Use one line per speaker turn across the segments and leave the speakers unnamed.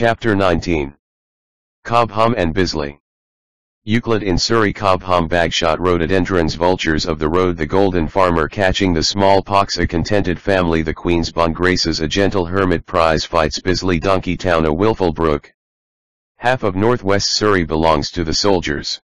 Chapter 19 Chobham and Bisley Euclid in Surrey Chobham Bagshot rhododendrons vultures of the road. The golden farmer catching the smallpox a contented family. The queen's bond graces. A gentle hermit prize fights Bisley donkey town. A wilful brook. Half of northwest Surrey belongs to the soldiers.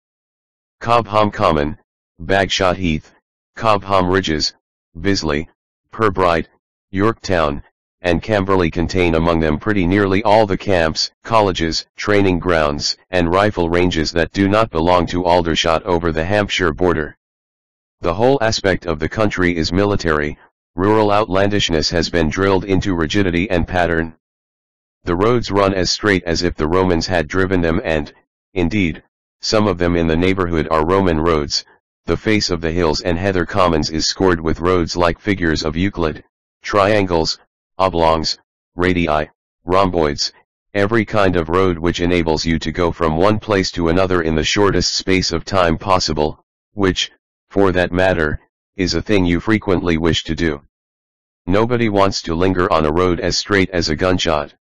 Chobham Common, Bagshot Heath, Chobham Ridges, Bisley, Pirbright, Yorktown, and Camberley contain among them pretty nearly all the camps, colleges, training grounds, and rifle ranges that do not belong to Aldershot over the Hampshire border. The whole aspect of the country is military, rural outlandishness has been drilled into rigidity and pattern. The roads run as straight as if the Romans had driven them and, indeed, some of them in the neighborhood are Roman roads, the face of the hills and heather commons is scored with roads like figures of Euclid, triangles, oblongs, radii, rhomboids, every kind of road which enables you to go from one place to another in the shortest space of time possible, which, for that matter, is a thing you frequently wish to do. Nobody wants to linger on a road as straight as a gunshot.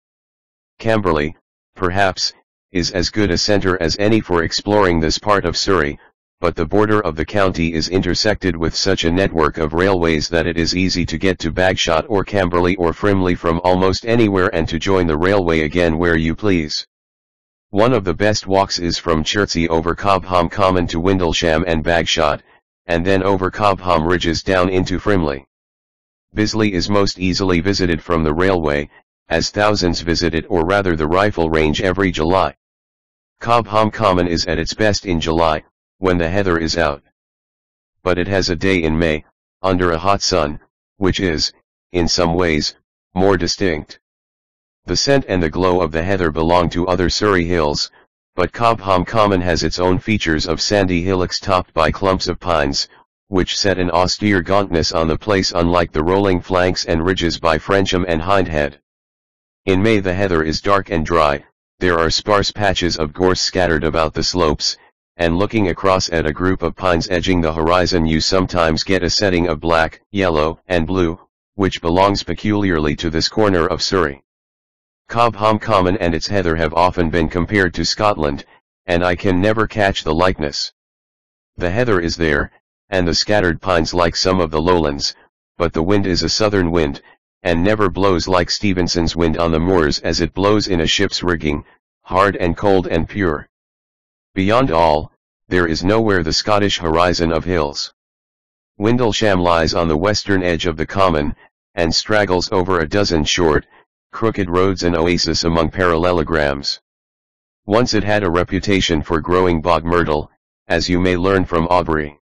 Camberley, perhaps, is as good a center as any for exploring this part of Surrey, but the border of the county is intersected with such a network of railways that it is easy to get to Bagshot or Camberley or Frimley from almost anywhere and to join the railway again where you please. One of the best walks is from Chertsey over Chobham Common to Windlesham and Bagshot, and then over Chobham Ridges down into Frimley. Bisley is most easily visited from the railway, as thousands visit it or rather the rifle range every July. Chobham Common is at its best in July, when the heather is out. But it has a day in May, under a hot sun, which is, in some ways, more distinct. The scent and the glow of the heather belong to other Surrey hills, but Chobham Common has its own features of sandy hillocks topped by clumps of pines, which set an austere gauntness on the place unlike the rolling flanks and ridges by Frensham and Hindhead. In May the heather is dark and dry, there are sparse patches of gorse scattered about the slopes, and looking across at a group of pines edging the horizon you sometimes get a setting of black, yellow, and blue, which belongs peculiarly to this corner of Surrey. Chobham Common and its heather have often been compared to Scotland, and I can never catch the likeness. The heather is there, and the scattered pines like some of the lowlands, but the wind is a southern wind, and never blows like Stevenson's wind on the moors as it blows in a ship's rigging, hard and cold and pure. Beyond all, there is nowhere the Scottish horizon of hills. Windlesham lies on the western edge of the common, and straggles over a dozen short, crooked roads an oasis among parallelograms. Once it had a reputation for growing bog myrtle, as you may learn from Aubrey.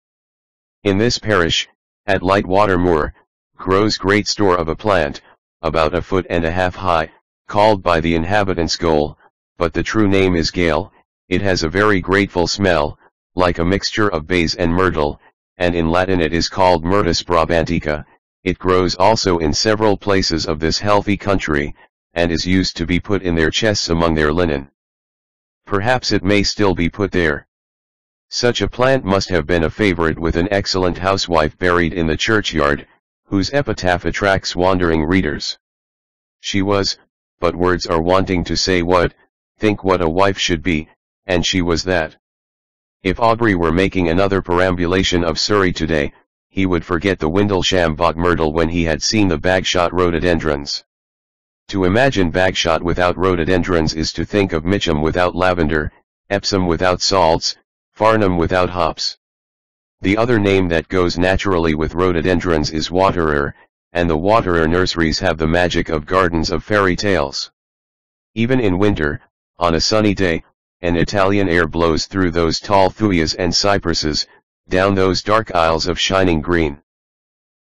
In this parish, at Lightwater Moor, grows great store of a plant, about a foot and a half high, called by the inhabitants gole, but the true name is gale, it has a very grateful smell, like a mixture of bays and myrtle, and in Latin it is called Myrtus brabantica, it grows also in several places of this healthy country, and is used to be put in their chests among their linen. Perhaps it may still be put there. Such a plant must have been a favorite with an excellent housewife buried in the churchyard, whose epitaph attracts wandering readers. She was, but words are wanting to say what, think what a wife should be, and she was that. If Aubrey were making another perambulation of Surrey today, he would forget the Windlesham bog myrtle when he had seen the Bagshot rhododendrons. To imagine Bagshot without rhododendrons is to think of Mitcham without lavender, Epsom without salts, Farnham without hops. The other name that goes naturally with rhododendrons is Waterer, and the Waterer nurseries have the magic of gardens of fairy tales. Even in winter, on a sunny day, an Italian air blows through those tall thujas and cypresses, down those dark aisles of shining green.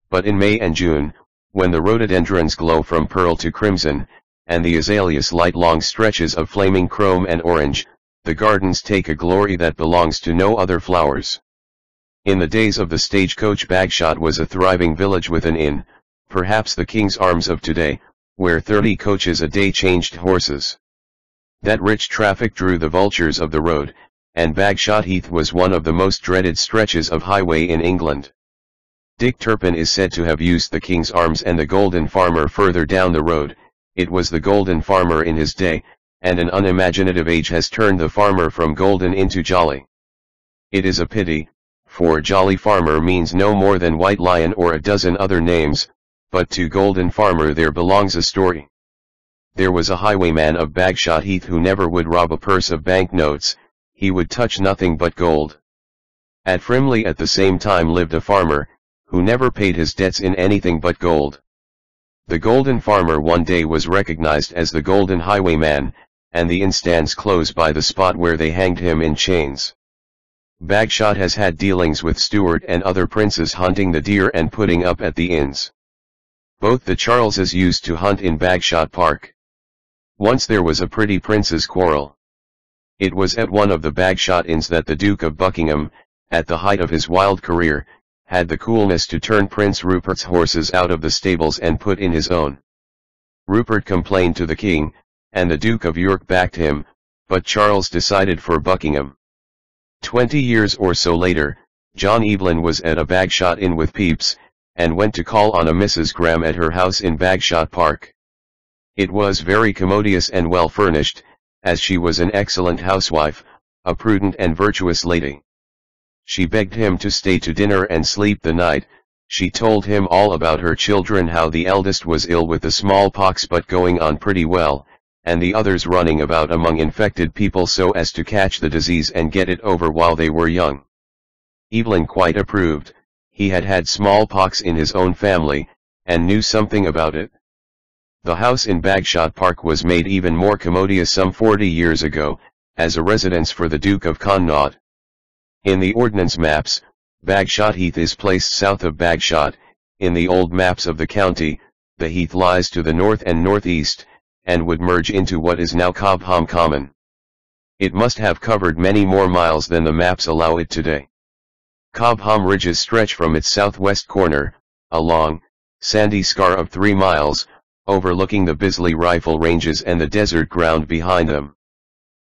But in May and June, when the rhododendrons glow from pearl to crimson, and the azaleas light long stretches of flaming chrome and orange, the gardens take a glory that belongs to no other flowers. In the days of the stagecoach Bagshot was a thriving village with an inn, perhaps the King's Arms of today, where 30 coaches a day changed horses. That rich traffic drew the vultures of the road, and Bagshot Heath was one of the most dreaded stretches of highway in England. Dick Turpin is said to have used the King's Arms and the Golden Farmer further down the road, it was the Golden Farmer in his day, and an unimaginative age has turned the farmer from golden into jolly. It is a pity, for Jolly Farmer means no more than White Lion or a dozen other names, but to Golden Farmer there belongs a story. There was a highwayman of Bagshot Heath who never would rob a purse of banknotes, he would touch nothing but gold. At Frimley at the same time lived a farmer, who never paid his debts in anything but gold. The Golden Farmer one day was recognized as the Golden Highwayman, and the inn stands close by the spot where they hanged him in chains. Bagshot has had dealings with Stuart and other princes hunting the deer and putting up at the inns. Both the Charleses used to hunt in Bagshot Park. Once there was a pretty prince's quarrel. It was at one of the Bagshot inns that the Duke of Buckingham, at the height of his wild career, had the coolness to turn Prince Rupert's horses out of the stables and put in his own. Rupert complained to the king, and the Duke of York backed him, but Charles decided for Buckingham. Twenty years or so later, John Evelyn was at a Bagshot inn with Pepys, and went to call on a Mrs. Graham at her house in Bagshot Park. It was very commodious and well furnished, as she was an excellent housewife, a prudent and virtuous lady. She begged him to stay to dinner and sleep the night, she told him all about her children how the eldest was ill with the smallpox but going on pretty well, and the others running about among infected people so as to catch the disease and get it over while they were young. Evelyn quite approved, he had had smallpox in his own family, and knew something about it. The house in Bagshot Park was made even more commodious some 40 years ago, as a residence for the Duke of Connaught. In the ordnance maps, Bagshot Heath is placed south of Bagshot, in the old maps of the county, the heath lies to the north and northeast, and would merge into what is now Chobham Common. It must have covered many more miles than the maps allow it today. Chobham ridges stretch from its southwest corner, a long, sandy scar of three miles, overlooking the Bisley rifle ranges and the desert ground behind them.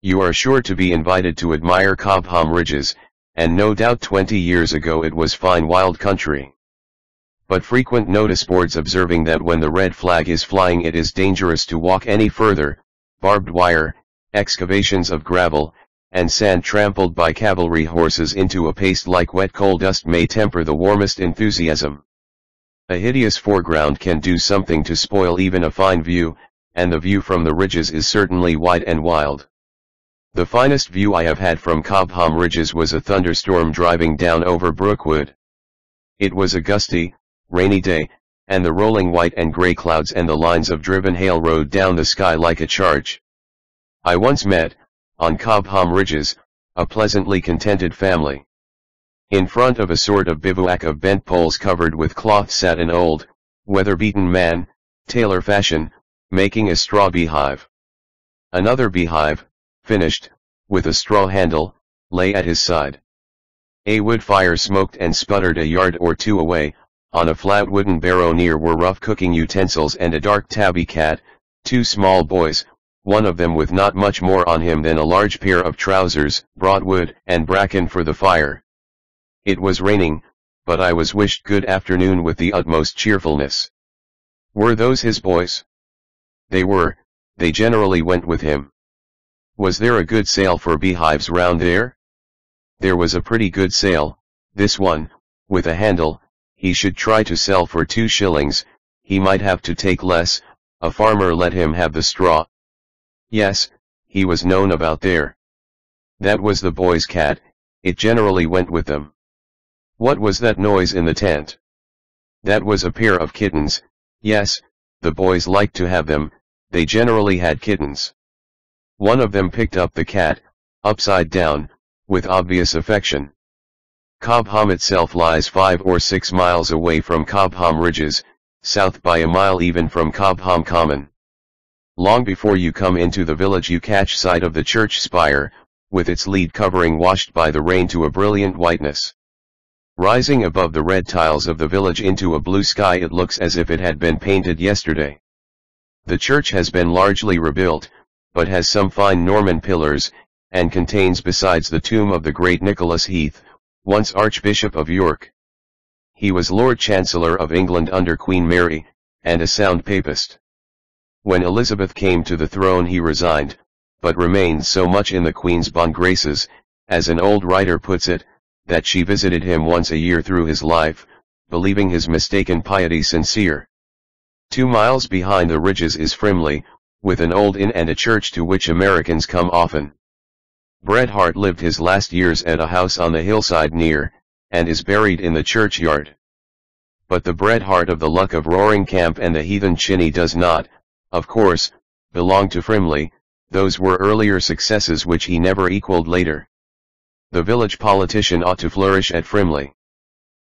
You are sure to be invited to admire Chobham Ridges, and no doubt 20 years ago it was fine wild country. But frequent notice boards observing that when the red flag is flying it is dangerous to walk any further, barbed wire, excavations of gravel, and sand trampled by cavalry horses into a paste like wet coal dust may temper the warmest enthusiasm. A hideous foreground can do something to spoil even a fine view, and the view from the ridges is certainly wide and wild. The finest view I have had from Chobham Ridges was a thunderstorm driving down over Brookwood. It was a gusty, rainy day, and the rolling white and grey clouds and the lines of driven hail rode down the sky like a charge. I once met, on Chobham Ridges, a pleasantly contented family. In front of a sort of bivouac of bent poles covered with cloth sat an old, weather-beaten man, tailor fashion, making a straw beehive. Another beehive, finished, with a straw handle, lay at his side. A wood fire smoked and sputtered a yard or two away, on a flat wooden barrow near were rough cooking utensils and a dark tabby cat, two small boys, one of them with not much more on him than a large pair of trousers, brought wood and bracken for the fire. It was raining, but I was wished good afternoon with the utmost cheerfulness. Were those his boys? They were, they generally went with him. Was there a good sale for beehives round there? There was a pretty good sale, this one, with a handle, he should try to sell for two shillings, he might have to take less, a farmer let him have the straw. Yes, he was known about there. That was the boy's cat, it generally went with them. What was that noise in the tent? That was a pair of kittens, yes, the boys liked to have them, they generally had kittens. One of them picked up the cat, upside down, with obvious affection. Chobham itself lies five or six miles away from Chobham Ridges, south by a mile even from Chobham Common. Long before you come into the village you catch sight of the church spire, with its lead covering washed by the rain to a brilliant whiteness. Rising above the red tiles of the village into a blue sky it looks as if it had been painted yesterday. The church has been largely rebuilt, but has some fine Norman pillars, and contains besides the tomb of the great Nicholas Heath, once Archbishop of York. He was Lord Chancellor of England under Queen Mary, and a sound papist. When Elizabeth came to the throne he resigned, but remained so much in the Queen's bon graces, as an old writer puts it, that she visited him once a year through his life, believing his mistaken piety sincere. Two miles behind the ridges is Frimley, with an old inn and a church to which Americans come often. Bret Harte lived his last years at a house on the hillside near, and is buried in the churchyard. But the Bret Harte of the Luck of Roaring Camp and the Heathen Chinee does not, of course, belong to Frimley, those were earlier successes which he never equaled later. The village politician ought to flourish at Frimley.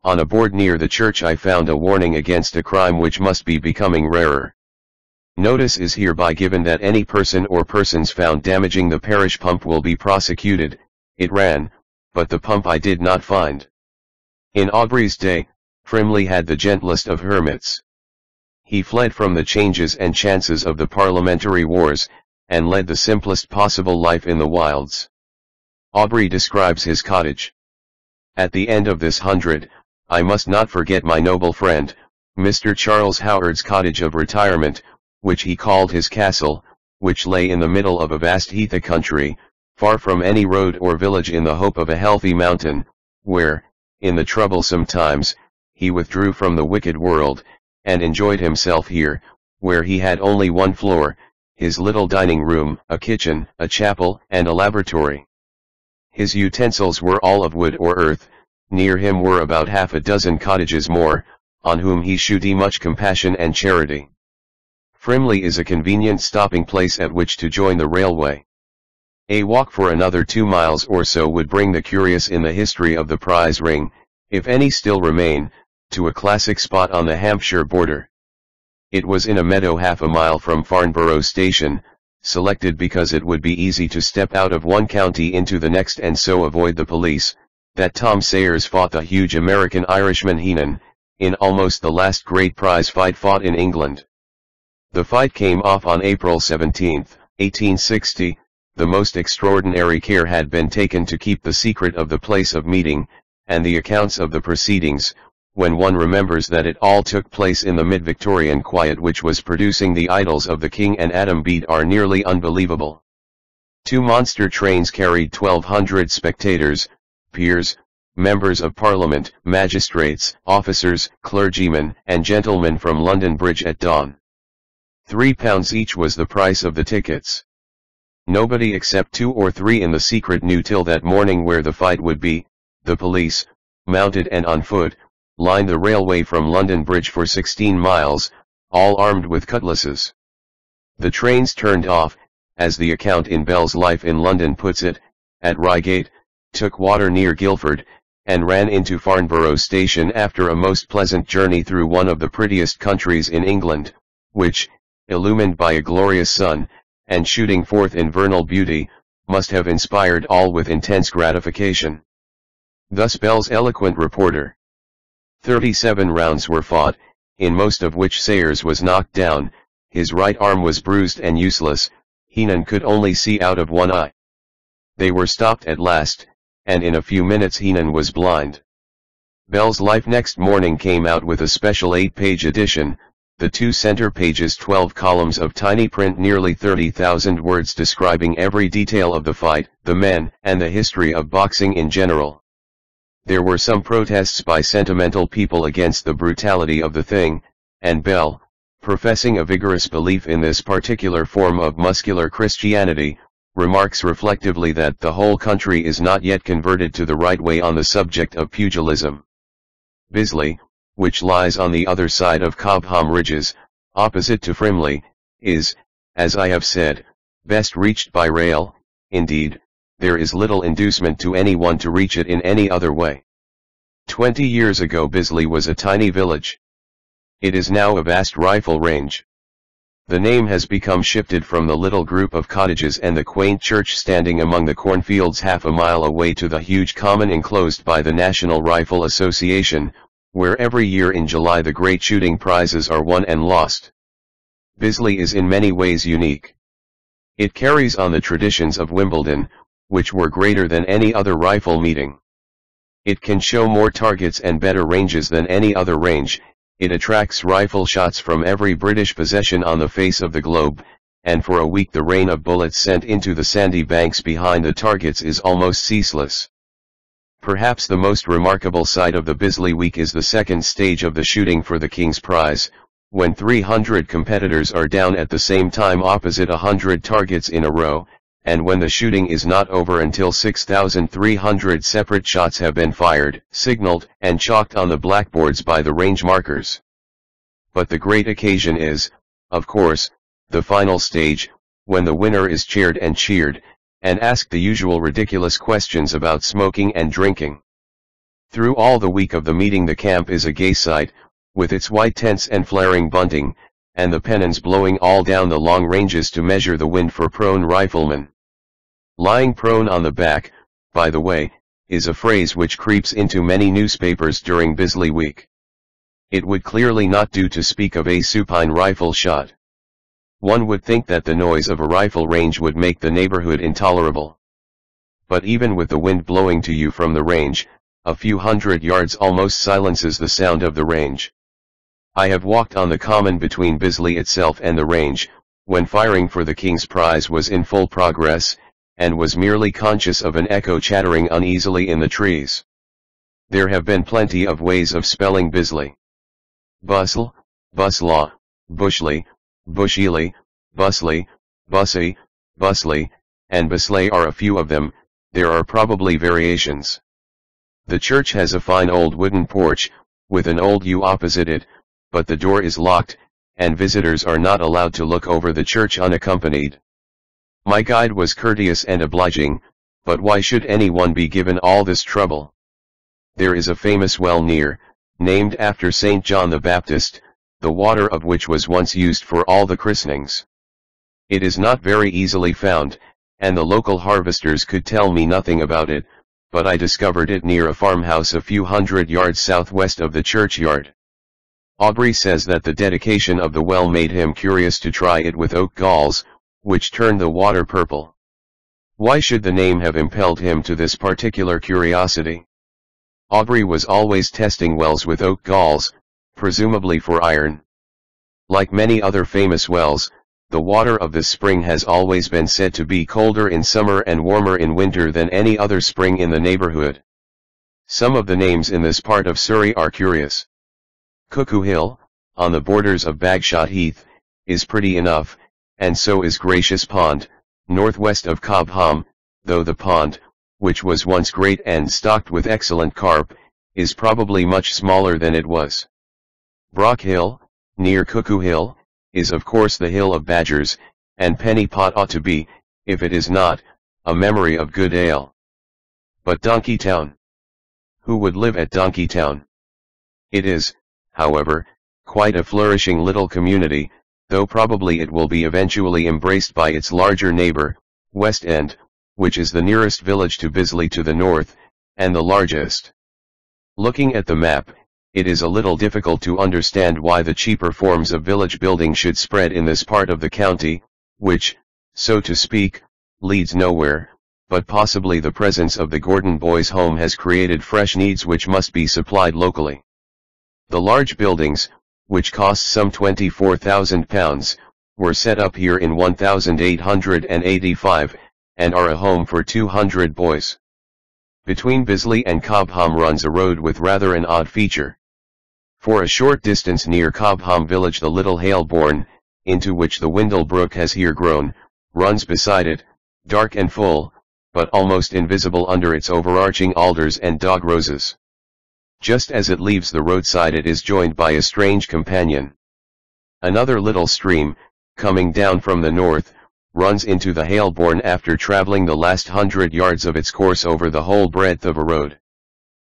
On a board near the church I found a warning against a crime which must be becoming rarer. Notice is hereby given that any person or persons found damaging the parish pump will be prosecuted, it ran, but the pump I did not find. In Aubrey's day, Frimley had the gentlest of hermits. He fled from the changes and chances of the parliamentary wars, and led the simplest possible life in the wilds. Aubrey describes his cottage. At the end of this hundred, I must not forget my noble friend, Mr. Charles Howard's cottage of retirement, which he called his castle, which lay in the middle of a vast heathy country, far from any road or village in the hope of a healthy mountain, where, in the troublesome times, he withdrew from the wicked world, and enjoyed himself here, where he had only one floor, his little dining room, a kitchen, a chapel, and a laboratory. His utensils were all of wood or earth, near him were about half a dozen cottages more, on whom he shewed much compassion and charity. Frimley is a convenient stopping place at which to join the railway. A walk for another two miles or so would bring the curious in the history of the prize ring, if any still remain, to a classic spot on the Hampshire border. It was in a meadow half a mile from Farnborough station, selected because it would be easy to step out of one county into the next and so avoid the police, that Tom Sayers fought the huge American Irishman Heenan, in almost the last great prize fight fought in England. The fight came off on April 17, 1860, the most extraordinary care had been taken to keep the secret of the place of meeting, and the accounts of the proceedings, when one remembers that it all took place in the mid-Victorian quiet which was producing the Idylls of the King and Adam Bede are nearly unbelievable. Two monster trains carried 1200 spectators, peers, members of parliament, magistrates, officers, clergymen, and gentlemen from London Bridge at dawn. Three pounds each was the price of the tickets. Nobody except two or three in the secret knew till that morning where the fight would be, the police, mounted and on foot, lined the railway from London Bridge for 16 miles, all armed with cutlasses. The trains turned off, as the account in Bell's Life in London puts it, at Reigate, took water near Guildford, and ran into Farnborough station after a most pleasant journey through one of the prettiest countries in England, which, illumined by a glorious sun, and shooting forth in vernal beauty, must have inspired all with intense gratification. Thus Bell's eloquent reporter. Thirty-seven rounds were fought, in most of which Sayers was knocked down, his right arm was bruised and useless, Heenan could only see out of one eye. They were stopped at last, and in a few minutes Heenan was blind. Bell's Life next morning came out with a special eight-page edition, the two center pages 12 columns of tiny print nearly 30,000 words describing every detail of the fight, the men, and the history of boxing in general. There were some protests by sentimental people against the brutality of the thing, and Bell, professing a vigorous belief in this particular form of muscular Christianity, remarks reflectively that the whole country is not yet converted to the right way on the subject of pugilism. Bisley, which lies on the other side of Chobham Ridges, opposite to Frimley, is, as I have said, best reached by rail, indeed, there is little inducement to anyone to reach it in any other way. Twenty years ago Bisley was a tiny village. It is now a vast rifle range. The name has become shifted from the little group of cottages and the quaint church standing among the cornfields half a mile away to the huge common enclosed by the National Rifle Association, where every year in July the great shooting prizes are won and lost. Bisley is in many ways unique. It carries on the traditions of Wimbledon, which were greater than any other rifle meeting. It can show more targets and better ranges than any other range, it attracts rifle shots from every British possession on the face of the globe, and for a week the rain of bullets sent into the sandy banks behind the targets is almost ceaseless. Perhaps the most remarkable sight of the Bisley Week is the second stage of the shooting for the King's Prize, when 300 competitors are down at the same time opposite 100 targets in a row, and when the shooting is not over until 6,300 separate shots have been fired, signaled, and chalked on the blackboards by the range markers. But the great occasion is, of course, the final stage, when the winner is cheered and cheered, and asked the usual ridiculous questions about smoking and drinking. Through all the week of the meeting the camp is a gay sight, with its white tents and flaring bunting, and the pennons blowing all down the long ranges to measure the wind for prone riflemen. Lying prone on the back, by the way, is a phrase which creeps into many newspapers during Bisley Week. It would clearly not do to speak of a supine rifle shot. One would think that the noise of a rifle range would make the neighborhood intolerable. But even with the wind blowing to you from the range, a few hundred yards almost silences the sound of the range. I have walked on the common between Bisley itself and the range, when firing for the King's Prize was in full progress, and was merely conscious of an echo chattering uneasily in the trees. There have been plenty of ways of spelling Bisley. Bustle, Buslaw, Bushley, Busheely, Busley, Bussy, Busley, and Busley are a few of them, there are probably variations. The church has a fine old wooden porch, with an old yew opposite it, but the door is locked, and visitors are not allowed to look over the church unaccompanied. My guide was courteous and obliging, but why should anyone be given all this trouble? There is a famous well near, named after St. John the Baptist, the water of which was once used for all the christenings. It is not very easily found, and the local harvesters could tell me nothing about it, but I discovered it near a farmhouse a few hundred yards southwest of the churchyard. Aubrey says that the dedication of the well made him curious to try it with oak galls, which turned the water purple. Why should the name have impelled him to this particular curiosity? Aubrey was always testing wells with oak galls, presumably for iron. Like many other famous wells, the water of this spring has always been said to be colder in summer and warmer in winter than any other spring in the neighborhood. Some of the names in this part of Surrey are curious. Cuckoo Hill, on the borders of Bagshot Heath, is pretty enough, and so is Gracious Pond, northwest of Chobham, though the pond, which was once great and stocked with excellent carp, is probably much smaller than it was. Brock Hill, near Cuckoo Hill, is of course the hill of badgers, and Penny Pot ought to be, if it is not, a memory of good ale. But Donkeytown. Who would live at Donkeytown? It is, however, quite a flourishing little community, though probably it will be eventually embraced by its larger neighbor, West End, which is the nearest village to Bisley to the north, and the largest. Looking at the map, it is a little difficult to understand why the cheaper forms of village building should spread in this part of the county, which, so to speak, leads nowhere, but possibly the presence of the Gordon Boys' Home has created fresh needs which must be supplied locally. The large buildings, which cost some £24,000, were set up here in 1885, and are a home for 200 boys. Between Bisley and Chobham runs a road with rather an odd feature. For a short distance near Chobham village the little Hailbourne, into which the Windle Brook has here grown, runs beside it, dark and full, but almost invisible under its overarching alders and dog roses. Just as it leaves the roadside it is joined by a strange companion. Another little stream, coming down from the north, runs into the Hailbourne after traveling the last hundred yards of its course over the whole breadth of a road.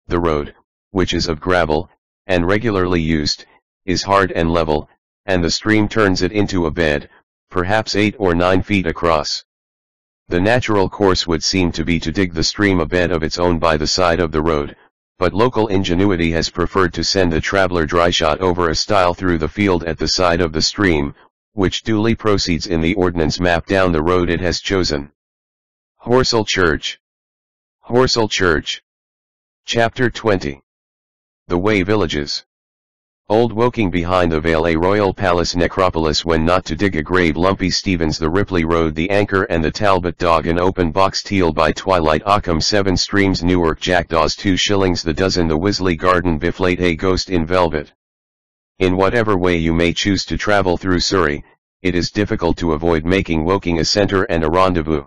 The road, which is of gravel, and regularly used, is hard and level, and the stream turns it into a bed, perhaps 8 or 9 feet across. The natural course would seem to be to dig the stream a bed of its own by the side of the road, but local ingenuity has preferred to send the traveler dryshot over a stile through the field at the side of the stream, which duly proceeds in the ordnance map down the road it has chosen. Horsell Church. Horsell Church. Chapter 20 The Wey Villages Old Woking behind the Vale a royal palace necropolis when not to dig a grave. Lumpy Stevens the Ripley Road the Anchor and the Talbot Dog an open box teal by Twilight. Ockham 7 Streams. Newark Jackdaws 2 shillings. The dozen. The Wisley Garden Byfleet a Ghost in Velvet. In whatever way you may choose to travel through Surrey, it is difficult to avoid making Woking a centre and a rendezvous.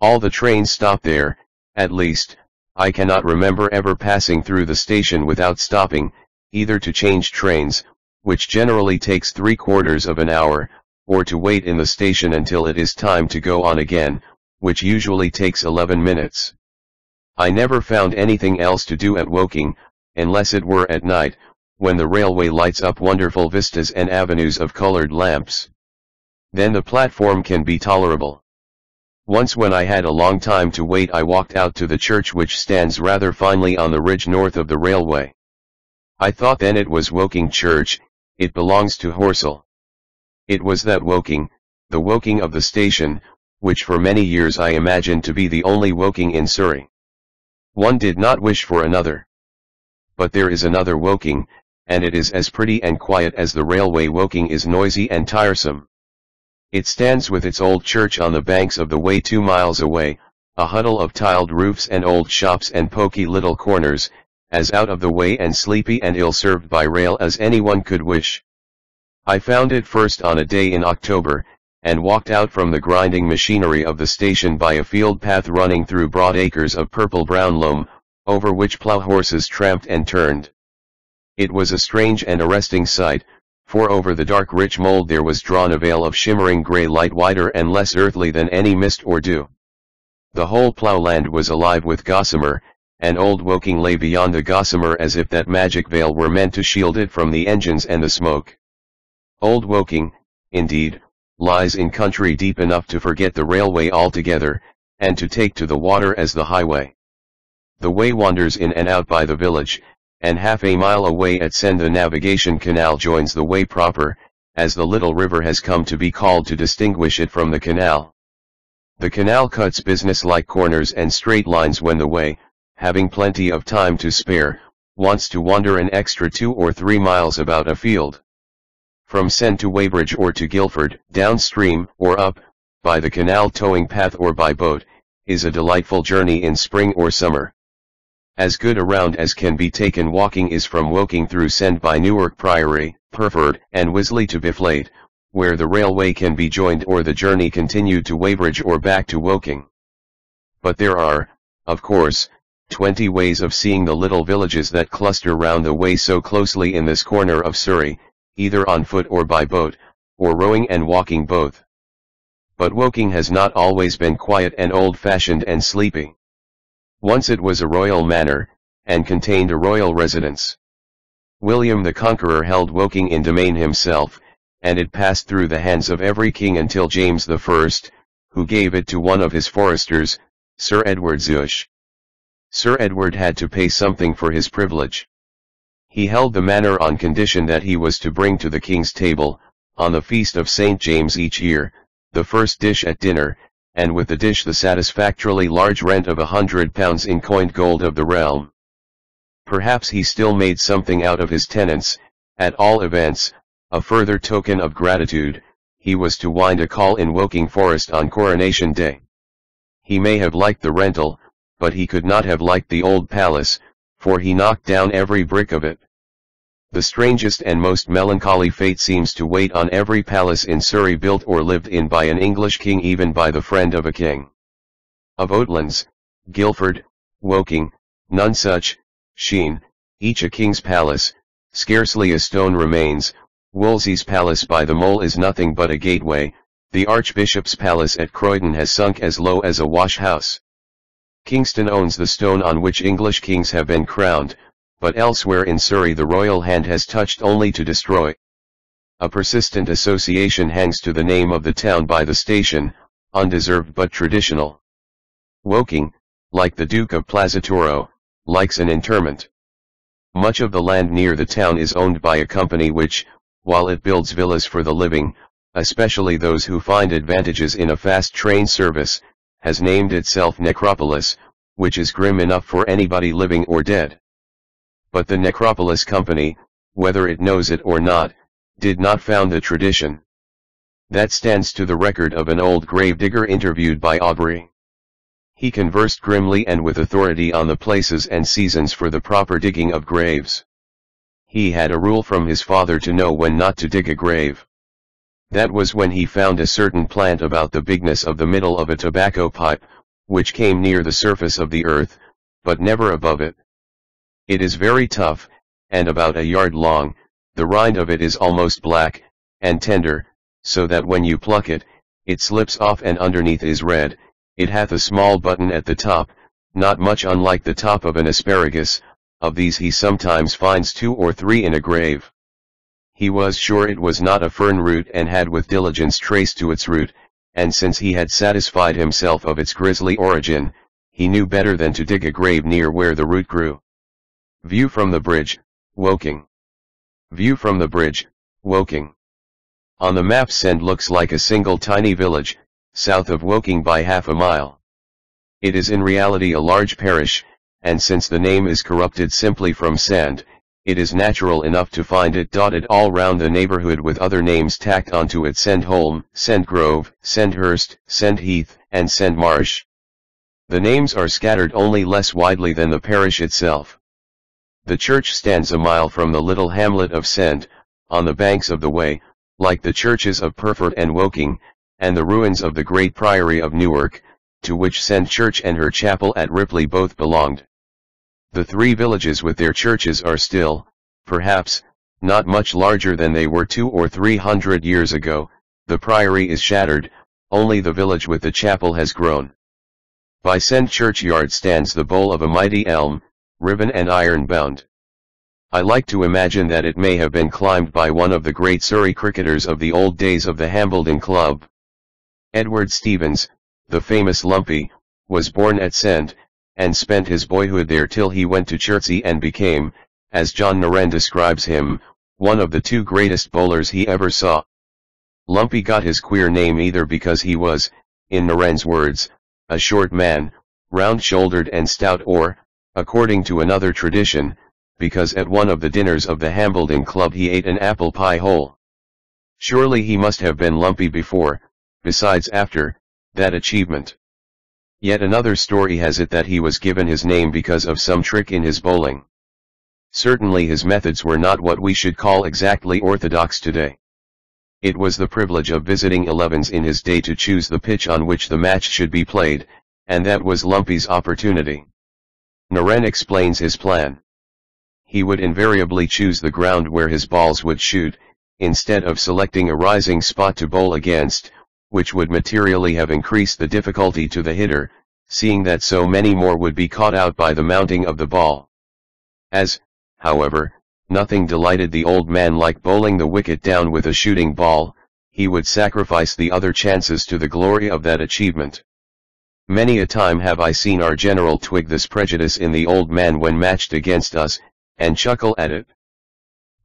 All the trains stop there, at least, I cannot remember ever passing through the station without stopping, either to change trains, which generally takes three quarters of an hour, or to wait in the station until it is time to go on again, which usually takes 11 minutes. I never found anything else to do at Woking, unless it were at night, when the railway lights up wonderful vistas and avenues of colored lamps. Then the platform can be tolerable. Once when I had a long time to wait I walked out to the church which stands rather finely on the ridge north of the railway. I thought then it was Woking Church, it belongs to Horsell. It was that Woking, the Woking of the station, which for many years I imagined to be the only Woking in Surrey. One did not wish for another. But there is another Woking, and it is as pretty and quiet as the railway Woking is noisy and tiresome. It stands with its old church on the banks of the Wey two miles away, a huddle of tiled roofs and old shops and poky little corners, as out of the way and sleepy and ill-served by rail as anyone could wish. I found it first on a day in October, and walked out from the grinding machinery of the station by a field path running through broad acres of purple-brown loam, over which plough horses tramped and turned. It was a strange and arresting sight, for over the dark rich mold there was drawn a veil of shimmering grey light wider and less earthly than any mist or dew. The whole ploughland was alive with gossamer, and old Woking lay beyond the gossamer as if that magic veil were meant to shield it from the engines and the smoke. Old Woking, indeed, lies in country deep enough to forget the railway altogether, and to take to the water as the highway. The Wey wanders in and out by the village, and half a mile away at Send the navigation canal joins the Wey proper, as the little river has come to be called to distinguish it from the canal. The canal cuts business-like corners and straight lines when the Wey, having plenty of time to spare, wants to wander an extra two or three miles about a field. From Send to Weybridge or to Guildford, downstream or up, by the canal towing path or by boat, is a delightful journey in spring or summer. As good a round as can be taken walking is from Woking through Send by Newark Priory, Pyrford, and Wisley to Byfleet, where the railway can be joined or the journey continued to Weybridge or back to Woking. But there are, of course, 20 ways of seeing the little villages that cluster round the Wey so closely in this corner of Surrey, either on foot or by boat, or rowing and walking both. But Woking has not always been quiet and old-fashioned and sleepy. Once it was a royal manor, and contained a royal residence. William the Conqueror held Woking in domain himself, and it passed through the hands of every king until James I, who gave it to one of his foresters, Sir Edward Zouche. Sir Edward had to pay something for his privilege. He held the manor on condition that he was to bring to the king's table, on the feast of St. James each year, the first dish at dinner, and with the dish the satisfactorily large rent of a hundred pounds in coined gold of the realm. Perhaps he still made something out of his tenants, at all events, a further token of gratitude, he was to wind a call in Woking Forest on Coronation Day. He may have liked the rental, but he could not have liked the old palace, for he knocked down every brick of it. The strangest and most melancholy fate seems to wait on every palace in Surrey built or lived in by an English king even by the friend of a king. Of Oatlands, Guildford, Woking, Nonsuch, Sheen, each a king's palace, scarcely a stone remains, Wolsey's palace by the mole is nothing but a gateway, the Archbishop's palace at Croydon has sunk as low as a wash house. Kingston owns the stone on which English kings have been crowned, but elsewhere in Surrey the royal hand has touched only to destroy. a persistent association hangs to the name of the town by the station, undeserved but traditional. Woking, like the Duke of Plaza-Toro, likes an interment. Much of the land near the town is owned by a company which, while it builds villas for the living, especially those who find advantages in a fast train service, has named itself Necropolis, which is grim enough for anybody living or dead. But the Necropolis Company, whether it knows it or not, did not found the tradition. That stands to the record of an old gravedigger interviewed by Aubrey. He conversed grimly and with authority on the places and seasons for the proper digging of graves. He had a rule from his father to know when not to dig a grave. That was when he found a certain plant about the bigness of the middle of a tobacco pipe, which came near the surface of the earth, but never above it. It is very tough, and about a yard long, the rind of it is almost black, and tender, so that when you pluck it, it slips off and underneath is red, it hath a small button at the top, not much unlike the top of an asparagus, of these he sometimes finds two or three in a grave. He was sure it was not a fern root and had with diligence traced to its root, and since he had satisfied himself of its grisly origin, he knew better than to dig a grave near where the root grew. View from the bridge, Woking. View from the bridge, Woking. On the map Send looks like a single tiny village, south of Woking by half a mile. It is in reality a large parish, and since the name is corrupted simply from Send, it is natural enough to find it dotted all round the neighborhood with other names tacked onto it Sendholm, Sendgrove, Sendhurst, Sendheath, and Sendmarsh. The names are scattered only less widely than the parish itself. The church stands a mile from the little hamlet of Send, on the banks of the Wey, like the churches of Pyrford and Woking, and the ruins of the great priory of Newark, to which Send Church and her chapel at Ripley both belonged. The three villages with their churches are still, perhaps, not much larger than they were two or three hundred years ago, the priory is shattered, only the village with the chapel has grown. By Send churchyard stands the bole of a mighty elm, ribbon and iron bound. I like to imagine that it may have been climbed by one of the great Surrey cricketers of the old days of the Hambledon Club. Edward Stevens, the famous Lumpy, was born at Send, and spent his boyhood there till he went to Chertsey and became, as John Nyren describes him, one of the two greatest bowlers he ever saw. Lumpy got his queer name either because he was, in Nyren's words, a short man, round-shouldered and stout or, according to another tradition, because at one of the dinners of the Hambledon Club he ate an apple pie whole. Surely he must have been lumpy before, besides after, that achievement. Yet another story has it that he was given his name because of some trick in his bowling. Certainly his methods were not what we should call exactly orthodox today. It was the privilege of visiting elevens in his day to choose the pitch on which the match should be played, and that was Lumpy's opportunity. Nyren explains his plan. He would invariably choose the ground where his balls would shoot, instead of selecting a rising spot to bowl against, which would materially have increased the difficulty to the hitter, seeing that so many more would be caught out by the mounting of the ball. As, however, nothing delighted the old man like bowling the wicket down with a shooting ball, he would sacrifice the other chances to the glory of that achievement. Many a time have I seen our general twig this prejudice in the old man when matched against us, and chuckle at it.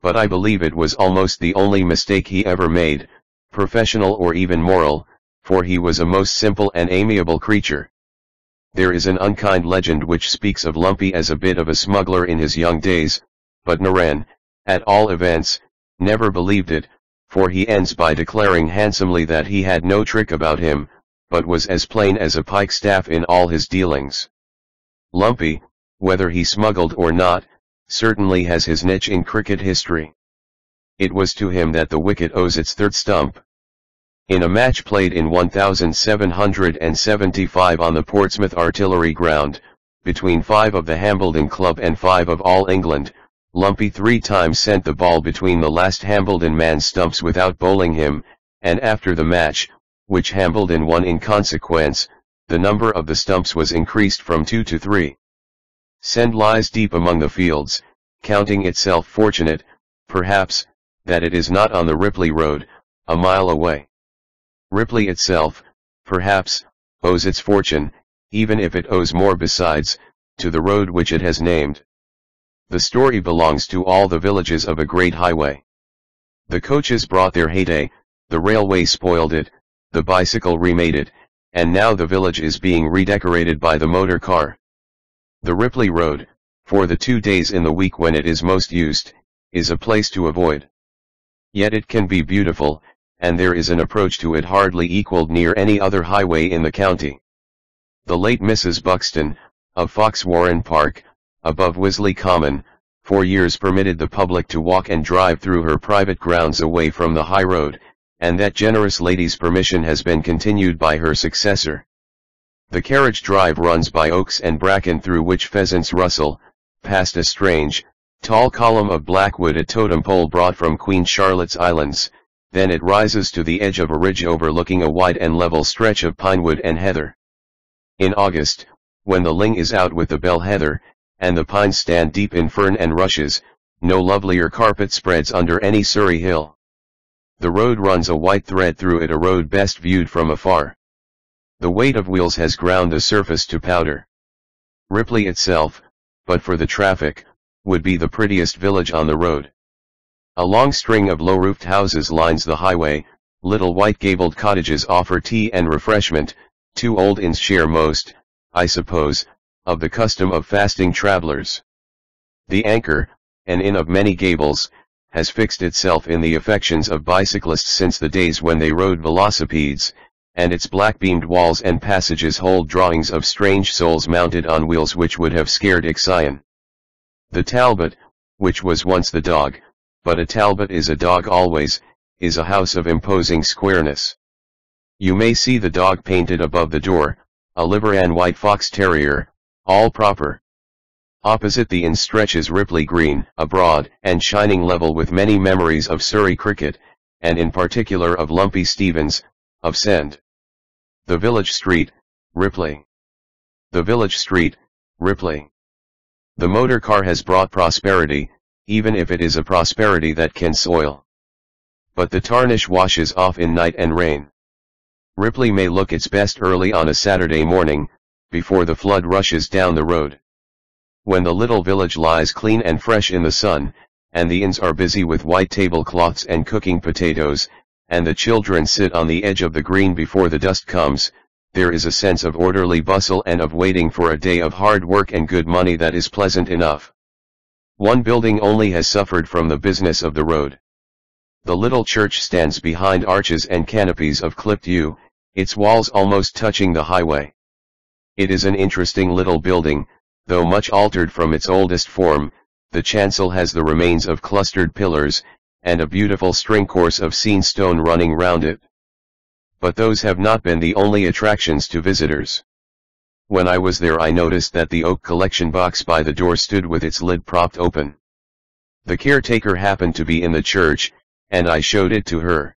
But I believe it was almost the only mistake he ever made, professional or even moral, for he was a most simple and amiable creature. There is an unkind legend which speaks of Lumpy as a bit of a smuggler in his young days, but Nyren, at all events, never believed it, for he ends by declaring handsomely that he had no trick about him, but was as plain as a pikestaff in all his dealings. Lumpy, whether he smuggled or not, certainly has his niche in cricket history. It was to him that the wicket owes its third stump. In a match played in 1775 on the Portsmouth Artillery Ground, between five of the Hambledon Club and five of All England, Lumpy three times sent the ball between the last Hambledon man's stumps without bowling him, and after the match, which Hambledon won in consequence, the number of the stumps was increased from two to three. Send lies deep among the fields, counting itself fortunate, perhaps, that it is not on the Ripley Road, a mile away. Ripley itself, perhaps, owes its fortune, even if it owes more besides, to the road which it has named. The story belongs to all the villages of a great highway. The coaches brought their heyday, the railway spoiled it, the bicycle remade it, and now the village is being redecorated by the motor car. The Ripley Road, for the two days in the week when it is most used, is a place to avoid. Yet it can be beautiful, and there is an approach to it hardly equaled near any other highway in the county. The late Mrs. Buxton, of Foxwarren Park, above Wisley Common, for years permitted the public to walk and drive through her private grounds away from the high road, and that generous lady's permission has been continued by her successor. The carriage drive runs by oaks and bracken through which pheasants rustle, past a strange, tall column of blackwood a totem pole brought from Queen Charlotte's Islands, then it rises to the edge of a ridge overlooking a wide and level stretch of pinewood and heather. In August, when the ling is out with the bell heather, and the pines stand deep in fern and rushes, no lovelier carpet spreads under any Surrey hill. The road runs a white thread through it a road best viewed from afar. The weight of wheels has ground the surface to powder. Ripley itself, but for the traffic, would be the prettiest village on the road. A long string of low-roofed houses lines the highway, little white-gabled cottages offer tea and refreshment, two old inns share most, I suppose, of the custom of fasting travelers. The Anchor, an inn of many gables, has fixed itself in the affections of bicyclists since the days when they rode velocipedes, and its black-beamed walls and passages hold drawings of strange souls mounted on wheels which would have scared Ixion. The Talbot, which was once the dog, but a Talbot is a dog always, is a house of imposing squareness. You may see the dog painted above the door, a liver and white fox terrier, all proper. Opposite the inn stretches Ripley Green, a broad and shining level with many memories of Surrey cricket, and in particular of Lumpy Stevens, of Send. The village street, Ripley. The village street, Ripley. The motor car has brought prosperity, even if it is a prosperity that can soil. But the tarnish washes off in night and rain. Ripley may look its best early on a Saturday morning, before the flood rushes down the road. When the little village lies clean and fresh in the sun, and the inns are busy with white tablecloths and cooking potatoes, and the children sit on the edge of the green before the dust comes, there is a sense of orderly bustle and of waiting for a day of hard work and good money that is pleasant enough. One building only has suffered from the business of the road. The little church stands behind arches and canopies of clipped yew, its walls almost touching the highway. It is an interesting little building, though much altered from its oldest form, the chancel has the remains of clustered pillars, and a beautiful string course of seen stone running round it. But those have not been the only attractions to visitors. When I was there I noticed that the oak collection box by the door stood with its lid propped open. The caretaker happened to be in the church, and I showed it to her.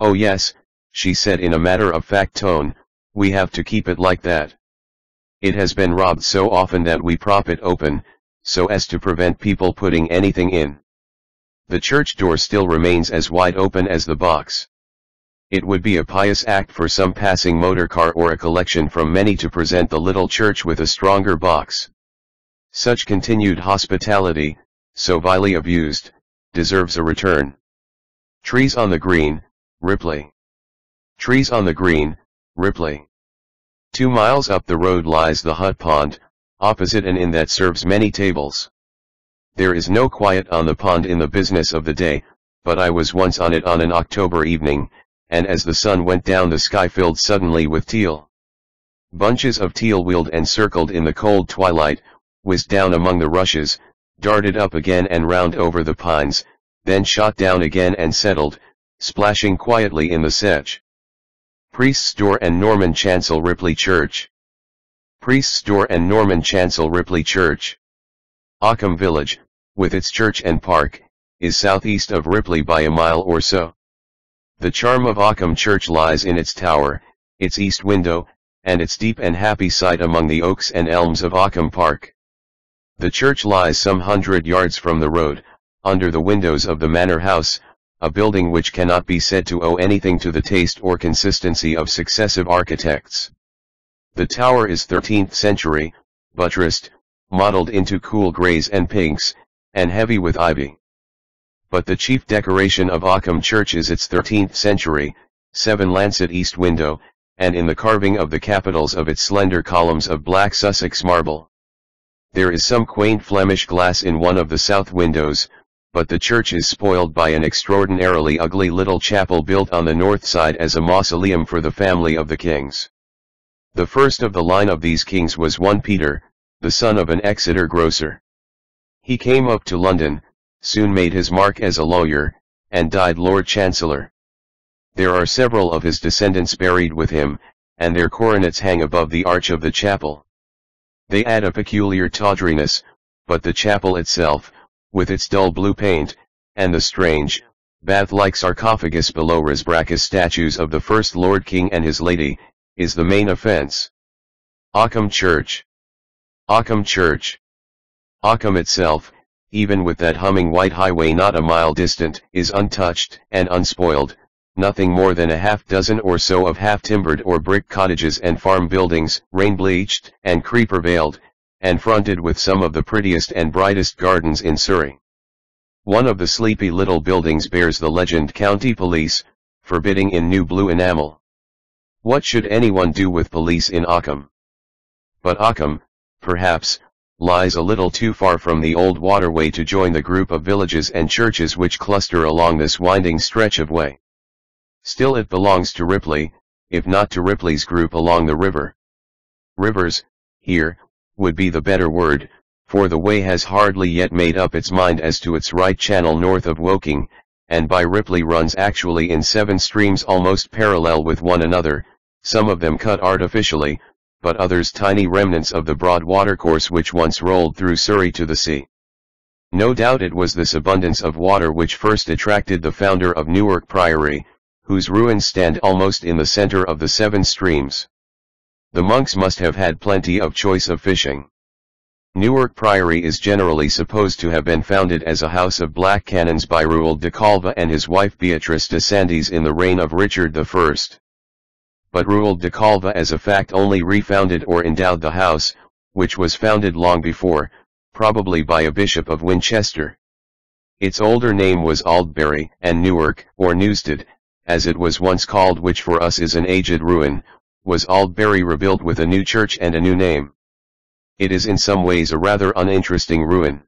Oh yes, she said in a matter-of-fact tone, we have to keep it like that. It has been robbed so often that we prop it open, so as to prevent people putting anything in. The church door still remains as wide open as the box. It would be a pious act for some passing motor car or a collection from many to present the little church with a stronger box. Such continued hospitality, so vilely abused, deserves a return. Trees on the Green, Ripley. Trees on the Green, Ripley. Two miles up the road lies the hut pond, opposite an inn that serves many tables. There is no quiet on the pond in the business of the day, but I was once on it on an October evening, and as the sun went down the sky filled suddenly with teal. Bunches of teal wheeled and circled in the cold twilight, whizzed down among the rushes, darted up again and round over the pines, then shot down again and settled, splashing quietly in the sedge. Priest's Door and Norman Chancel Ripley Church. Priest's Door and Norman Chancel Ripley Church. Ockham Village, with its church and park, is southeast of Ripley by a mile or so. The charm of Ockham Church lies in its tower, its east window, and its deep and happy site among the oaks and elms of Ockham Park. The church lies some hundred yards from the road, under the windows of the manor house, a building which cannot be said to owe anything to the taste or consistency of successive architects. The tower is 13th century, buttressed, modeled into cool greys and pinks, and heavy with ivy. But the chief decoration of Ockham Church is its 13th century, seven lancet east window, and in the carving of the capitals of its slender columns of black Sussex marble. There is some quaint Flemish glass in one of the south windows, but the church is spoiled by an extraordinarily ugly little chapel built on the north side as a mausoleum for the family of the kings. The first of the line of these kings was one Peter, the son of an Exeter grocer. He came up to London, soon made his mark as a lawyer, and died Lord Chancellor. There are several of his descendants buried with him, and their coronets hang above the arch of the chapel. They add a peculiar tawdriness, but the chapel itself, with its dull blue paint, and the strange, bath-like sarcophagus below Rysbrack's statues of the first Lord King and his lady, is the main offence. Ockham Church Ockham Church Ockham itself, even with that humming white highway not a mile distant, is untouched and unspoiled, nothing more than a half dozen or so of half-timbered or brick cottages and farm buildings, rain-bleached and creeper-veiled, and fronted with some of the prettiest and brightest gardens in Surrey. One of the sleepy little buildings bears the legend County Police, forbidding in new blue enamel. What should anyone do with police in Ockham? But Ockham, perhaps, lies a little too far from the old waterway to join the group of villages and churches which cluster along this winding stretch of way. Still it belongs to Ripley, if not to Ripley's group along the river. Rivers, here, would be the better word, for the Wey has hardly yet made up its mind as to its right channel north of Woking, and by Ripley runs actually in seven streams almost parallel with one another, some of them cut artificially, but others tiny remnants of the broad watercourse which once rolled through Surrey to the sea. No doubt it was this abundance of water which first attracted the founder of Newark Priory, whose ruins stand almost in the center of the seven streams. The monks must have had plenty of choice of fishing. Newark Priory is generally supposed to have been founded as a house of black canons by Ruald de Calva and his wife Beatrice de Sandys in the reign of Richard I. But Ruald de Calva as a fact only refounded or endowed the house, which was founded long before, probably by a bishop of Winchester. Its older name was Aldbury and Newark, or Newstead, as it was once called which for us is an aged ruin, was Aldbury rebuilt with a new church and a new name. It is in some ways a rather uninteresting ruin.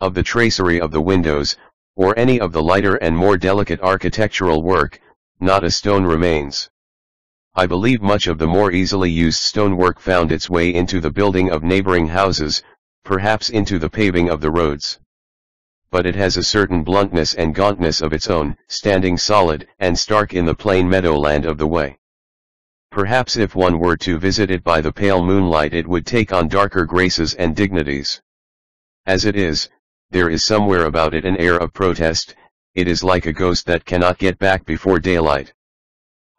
Of the tracery of the windows, or any of the lighter and more delicate architectural work, not a stone remains. I believe much of the more easily used stonework found its Wey into the building of neighboring houses, perhaps into the paving of the roads. But it has a certain bluntness and gauntness of its own, standing solid and stark in the plain meadowland of the way. Perhaps if one were to visit it by the pale moonlight it would take on darker graces and dignities. As it is, there is somewhere about it an air of protest, it is like a ghost that cannot get back before daylight.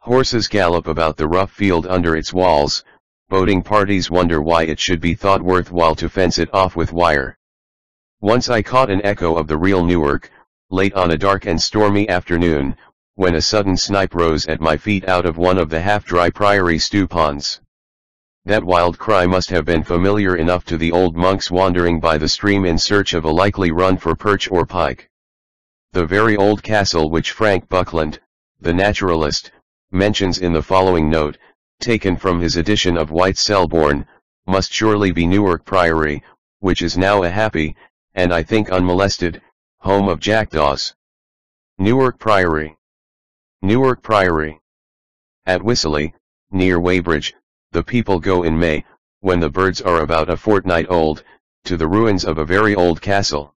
Horses gallop about the rough field under its walls, boating parties wonder why it should be thought worthwhile to fence it off with wire. Once I caught an echo of the real Newark, late on a dark and stormy afternoon, when a sudden snipe rose at my feet out of one of the half-dry priory stew ponds. That wild cry must have been familiar enough to the old monks wandering by the stream in search of a likely run for perch or pike. The very old castle which Frank Buckland, the naturalist, mentions in the following note, taken from his edition of White Selborne, must surely be Newark Priory, which is now a happy, and I think unmolested, home of jackdaws. Newark Priory Newark Priory. At Wisley, near Weybridge, the people go in May, when the birds are about a fortnight old, to the ruins of a very old castle.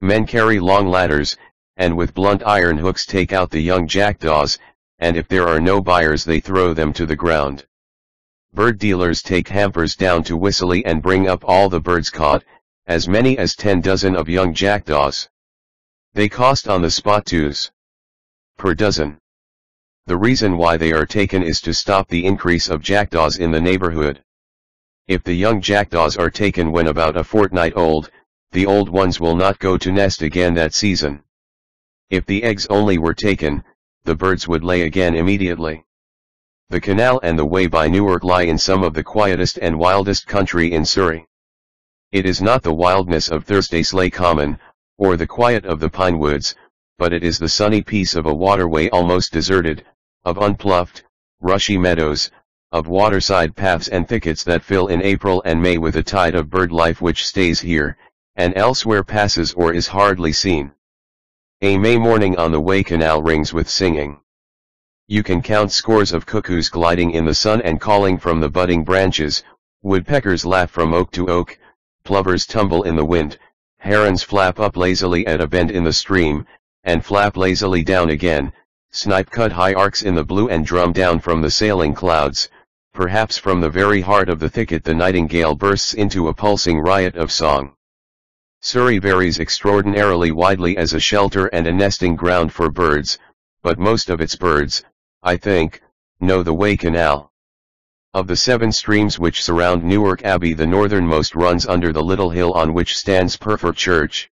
Men carry long ladders, and with blunt iron hooks take out the young jackdaws, and if there are no buyers they throw them to the ground. Bird dealers take hampers down to Wisley and bring up all the birds caught, as many as ten dozen of young jackdaws. They cost on the spot twos per dozen. The reason why they are taken is to stop the increase of jackdaws in the neighborhood. If the young jackdaws are taken when about a fortnight old, the old ones will not go to nest again that season. If the eggs only were taken, the birds would lay again immediately. The canal and the Wey by Newark lie in some of the quietest and wildest country in Surrey. It is not the wildness of Thursley Common, or the quiet of the pine woods, but it is the sunny peace of a waterway almost deserted, of unploughed, rushy meadows, of waterside paths and thickets that fill in April and May with a tide of bird life which stays here, and elsewhere passes or is hardly seen. A May morning on the Wey Canal rings with singing. You can count scores of cuckoos gliding in the sun and calling from the budding branches, woodpeckers laugh from oak to oak, plovers tumble in the wind, herons flap up lazily at a bend in the stream, and flap lazily down again, snipe cut high arcs in the blue and drum down from the sailing clouds, perhaps from the very heart of the thicket the nightingale bursts into a pulsing riot of song. Surrey varies extraordinarily widely as a shelter and a nesting ground for birds, but most of its birds, I think, know the Wey Canal. Of the seven streams which surround Newark Abbey the northernmost runs under the little hill on which stands Pyrford Church.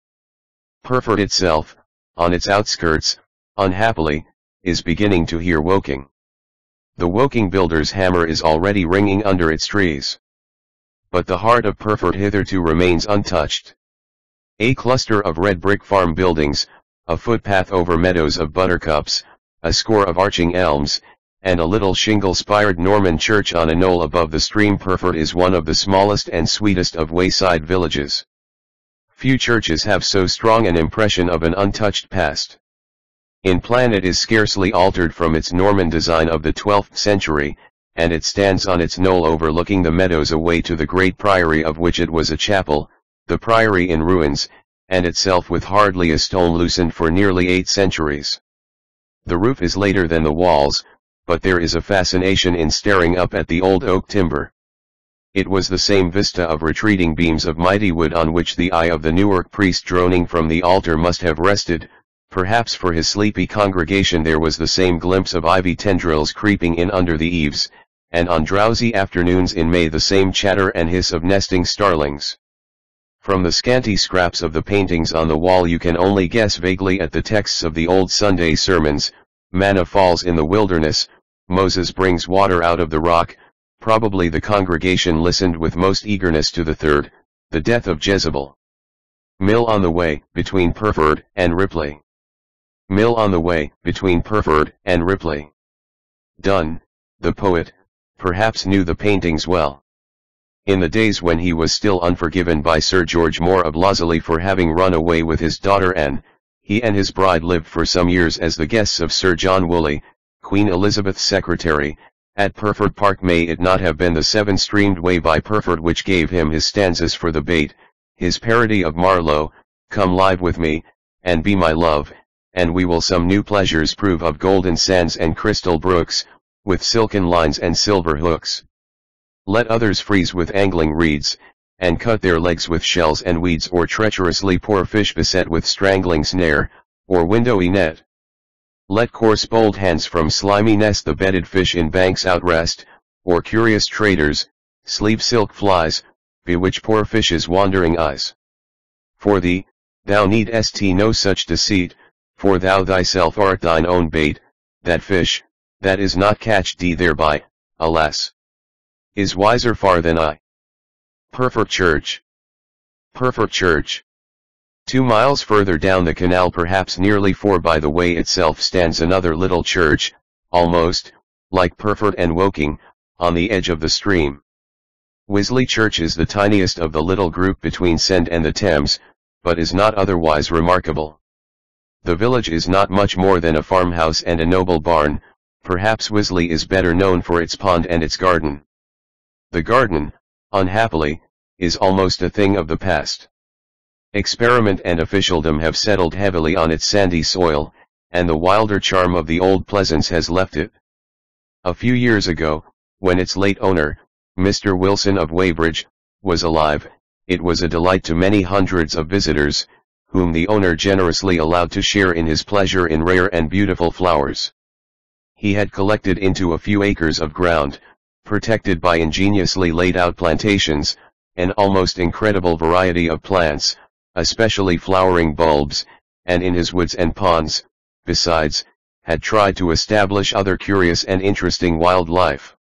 Pyrford itself, on its outskirts, unhappily, is beginning to hear Woking. The Woking builder's hammer is already ringing under its trees. But the heart of Pyrford hitherto remains untouched. A cluster of red brick farm buildings, a footpath over meadows of buttercups, a score of arching elms, and a little shingle-spired Norman church on a knoll above the stream Pyrford is one of the smallest and sweetest of wayside villages. Few churches have so strong an impression of an untouched past. In plan it is scarcely altered from its Norman design of the 12th century, and it stands on its knoll overlooking the meadows away to the great priory of which it was a chapel, the priory in ruins, and itself with hardly a stone loosened for nearly eight centuries. The roof is later than the walls, but there is a fascination in staring up at the old oak timber. It was the same vista of retreating beams of mighty wood on which the eye of the Newark priest droning from the altar must have rested, perhaps for his sleepy congregation there was the same glimpse of ivy tendrils creeping in under the eaves, and on drowsy afternoons in May the same chatter and hiss of nesting starlings. From the scanty scraps of the paintings on the wall you can only guess vaguely at the texts of the old Sunday sermons, manna falls in the wilderness, Moses brings water out of the rock, probably the congregation listened with most eagerness to the third, the death of Jezebel. Mill on the Wey, between Pyrford and Ripley. Mill on the Wey, between Pyrford and Ripley. Donne, the poet, perhaps knew the paintings well. In the days when he was still unforgiven by Sir George More of Loseley for having run away with his daughter Anne, he and his bride lived for some years as the guests of Sir John Woolley, Queen Elizabeth's secretary, at Pyrford Park may it not have been the seven-streamed Wey by Pyrford which gave him his stanzas for the bait, his parody of Marlowe, Come live with me, and be my love, and we will some new pleasures prove of golden sands and crystal brooks, with silken lines and silver hooks. Let others freeze with angling reeds, and cut their legs with shells and weeds or treacherously pour fish beset with strangling snare, or windowy net. Let coarse bold hands from slimy nest the bedded fish in banks outrest, or curious traders, sleep silk flies, bewitch poor fish's wandering eyes. For thee, thou needest no such deceit, for thou thyself art thine own bait, that fish, that is not catched thee thereby, alas is wiser far than I. Pyrford Church. Pyrford Church. Two miles further down the canal perhaps nearly four by the Wey itself stands another little church, almost, like Pyrford and Woking, on the edge of the stream. Wisley Church is the tiniest of the little group between Send and the Thames, but is not otherwise remarkable. The village is not much more than a farmhouse and a noble barn, perhaps Wisley is better known for its pond and its garden. The garden, unhappily, is almost a thing of the past. Experiment and officialdom have settled heavily on its sandy soil, and the wilder charm of the old pleasance has left it. A few years ago, when its late owner, Mr. Wilson of Weybridge, was alive, it was a delight to many hundreds of visitors, whom the owner generously allowed to share in his pleasure in rare and beautiful flowers. He had collected into a few acres of ground, protected by ingeniously laid out plantations, an almost incredible variety of plants, especially flowering bulbs, and in his woods and ponds, besides, had tried to establish other curious and interesting wildlife.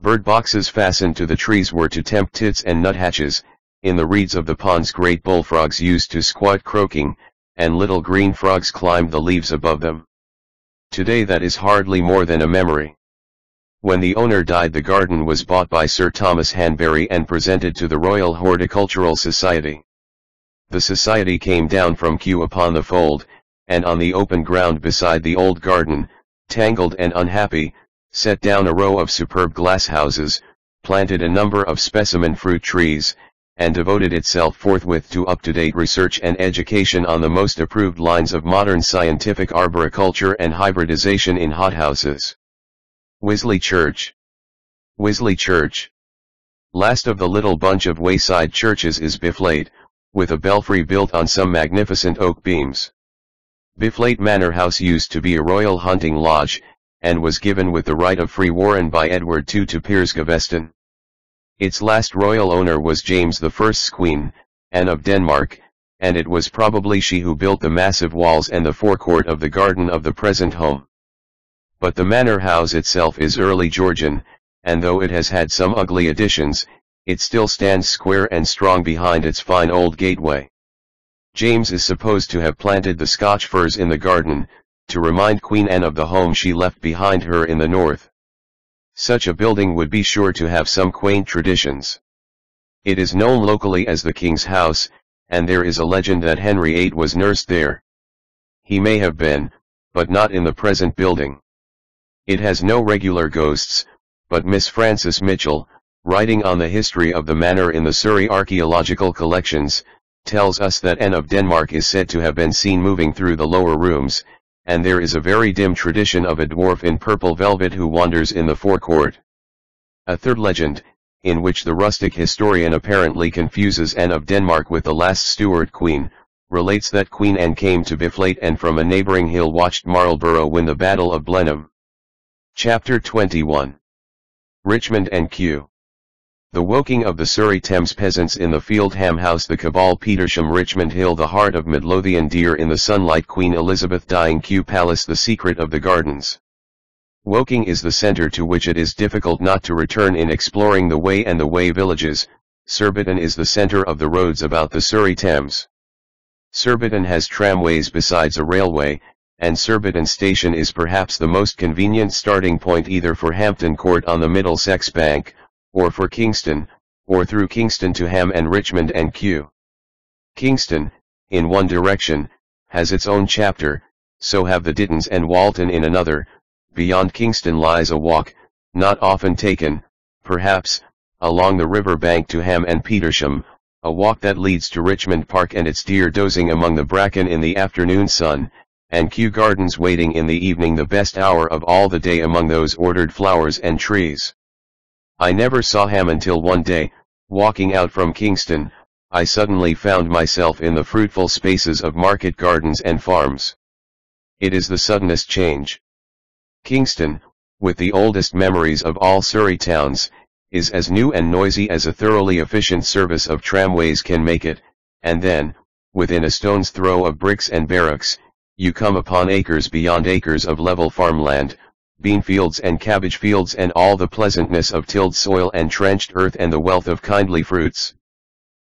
Bird boxes fastened to the trees were to tempt tits and nuthatches, in the reeds of the ponds great bullfrogs used to squat croaking, and little green frogs climbed the leaves above them. Today that is hardly more than a memory. When the owner died the garden was bought by Sir Thomas Hanbury and presented to the Royal Horticultural Society. The society came down from Kew upon the fold, and on the open ground beside the old garden, tangled and unhappy, set down a row of superb glass houses, planted a number of specimen fruit trees, and devoted itself forthwith to up-to-date research and education on the most approved lines of modern scientific arboriculture and hybridization in hothouses. Wisley Church Wisley Church Last of the little bunch of wayside churches is Byfleet, with a belfry built on some magnificent oak beams. Byfleet Manor House used to be a royal hunting lodge, and was given with the right of free warren by Edward II to Piers Gaveston. Its last royal owner was James I's queen, Anne of Denmark, and it was probably she who built the massive walls and the forecourt of the garden of the present home. But the manor house itself is early Georgian, and though it has had some ugly additions, it still stands square and strong behind its fine old gateway. James is supposed to have planted the Scotch firs in the garden, to remind Queen Anne of the home she left behind her in the north. Such a building would be sure to have some quaint traditions. It is known locally as the King's House, and there is a legend that Henry VIII was nursed there. He may have been, but not in the present building. It has no regular ghosts, but Miss Frances Mitchell, writing on the history of the manor in the Surrey Archaeological Collections, tells us that Anne of Denmark is said to have been seen moving through the lower rooms, and there is a very dim tradition of a dwarf in purple velvet who wanders in the forecourt. A third legend, in which the rustic historian apparently confuses Anne of Denmark with the last Stuart queen, relates that Queen Anne came to Byfleet and from a neighboring hill watched Marlborough win the Battle of Blenheim. Chapter 21 Richmond and Kew the Woking of the Surrey Thames peasants in the field Ham House the Cabal Petersham Richmond Hill the heart of Midlothian deer in the sunlight Queen Elizabeth dying Kew Palace the secret of the gardens. Woking is the centre to which it is difficult not to return in exploring the Wey and the Wey villages, Surbiton is the centre of the roads about the Surrey Thames. Surbiton has tramways besides a railway, and Surbiton Station is perhaps the most convenient starting point either for Hampton Court on the Middlesex bank, or for Kingston, or through Kingston to Ham and Richmond and Kew. Kingston, in one direction, has its own chapter, so have the Dittons and Walton in another, beyond Kingston lies a walk, not often taken, perhaps, along the river bank to Ham and Petersham, a walk that leads to Richmond Park and its deer dozing among the bracken in the afternoon sun, and Kew Gardens waiting in the evening the best hour of all the day among those ordered flowers and trees. I never saw Ham until one day, walking out from Kingston, I suddenly found myself in the fruitful spaces of market gardens and farms. It is the suddenest change. Kingston, with the oldest memories of all Surrey towns, is as new and noisy as a thoroughly efficient service of tramways can make it, and then, within a stone's throw of bricks and barracks, you come upon acres beyond acres of level farmland, bean fields and cabbage fields and all the pleasantness of tilled soil and trenched earth and the wealth of kindly fruits.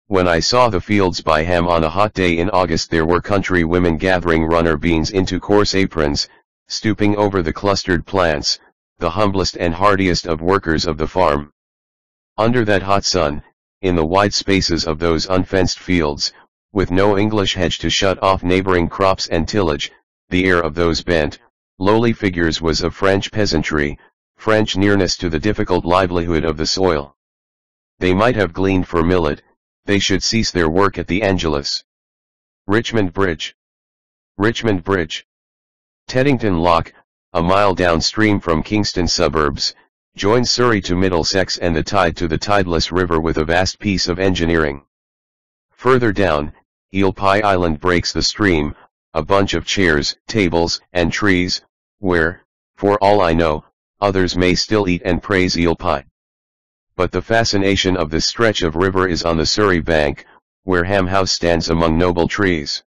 When I saw the fields by Ham on a hot day in August there were country women gathering runner beans into coarse aprons, stooping over the clustered plants, the humblest and hardiest of workers of the farm. Under that hot sun, in the wide spaces of those unfenced fields, with no English hedge to shut off neighboring crops and tillage, the air of those bent, lowly figures was of French peasantry, French nearness to the difficult livelihood of the soil. They might have gleaned for millet, they should cease their work at the Angelus. Richmond Bridge. Richmond Bridge. Teddington Lock, a mile downstream from Kingston suburbs, joins Surrey to Middlesex and the tide to the tideless river with a vast piece of engineering. Further down, Eel Pie Island breaks the stream, a bunch of chairs, tables, and trees, where, for all I know, others may still eat and praise eel pie. But the fascination of this stretch of river is on the Surrey bank, where Ham House stands among noble trees.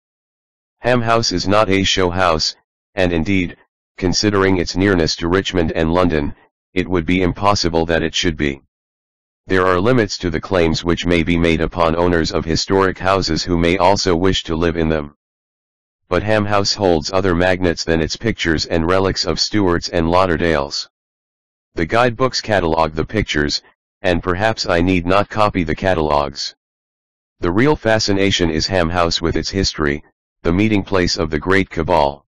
Ham House is not a show house, and indeed, considering its nearness to Richmond and London, it would be impossible that it should be. There are limits to the claims which may be made upon owners of historic houses who may also wish to live in them. But Ham House holds other magnets than its pictures and relics of Stuarts and Lauderdales. The guidebooks catalogue the pictures, and perhaps I need not copy the catalogues. The real fascination is Ham House with its history, the meeting place of the great cabal.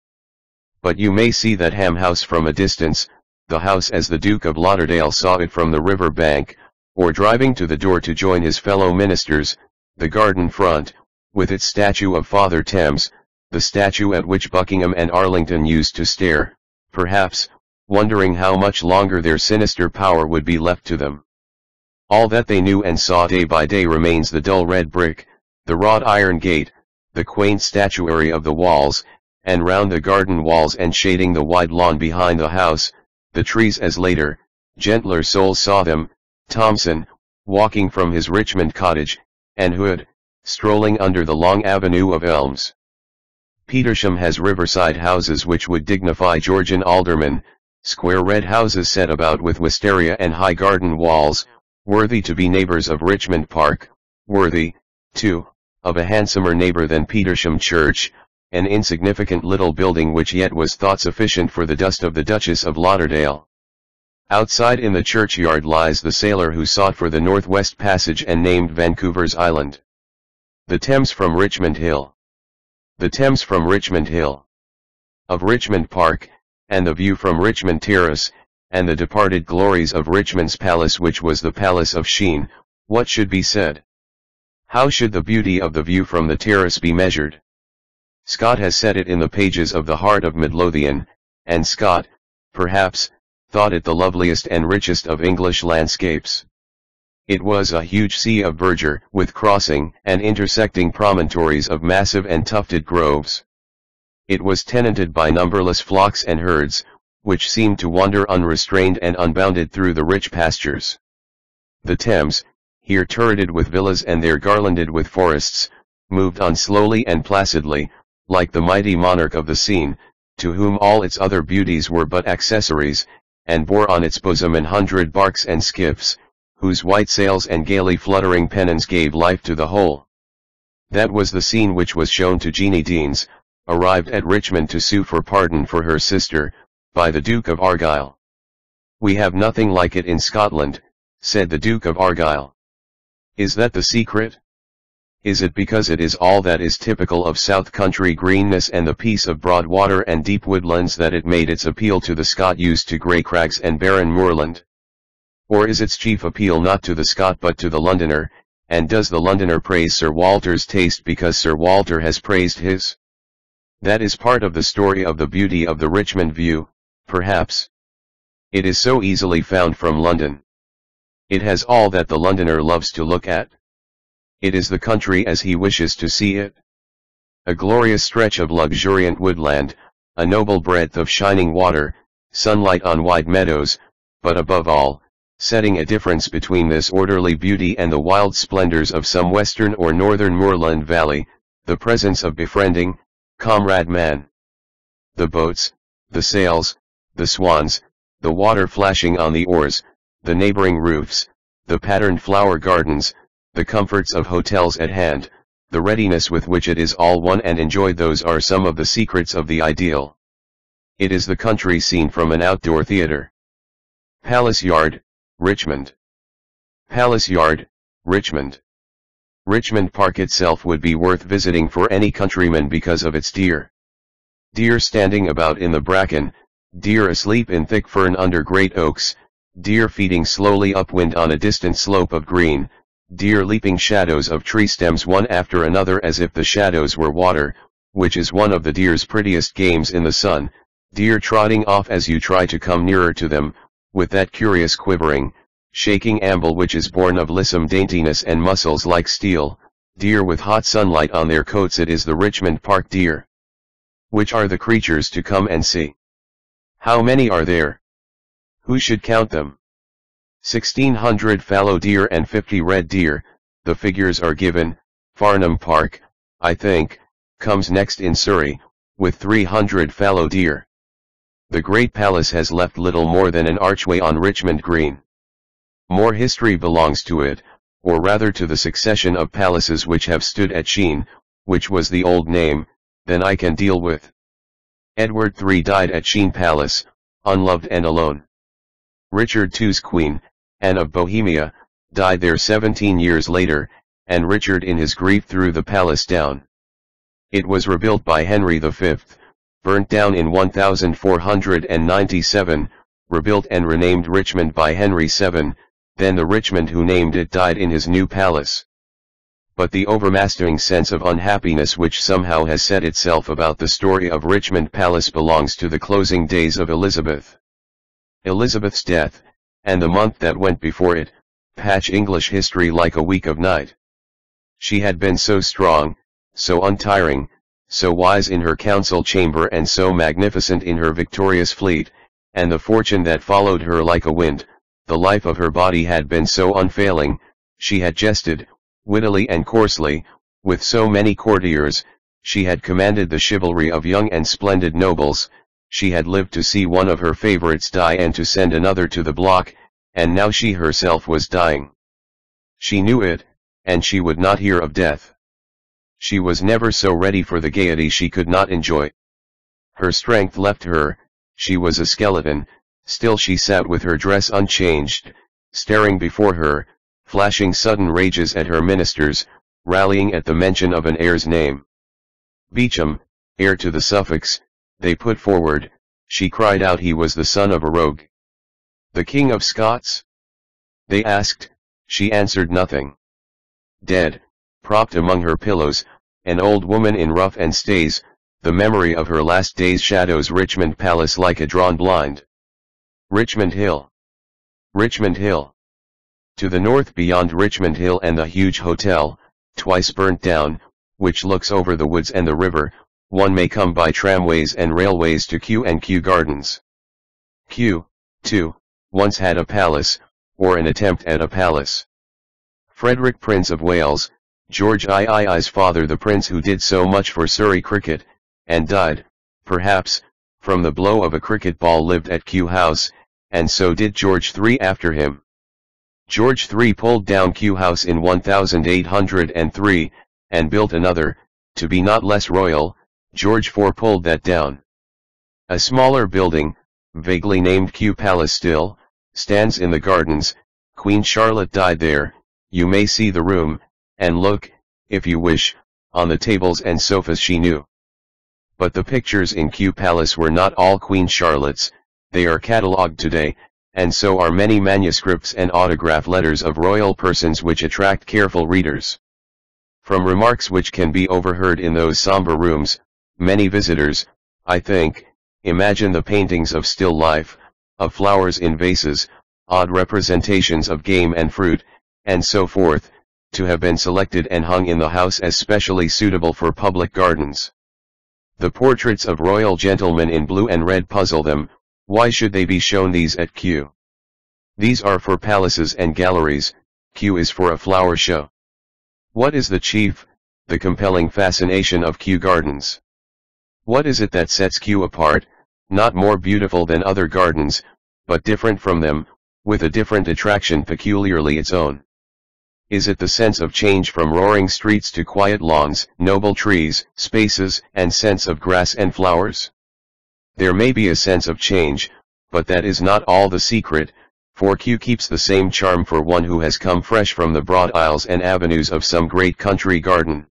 But you may see that Ham House from a distance, the house as the Duke of Lauderdale saw it from the river bank, or driving to the door to join his fellow ministers, the garden front, with its statue of Father Thames, the statue at which Buckingham and Arlington used to stare, perhaps, wondering how much longer their sinister power would be left to them. All that they knew and saw day by day remains the dull red brick, the wrought iron gate, the quaint statuary of the walls, and round the garden walls and shading the wide lawn behind the house, the trees as later, gentler souls saw them, Thomson, walking from his Richmond cottage, and Hood, strolling under the long avenue of elms. Petersham has riverside houses which would dignify Georgian aldermen, square red houses set about with wisteria and high garden walls, worthy to be neighbors of Richmond Park, worthy, too, of a handsomer neighbor than Petersham Church, an insignificant little building which yet was thought sufficient for the dust of the Duchess of Lauderdale. Outside in the churchyard lies the sailor who sought for the Northwest Passage and named Vancouver's Island. The Thames from Richmond Hill. The Thames from Richmond Hill. Of Richmond Park, and the view from Richmond Terrace, and the departed glories of Richmond's palace which was the palace of Sheen, what should be said? How should the beauty of the view from the terrace be measured? Scott has said it in the pages of The Heart of Midlothian, and Scott, perhaps, thought it the loveliest and richest of English landscapes. It was a huge sea of verdure, with crossing and intersecting promontories of massive and tufted groves. It was tenanted by numberless flocks and herds, which seemed to wander unrestrained and unbounded through the rich pastures. The Thames, here turreted with villas and there garlanded with forests, moved on slowly and placidly, like the mighty monarch of the scene, to whom all its other beauties were but accessories, and bore on its bosom an hundred barks and skiffs, whose white sails and gaily fluttering pennons gave life to the whole. That was the scene which was shown to Jeanie Deans, arrived at Richmond to sue for pardon for her sister, by the Duke of Argyll. We have nothing like it in Scotland, said the Duke of Argyll. Is that the secret? Is it because it is all that is typical of South Country greenness and the peace of broad water and deep woodlands that it made its appeal to the Scot used to grey crags and barren moorland? Or is its chief appeal not to the Scot but to the Londoner, and does the Londoner praise Sir Walter's taste because Sir Walter has praised his? That is part of the story of the beauty of the Richmond view, perhaps. It is so easily found from London. It has all that the Londoner loves to look at. It is the country as he wishes to see it. A glorious stretch of luxuriant woodland, a noble breadth of shining water, sunlight on wide meadows, but above all, setting a difference between this orderly beauty and the wild splendors of some western or northern moorland valley, the presence of befriending, comrade man. The boats, the sails, the swans, the water flashing on the oars, the neighboring roofs, the patterned flower gardens, the comforts of hotels at hand, the readiness with which it is all won and enjoyed those are some of the secrets of the ideal. It is the country scene from an outdoor theater. Palace Yard, Richmond. Palace Yard, Richmond. Richmond Park itself would be worth visiting for any countryman because of its deer. Deer standing about in the bracken, deer asleep in thick fern under great oaks, deer feeding slowly upwind on a distant slope of green, deer leaping shadows of tree stems one after another as if the shadows were water, which is one of the deer's prettiest games in the sun, deer trotting off as you try to come nearer to them, with that curious quivering, shaking amble which is born of lissom daintiness and muscles like steel, deer with hot sunlight on their coats it is the Richmond Park deer. Which are the creatures to come and see? How many are there? Who should count them? 1600 fallow deer and 50 red deer, the figures are given, Farnham Park, I think, comes next in Surrey, with 300 fallow deer. The Great Palace has left little more than an archway on Richmond Green. More history belongs to it, or rather to the succession of palaces which have stood at Sheen, which was the old name, than I can deal with. Edward III died at Sheen Palace, unloved and alone. Richard II's queen, Anne of Bohemia, died there 17 years later, and Richard in his grief threw the palace down. It was rebuilt by Henry V, burnt down in 1497, rebuilt and renamed Richmond by Henry VII, then the Richmond who named it died in his new palace. But the overmastering sense of unhappiness which somehow has set itself about the story of Richmond Palace belongs to the closing days of Elizabeth. Elizabeth's death, and the month that went before it, patch English history like a week of night. She had been so strong, so untiring, so wise in her council chamber and so magnificent in her victorious fleet, and the fortune that followed her like a wind, the life of her body had been so unfailing, she had jested, wittily and coarsely, with so many courtiers, she had commanded the chivalry of young and splendid nobles, she had lived to see one of her favorites die and to send another to the block, and now she herself was dying. She knew it, and she would not hear of death. She was never so ready for the gaiety she could not enjoy. Her strength left her, she was a skeleton, still she sat with her dress unchanged, staring before her, flashing sudden rages at her ministers, rallying at the mention of an heir's name. Beauchamp, heir to the Suffolks, they put forward, she cried out he was the son of a rogue. The King of Scots? They asked, she answered nothing. Dead, propped among her pillows, an old woman in ruff and stays, the memory of her last days shadows Richmond Palace like a drawn blind. Richmond Hill. Richmond Hill. To the north beyond Richmond Hill and the huge hotel, twice burnt down, which looks over the woods and the river, one may come by tramways and railways to Kew and Kew Gardens. Kew, too, once had a palace, or an attempt at a palace. Frederick Prince of Wales, George III's father the prince who did so much for Surrey cricket, and died, perhaps, from the blow of a cricket ball lived at Kew House, and so did George III after him. George III pulled down Kew House in 1803, and built another, to be not less royal, George IV pulled that down. A smaller building, vaguely named Kew Palace still, stands in the gardens, Queen Charlotte died there, you may see the room, and look, if you wish, on the tables and sofas she knew. But the pictures in Kew Palace were not all Queen Charlotte's, they are catalogued today, and so are many manuscripts and autograph letters of royal persons which attract careful readers. From remarks which can be overheard in those somber rooms, many visitors, I think, imagine the paintings of still life, of flowers in vases, odd representations of game and fruit, and so forth, to have been selected and hung in the house as specially suitable for public gardens. The portraits of royal gentlemen in blue and red puzzle them, why should they be shown these at Kew? These are for palaces and galleries, Kew is for a flower show. What is the chief, the compelling fascination of Kew Gardens? What is it that sets Kew apart, not more beautiful than other gardens, but different from them, with a different attraction peculiarly its own. Is it the sense of change from roaring streets to quiet lawns, noble trees, spaces, and sense of grass and flowers? There may be a sense of change, but that is not all the secret, for Kew keeps the same charm for one who has come fresh from the broad aisles and avenues of some great country garden.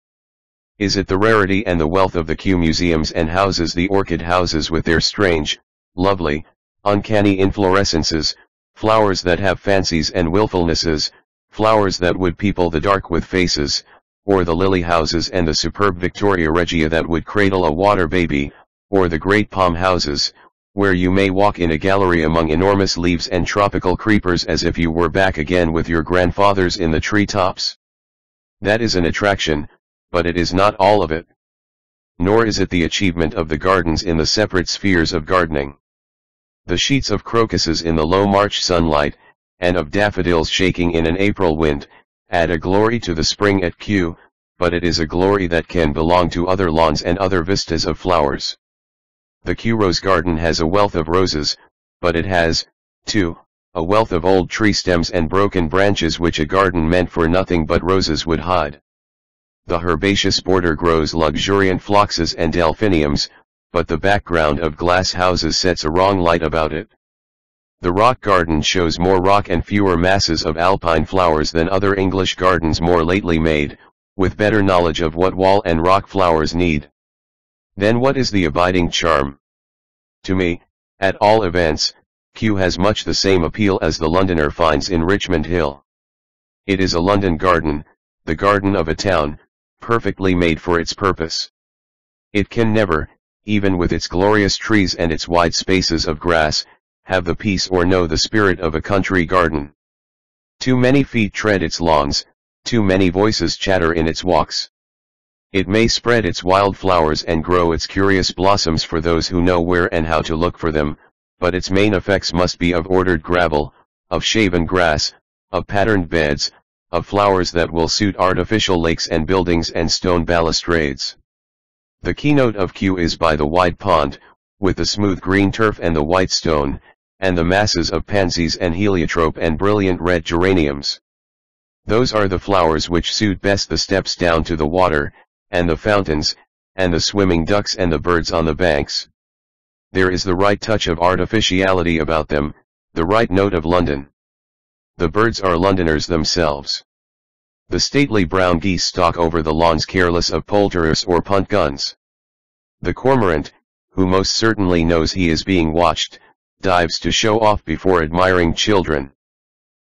Is it the rarity and the wealth of the Kew museums and houses the orchid houses with their strange, lovely, uncanny inflorescences, flowers that have fancies and wilfulnesses, flowers that would people the dark with faces, or the lily houses and the superb Victoria Regia that would cradle a water baby, or the great palm houses, where you may walk in a gallery among enormous leaves and tropical creepers as if you were back again with your grandfathers in the tree tops? That is an attraction, but it is not all of it. Nor is it the achievement of the gardens in the separate spheres of gardening. The sheets of crocuses in the low March sunlight, and of daffodils shaking in an April wind, add a glory to the spring at Kew, but it is a glory that can belong to other lawns and other vistas of flowers. The Kew Rose Garden has a wealth of roses, but it has, too, a wealth of old tree stems and broken branches which a garden meant for nothing but roses would hide. The herbaceous border grows luxuriant phloxes and delphiniums, but the background of glass houses sets a wrong light about it. The rock garden shows more rock and fewer masses of alpine flowers than other English gardens more lately made, with better knowledge of what wall and rock flowers need. Then what is the abiding charm? To me, at all events, Kew has much the same appeal as the Londoner finds in Richmond Hill. It is a London garden, the garden of a town, perfectly made for its purpose. It can never, even with its glorious trees and its wide spaces of grass, have the peace or know the spirit of a country garden. Too many feet tread its lawns, too many voices chatter in its walks. It may spread its wild flowers and grow its curious blossoms for those who know where and how to look for them, but its main effects must be of ordered gravel, of shaven grass, of patterned beds, of flowers that will suit artificial lakes and buildings and stone balustrades. The keynote of Kew is by the wide pond, with the smooth green turf and the white stone, and the masses of pansies and heliotrope and brilliant red geraniums. Those are the flowers which suit best the steps down to the water, and the fountains, and the swimming ducks and the birds on the banks. There is the right touch of artificiality about them, the right note of London. The birds are Londoners themselves. The stately brown geese stalk over the lawns careless of poulterers or punt guns. The cormorant, who most certainly knows he is being watched, dives to show off before admiring children.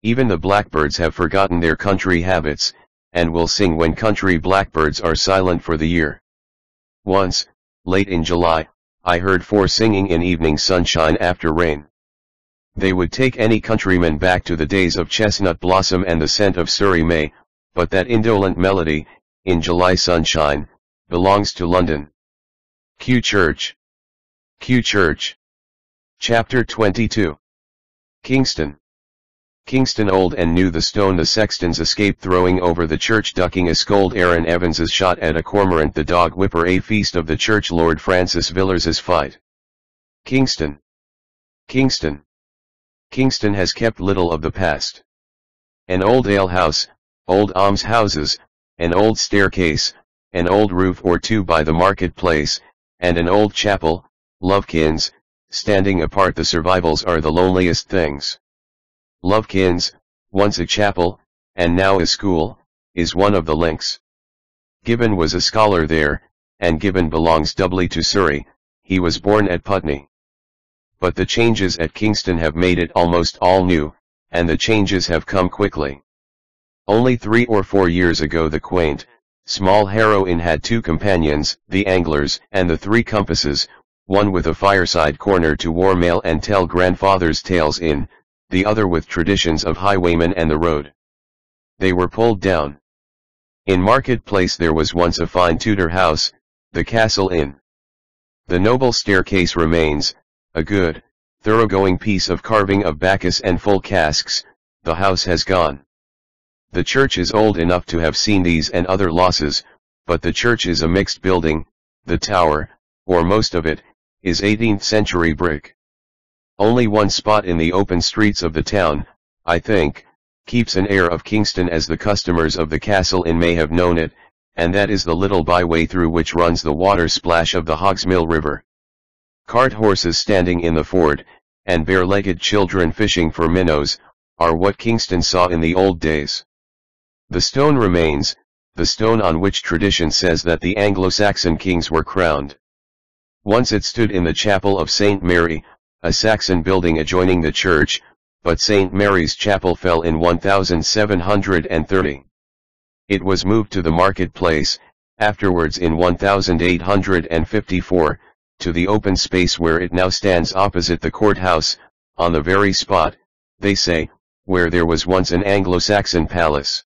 Even the blackbirds have forgotten their country habits, and will sing when country blackbirds are silent for the year. Once, late in July, I heard four singing in evening sunshine after rain. They would take any countryman back to the days of chestnut blossom and the scent of Surrey May, but that indolent melody, in July sunshine, belongs to London. Kew Church. Kew Church. Chapter 22. Kingston. Kingston Old and New The stone the sextons escaped throwing over the church ducking a scold Aaron Evans's shot at a cormorant the dog whipper a feast of the church Lord Francis Villiers's fight. Kingston. Kingston. Kingston has kept little of the past. An old alehouse, old almshouses, an old staircase, an old roof or two by the marketplace, and an old chapel, Lovekyn's, standing apart the survivals are the loneliest things. Lovekyn's, once a chapel, and now a school, is one of the links. Gibbon was a scholar there, and Gibbon belongs doubly to Surrey, he was born at Putney. But the changes at Kingston have made it almost all new, and the changes have come quickly. Only three or four years ago the quaint, small heroine had two companions, the anglers and the three compasses, one with a fireside corner to warm ale and tell grandfather's tales in, the other with traditions of highwaymen and the road. They were pulled down. In Market Place there was once a fine Tudor house, the Castle Inn. The noble staircase remains, a good, thoroughgoing piece of carving of Bacchus and full casks, the house has gone. The church is old enough to have seen these and other losses, but the church is a mixed building, the tower, or most of it, is 18th century brick. Only one spot in the open streets of the town, I think, keeps an air of Kingston as the customers of the castle inn may have known it, and that is the little byway through which runs the water splash of the Hogsmill River. Cart horses standing in the ford, and bare-legged children fishing for minnows, are what Kingston saw in the old days. The stone remains, the stone on which tradition says that the Anglo-Saxon kings were crowned. Once it stood in the chapel of St. Mary, a Saxon building adjoining the church, but St. Mary's chapel fell in 1730. It was moved to the marketplace, afterwards in 1854, to the open space where it now stands opposite the courthouse, on the very spot, they say, where there was once an Anglo-Saxon palace.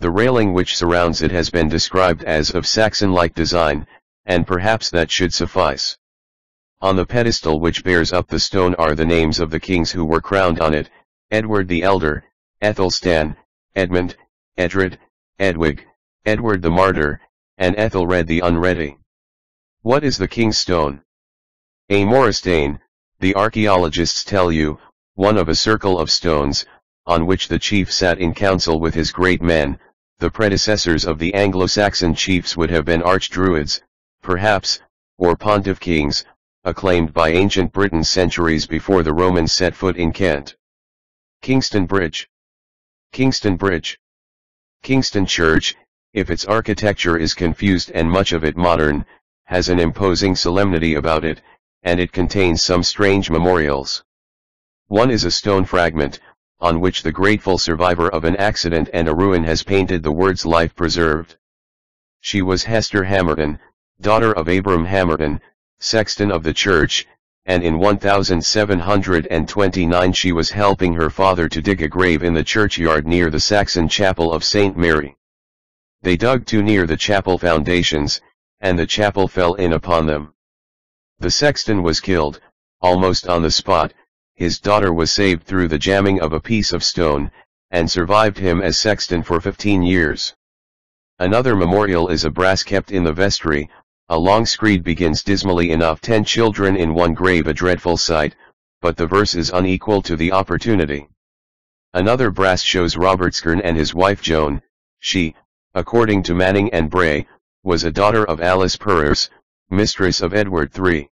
The railing which surrounds it has been described as of Saxon-like design, and perhaps that should suffice. On the pedestal which bears up the stone are the names of the kings who were crowned on it, Edward the Elder, Ethelstan, Edmund, Edred, Edwig, Edward the Martyr, and Ethelred the Unready. What is the King's Stone? A Moristane, the archaeologists tell you, one of a circle of stones, on which the chief sat in council with his great men, the predecessors of the Anglo-Saxon chiefs would have been archdruids, perhaps, or pontiff kings, acclaimed by ancient Britain centuries before the Romans set foot in Kent. Kingston Bridge Kingston Bridge Kingston Church, if its architecture is confused and much of it modern, has an imposing solemnity about it, and it contains some strange memorials. One is a stone fragment, on which the grateful survivor of an accident and a ruin has painted the words life preserved. She was Hester Hamerton, daughter of Abram Hamerton, sexton of the church, and in 1729 she was helping her father to dig a grave in the churchyard near the Saxon chapel of St. Mary. They dug too near the chapel foundations, and the chapel fell in upon them. The sexton was killed, almost on the spot, his daughter was saved through the jamming of a piece of stone, and survived him as sexton for 15 years. Another memorial is a brass kept in the vestry, a long screed begins dismally enough ten children in one grave a dreadful sight, but the verse is unequal to the opportunity. Another brass shows Robert Skerne and his wife Joan, she, according to Manning and Bray, was a daughter of Alice Perrers, mistress of Edward III.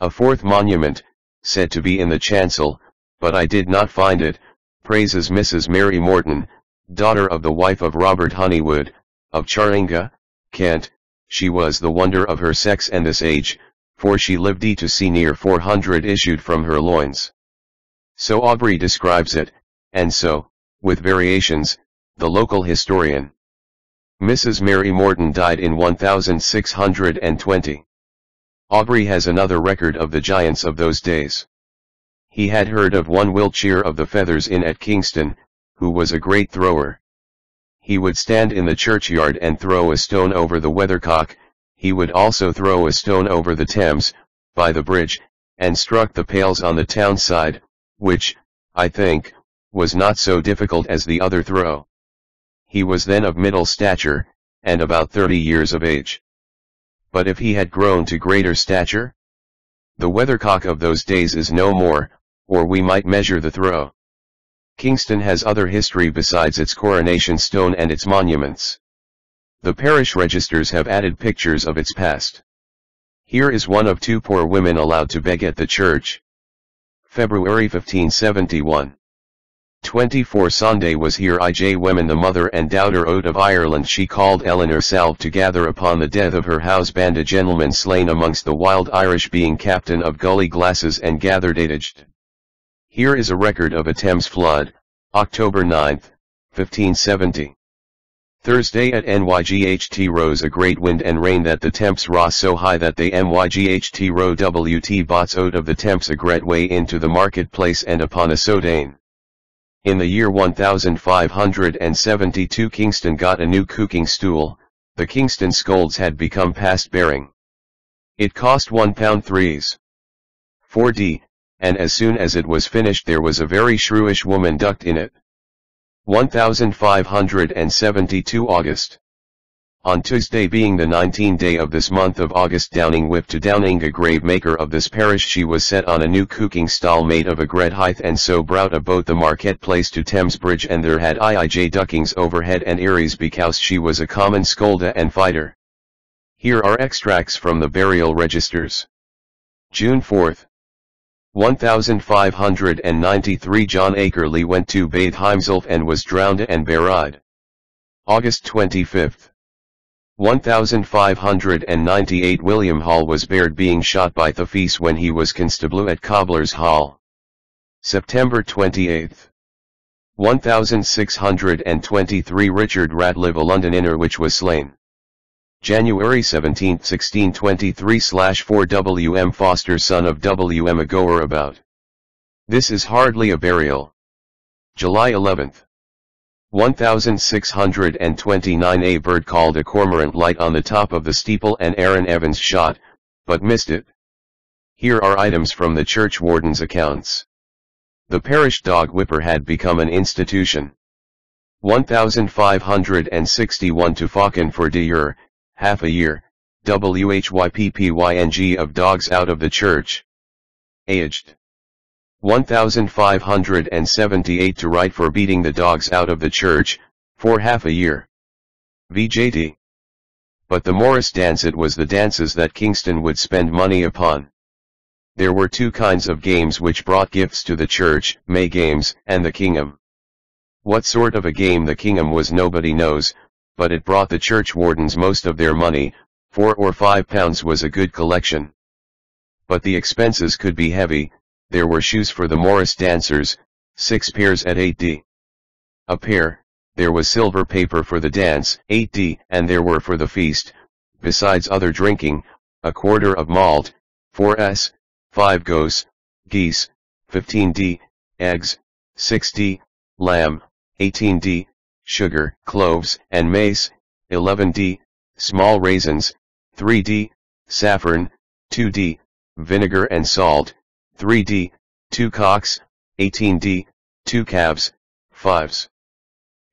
A fourth monument, said to be in the chancel, but I did not find it, praises Mrs. Mary Morton, daughter of the wife of Robert Honeywood, of Charinga, Kent, she was the wonder of her sex and this age, for she lived e to see near 400 issued from her loins. So Aubrey describes it, and so, with variations, the local historian. Mrs. Mary Morton died in 1620. Aubrey has another record of the giants of those days. He had heard of one Wiltshire of the Feathers Inn at Kingston, who was a great thrower. He would stand in the churchyard and throw a stone over the weathercock, he would also throw a stone over the Thames, by the bridge, and struck the pails on the town side, which, I think, was not so difficult as the other throw. He was then of middle stature, and about thirty years of age. But if he had grown to greater stature? The weathercock of those days is no more, or we might measure the throw. Kingston has other history besides its coronation stone and its monuments. The parish registers have added pictures of its past. Here is one of two poor women allowed to beg at the church. February 1571. 24 Sunday was here I.J. Wemon the mother and doubter Oat of Ireland she called Eleanor Salve to gather upon the death of her house band a gentleman slain amongst the wild Irish being captain of gallowglasses and gathered aged. Here is a record of a Thames flood, October 9, 1570. Thursday at NYGHT rose a great wind and rain that the temps rose so high that the NYGHT row WT bots out of the temps a great way into the marketplace and upon a sodane. In the year 1572 Kingston got a new cucking stool, the Kingston scolds had become past bearing. It cost one pound threes. 4d, and as soon as it was finished there was a very shrewish woman ducked in it. 1572 August. On Tuesday being the 19th day of this month of August Downing whipped to Downing a grave maker of this parish she was set on a new cucking stall made of a great height and so brought about the market-place to Thames Bridge and there had IIJ duckings overhead and eries because she was a common scolda and fighter. Here are extracts from the burial registers. June 4. 1593 John Akerley went to bathe himself and was drowned and buried. August 25. 1598 William Hall was bared being shot by Thefis when he was constable at Cobbler's Hall. September 28. 1623 Richard Ratliff a Londoner which was slain. January 17, 1623 4 W. M. Foster son of W. M. A goer about. This is hardly a burial. July 11. 1629 A bird called a cormorant light on the top of the steeple and Aaron Evans shot, but missed it. Here are items from the churchwarden's accounts. The parish dog whipper had become an institution. 1561 to Faken for de year, half a year, WHYPPYNG of dogs out of the church. Aged. 1578 to write for beating the dogs out of the church, for half a year. VJD. But the Morris dance it was the dances that Kingston would spend money upon. There were two kinds of games which brought gifts to the church, May games, and the Kingham. What sort of a game the Kingham was nobody knows, but it brought the church wardens most of their money, four or five pounds was a good collection. But the expenses could be heavy, there were shoes for the Morris dancers, six pairs at 8d. A pair, there was silver paper for the dance, 8d, and there were for the feast, besides other drinking, a quarter of malt, 4s, 5 goose, geese, 15d, eggs, 6d, lamb, 18d, sugar, cloves, and mace, 11d, small raisins, 3d, saffron, 2d, vinegar and salt, 3d, 2 cocks, 18d, 2 calves, 5s.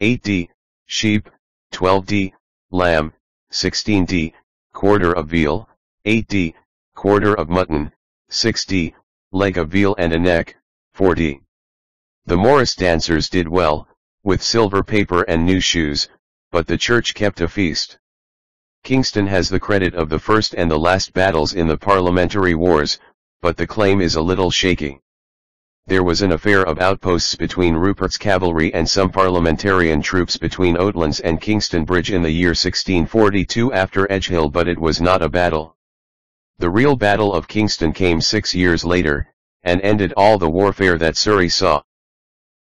8d, sheep, 12d, lamb, 16d, quarter of veal, 8d, quarter of mutton, 6d, leg of veal and a neck, 4d. The Morris dancers did well, with silver paper and new shoes, but the church kept a feast. Kingston has the credit of the first and the last battles in the parliamentary wars, but the claim is a little shaky. There was an affair of outposts between Rupert's cavalry and some parliamentarian troops between Oatlands and Kingston Bridge in the year 1642 after Edgehill but it was not a battle. The real Battle of Kingston came six years later, and ended all the warfare that Surrey saw.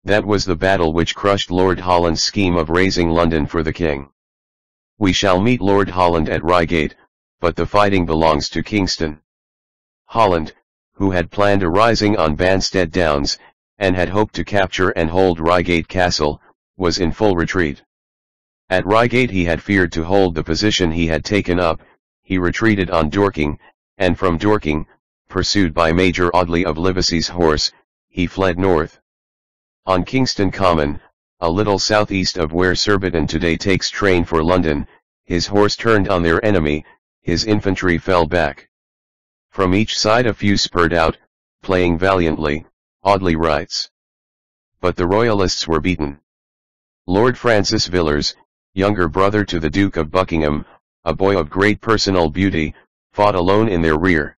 That was the battle which crushed Lord Holland's scheme of raising London for the king. We shall meet Lord Holland at Reigate, but the fighting belongs to Kingston. Holland, who had planned a rising on Banstead Downs, and had hoped to capture and hold Reigate Castle, was in full retreat. At Reigate he had feared to hold the position he had taken up, he retreated on Dorking, and from Dorking, pursued by Major Audley of Livesey's horse, he fled north. On Kingston Common, a little southeast of where Surbiton today takes train for London, his horse turned on their enemy, his infantry fell back. From each side a few spurred out, playing valiantly, Audley writes. But the royalists were beaten. Lord Francis Villiers, younger brother to the Duke of Buckingham, a boy of great personal beauty, fought alone in their rear.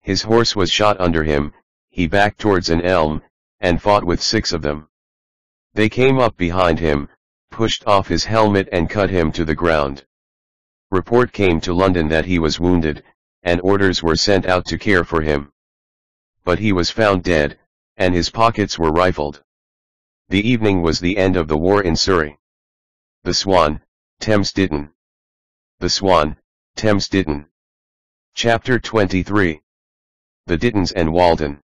His horse was shot under him, he backed towards an elm, and fought with six of them. They came up behind him, pushed off his helmet and cut him to the ground. Report came to London that he was wounded, and orders were sent out to care for him. But he was found dead, and his pockets were rifled. The evening was the end of the war in Surrey. The Swan, Thames Ditton. The Swan, Thames Ditton. Chapter 23 The Dittons and Walton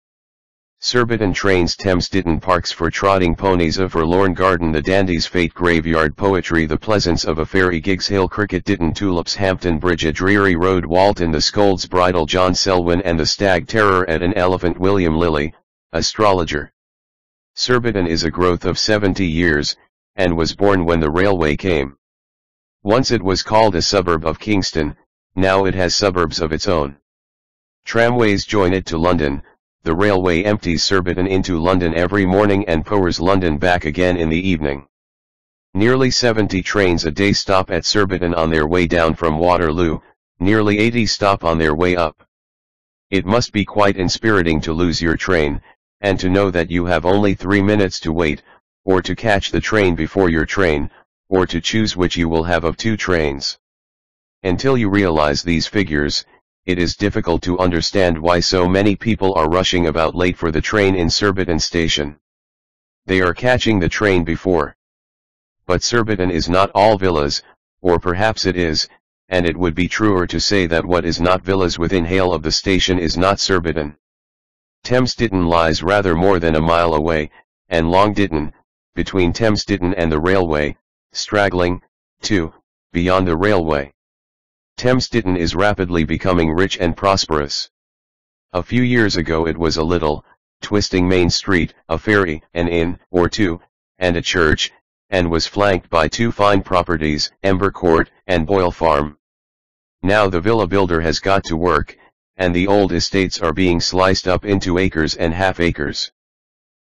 Surbiton trains Thames Ditton parks for trotting ponies a forlorn garden the dandy's fate graveyard poetry the pleasance of a fairy Giggs Hill cricket Ditton tulips Hampton Bridge a dreary road Walton the scold's bridle John Selwyn and the stag terror at an elephant William Lilly, astrologer. Surbiton is a growth of 70 years, and was born when the railway came. Once it was called a suburb of Kingston, now it has suburbs of its own. Tramways join it to London, the railway empties Surbiton into London every morning and powers London back again in the evening. Nearly 70 trains a day stop at Surbiton on their way down from Waterloo, nearly 80 stop on their way up. It must be quite inspiriting to lose your train, and to know that you have only three minutes to wait, or to catch the train before your train, or to choose which you will have of two trains. Until you realize these figures, it is difficult to understand why so many people are rushing about late for the train in Surbiton station. They are catching the train before. But Surbiton is not all villas, or perhaps it is, and it would be truer to say that what is not villas within hail of the station is not Surbiton. Thames Ditton lies rather more than a mile away, and Long Ditton, between Thames Ditton and the railway, straggling, too, beyond the railway. Thames Ditton is rapidly becoming rich and prosperous. A few years ago it was a little, twisting main street, a ferry, an inn, or two, and a church, and was flanked by two fine properties, Ember Court, and Boyle Farm. Now the villa builder has got to work, and the old estates are being sliced up into acres and half acres.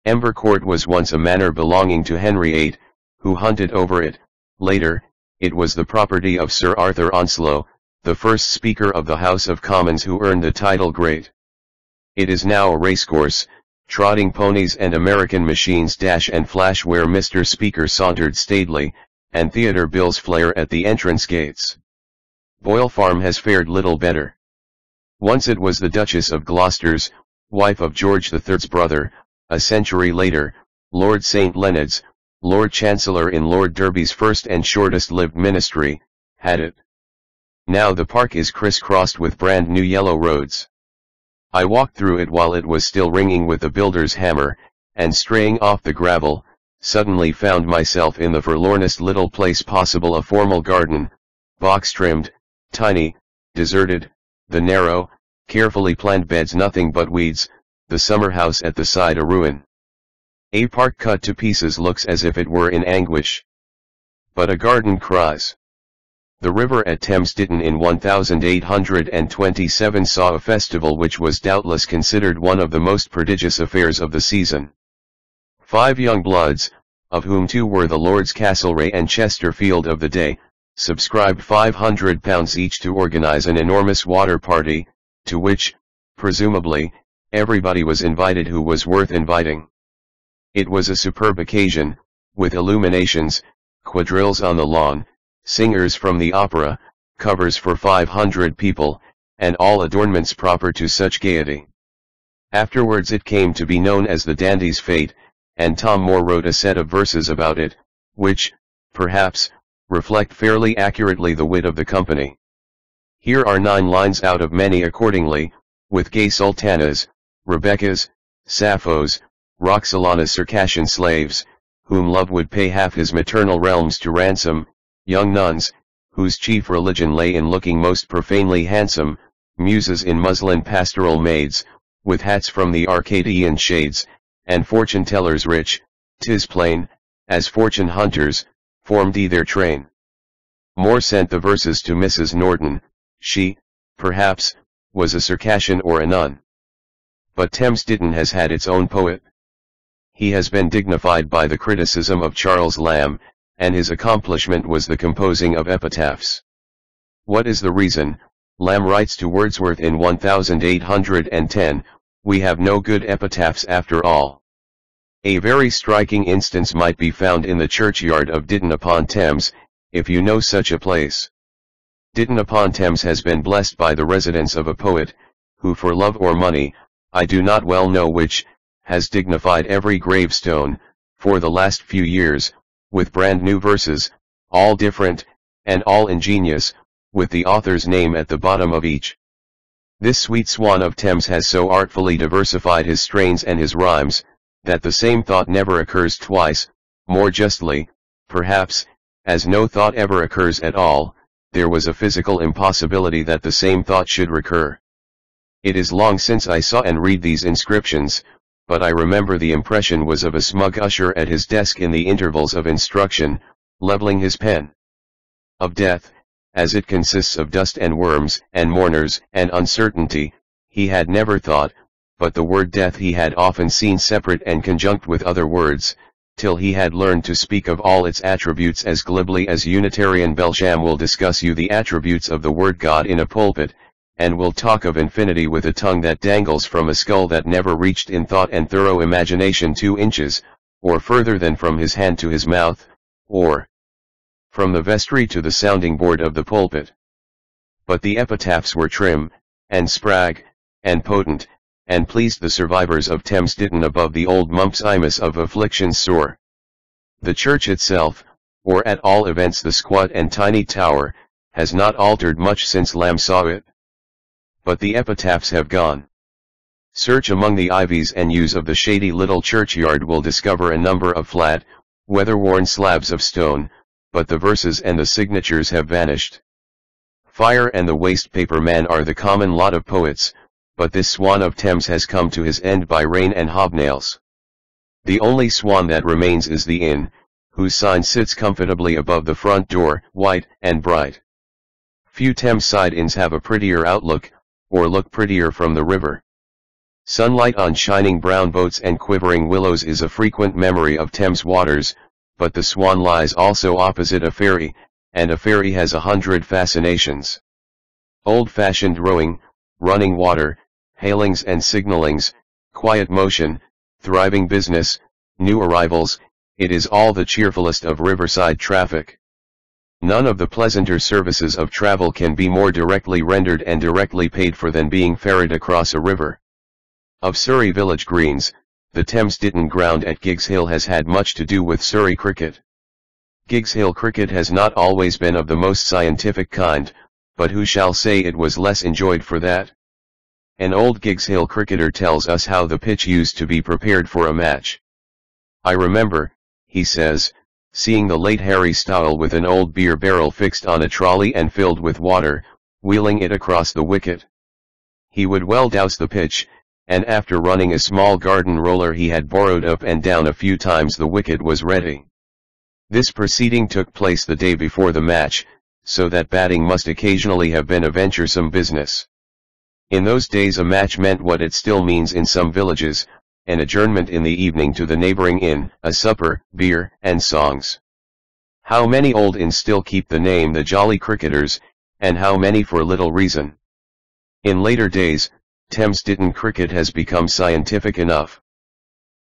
Ember Court was once a manor belonging to Henry VIII, who hunted over it, later, it was the property of Sir Arthur Onslow, the first Speaker of the House of Commons who earned the title Great. It is now a racecourse, trotting ponies and American machines dash and flash where Mr. Speaker sauntered stately, and theatre bills flare at the entrance gates. Boyle Farm has fared little better. Once it was the Duchess of Gloucester's, wife of George III's brother, a century later, Lord St. Leonard's, Lord Chancellor in Lord Derby's first and shortest lived ministry, had it. Now the park is crisscrossed with brand new yellow roads. I walked through it while it was still ringing with the builder's hammer, and straying off the gravel, suddenly found myself in the forlornest little place possible a formal garden, box-trimmed, tiny, deserted, the narrow, carefully planned beds nothing but weeds, the summer house at the side a ruin. A park cut to pieces looks as if it were in anguish. But a garden cries. The river at Thames Ditton in 1827 saw a festival which was doubtless considered one of the most prodigious affairs of the season. Five young bloods, of whom two were the Lords Castlereagh and Chesterfield of the day, subscribed £500 each to organize an enormous water party, to which, presumably, everybody was invited who was worth inviting. It was a superb occasion, with illuminations, quadrilles on the lawn, singers from the opera, covers for 500 people, and all adornments proper to such gaiety. Afterwards it came to be known as the Dandy's Fete, and Tom Moore wrote a set of verses about it, which, perhaps, reflect fairly accurately the wit of the company. Here are nine lines out of many accordingly, with gay sultanas, Rebeccas, Sapphos, Roxolanas Circassian slaves, whom love would pay half his maternal realms to ransom, young nuns, whose chief religion lay in looking most profanely handsome, muses in muslin pastoral maids, with hats from the Arcadian shades, and fortune tellers rich, tis plain, as fortune hunters, formed he their train. Moore sent the verses to Mrs. Norton, she, perhaps, was a Circassian or a nun. But Thames Ditton has had its own poet. He has been dignified by the criticism of Charles Lamb, and his accomplishment was the composing of epitaphs. What is the reason, Lamb writes to Wordsworth in 1810, we have no good epitaphs after all. A very striking instance might be found in the churchyard of Ditton upon Thames, if you know such a place. Ditton upon Thames has been blessed by the residence of a poet, who for love or money, I do not well know which, has dignified every gravestone, for the last few years, with brand new verses, all different, and all ingenious, with the author's name at the bottom of each. This sweet swan of Thames has so artfully diversified his strains and his rhymes, that the same thought never occurs twice, more justly, perhaps, as no thought ever occurs at all, there was a physical impossibility that the same thought should recur. It is long since I saw and read these inscriptions, but I remember the impression was of a smug usher at his desk in the intervals of instruction, leveling his pen. Of death, as it consists of dust and worms, and mourners, and uncertainty, he had never thought, but the word death he had often seen separate and conjunct with other words, till he had learned to speak of all its attributes as glibly as Unitarian Belsham will discuss you the attributes of the word God in a pulpit, and will talk of infinity with a tongue that dangles from a skull that never reached in thought and thorough imagination two inches, or further than from his hand to his mouth, or from the vestry to the sounding board of the pulpit. But the epitaphs were trim, and sprag, and potent, and pleased the survivors of Thames Ditton above the old mumpsimus of afflictions sore. The church itself, or at all events the squat and tiny tower, has not altered much since Lamb saw it but the epitaphs have gone. Search among the ivies and yews of the shady little churchyard will discover a number of flat, weather-worn slabs of stone, but the verses and the signatures have vanished. Fire and the waste paper man are the common lot of poets, but this swan of Thames has come to his end by rain and hobnails. The only swan that remains is the inn, whose sign sits comfortably above the front door, white and bright. Few Thames side inns have a prettier outlook, or look prettier from the river. Sunlight on shining brown boats and quivering willows is a frequent memory of Thames waters, but the Swan lies also opposite a ferry, and a ferry has a hundred fascinations. Old-fashioned rowing, running water, hailings and signalings, quiet motion, thriving business, new arrivals, it is all the cheerfulest of riverside traffic. None of the pleasanter services of travel can be more directly rendered and directly paid for than being ferried across a river. Of Surrey village greens, the Thames Ditton ground at Giggs Hill has had much to do with Surrey cricket. Giggs Hill cricket has not always been of the most scientific kind, but who shall say it was less enjoyed for that? An old Giggs Hill cricketer tells us how the pitch used to be prepared for a match. I remember, he says, seeing the late Harry Stowell with an old beer barrel fixed on a trolley and filled with water, wheeling it across the wicket. He would well douse the pitch, and after running a small garden roller he had borrowed up and down a few times the wicket was ready. This proceeding took place the day before the match, so that batting must occasionally have been a venturesome business. In those days a match meant what it still means in some villages, an adjournment in the evening to the neighboring inn, a supper, beer, and songs. How many old inns still keep the name the Jolly Cricketers, and how many for little reason. In later days, Thames Ditton cricket has become scientific enough.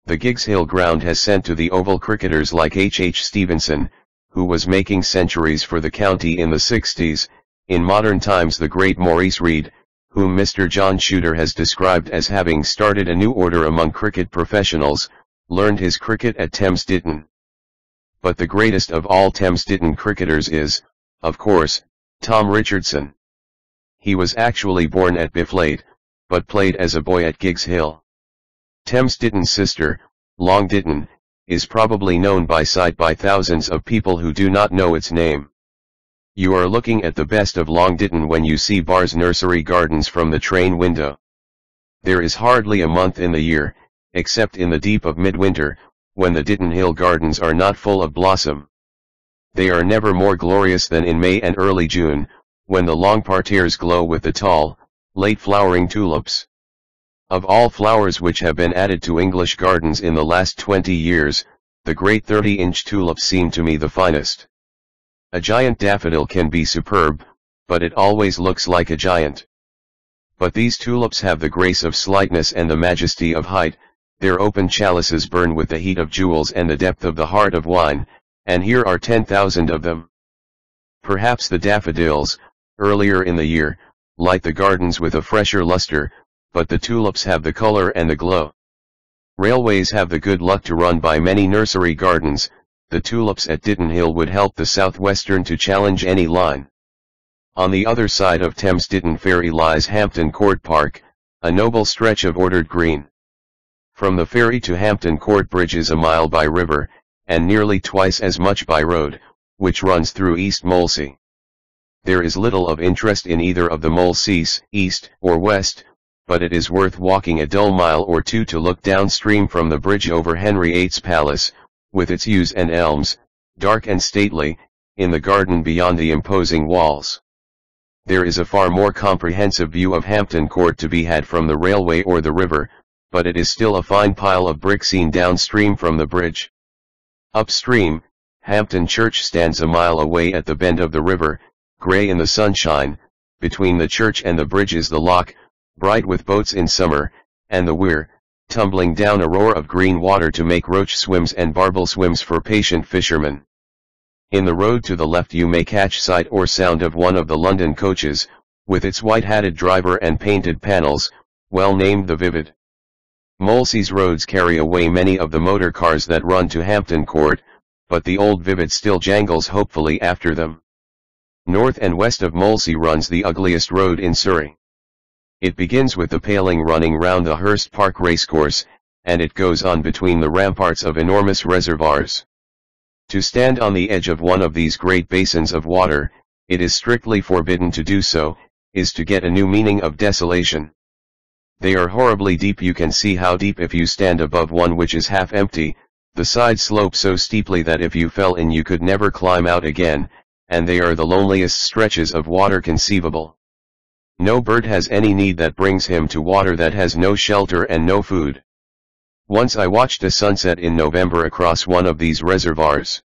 The Giggs Hill ground has sent to the Oval cricketers like H. H. Stephenson, who was making centuries for the county in the 60s, in modern times the great Maurice Read, whom Mr. John Shuter has described as having started a new order among cricket professionals, learned his cricket at Thames Ditton. But the greatest of all Thames Ditton cricketers is, of course, Tom Richardson. He was actually born at Byfleet, but played as a boy at Giggs Hill. Thames Ditton's sister, Long Ditton, is probably known by sight by thousands of people who do not know its name. You are looking at the best of Long Ditton when you see Barr's nursery gardens from the train window. There is hardly a month in the year, except in the deep of midwinter, when the Ditton Hill gardens are not full of blossom. They are never more glorious than in May and early June, when the long parterres glow with the tall, late flowering tulips. Of all flowers which have been added to English gardens in the last 20 years, the great 30-inch tulips seem to me the finest. A giant daffodil can be superb, but it always looks like a giant. But these tulips have the grace of slightness and the majesty of height, their open chalices burn with the heat of jewels and the depth of the heart of wine, and here are 10,000 of them. Perhaps the daffodils, earlier in the year, light the gardens with a fresher luster, but the tulips have the color and the glow. Railways have the good luck to run by many nursery gardens, the tulips at Ditton Hill would help the Southwestern to challenge any line. On the other side of Thames Ditton Ferry lies Hampton Court Park, a noble stretch of ordered green. From the ferry to Hampton Court Bridge is a mile by river, and nearly twice as much by road, which runs through East Molesey. There is little of interest in either of the Moleseys, east or west, but it is worth walking a dull mile or two to look downstream from the bridge over Henry VIII's palace, with its yews and elms, dark and stately, in the garden beyond the imposing walls. There is a far more comprehensive view of Hampton Court to be had from the railway or the river, but it is still a fine pile of brick seen downstream from the bridge. Upstream, Hampton Church stands a mile away at the bend of the river, grey in the sunshine, between the church and the bridge is the lock, bright with boats in summer, and the weir, tumbling down a roar of green water to make roach swims and barbel swims for patient fishermen. In the road to the left you may catch sight or sound of one of the London coaches, with its white-hatted driver and painted panels, well named the Vivid. Molesey's roads carry away many of the motor cars that run to Hampton Court, but the old Vivid still jangles hopefully after them. North and west of Molesey runs the ugliest road in Surrey. It begins with the paling running round the Hurst Park racecourse, and it goes on between the ramparts of enormous reservoirs. To stand on the edge of one of these great basins of water, it is strictly forbidden to do so, is to get a new meaning of desolation. They are horribly deep you can see how deep if you stand above one which is half empty, the sides slope so steeply that if you fell in you could never climb out again, and they are the loneliest stretches of water conceivable. No bird has any need that brings him to water that has no shelter and no food. Once I watched a sunset in November across one of these reservoirs.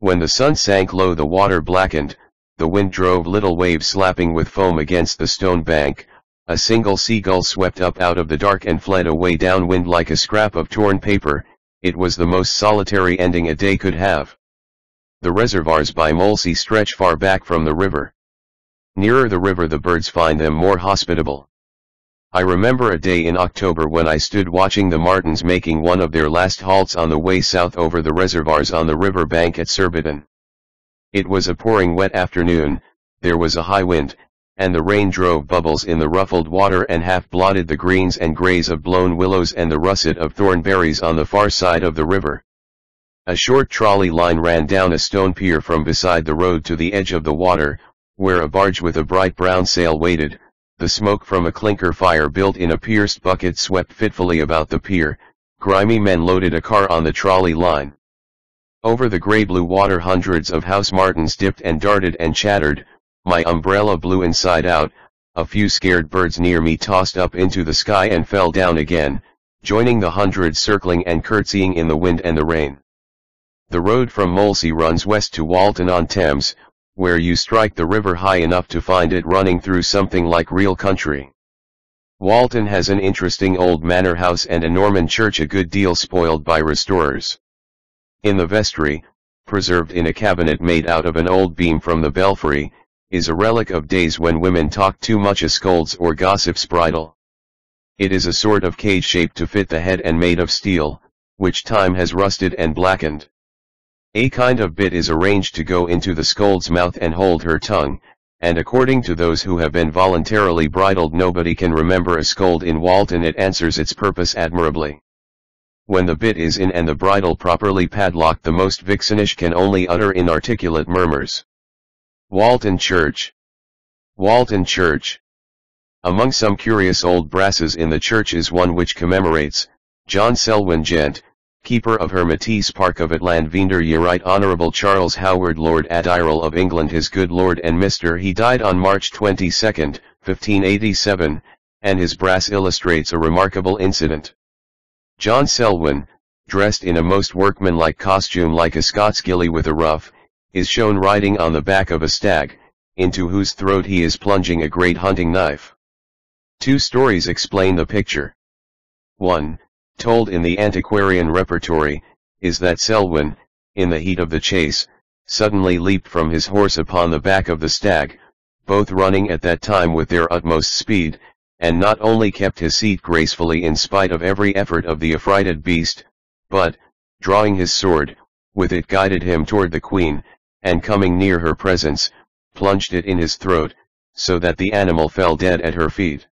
When the sun sank low the water blackened, the wind drove little waves slapping with foam against the stone bank, a single seagull swept up out of the dark and fled away downwind like a scrap of torn paper, it was the most solitary ending a day could have. The reservoirs by Molesey stretch far back from the river. Nearer the river the birds find them more hospitable. I remember a day in October when I stood watching the martins making one of their last halts on the way south over the reservoirs on the river bank at Surbiton. It was a pouring wet afternoon, there was a high wind, and the rain drove bubbles in the ruffled water and half blotted the greens and greys of blown willows and the russet of thornberries on the far side of the river. A short trolley line ran down a stone pier from beside the road to the edge of the water, where a barge with a bright brown sail waited, the smoke from a clinker fire built in a pierced bucket swept fitfully about the pier, grimy men loaded a car on the trolley line. Over the grey-blue water hundreds of house martins dipped and darted and chattered, my umbrella blew inside out, a few scared birds near me tossed up into the sky and fell down again, joining the hundreds circling and curtsying in the wind and the rain. The road from Molesey runs west to Walton-on-Thames, where you strike the river high enough to find it running through something like real country. Walton has an interesting old manor house and a Norman church a good deal spoiled by restorers. In the vestry, preserved in a cabinet made out of an old beam from the belfry, is a relic of days when women talked too much a scolds or gossips bridle. It is a sort of cage shaped to fit the head and made of steel, which time has rusted and blackened. A kind of bit is arranged to go into the scold's mouth and hold her tongue, and according to those who have been voluntarily bridled nobody can remember a scold in Walton it answers its purpose admirably. When the bit is in and the bridle properly padlocked the most vixenish can only utter inarticulate murmurs. Walton Church Walton Church Among some curious old brasses in the church is one which commemorates, John Selwyn Gent, Keeper of Hermitage Park of Atlandvender Ye Right Honourable Charles Howard Lord Admiral of England His good Lord and Mr. He died on March 22, 1587, and his brass illustrates a remarkable incident. John Selwyn, dressed in a most workmanlike costume like a Scots gillie with a ruff, is shown riding on the back of a stag, into whose throat he is plunging a great hunting knife. Two stories explain the picture. 1 told in the antiquarian repertory, is that Selwyn, in the heat of the chase, suddenly leaped from his horse upon the back of the stag, both running at that time with their utmost speed, and not only kept his seat gracefully in spite of every effort of the affrighted beast, but, drawing his sword, with it guided him toward the queen, and coming near her presence, plunged it in his throat, so that the animal fell dead at her feet.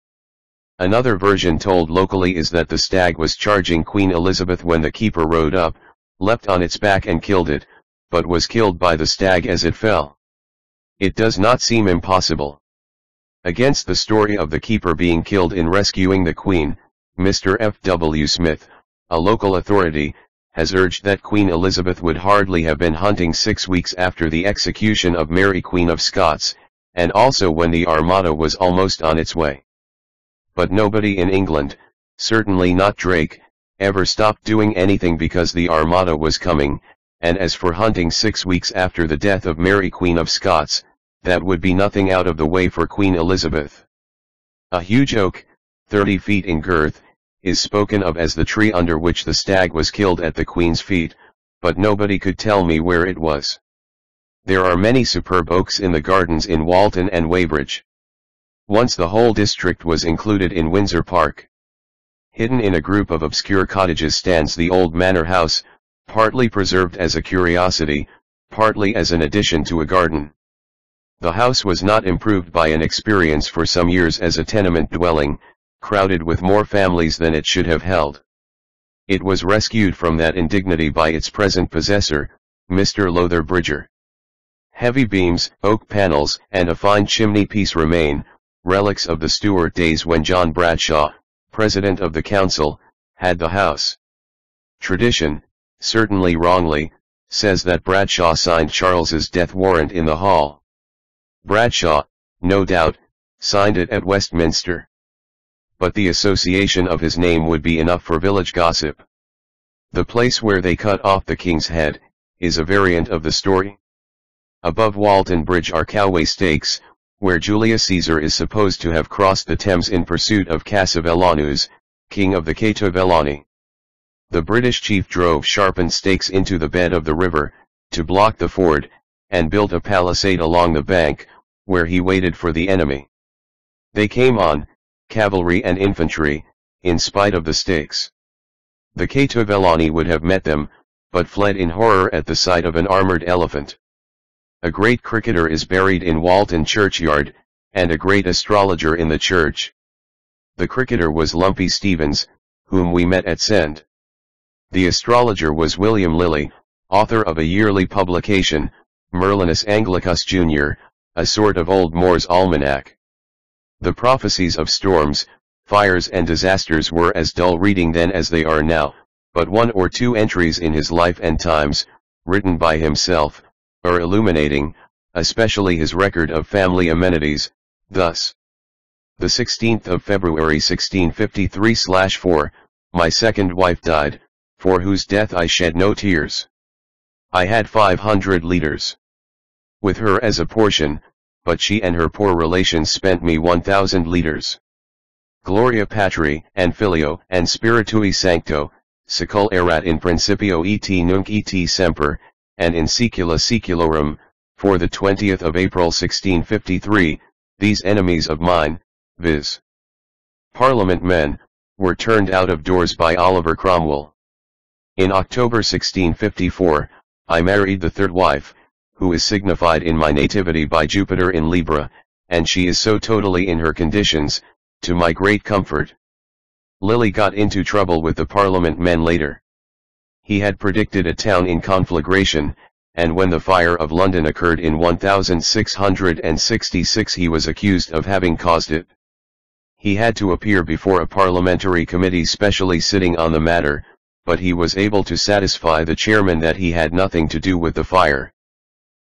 Another version told locally is that the stag was charging Queen Elizabeth when the keeper rode up, leapt on its back and killed it, but was killed by the stag as it fell. It does not seem impossible. Against the story of the keeper being killed in rescuing the queen, Mr. F. W. Smith, a local authority, has urged that Queen Elizabeth would hardly have been hunting six weeks after the execution of Mary Queen of Scots, and also when the Armada was almost on its way but nobody in England, certainly not Drake, ever stopped doing anything because the Armada was coming, and as for hunting six weeks after the death of Mary Queen of Scots, that would be nothing out of the way for Queen Elizabeth. A huge oak, 30 feet in girth, is spoken of as the tree under which the stag was killed at the Queen's feet, but nobody could tell me where it was. There are many superb oaks in the gardens in Walton and Weybridge. Once the whole district was included in Windsor Park. Hidden in a group of obscure cottages stands the old manor house, partly preserved as a curiosity, partly as an addition to a garden. The house was not improved by an experience for some years as a tenement dwelling, crowded with more families than it should have held. It was rescued from that indignity by its present possessor, Mr. Lowther Bridger. Heavy beams, oak panels, and a fine chimney piece remain, relics of the Stuart days when John Bradshaw, president of the council, had the house. Tradition, certainly wrongly, says that Bradshaw signed Charles's death warrant in the hall. Bradshaw, no doubt, signed it at Westminster. But the association of his name would be enough for village gossip. The place where they cut off the king's head, is a variant of the story. Above Walton Bridge are Coway stakes, where Julius Caesar is supposed to have crossed the Thames in pursuit of Cassivellaunus, king of the Catuvellauni. The British chief drove sharpened stakes into the bed of the river, to block the ford, and built a palisade along the bank, where he waited for the enemy. They came on, cavalry and infantry, in spite of the stakes. The Catuvellauni would have met them, but fled in horror at the sight of an armored elephant. A great cricketer is buried in Walton churchyard, and a great astrologer in the church. The cricketer was Lumpy Stevens, whom we met at Send. The astrologer was William Lilly, author of a yearly publication, Merlinus Anglicus Jr., a sort of old Moore's almanac. The prophecies of storms, fires and disasters were as dull reading then as they are now, but one or two entries in his life and times, written by himself, are illuminating, especially his record of family amenities, thus. The 16th of February 1653-4, my second wife died, for whose death I shed no tears. I had 500 liters. With her as a portion, but she and her poor relations spent me 1000 liters. Gloria Patri, and Filio, and Spiritui Sancto, Secul erat in principio et nunc et semper, and in secula seculorum, for the 20th of April 1653, these enemies of mine, viz. Parliament men, were turned out of doors by Oliver Cromwell. In October 1654, I married the third wife, who is signified in my nativity by Jupiter in Libra, and she is so totally in her conditions, to my great comfort. Lilly got into trouble with the parliament men later. He had predicted a town in conflagration, and when the fire of London occurred in 1666 he was accused of having caused it. He had to appear before a parliamentary committee specially sitting on the matter, but he was able to satisfy the chairman that he had nothing to do with the fire.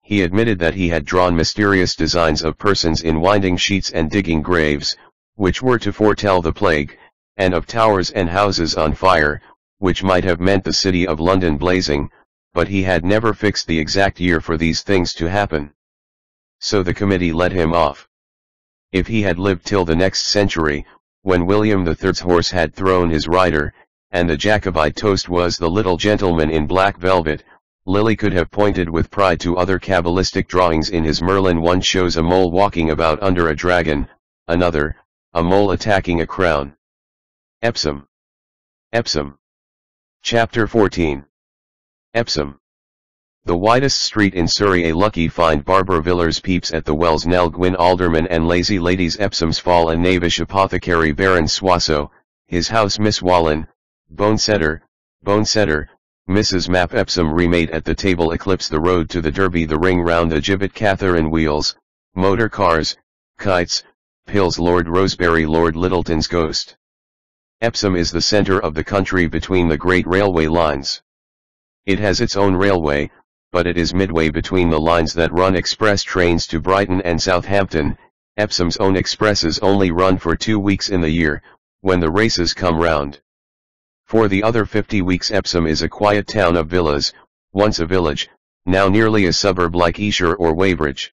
He admitted that he had drawn mysterious designs of persons in winding sheets and digging graves, which were to foretell the plague, and of towers and houses on fire, which might have meant the city of London blazing, but he had never fixed the exact year for these things to happen. So the committee let him off. If he had lived till the next century, when William III's horse had thrown his rider, and the Jacobite toast was the little gentleman in black velvet, Lilly could have pointed with pride to other cabalistic drawings in his Merlin one shows a mole walking about under a dragon, another, a mole attacking a crown. Epsom. Epsom. Chapter 14. Epsom. The widest street in Surrey a lucky find Barbara Villiers peeps at the Wells Nell Gwyn Alderman and lazy ladies Epsom's fall and knavish apothecary Baron Swasso, his house Miss Wallen, Bonesetter, Bonesetter, Mrs. Mapp Epsom remade at the table eclipse the road to the Derby the ring round the gibbet Catherine wheels, motor cars, kites, pills Lord Rosebery Lord Lyttelton's ghost. Epsom is the center of the country between the great railway lines. It has its own railway, but it is midway between the lines that run express trains to Brighton and Southampton, Epsom's own expresses only run for two weeks in the year, when the races come round. For the other 50 weeks Epsom is a quiet town of villas, once a village, now nearly a suburb like Esher or Weybridge.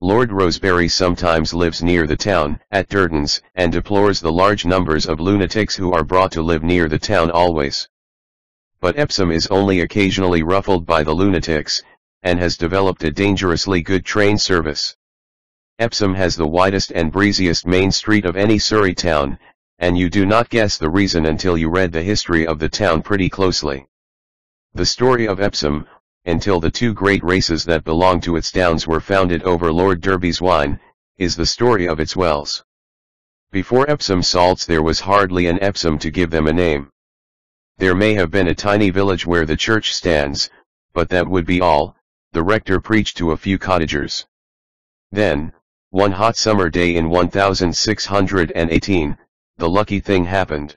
Lord Rosebery sometimes lives near the town, at Durdans, and deplores the large numbers of lunatics who are brought to live near the town always. But Epsom is only occasionally ruffled by the lunatics, and has developed a dangerously good train service. Epsom has the widest and breeziest main street of any Surrey town, and you do not guess the reason until you read the history of the town pretty closely. The story of Epsom, until the two great races that belong to its downs were founded over Lord Derby's wine, is the story of its wells. Before Epsom salts there was hardly an Epsom to give them a name. There may have been a tiny village where the church stands, but that would be all, the rector preached to a few cottagers. Then, one hot summer day in 1618, the lucky thing happened.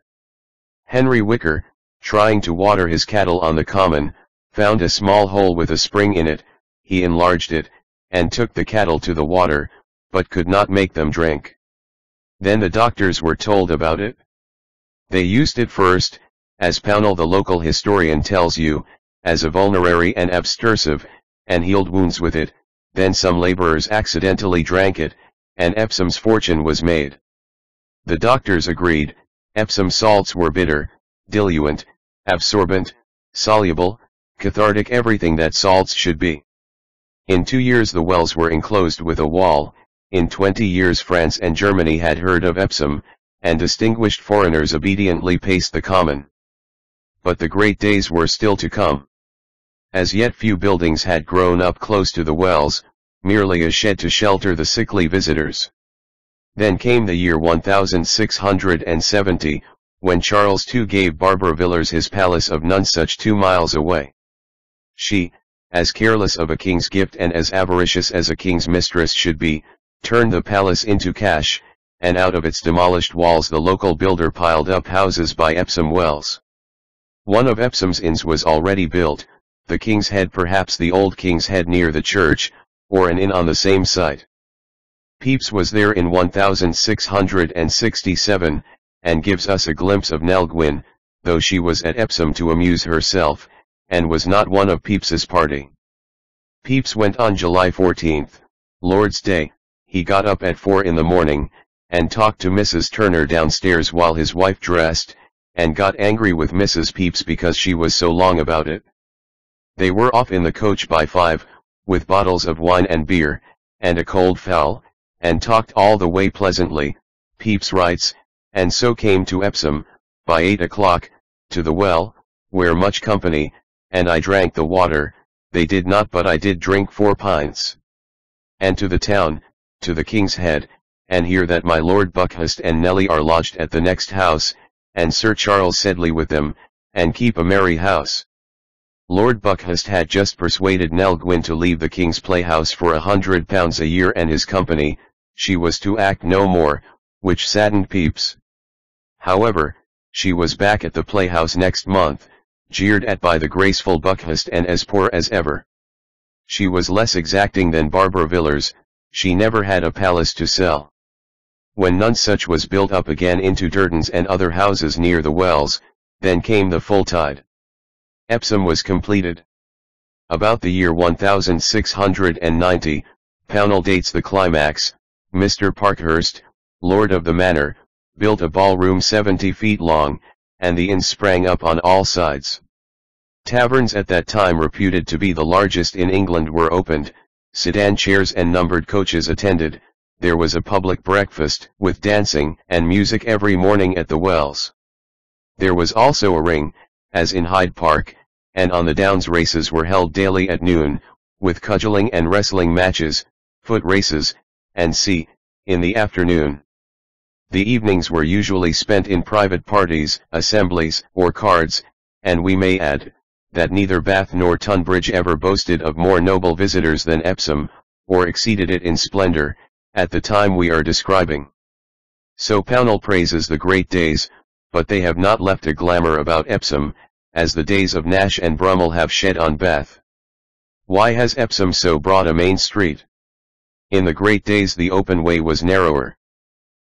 Henry Wicker, trying to water his cattle on the common, found a small hole with a spring in it, he enlarged it, and took the cattle to the water, but could not make them drink. Then the doctors were told about it. They used it first, as Pownall the local historian tells you, as a vulnerary and abstersive, and healed wounds with it, then some laborers accidentally drank it, and Epsom's fortune was made. The doctors agreed, Epsom salts were bitter, diluent, absorbent, soluble, cathartic everything that salts should be. In two years the wells were enclosed with a wall, in twenty years France and Germany had heard of Epsom, and distinguished foreigners obediently paced the common. But the great days were still to come. As yet few buildings had grown up close to the wells, merely a shed to shelter the sickly visitors. Then came the year 1670, when Charles II gave Barbara Villiers his palace of Nonsuch two miles away. She, as careless of a king's gift and as avaricious as a king's mistress should be, turned the palace into cash, and out of its demolished walls the local builder piled up houses by Epsom Wells. One of Epsom's inns was already built, the King's Head perhaps the old King's Head near the church, or an inn on the same site. Pepys was there in 1667, and gives us a glimpse of Nell Gwyn, though she was at Epsom to amuse herself, and was not one of Pepys's party. Pepys went on July 14, Lord's Day, he got up at 4 in the morning, and talked to Mrs. Turner downstairs while his wife dressed, and got angry with Mrs. Pepys because she was so long about it. They were off in the coach by five, with bottles of wine and beer, and a cold fowl, and talked all the way pleasantly, Pepys writes, and so came to Epsom, by eight o'clock, to the well, where much company, and I drank the water, they did not but I did drink four pints. And to the town, to the King's Head, and hear that my Lord Buckhurst and Nelly are lodged at the next house, and Sir Charles Sedley with them, and keep a merry house. Lord Buckhurst had just persuaded Nell Gwyn to leave the King's Playhouse for a hundred pounds a year and his company, she was to act no more, which saddened Pepys. However, she was back at the Playhouse next month, jeered at by the graceful Buckhurst and as poor as ever. She was less exacting than Barbara Villiers, she never had a palace to sell. When Nonsuch was built up again into Durdans and other houses near the wells, then came the full tide. Epsom was completed. About the year 1690, Pownall dates the climax, Mr. Parkhurst, Lord of the Manor, built a ballroom 70 feet long, and the inn sprang up on all sides. Taverns at that time reputed to be the largest in England were opened, sedan chairs and numbered coaches attended, there was a public breakfast with dancing and music every morning at the Wells. There was also a ring, as in Hyde Park, and on the Downs races were held daily at noon, with cudgeling and wrestling matches, foot races, and see, in the afternoon. The evenings were usually spent in private parties, assemblies, or cards, and we may add, that neither Bath nor Tunbridge ever boasted of more noble visitors than Epsom, or exceeded it in splendor, at the time we are describing. So Pownall praises the great days, but they have not left a glamour about Epsom, as the days of Nash and Brummell have shed on Bath. Why has Epsom so broad a main street? In the great days the open way was narrower.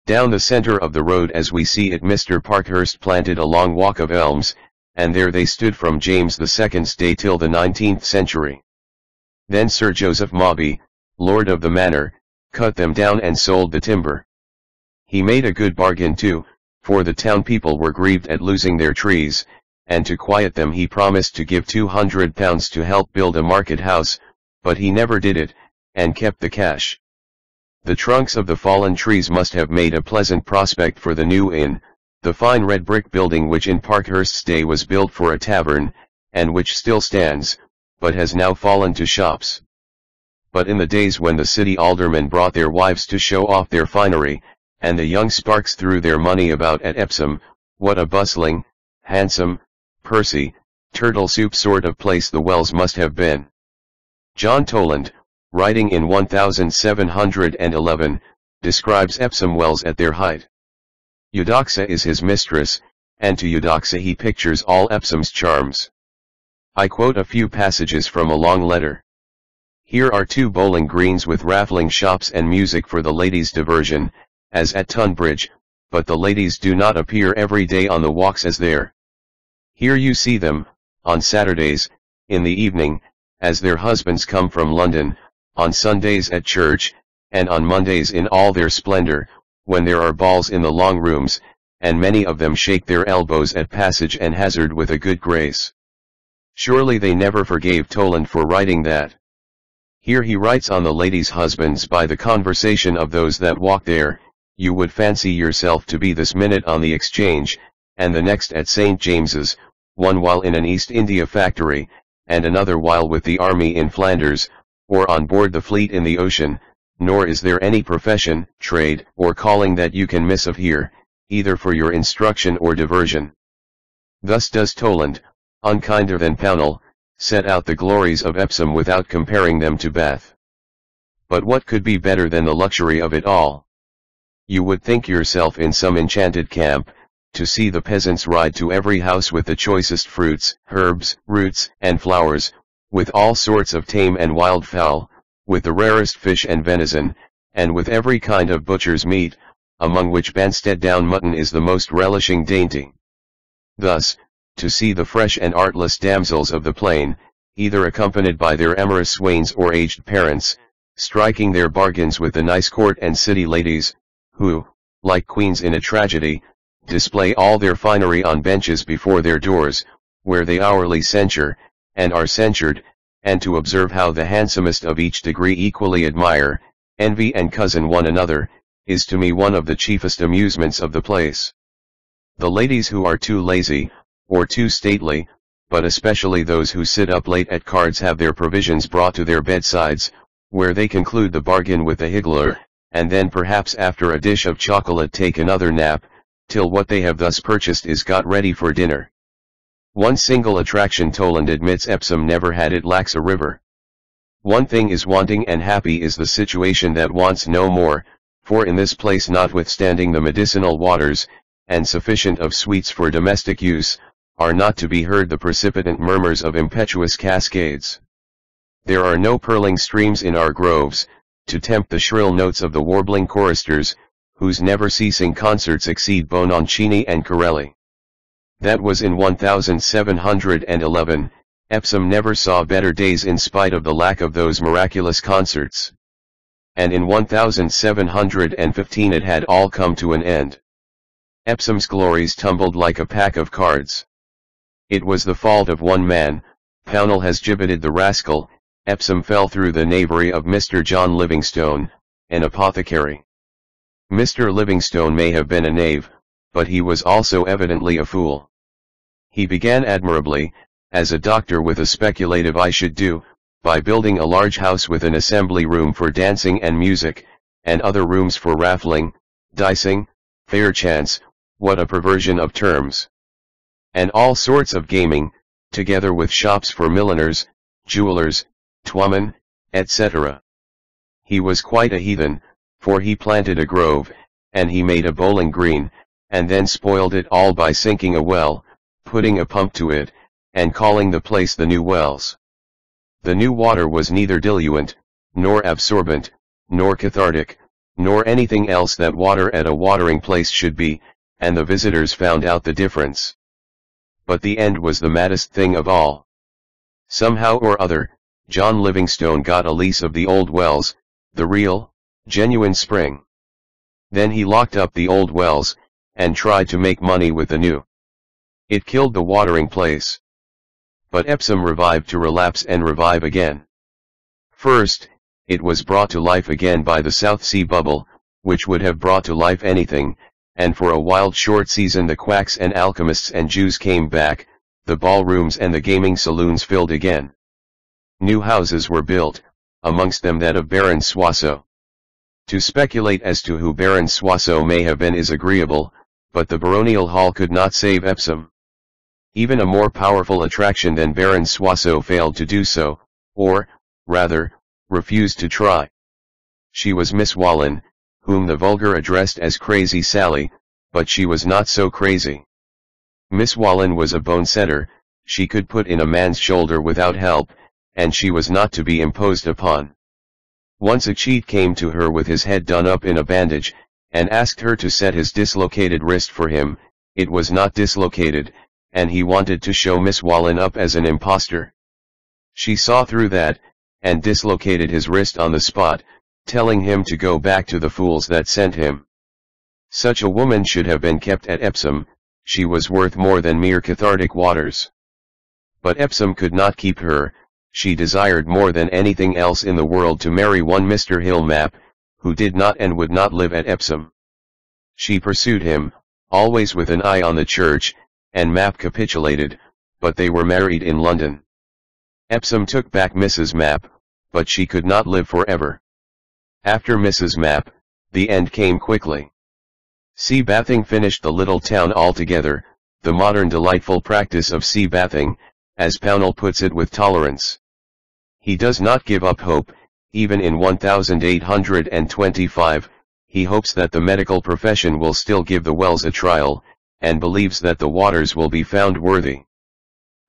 Down the center of the road as we see it Mr. Parkhurst planted a long walk of elms, and there they stood from James II's day till the 19th century. Then Sir Joseph Mawbey, lord of the manor, cut them down and sold the timber. He made a good bargain too, for the town people were grieved at losing their trees, and to quiet them he promised to give 200 pounds to help build a market house, but he never did it, and kept the cash. The trunks of the fallen trees must have made a pleasant prospect for the new inn, the fine red brick building which in Parkhurst's day was built for a tavern, and which still stands, but has now fallen to shops. But in the days when the city aldermen brought their wives to show off their finery, and the young sparks threw their money about at Epsom, what a bustling, handsome, pursy, turtle soup sort of place the wells must have been. John Toland, writing in 1711, describes Epsom Wells at their height. Eudoxa is his mistress, and to Eudoxia he pictures all Epsom's charms. I quote a few passages from a long letter. Here are two bowling greens with raffling shops and music for the ladies' diversion, as at Tunbridge, but the ladies do not appear every day on the walks as there. Here you see them, on Saturdays, in the evening, as their husbands come from London, on Sundays at church, and on Mondays in all their splendor, when there are balls in the long rooms, and many of them shake their elbows at passage and hazard with a good grace. Surely they never forgave Toland for writing that. Here he writes on the ladies' husbands by the conversation of those that walk there, you would fancy yourself to be this minute on the exchange, and the next at St. James's, one while in an East India factory, and another while with the army in Flanders, or on board the fleet in the ocean, nor is there any profession, trade, or calling that you can miss of here, either for your instruction or diversion. Thus does Toland, unkinder than Pownall, set out the glories of Epsom without comparing them to Bath. But what could be better than the luxury of it all? You would think yourself in some enchanted camp, to see the peasants ride to every house with the choicest fruits, herbs, roots, and flowers, with all sorts of tame and wild fowl, with the rarest fish and venison, and with every kind of butcher's meat, among which Banstead down mutton is the most relishing dainty. Thus, to see the fresh and artless damsels of the plain, either accompanied by their amorous swains or aged parents, striking their bargains with the nice court and city ladies, who, like queens in a tragedy, display all their finery on benches before their doors, where they hourly censure, and are censured, and to observe how the handsomest of each degree equally admire, envy and cousin one another, is to me one of the chiefest amusements of the place. The ladies who are too lazy, or too stately, but especially those who sit up late at cards have their provisions brought to their bedsides, where they conclude the bargain with the higgler, and then perhaps after a dish of chocolate take another nap, till what they have thus purchased is got ready for dinner. One single attraction Toland admits Epsom never had it lacks a river. One thing is wanting and happy is the situation that wants no more, for in this place notwithstanding the medicinal waters, and sufficient of sweets for domestic use, are not to be heard the precipitant murmurs of impetuous cascades. There are no purling streams in our groves, to tempt the shrill notes of the warbling choristers, whose never-ceasing concerts exceed Bononcini and Corelli. That was in 1711, Epsom never saw better days in spite of the lack of those miraculous concerts. And in 1715 it had all come to an end. Epsom's glories tumbled like a pack of cards. It was the fault of one man, Pownall has gibbeted the rascal, Epsom fell through the knavery of Mr. John Livingstone, an apothecary. Mr. Livingstone may have been a knave, but he was also evidently a fool. He began admirably, as a doctor with a speculative eye should do, by building a large house with an assembly room for dancing and music, and other rooms for raffling, dicing, fair chance, what a perversion of terms and all sorts of gaming, together with shops for milliners, jewelers, twamen, etc. He was quite a heathen, for he planted a grove, and he made a bowling green, and then spoiled it all by sinking a well, putting a pump to it, and calling the place the New Wells. The new water was neither diluent, nor absorbent, nor cathartic, nor anything else that water at a watering place should be, and the visitors found out the difference but the end was the maddest thing of all. Somehow or other, John Livingstone got a lease of the old wells, the real, genuine spring. Then he locked up the old wells, and tried to make money with the new. It killed the watering place. But Epsom revived to relapse and revive again. First, it was brought to life again by the South Sea bubble, which would have brought to life anything, and for a wild short season the quacks and alchemists and Jews came back, the ballrooms and the gaming saloons filled again. New houses were built, amongst them that of Baron Soissons. To speculate as to who Baron Soissons may have been is agreeable, but the baronial hall could not save Epsom. Even a more powerful attraction than Baron Soissons failed to do so, or, rather, refused to try. She was Miss Wallen, whom the vulgar addressed as Crazy Sally, but she was not so crazy. Miss Wallen was a bone setter, she could put in a man's shoulder without help, and she was not to be imposed upon. Once a cheat came to her with his head done up in a bandage, and asked her to set his dislocated wrist for him, it was not dislocated, and he wanted to show Miss Wallen up as an impostor. She saw through that, and dislocated his wrist on the spot, telling him to go back to the fools that sent him. Such a woman should have been kept at Epsom, she was worth more than mere cathartic waters. But Epsom could not keep her, she desired more than anything else in the world to marry one Mr. Hillmap, who did not and would not live at Epsom. She pursued him, always with an eye on the church, and Mapp capitulated, but they were married in London. Epsom took back Mrs. Mapp, but she could not live forever. After Mrs. Mapp, the end came quickly. Sea bathing finished the little town altogether, the modern delightful practice of sea bathing, as Pownall puts it with tolerance. He does not give up hope, even in 1825, he hopes that the medical profession will still give the wells a trial, and believes that the waters will be found worthy.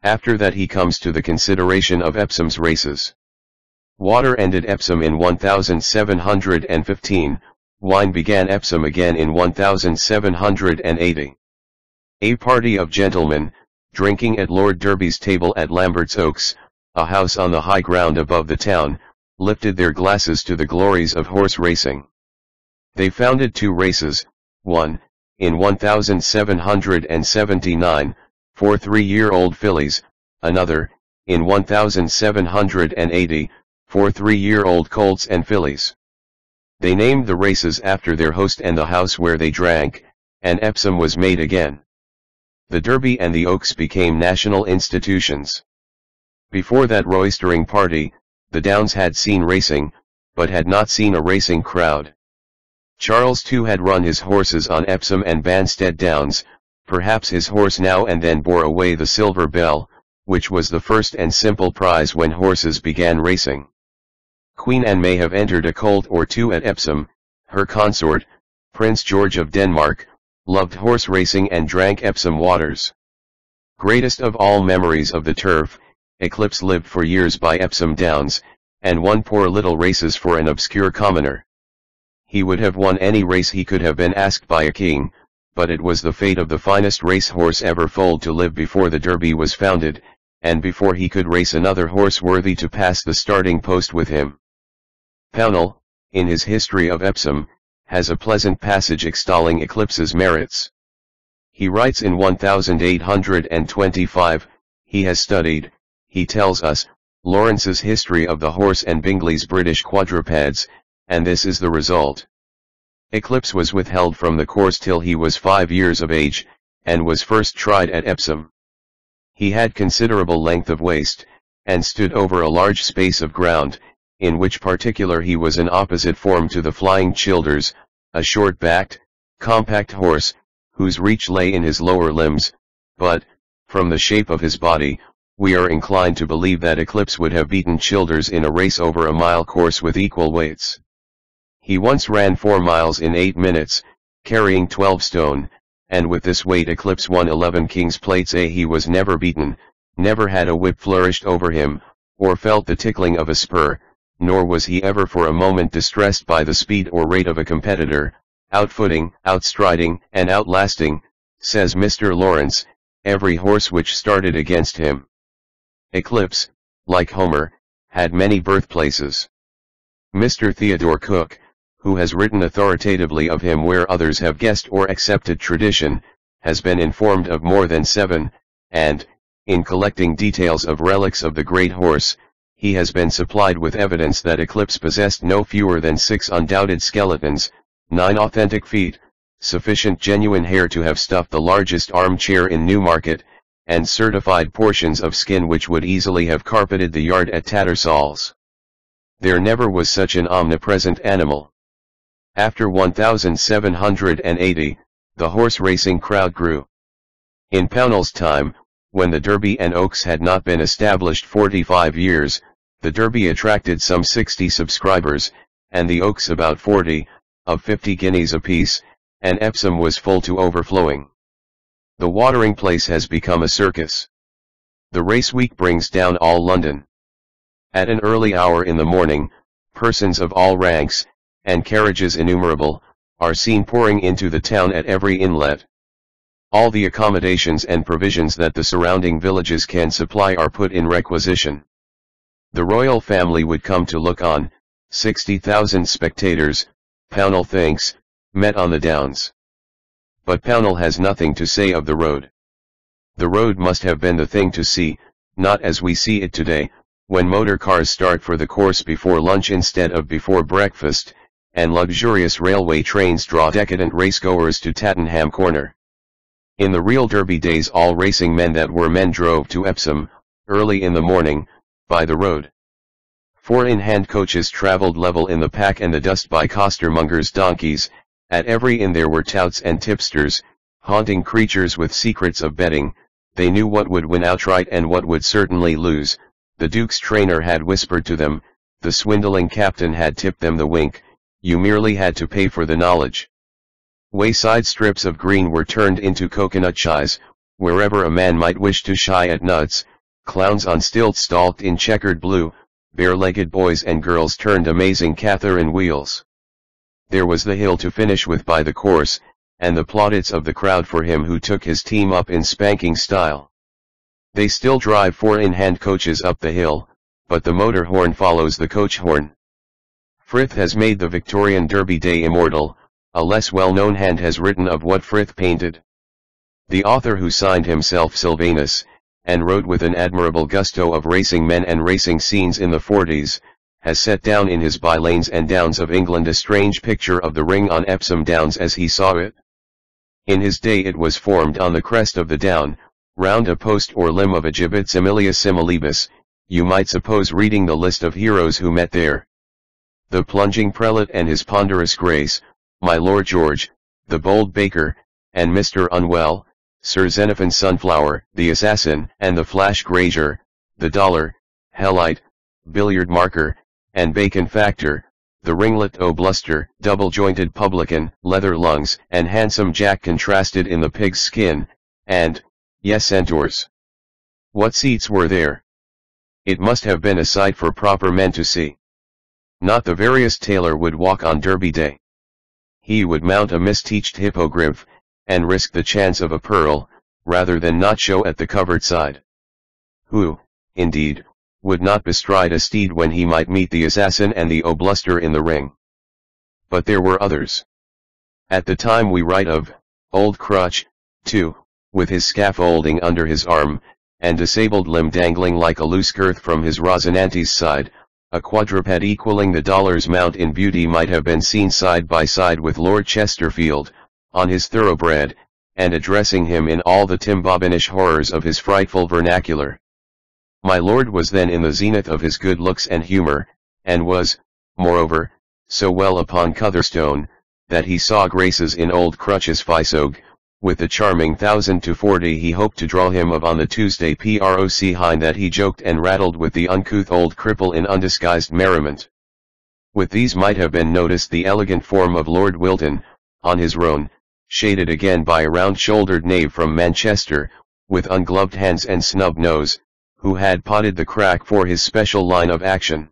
After that he comes to the consideration of Epsom's races. Water ended Epsom in 1715, wine began Epsom again in 1780. A party of gentlemen, drinking at Lord Derby's table at Lambert's Oaks, a house on the high ground above the town, lifted their glasses to the glories of horse racing. They founded two races, one, in 1779, for three-year-old fillies, another, in 1780, for three-year-old colts and fillies. They named the races after their host and the house where they drank, and Epsom was made again. The Derby and the Oaks became national institutions. Before that roistering party, the Downs had seen racing, but had not seen a racing crowd. Charles too had run his horses on Epsom and Banstead Downs, perhaps his horse now and then bore away the silver bell, which was the first and simple prize when horses began racing. Queen Anne may have entered a colt or two at Epsom, her consort, Prince George of Denmark, loved horse racing and drank Epsom waters. Greatest of all memories of the turf, Eclipse lived for years by Epsom Downs, and won poor little races for an obscure commoner. He would have won any race he could have been asked by a king, but it was the fate of the finest racehorse ever foaled to live before the Derby was founded, and before he could race another horse worthy to pass the starting post with him. Pownall, in his History of Epsom, has a pleasant passage extolling Eclipse's merits. He writes in 1825, he has studied, he tells us, Lawrence's History of the Horse and Bingley's British Quadrupeds, and this is the result. Eclipse was withheld from the course till he was five years of age, and was first tried at Epsom. He had considerable length of waist, and stood over a large space of ground, in which particular he was an opposite form to the Flying Childers, a short-backed, compact horse, whose reach lay in his lower limbs, but, from the shape of his body, we are inclined to believe that Eclipse would have beaten Childers in a race over a mile course with equal weights. He once ran 4 miles in 8 minutes, carrying 12 stone, and with this weight Eclipse won 11 King's Plates A. He was never beaten, never had a whip flourished over him, or felt the tickling of a spur, nor was he ever for a moment distressed by the speed or rate of a competitor, outfooting, outstriding, and outlasting, says Mr. Lawrence, every horse which started against him. Eclipse, like Homer, had many birthplaces. Mr. Theodore Cook, who has written authoritatively of him where others have guessed or accepted tradition, has been informed of more than seven, and, in collecting details of relics of the great horse, he has been supplied with evidence that Eclipse possessed no fewer than six undoubted skeletons, nine authentic feet, sufficient genuine hair to have stuffed the largest armchair in Newmarket, and certified portions of skin which would easily have carpeted the yard at Tattersall's. There never was such an omnipresent animal. After 1780, the horse racing crowd grew. In Pownall's time, when the Derby and Oaks had not been established 45 years, the Derby attracted some 60 subscribers, and the Oaks about 40, of 50 guineas apiece, and Epsom was full to overflowing. The watering place has become a circus. The race week brings down all London. At an early hour in the morning, persons of all ranks, and carriages innumerable, are seen pouring into the town at every inlet. All the accommodations and provisions that the surrounding villages can supply are put in requisition. The royal family would come to look on, 60,000 spectators, Pownall thinks, met on the downs. But Pownall has nothing to say of the road. The road must have been the thing to see, not as we see it today, when motor cars start for the course before lunch instead of before breakfast, and luxurious railway trains draw decadent racegoers to Tattenham Corner. In the real Derby days all racing men that were men drove to Epsom, early in the morning, by the road. Four-in-hand coaches travelled level in the pack and the dust by costermongers' donkeys, at every inn there were touts and tipsters, haunting creatures with secrets of betting, they knew what would win outright and what would certainly lose, the Duke's trainer had whispered to them, the swindling captain had tipped them the wink, you merely had to pay for the knowledge. Wayside strips of green were turned into coconut shies, wherever a man might wish to shy at nuts, clowns on stilts stalked in checkered blue, bare-legged boys and girls turned amazing Catherine wheels. There was the hill to finish with by the course, and the plaudits of the crowd for him who took his team up in spanking style. They still drive four-in-hand coaches up the hill, but the motor horn follows the coach horn. Frith has made the Victorian Derby Day immortal, a less well-known hand has written of what Frith painted. The author who signed himself Sylvanus, and wrote with an admirable gusto of racing men and racing scenes in the 40s, has set down in his By Lanes and Downs of England a strange picture of the ring on Epsom Downs as he saw it. In his day it was formed on the crest of the down, round a post or limb of a gibbet similia similibus, you might suppose reading the list of heroes who met there. The plunging prelate and his ponderous grace, my Lord George, the bold baker, and Mr. Unwell, Sir Xenophon Sunflower, the assassin, and the flash grazier, the dollar, hellite, billiard marker, and bacon factor, the ringlet o bluster, double-jointed publican, leather lungs, and handsome Jack contrasted in the pig's skin, and, Yes centaurs. What seats were there? It must have been a sight for proper men to see. Not the veriest tailor would walk on Derby Day. He would mount a misteached hippogriff, and risk the chance of a pearl, rather than not show at the covered side. Who, indeed, would not bestride a steed when he might meet the assassin and the obluster in the ring. But there were others. At the time we write of, Old Crutch, too, with his scaffolding under his arm, and disabled limb dangling like a loose girth from his Rosinante's side, a quadruped equaling the dollar's mount in beauty might have been seen side by side with Lord Chesterfield, on his thoroughbred, and addressing him in all the Timbobbinish horrors of his frightful vernacular. My lord was then in the zenith of his good looks and humour, and was, moreover, so well upon Cotherstone, that he saw graces in old crutches Fisogue, with the charming thousand to forty he hoped to draw him of on the Tuesday proc hind that he joked and rattled with the uncouth old cripple in undisguised merriment. With these might have been noticed the elegant form of Lord Wilton, on his roan, shaded again by a round-shouldered knave from Manchester, with ungloved hands and snub nose, who had potted the crack for his special line of action.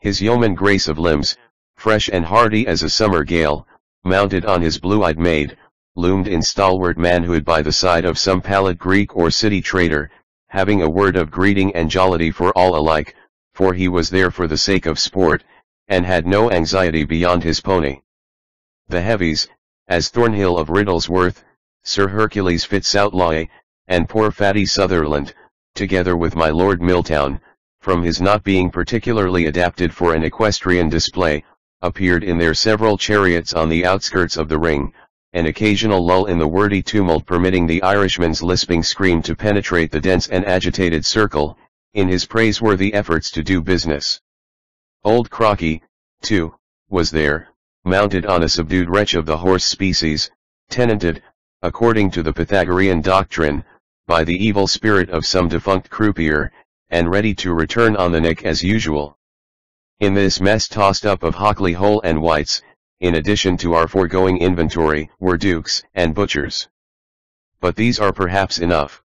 His yeoman grace of limbs, fresh and hardy as a summer gale, mounted on his blue-eyed maid, loomed in stalwart manhood by the side of some pallid Greek or city trader, having a word of greeting and jollity for all alike, for he was there for the sake of sport, and had no anxiety beyond his pony. The heavies, as Thornhill of Riddlesworth, Sir Hercules Fitzoutlaw, and poor fatty Sutherland, together with my Lord Milltown, from his not being particularly adapted for an equestrian display, appeared in their several chariots on the outskirts of the ring, an occasional lull in the wordy tumult permitting the Irishman's lisping scream to penetrate the dense and agitated circle, in his praiseworthy efforts to do business. Old Crocky, too, was there, mounted on a subdued wretch of the horse species, tenanted, according to the Pythagorean doctrine, by the evil spirit of some defunct croupier, and ready to return on the neck as usual. In this mess tossed up of Hockley Hole and Whites, in addition to our foregoing inventory, were dukes and butchers. But these are perhaps enough.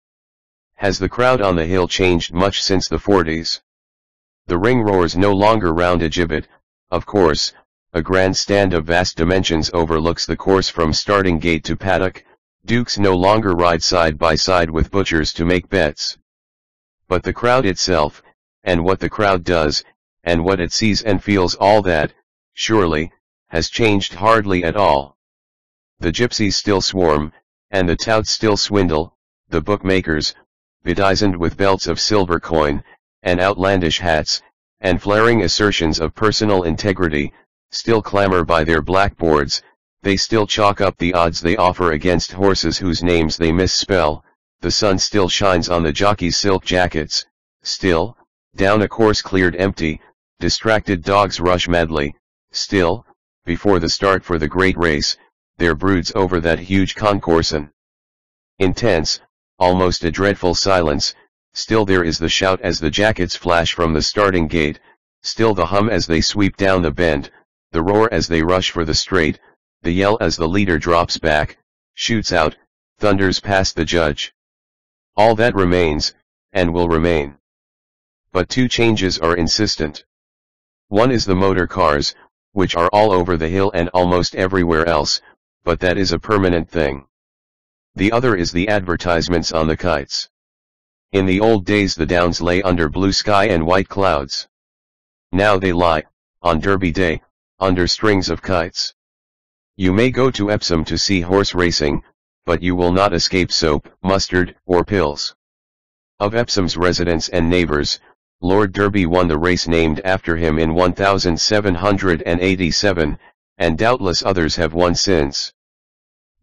Has the crowd on the hill changed much since the 40s? The ring roars no longer round a gibbet, of course, a grand stand of vast dimensions overlooks the course from starting gate to paddock, dukes no longer ride side by side with butchers to make bets. But the crowd itself, and what the crowd does, and what it sees and feels all that, surely, has changed hardly at all. The gypsies still swarm, and the touts still swindle, the bookmakers, bedizened with belts of silver coin, and outlandish hats, and flaring assertions of personal integrity, still clamor by their blackboards, they still chalk up the odds they offer against horses whose names they misspell, the sun still shines on the jockeys' silk jackets, still, down a course cleared empty, distracted dogs rush madly, still, before the start for the great race, there broods over that huge concourse an intense, almost a dreadful silence, still there is the shout as the jackets flash from the starting gate, still the hum as they sweep down the bend, the roar as they rush for the straight, the yell as the leader drops back, shoots out, thunders past the judge. All that remains, and will remain. But two changes are insistent. One is the motor cars, which are all over the hill and almost everywhere else, but that is a permanent thing. The other is the advertisements on the kites. In the old days the downs lay under blue sky and white clouds. Now they lie, on Derby Day, under strings of kites. You may go to Epsom to see horse racing, but you will not escape soap, mustard, or pills. Of Epsom's residents and neighbors, Lord Derby won the race named after him in 1787, and doubtless others have won since.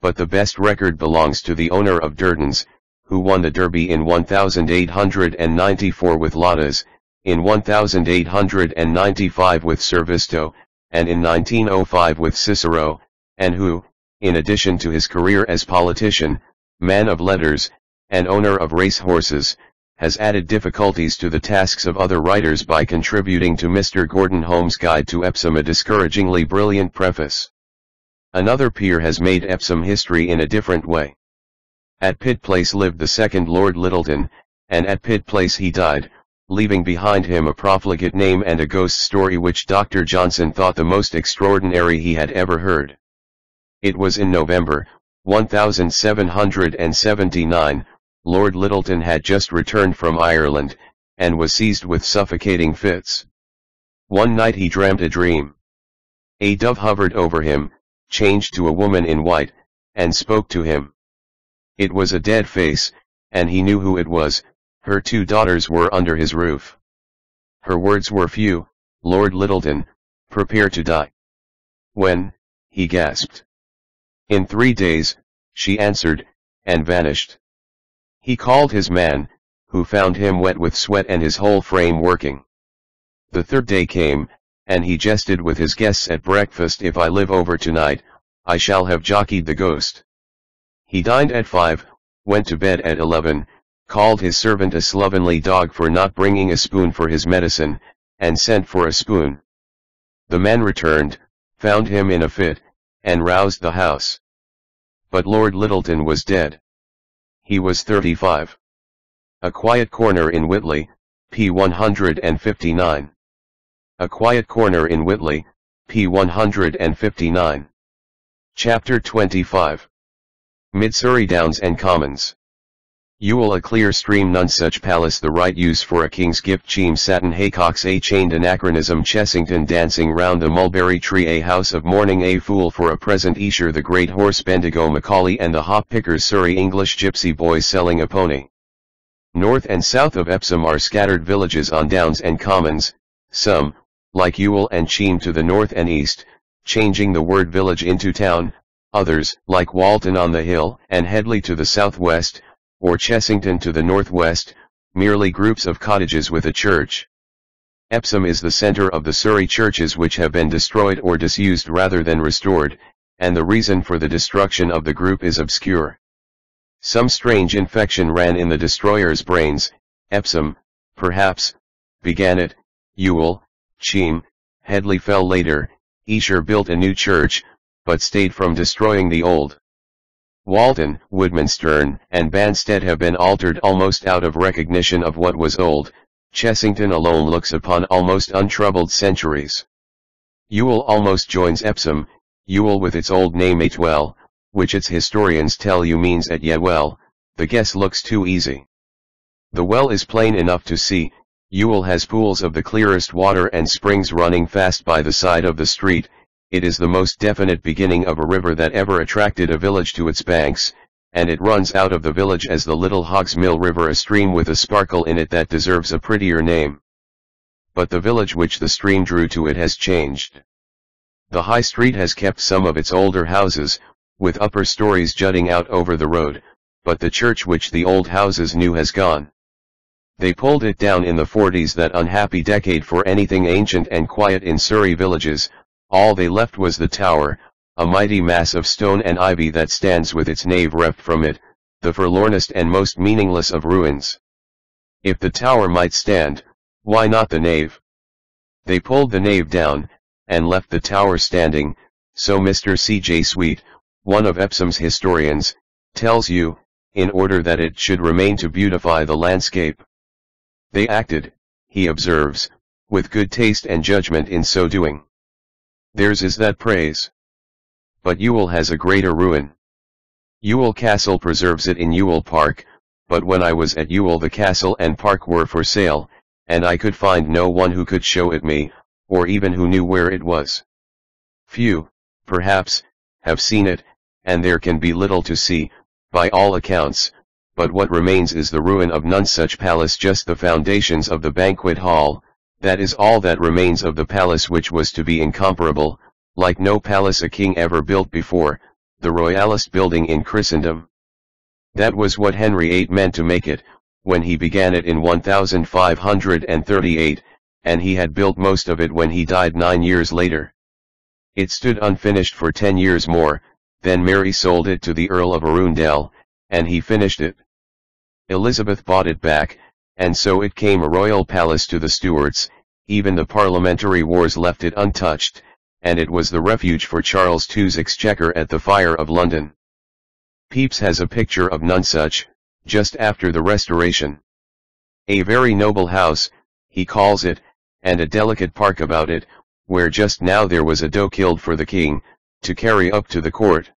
But the best record belongs to the owner of Durdans, who won the Derby in 1894 with Ladas, in 1895 with Sir Visto, and in 1905 with Cicero, and who, in addition to his career as politician, man of letters, and owner of race horses, has added difficulties to the tasks of other writers by contributing to Mr. Gordon Home's Guide to Epsom a discouragingly brilliant preface. Another peer has made Epsom history in a different way. At Pitt Place lived the second Lord Lyttelton, and at Pitt Place he died, leaving behind him a profligate name and a ghost story which Dr. Johnson thought the most extraordinary he had ever heard. It was in November, 1779, Lord Lyttelton had just returned from Ireland, and was seized with suffocating fits. One night he dreamt a dream. A dove hovered over him, changed to a woman in white, and spoke to him. It was a dead face, and he knew who it was, her two daughters were under his roof. Her words were few, Lord Lyttelton, prepare to die. When, he gasped. In three days, she answered, and vanished. He called his man, who found him wet with sweat and his whole frame working. The third day came, and he jested with his guests at breakfast if I live over tonight, I shall have jockeyed the ghost. He dined at five, went to bed at eleven, called his servant a slovenly dog for not bringing a spoon for his medicine, and sent for a spoon. The man returned, found him in a fit, and roused the house. But Lord Lyttelton was dead. He was 35. A Quiet Corner in Witley, p. 159. A Quiet Corner in Witley, p. 159. Chapter 25. Mid Surrey Downs and Commons. Ewell a clear stream Nonsuch palace the right use for a king's gift Cheam satin haycocks a chained anachronism Chessington dancing round the mulberry tree a house of mourning a fool for a present Esher the great horse Bendigo Macaulay and the hop pickers Surrey English gypsy boy selling a pony. North and south of Epsom are scattered villages on downs and commons, some, like Ewell and Cheam to the north and east, changing the word village into town, others, like Walton on the hill and Headley to the southwest, or Chessington to the northwest, merely groups of cottages with a church. Epsom is the center of the Surrey churches which have been destroyed or disused rather than restored, and the reason for the destruction of the group is obscure. Some strange infection ran in the destroyer's brains, Epsom, perhaps, began it, Ewell, Cheam, Headley fell later, Esher built a new church, but stayed from destroying the old. Walton, Woodmansterne, and Banstead have been altered almost out of recognition of what was old, Chessington alone looks upon almost untroubled centuries. Ewell almost joins Epsom, Ewell with its old name Atwell, which its historians tell you means at Yewell, the guess looks too easy. The well is plain enough to see, Ewell has pools of the clearest water and springs running fast by the side of the street, it is the most definite beginning of a river that ever attracted a village to its banks, and it runs out of the village as the little Hogsmill River a stream with a sparkle in it that deserves a prettier name. But the village which the stream drew to it has changed. The high street has kept some of its older houses, with upper stories jutting out over the road, but the church which the old houses knew has gone. They pulled it down in the 40s that unhappy decade for anything ancient and quiet in Surrey villages, all they left was the tower, a mighty mass of stone and ivy that stands with its nave reft from it, the forlornest and most meaningless of ruins. If the tower might stand, why not the nave? They pulled the nave down, and left the tower standing, so Mr. C. J. Sweet, one of Epsom's historians, tells you, in order that it should remain to beautify the landscape. They acted, he observes, with good taste and judgment in so doing. Theirs is that praise. But Ewell has a greater ruin. Ewell Castle preserves it in Ewell Park, but when I was at Ewell the castle and park were for sale, and I could find no one who could show it me, or even who knew where it was. Few, perhaps, have seen it, and there can be little to see, by all accounts, but what remains is the ruin of Nonsuch palace just the foundations of the banquet hall, that is all that remains of the palace which was to be incomparable, like no palace a king ever built before, the royalist building in Christendom. That was what Henry VIII meant to make it, when he began it in 1538, and he had built most of it when he died nine years later. It stood unfinished for ten years more, then Mary sold it to the Earl of Arundel, and he finished it. Elizabeth bought it back, and so it came a royal palace to the Stuarts, even the parliamentary wars left it untouched, and it was the refuge for Charles II's exchequer at the fire of London. Pepys has a picture of Nonsuch, just after the Restoration. A very noble house, he calls it, and a delicate park about it, where just now there was a doe killed for the king, to carry up to the court.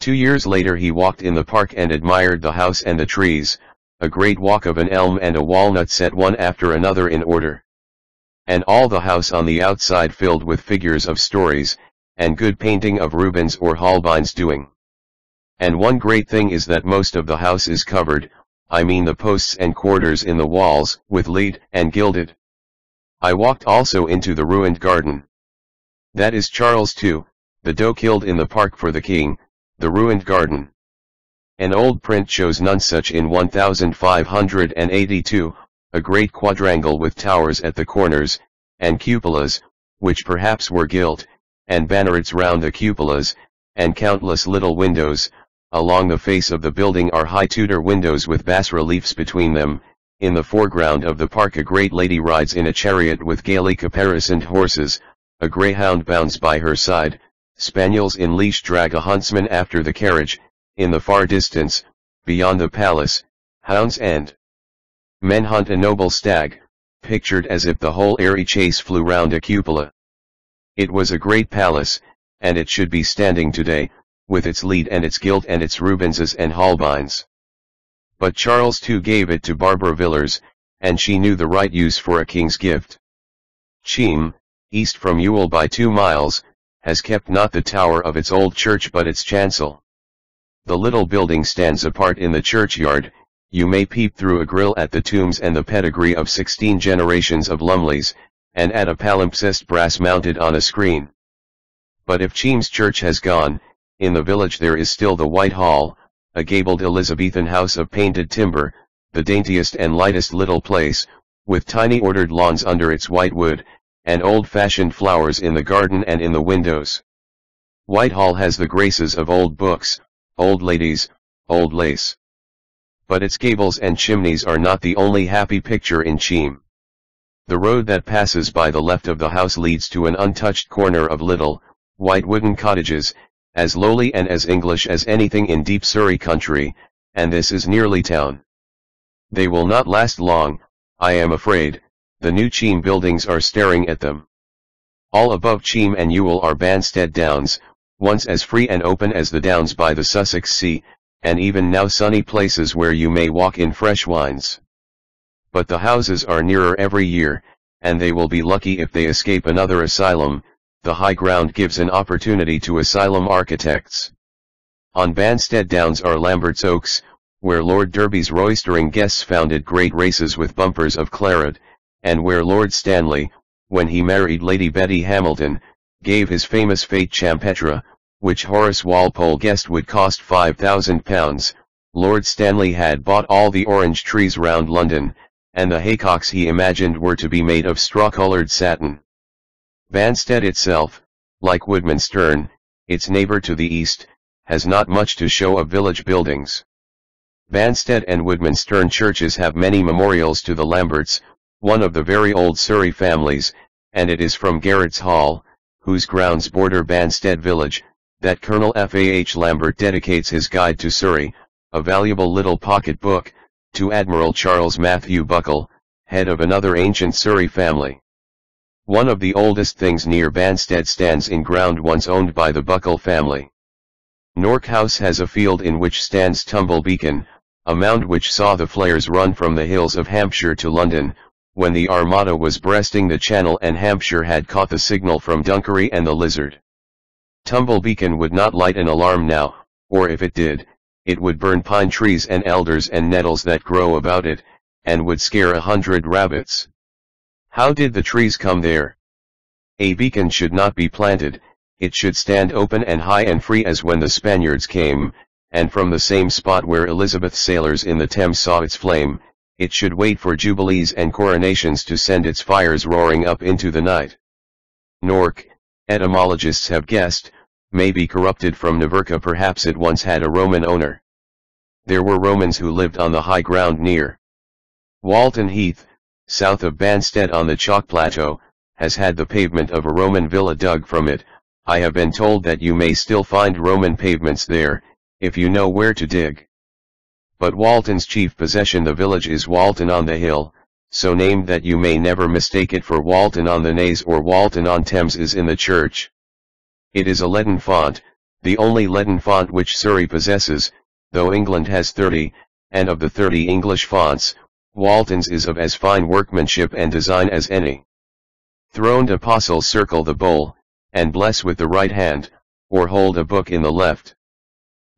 Two years later he walked in the park and admired the house and the trees, a great walk of an elm and a walnut set one after another in order and all the house on the outside filled with figures of stories, and good painting of Rubens or Holbein's doing. And one great thing is that most of the house is covered, I mean the posts and quarters in the walls, with lead and gilded. I walked also into the ruined garden. That is Charles II, the doe killed in the park for the king, the ruined garden. An old print shows Nonsuch in 1582, a great quadrangle with towers at the corners, and cupolas, which perhaps were gilt, and bannerets round the cupolas, and countless little windows, along the face of the building are high Tudor windows with bas-reliefs between them, in the foreground of the park a great lady rides in a chariot with gaily caparisoned horses, a greyhound bounds by her side, spaniels in leash drag a huntsman after the carriage, in the far distance, beyond the palace, hounds and Men hunt a noble stag, pictured as if the whole airy chase flew round a cupola. It was a great palace, and it should be standing today, with its lead and its gilt and its Rubenses and Holbeins. But Charles II gave it to Barbara Villiers, and she knew the right use for a king's gift. Cheam, east from Ewell by two miles, has kept not the tower of its old church but its chancel. The little building stands apart in the churchyard, you may peep through a grill at the tombs and the pedigree of 16 generations of Lumleys, and at a palimpsest brass mounted on a screen. But if Cheam's church has gone, in the village there is still the White Hall, a gabled Elizabethan house of painted timber, the daintiest and lightest little place, with tiny ordered lawns under its white wood, and old-fashioned flowers in the garden and in the windows. Whitehall has the graces of old books, old ladies, old lace. But its gables and chimneys are not the only happy picture in Cheam. The road that passes by the left of the house leads to an untouched corner of little, white wooden cottages, as lowly and as English as anything in deep Surrey country, and this is nearly town. They will not last long, I am afraid, the new Cheam buildings are staring at them. All above Cheam and Ewell are Banstead Downs, once as free and open as the downs by the Sussex Sea, and even now sunny places where you may walk in fresh wines. But the houses are nearer every year, and they will be lucky if they escape another asylum, the high ground gives an opportunity to asylum architects. On Banstead Downs are Lambert's Oaks, where Lord Derby's roistering guests founded great races with bumpers of claret, and where Lord Stanley, when he married Lady Betty Hamilton, gave his famous Fête Champêtre, which Horace Walpole guessed would cost £5,000, Lord Stanley had bought all the orange trees round London, and the haycocks he imagined were to be made of straw-coloured satin. Banstead itself, like Woodmansterne, its neighbour to the east, has not much to show of village buildings. Banstead and Woodmansterne churches have many memorials to the Lamberts, one of the very old Surrey families, and it is from Garrett's Hall, whose grounds border Banstead village, that Colonel F. A. H. Lambert dedicates his Guide to Surrey, a valuable little pocket book, to Admiral Charles Matthew Buckle, head of another ancient Surrey family. One of the oldest things near Banstead stands in ground once owned by the Buckle family. Nork House has a field in which stands Tumble Beacon, a mound which saw the flares run from the hills of Hampshire to London, when the Armada was breasting the channel and Hampshire had caught the signal from Dunkery and the Lizard. Tumble Beacon would not light an alarm now, or if it did, it would burn pine trees and elders and nettles that grow about it, and would scare a hundred rabbits. How did the trees come there? A beacon should not be planted, it should stand open and high and free as when the Spaniards came, and from the same spot where Elizabeth's sailors in the Thames saw its flame, it should wait for jubilees and coronations to send its fires roaring up into the night. Nork, etymologists have guessed, may be corrupted from Naverca perhaps it once had a Roman owner. There were Romans who lived on the high ground near. Walton Heath, south of Banstead on the Chalk Plateau, has had the pavement of a Roman villa dug from it, I have been told that you may still find Roman pavements there, if you know where to dig. But Walton's chief possession the village is Walton on the Hill, so named that you may never mistake it for Walton on the Naze or Walton on Thames is in the church. It is a leaden font, the only leaden font which Surrey possesses, though England has 30, and of the 30 English fonts, Walton's is of as fine workmanship and design as any. Throned apostles circle the bowl, and bless with the right hand, or hold a book in the left.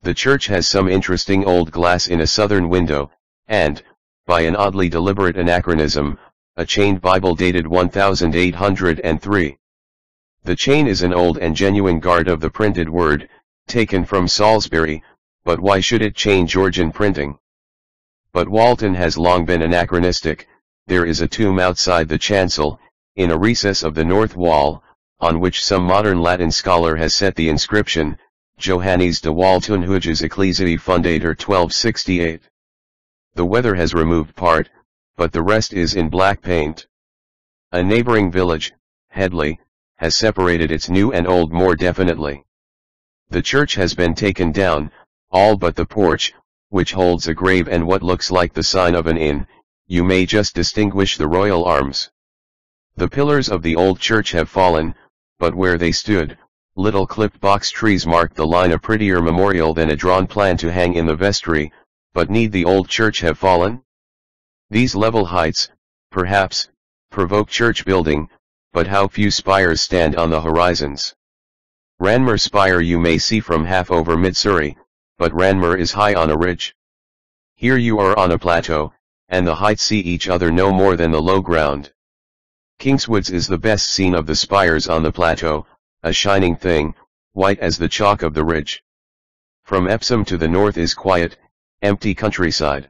The church has some interesting old glass in a southern window, and, by an oddly deliberate anachronism, a chained Bible dated 1803. The chain is an old and genuine guard of the printed word, taken from Salisbury, but why should it chain Georgian printing? But Walton has long been anachronistic, there is a tomb outside the chancel, in a recess of the north wall, on which some modern Latin scholar has set the inscription, Johannes de Walton Hujus Ecclesiae Fundator 1268. The weather has removed part, but the rest is in black paint. A neighboring village, Headley, has separated its new and old more definitely. The church has been taken down, all but the porch, which holds a grave and what looks like the sign of an inn, you may just distinguish the royal arms. The pillars of the old church have fallen, but where they stood, Little clipped box trees mark the line a prettier memorial than a drawn plan to hang in the vestry, but need the old church have fallen? These level heights, perhaps, provoke church building, but how few spires stand on the horizons. Ranmore spire you may see from half over Mid-Surrey, but Ranmore is high on a ridge. Here you are on a plateau, and the heights see each other no more than the low ground. Kingswoods is the best seen of the spires on the plateau, a shining thing, white as the chalk of the ridge. From Epsom to the north is quiet, empty countryside.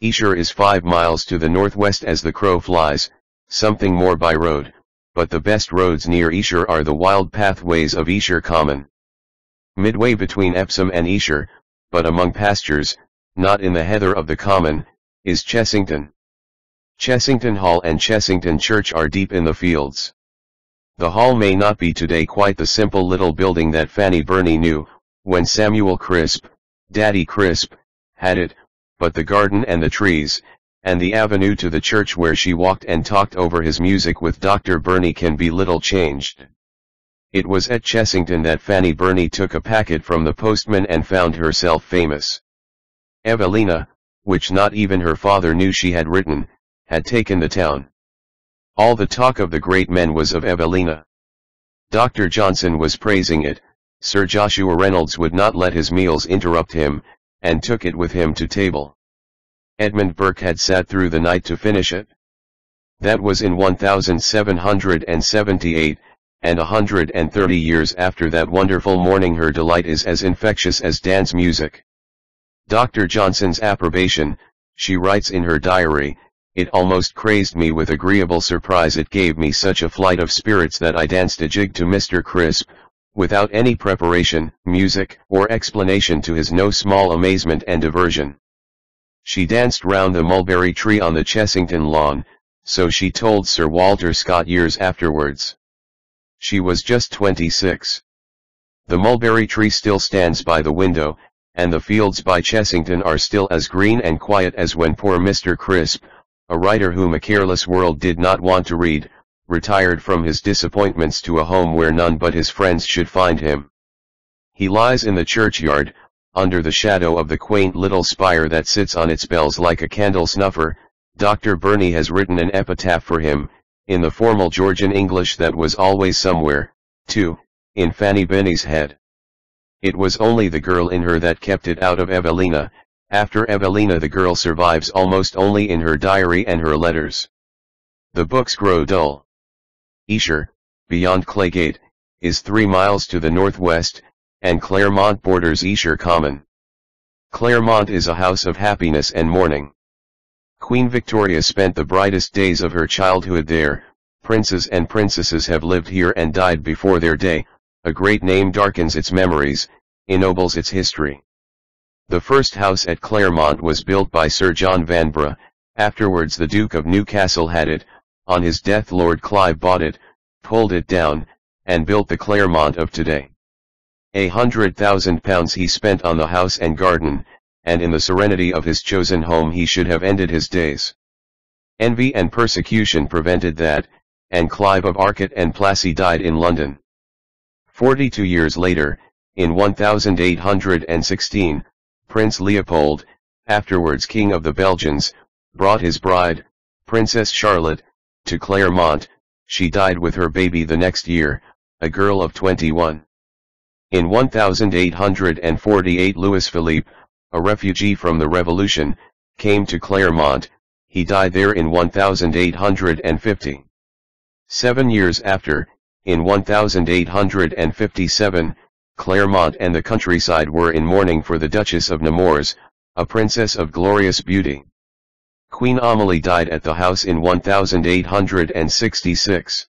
Esher is five miles to the northwest as the crow flies, something more by road, but the best roads near Esher are the wild pathways of Esher Common. Midway between Epsom and Esher, but among pastures, not in the heather of the common, is Chessington. Chessington Hall and Chessington Church are deep in the fields. The hall may not be today quite the simple little building that Fanny Burney knew, when Samuel Crisp, Daddy Crisp, had it, but the garden and the trees, and the avenue to the church where she walked and talked over his music with Dr. Burney can be little changed. It was at Chessington that Fanny Burney took a packet from the postman and found herself famous. Evelina, which not even her father knew she had written, had taken the town. All the talk of the great men was of Evelina. Dr. Johnson was praising it, Sir Joshua Reynolds would not let his meals interrupt him, and took it with him to table. Edmund Burke had sat through the night to finish it. That was in 1778, and a hundred and thirty years after that wonderful morning her delight is as infectious as dance music. Dr. Johnson's approbation, she writes in her diary, it almost crazed me with agreeable surprise it gave me such a flight of spirits that I danced a jig to Mr. Crisp, without any preparation, music, or explanation to his no small amazement and diversion. She danced round the mulberry tree on the Chessington lawn, so she told Sir Walter Scott years afterwards. She was just 26. The mulberry tree still stands by the window, and the fields by Chessington are still as green and quiet as when poor Mr. Crisp, a writer whom a careless world did not want to read, retired from his disappointments to a home where none but his friends should find him. He lies in the churchyard, under the shadow of the quaint little spire that sits on its bells like a candle snuffer, Dr. Burney has written an epitaph for him, in the formal Georgian English that was always somewhere, too, in Fanny Burney's head. It was only the girl in her that kept it out of Evelina, after Evelina the girl survives almost only in her diary and her letters. The books grow dull. Esher, beyond Claygate, is three miles to the northwest, and Claremont borders Esher Common. Claremont is a house of happiness and mourning. Queen Victoria spent the brightest days of her childhood there, princes and princesses have lived here and died before their day, a great name darkens its memories, ennobles its history. The first house at Claremont was built by Sir John Vanbrugh, afterwards the Duke of Newcastle had it, on his death Lord Clive bought it, pulled it down, and built the Claremont of today. A hundred thousand pounds he spent on the house and garden, and in the serenity of his chosen home he should have ended his days. Envy and persecution prevented that, and Clive of Arcot and Plassey died in London. Forty-two years later, in 1816, Prince Leopold, afterwards King of the Belgians, brought his bride, Princess Charlotte, to Claremont, she died with her baby the next year, a girl of 21. In 1848 Louis Philippe, a refugee from the Revolution, came to Claremont, he died there in 1850. Seven years after, in 1857, Claremont and the countryside were in mourning for the Duchess of Nemours, a princess of glorious beauty. Queen Amelie died at the house in 1866.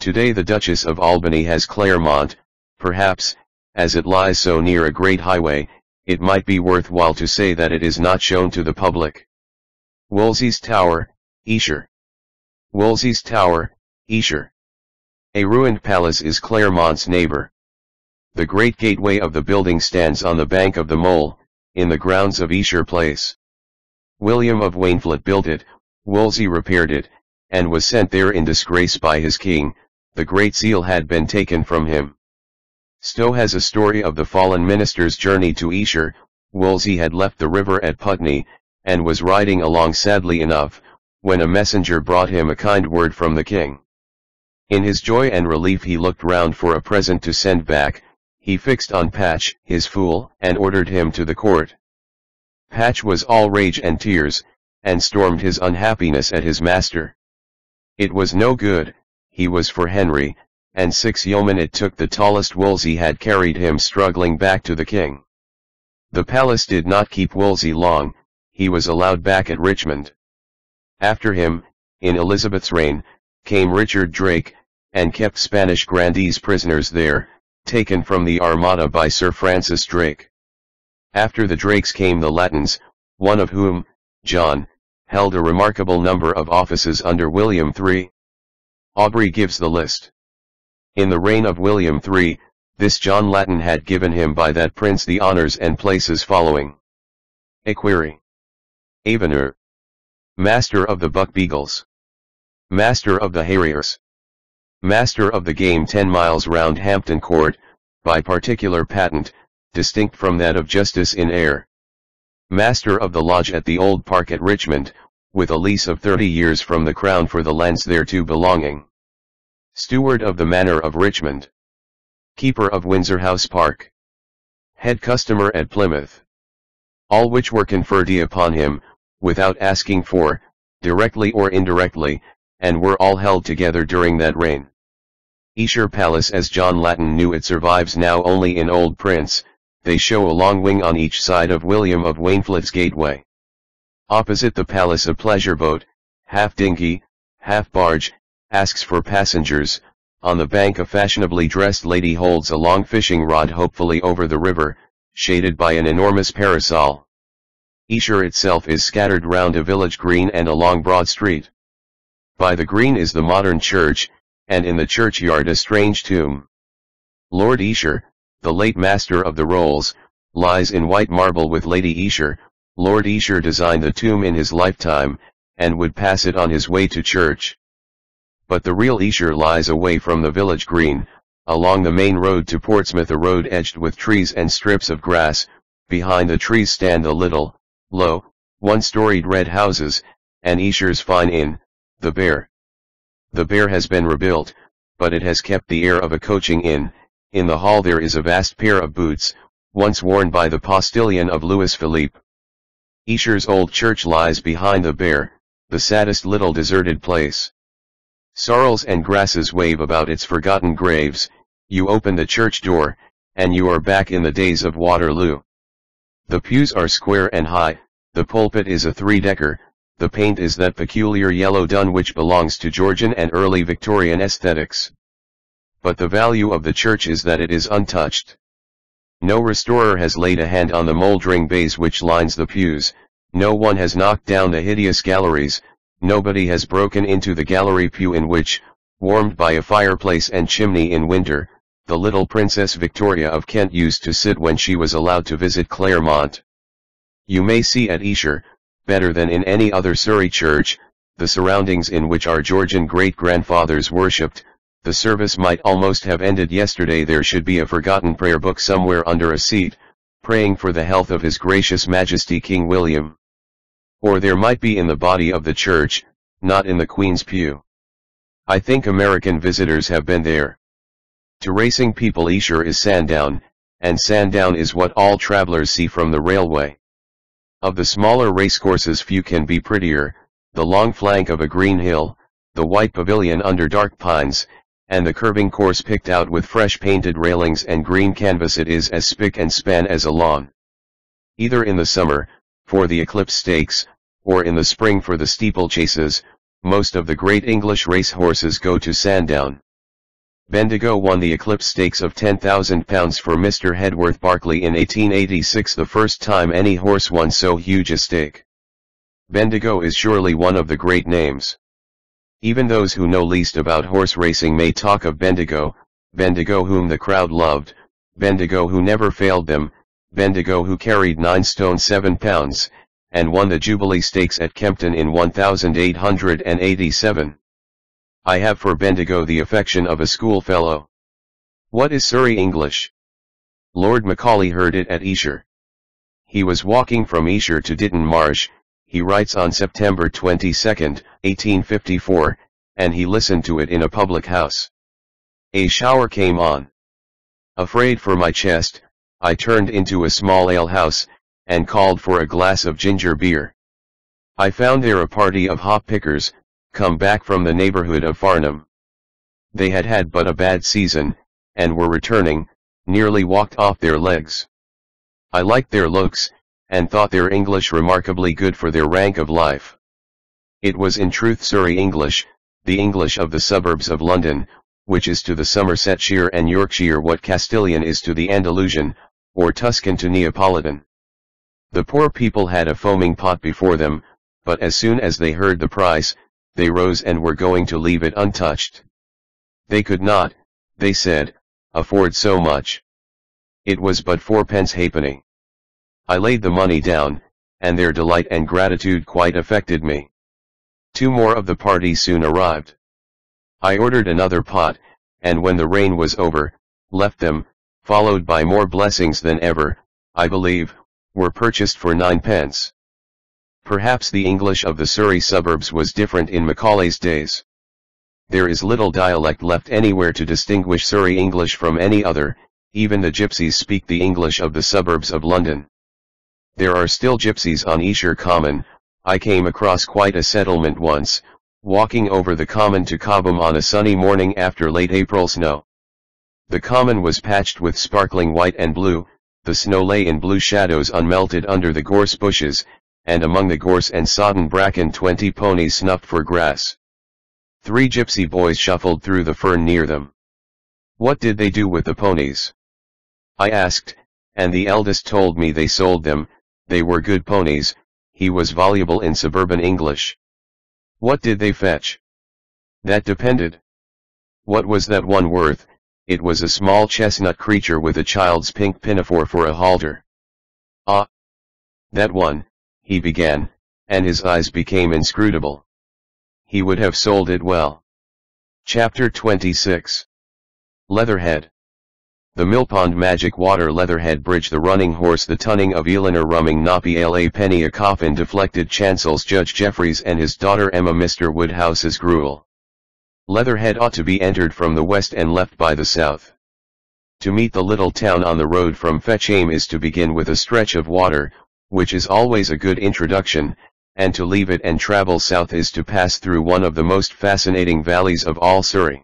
Today the Duchess of Albany has Claremont, Perhaps, as it lies so near a great highway, it might be worthwhile to say that it is not shown to the public. Wolsey's Tower, Esher. Wolsey's Tower, Esher. A ruined palace is Claremont's neighbor. The great gateway of the building stands on the bank of the Mole, in the grounds of Esher Place. William of Waynflete built it, Wolsey repaired it, and was sent there in disgrace by his king, the Great Seal had been taken from him. Stowe has a story of the fallen minister's journey to Esher, Wolsey had left the river at Putney, and was riding along sadly enough, when a messenger brought him a kind word from the king. In his joy and relief he looked round for a present to send back, he fixed on Patch, his fool, and ordered him to the court. Patch was all rage and tears, and stormed his unhappiness at his master. It was no good, he was for Henry, and six yeomen it took the tallest Wolsey had carried him struggling back to the king. The palace did not keep Wolsey long, he was allowed back at Richmond. After him, in Elizabeth's reign, came Richard Drake, and kept Spanish grandees prisoners there, taken from the Armada by Sir Francis Drake. After the Drakes came the Lattons, one of whom, John, held a remarkable number of offices under William III. Aubrey gives the list. In the reign of William III, this John Latton had given him by that prince the honours and places following. Equerry. Avenue. Master of the Buck Beagles. Master of the Harriers. Master of the game 10 miles round Hampton Court, by particular patent, distinct from that of justice in eyre. Master of the lodge at the old park at Richmond, with a lease of 30 years from the crown for the lands thereto belonging. Steward of the Manor of Richmond. Keeper of Windsor House Park. Head customer at Plymouth. All which were conferred upon him, without asking for, directly or indirectly, and were all held together during that reign. Esher Palace as John Latton knew it survives now only in old prints, they show a long wing on each side of William of Waynflete's gateway. Opposite the palace a pleasure boat, half dinghy, half barge, asks for passengers, on the bank a fashionably dressed lady holds a long fishing rod hopefully over the river, shaded by an enormous parasol. Esher itself is scattered round a village green and along Broad Street. By the green is the modern church, and in the churchyard a strange tomb. Lord Esher, the late master of the rolls, lies in white marble with Lady Esher, Lord Esher designed the tomb in his lifetime, and would pass it on his way to church but the real Esher lies away from the village green, along the main road to Portsmouth a road edged with trees and strips of grass, behind the trees stand the little, low, one-storied red houses, and Esher's fine inn, the Bear. The Bear has been rebuilt, but it has kept the air of a coaching inn, in the hall there is a vast pair of boots, once worn by the postilion of Louis Philippe. Esher's old church lies behind the Bear, the saddest little deserted place. Sorrels and grasses wave about its forgotten graves, you open the church door, and you are back in the days of Waterloo. The pews are square and high, the pulpit is a three-decker, the paint is that peculiar yellow dun which belongs to Georgian and early Victorian aesthetics. But the value of the church is that it is untouched. No restorer has laid a hand on the mouldering base which lines the pews, no one has knocked down the hideous galleries, Nobody has broken into the gallery pew in which, warmed by a fireplace and chimney in winter, the little Princess Victoria of Kent used to sit when she was allowed to visit Claremont. You may see at Esher, better than in any other Surrey church, the surroundings in which our Georgian great-grandfathers worshipped, the service might almost have ended yesterday there should be a forgotten prayer book somewhere under a seat, praying for the health of His Gracious Majesty King William. Or there might be in the body of the church, not in the Queen's pew. I think American visitors have been there. To racing people Esher is Sandown, and Sandown is what all travelers see from the railway. Of the smaller racecourses few can be prettier, the long flank of a green hill, the white pavilion under dark pines, and the curving course picked out with fresh painted railings and green canvas it is as spick and span as a lawn. Either in the summer, for the Eclipse Stakes, or in the spring for the steeplechases, most of the great English race horses go to Sandown. Bendigo won the Eclipse Stakes of £10,000 for Mr. Hedworth Barclay in 1886 the first time any horse won so huge a stake. Bendigo is surely one of the great names. Even those who know least about horse racing may talk of Bendigo, Bendigo whom the crowd loved, Bendigo who never failed them, Bendigo who carried 9 stone 7 pounds, and won the Jubilee Stakes at Kempton in 1887. I have for Bendigo the affection of a schoolfellow. What is Surrey English? Lord Macaulay heard it at Esher. He was walking from Esher to Ditton Marsh, he writes on September 22, 1854, and he listened to it in a public house. A shower came on. Afraid for my chest, I turned into a small alehouse, and called for a glass of ginger beer. I found there a party of hop pickers, come back from the neighborhood of Farnham. They had had but a bad season, and were returning, nearly walked off their legs. I liked their looks, and thought their English remarkably good for their rank of life. It was in truth Surrey English, the English of the suburbs of London, which is to the Somersetshire and Yorkshire what Castilian is to the Andalusian, or Tuscan to Neapolitan. The poor people had a foaming pot before them, but as soon as they heard the price, they rose and were going to leave it untouched. They could not, they said, afford so much. It was but fourpence halfpenny. I laid the money down, and their delight and gratitude quite affected me. Two more of the party soon arrived. I ordered another pot, and when the rain was over, left them, followed by more blessings than ever, I believe, were purchased for ninepence. Perhaps the English of the Surrey suburbs was different in Macaulay's days. There is little dialect left anywhere to distinguish Surrey English from any other, even the gypsies speak the English of the suburbs of London. There are still gypsies on Esher Common, I came across quite a settlement once, walking over the common to Cobham on a sunny morning after late April snow. The common was patched with sparkling white and blue, the snow lay in blue shadows unmelted under the gorse bushes, and among the gorse and sodden bracken twenty ponies snuffed for grass. Three gypsy boys shuffled through the fern near them. What did they do with the ponies? I asked, and the eldest told me they sold them, they were good ponies, he was voluble in suburban English. What did they fetch? That depended. What was that one worth, it was a small chestnut creature with a child's pink pinafore for a halter. Ah! That one, he began, and his eyes became inscrutable. He would have sold it well. Chapter 26 Leatherhead the Millpond Magic Water Leatherhead Bridge The Running Horse The Tunning of Eleanor Rumming Noppy La Penny A Coffin Deflected Chancels Judge Jeffreys and his daughter Emma Mr. Woodhouse's Gruel Leatherhead ought to be entered from the west and left by the south. To meet the little town on the road from Fetcham is to begin with a stretch of water, which is always a good introduction, and to leave it and travel south is to pass through one of the most fascinating valleys of all Surrey.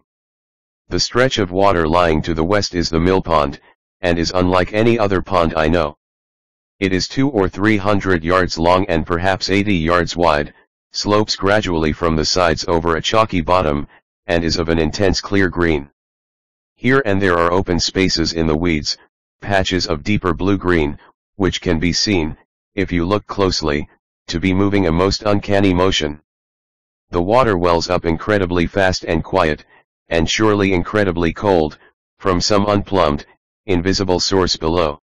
The stretch of water lying to the west is the mill pond, and is unlike any other pond I know. It is two or three hundred yards long and perhaps eighty yards wide, slopes gradually from the sides over a chalky bottom, and is of an intense clear green. Here and there are open spaces in the weeds, patches of deeper blue-green, which can be seen, if you look closely, to be moving a most uncanny motion. The water wells up incredibly fast and quiet, and surely incredibly cold, from some unplumbed, invisible source below.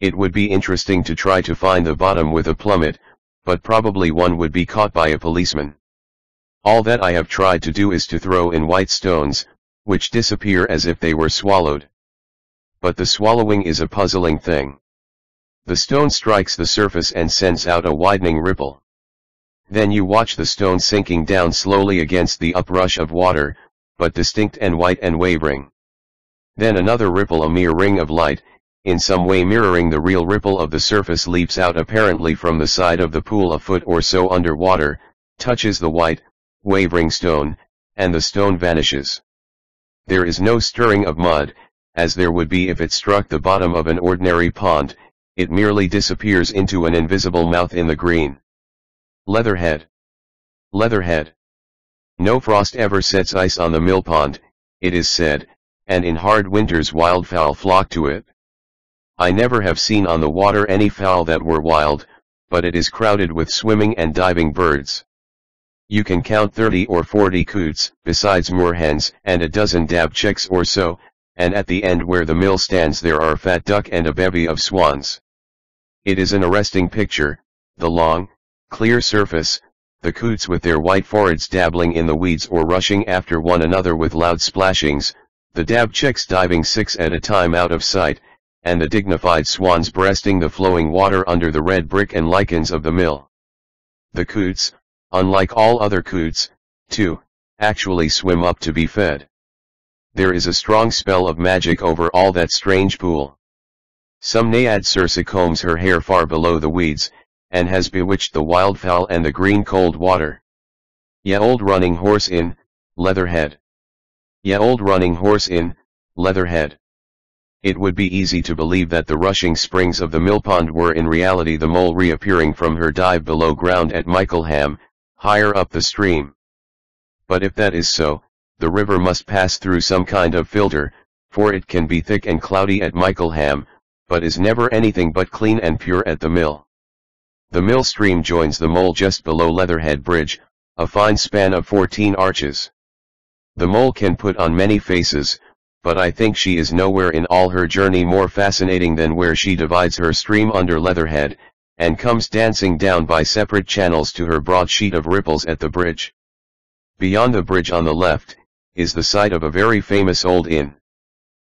It would be interesting to try to find the bottom with a plummet, but probably one would be caught by a policeman. All that I have tried to do is to throw in white stones, which disappear as if they were swallowed. But the swallowing is a puzzling thing. The stone strikes the surface and sends out a widening ripple. Then you watch the stone sinking down slowly against the uprush of water, but distinct and white and wavering. Then another ripple a mere ring of light, in some way mirroring the real ripple of the surface leaps out apparently from the side of the pool a foot or so under water, touches the white, wavering stone, and the stone vanishes. There is no stirring of mud, as there would be if it struck the bottom of an ordinary pond, it merely disappears into an invisible mouth in the green. Leatherhead. Leatherhead. No frost ever sets ice on the mill pond, it is said, and in hard winters wildfowl flock to it. I never have seen on the water any fowl that were wild, but it is crowded with swimming and diving birds. You can count 30 or 40 coots, besides moorhens and a dozen dabchicks or so, and at the end where the mill stands there are fat duck and a bevy of swans. It is an arresting picture, the long, clear surface, the coots with their white foreheads dabbling in the weeds or rushing after one another with loud splashings, the dabchicks diving six at a time out of sight, and the dignified swans breasting the flowing water under the red brick and lichens of the mill. The coots, unlike all other coots, too, actually swim up to be fed. There is a strong spell of magic over all that strange pool. Some naiad Circe combs her hair far below the weeds, and has bewitched the wildfowl and the green cold water. Ye old running horse in, Leatherhead. Ye old running horse in, Leatherhead. It would be easy to believe that the rushing springs of the millpond were in reality the mole reappearing from her dive below ground at Mickleham, higher up the stream. But if that is so, the river must pass through some kind of filter, for it can be thick and cloudy at Mickleham, but is never anything but clean and pure at the mill. The mill stream joins the mole just below Leatherhead Bridge, a fine span of 14 arches. The mole can put on many faces, but I think she is nowhere in all her journey more fascinating than where she divides her stream under Leatherhead, and comes dancing down by separate channels to her broad sheet of ripples at the bridge. Beyond the bridge on the left, is the site of a very famous old inn.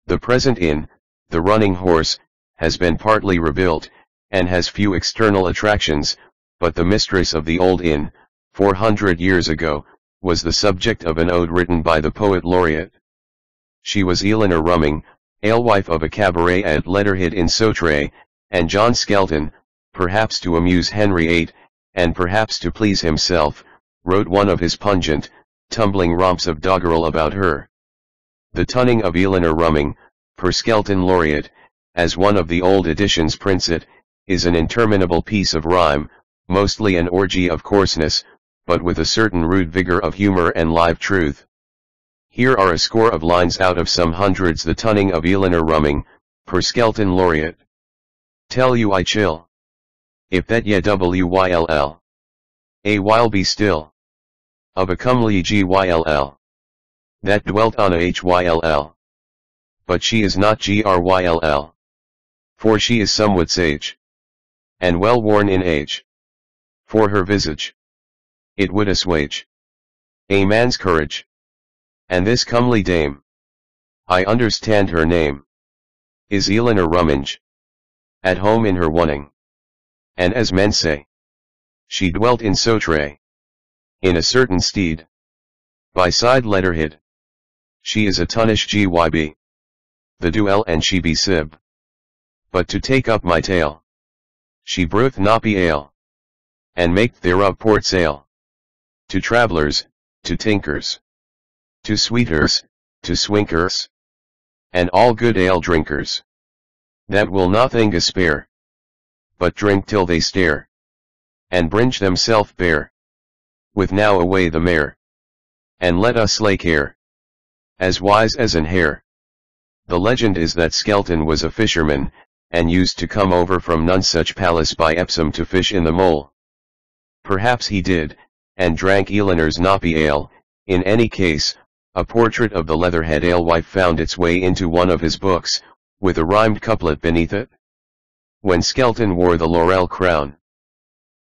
The present inn, the Running Horse, has been partly rebuilt, and has few external attractions, but the mistress of the old inn, 400 years ago, was the subject of an ode written by the poet laureate. She was Eleanor Rumming, alewife of a cabaret at Leatherhead in Soutray, and John Skelton, perhaps to amuse Henry VIII, and perhaps to please himself, wrote one of his pungent, tumbling romps of doggerel about her. The Tunning of Eleanor Rumming, per Skelton Laureate, as one of the old editions prints it, is an interminable piece of rhyme, mostly an orgy of coarseness, but with a certain rude vigor of humor and live truth. Here are a score of lines out of some hundreds the Tunning of Eleanor Rumming, per Skelton Laureate. Tell you I chill. If that ye wyll. A while be still. Of a comely gyll. That dwelt on a hyll. But she is not gryll. For she is somewhat sage. And well worn in age. For her visage. It would assuage. A man's courage. And this comely dame. I understand her name. Is Eleanor Rummage. At home in her wonning and as men say. She dwelt in Soutray. In a certain steed. By side Leatherhead. She is a tunnish gyb. The duel and she be sib. But to take up my tale. She breweth nappy ale. And make thereof port sale. To travellers, to tinkers. To sweeters, to swinkers. And all good ale drinkers. That will nothing spare but drink till they stare. And bringe themself bare. With now away the mare. And let us lay care. As wise as an hare. The legend is that Skelton was a fisherman, and used to come over from Nonsuch Palace by Epsom to fish in the mole. Perhaps he did, and drank Eleanor's nappy ale, in any case, a portrait of the Leatherhead alewife found its way into one of his books, with a rhymed couplet beneath it when Skelton wore the laurel crown.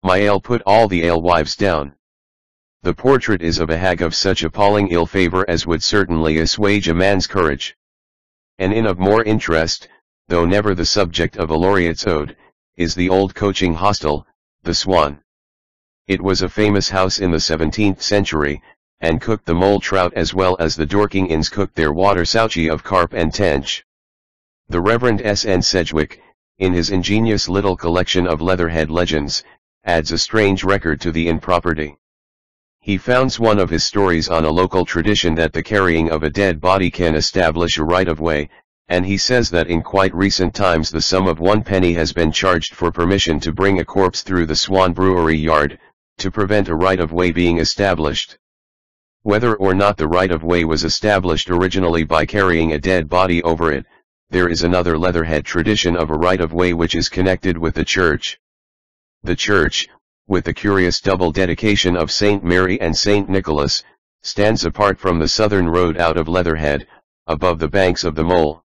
My ale put all the alewives down. The portrait is of a hag of such appalling ill favor as would certainly assuage a man's courage. An inn of more interest, though never the subject of a laureate's ode, is the old coaching hostel, the Swan. It was a famous house in the 17th century, and cooked the mole trout as well as the Dorking inns cooked their water souchy of carp and tench. The Reverend S. N. Sedgwick, in his ingenious little collection of Leatherhead legends, adds a strange record to the improperty. He founds one of his stories on a local tradition that the carrying of a dead body can establish a right-of-way, and he says that in quite recent times the sum of one penny has been charged for permission to bring a corpse through the Swan Brewery yard, to prevent a right-of-way being established. Whether or not the right-of-way was established originally by carrying a dead body over it, there is another Leatherhead tradition of a right-of-way which is connected with the church. The church, with the curious double dedication of Saint Mary and Saint Nicholas, stands apart from the southern road out of Leatherhead, above the banks of the Mole.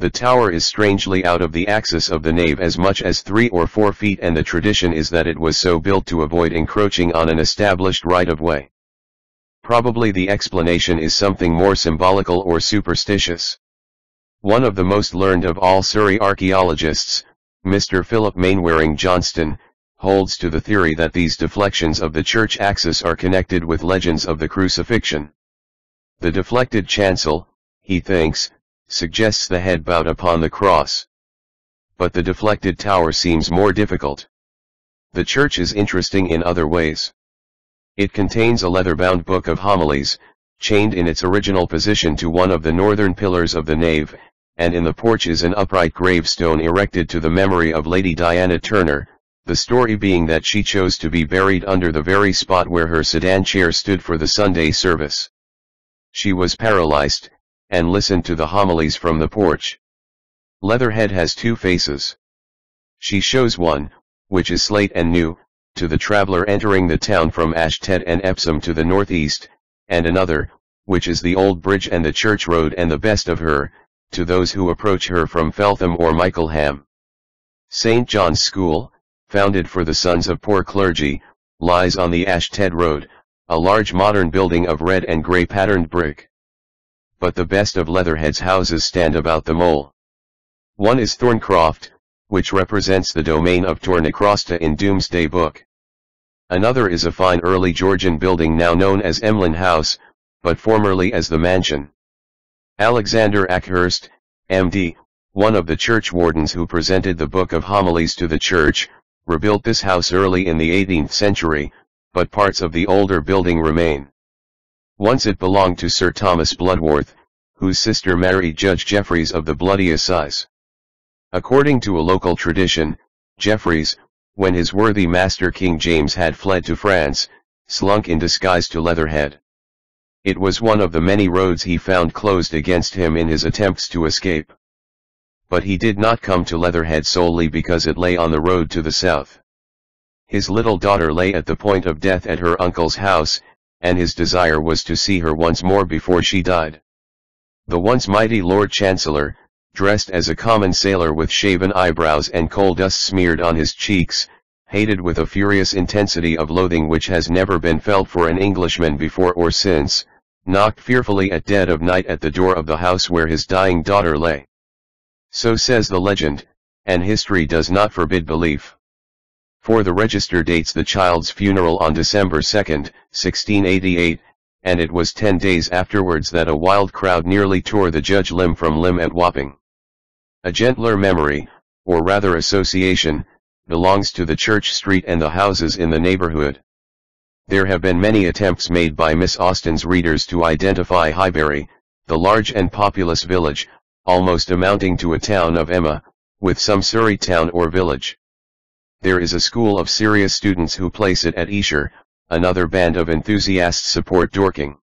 The tower is strangely out of the axis of the nave as much as three or four feet and the tradition is that it was so built to avoid encroaching on an established right-of-way. Probably the explanation is something more symbolical or superstitious. One of the most learned of all Surrey archaeologists, Mr. Philip Mainwaring Johnston, holds to the theory that these deflections of the church axis are connected with legends of the crucifixion. The deflected chancel, he thinks, suggests the head bowed upon the cross. But the deflected tower seems more difficult. The church is interesting in other ways. It contains a leather-bound book of homilies, chained in its original position to one of the northern pillars of the nave, and in the porch is an upright gravestone erected to the memory of Lady Diana Turner, the story being that she chose to be buried under the very spot where her sedan chair stood for the Sunday service. She was paralyzed, and listened to the homilies from the porch. Leatherhead has two faces. She shows one, which is slate and new, to the traveler entering the town from Ashtead and Epsom to the northeast, and another, which is the old bridge and the church road and the best of her, to those who approach her from Fetcham or Mickleham. St. John's School, founded for the sons of poor clergy, lies on the Ashtead Road, a large modern building of red and grey patterned brick. But the best of Leatherhead's houses stand about the mole. One is Thorncroft, which represents the domain of Tornacrosta in Domesday Book. Another is a fine early Georgian building now known as Emlyn House, but formerly as the Mansion. Alexander Ackhurst, M.D., one of the church wardens who presented the Book of Homilies to the church, rebuilt this house early in the 18th century, but parts of the older building remain. Once it belonged to Sir Thomas Bloodworth, whose sister married Judge Jeffreys of the Bloody Assize. According to a local tradition, Jeffreys, when his worthy master King James had fled to France, slunk in disguise to Leatherhead. It was one of the many roads he found closed against him in his attempts to escape. But he did not come to Leatherhead solely because it lay on the road to the south. His little daughter lay at the point of death at her uncle's house, and his desire was to see her once more before she died. The once mighty Lord Chancellor, dressed as a common sailor with shaven eyebrows and coal dust smeared on his cheeks, hated with a furious intensity of loathing which has never been felt for an Englishman before or since, knocked fearfully at dead of night at the door of the house where his dying daughter lay. So says the legend, and history does not forbid belief. For the register dates the child's funeral on December 2, 1688, and it was ten days afterwards that a wild crowd nearly tore the judge limb from limb at Wapping. A gentler memory, or rather association, belongs to the church street and the houses in the neighborhood. There have been many attempts made by Miss Austen's readers to identify Highbury, the large and populous village, almost amounting to a town of Emma, with some Surrey town or village. There is a school of serious students who place it at Esher, another band of enthusiasts support Dorking.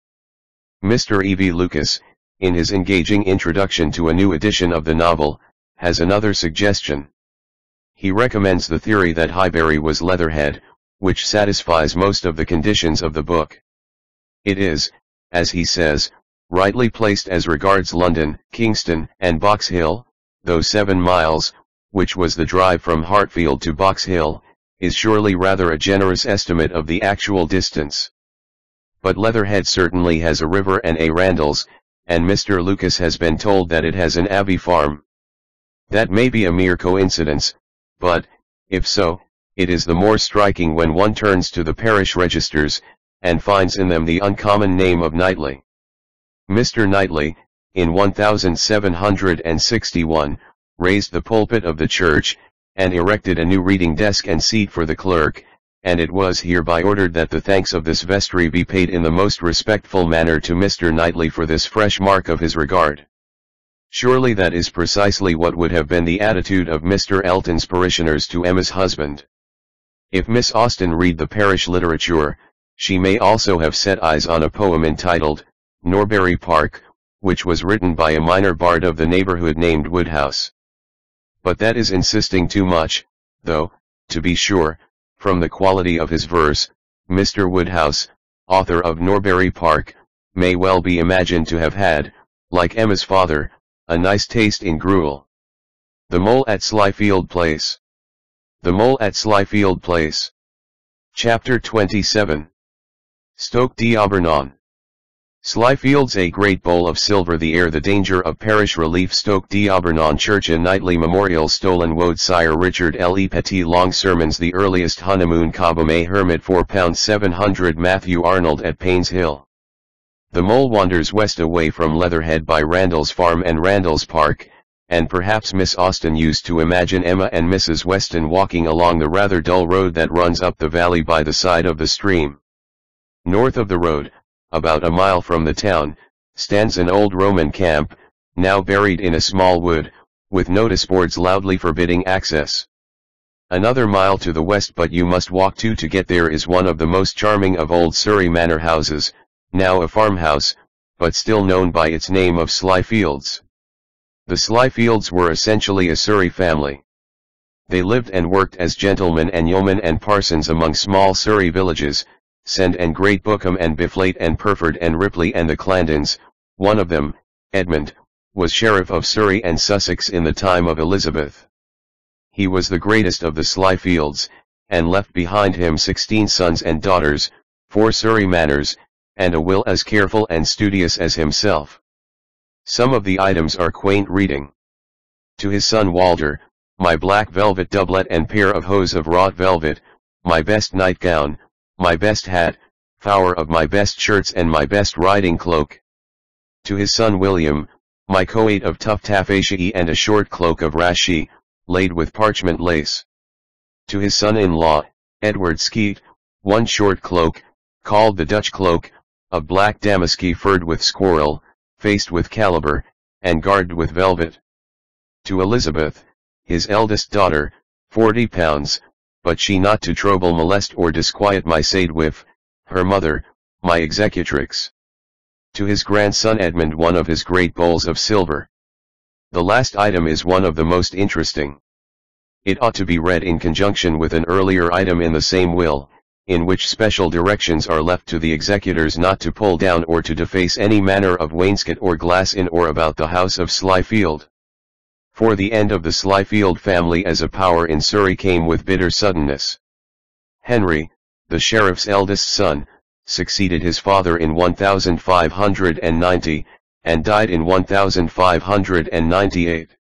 Mr. E. V. Lucas, in his engaging introduction to a new edition of the novel, has another suggestion. He recommends the theory that Highbury was Leatherhead, which satisfies most of the conditions of the book. It is, as he says, rightly placed as regards London, Kingston, and Box Hill, though seven miles, which was the drive from Hartfield to Box Hill, is surely rather a generous estimate of the actual distance. But Leatherhead certainly has a river and a Randalls, and Mr. Lucas has been told that it has an abbey farm. That may be a mere coincidence, but, if so, it is the more striking when one turns to the parish registers, and finds in them the uncommon name of Knightley. Mr. Knightley, in 1761, raised the pulpit of the church, and erected a new reading desk and seat for the clerk, and it was hereby ordered that the thanks of this vestry be paid in the most respectful manner to Mr. Knightley for this fresh mark of his regard. Surely that is precisely what would have been the attitude of Mr. Elton's parishioners to Emma's husband. If Miss Austen read the parish literature, she may also have set eyes on a poem entitled, Norbury Park, which was written by a minor bard of the neighborhood named Woodhouse. But that is insisting too much, though, to be sure, from the quality of his verse, Mr. Woodhouse, author of Norbury Park, may well be imagined to have had, like Emma's father, a nice taste in gruel. The Mole at Slyfield Place The Mole at Slyfield Place Chapter 27 Stoke d'Aubernon Slyfields a great bowl of silver the air the danger of parish relief Stoke d'Aubernon Church a Knightley memorial stolen woad Sire Richard L. E. Petit long sermons the earliest honeymoon Cobham hermit 4 pounds 700 Matthew Arnold at Paynes Hill. The mole wanders west away from Leatherhead by Randall's Farm and Randall's Park, and perhaps Miss Austen used to imagine Emma and Mrs. Weston walking along the rather dull road that runs up the valley by the side of the stream. North of the road, about a mile from the town, stands an old Roman camp, now buried in a small wood, with notice boards loudly forbidding access. Another mile to the west but you must walk two to get there is one of the most charming of old Surrey manor houses, now a farmhouse, but still known by its name of Slyfields. The Slyfields were essentially a Surrey family. They lived and worked as gentlemen and yeomen and parsons among small Surrey villages, Send and Great Bookham and Byfleet and Pyrford and Ripley and the Clandons, one of them, Edmund, was Sheriff of Surrey and Sussex in the time of Elizabeth. He was the greatest of the Slyfields, and left behind him sixteen sons and daughters, four Surrey manors, and a will as careful and studious as himself. Some of the items are quaint reading. To his son Walter, my black velvet doublet and pair of hose of wrought velvet, my best nightgown, my best hat, four of my best shirts and my best riding cloak. To his son William, my coat of tuft taffeta and a short cloak of rashi, laid with parchment lace. To his son-in-law, Edward Skeet, one short cloak, called the Dutch cloak, of black damask furred with squirrel, faced with caliber, and guarded with velvet. To Elizabeth, his eldest daughter, forty pounds, but she not to trouble molest or disquiet my said wife, her mother, my executrix. To his grandson Edmund one of his great bowls of silver. The last item is one of the most interesting. It ought to be read in conjunction with an earlier item in the same will, in which special directions are left to the executors not to pull down or to deface any manner of wainscot or glass in or about the house of Slyfield. For the end of the Slyfield family as a power in Surrey came with bitter suddenness. Henry, the sheriff's eldest son, succeeded his father in 1590, and died in 1598.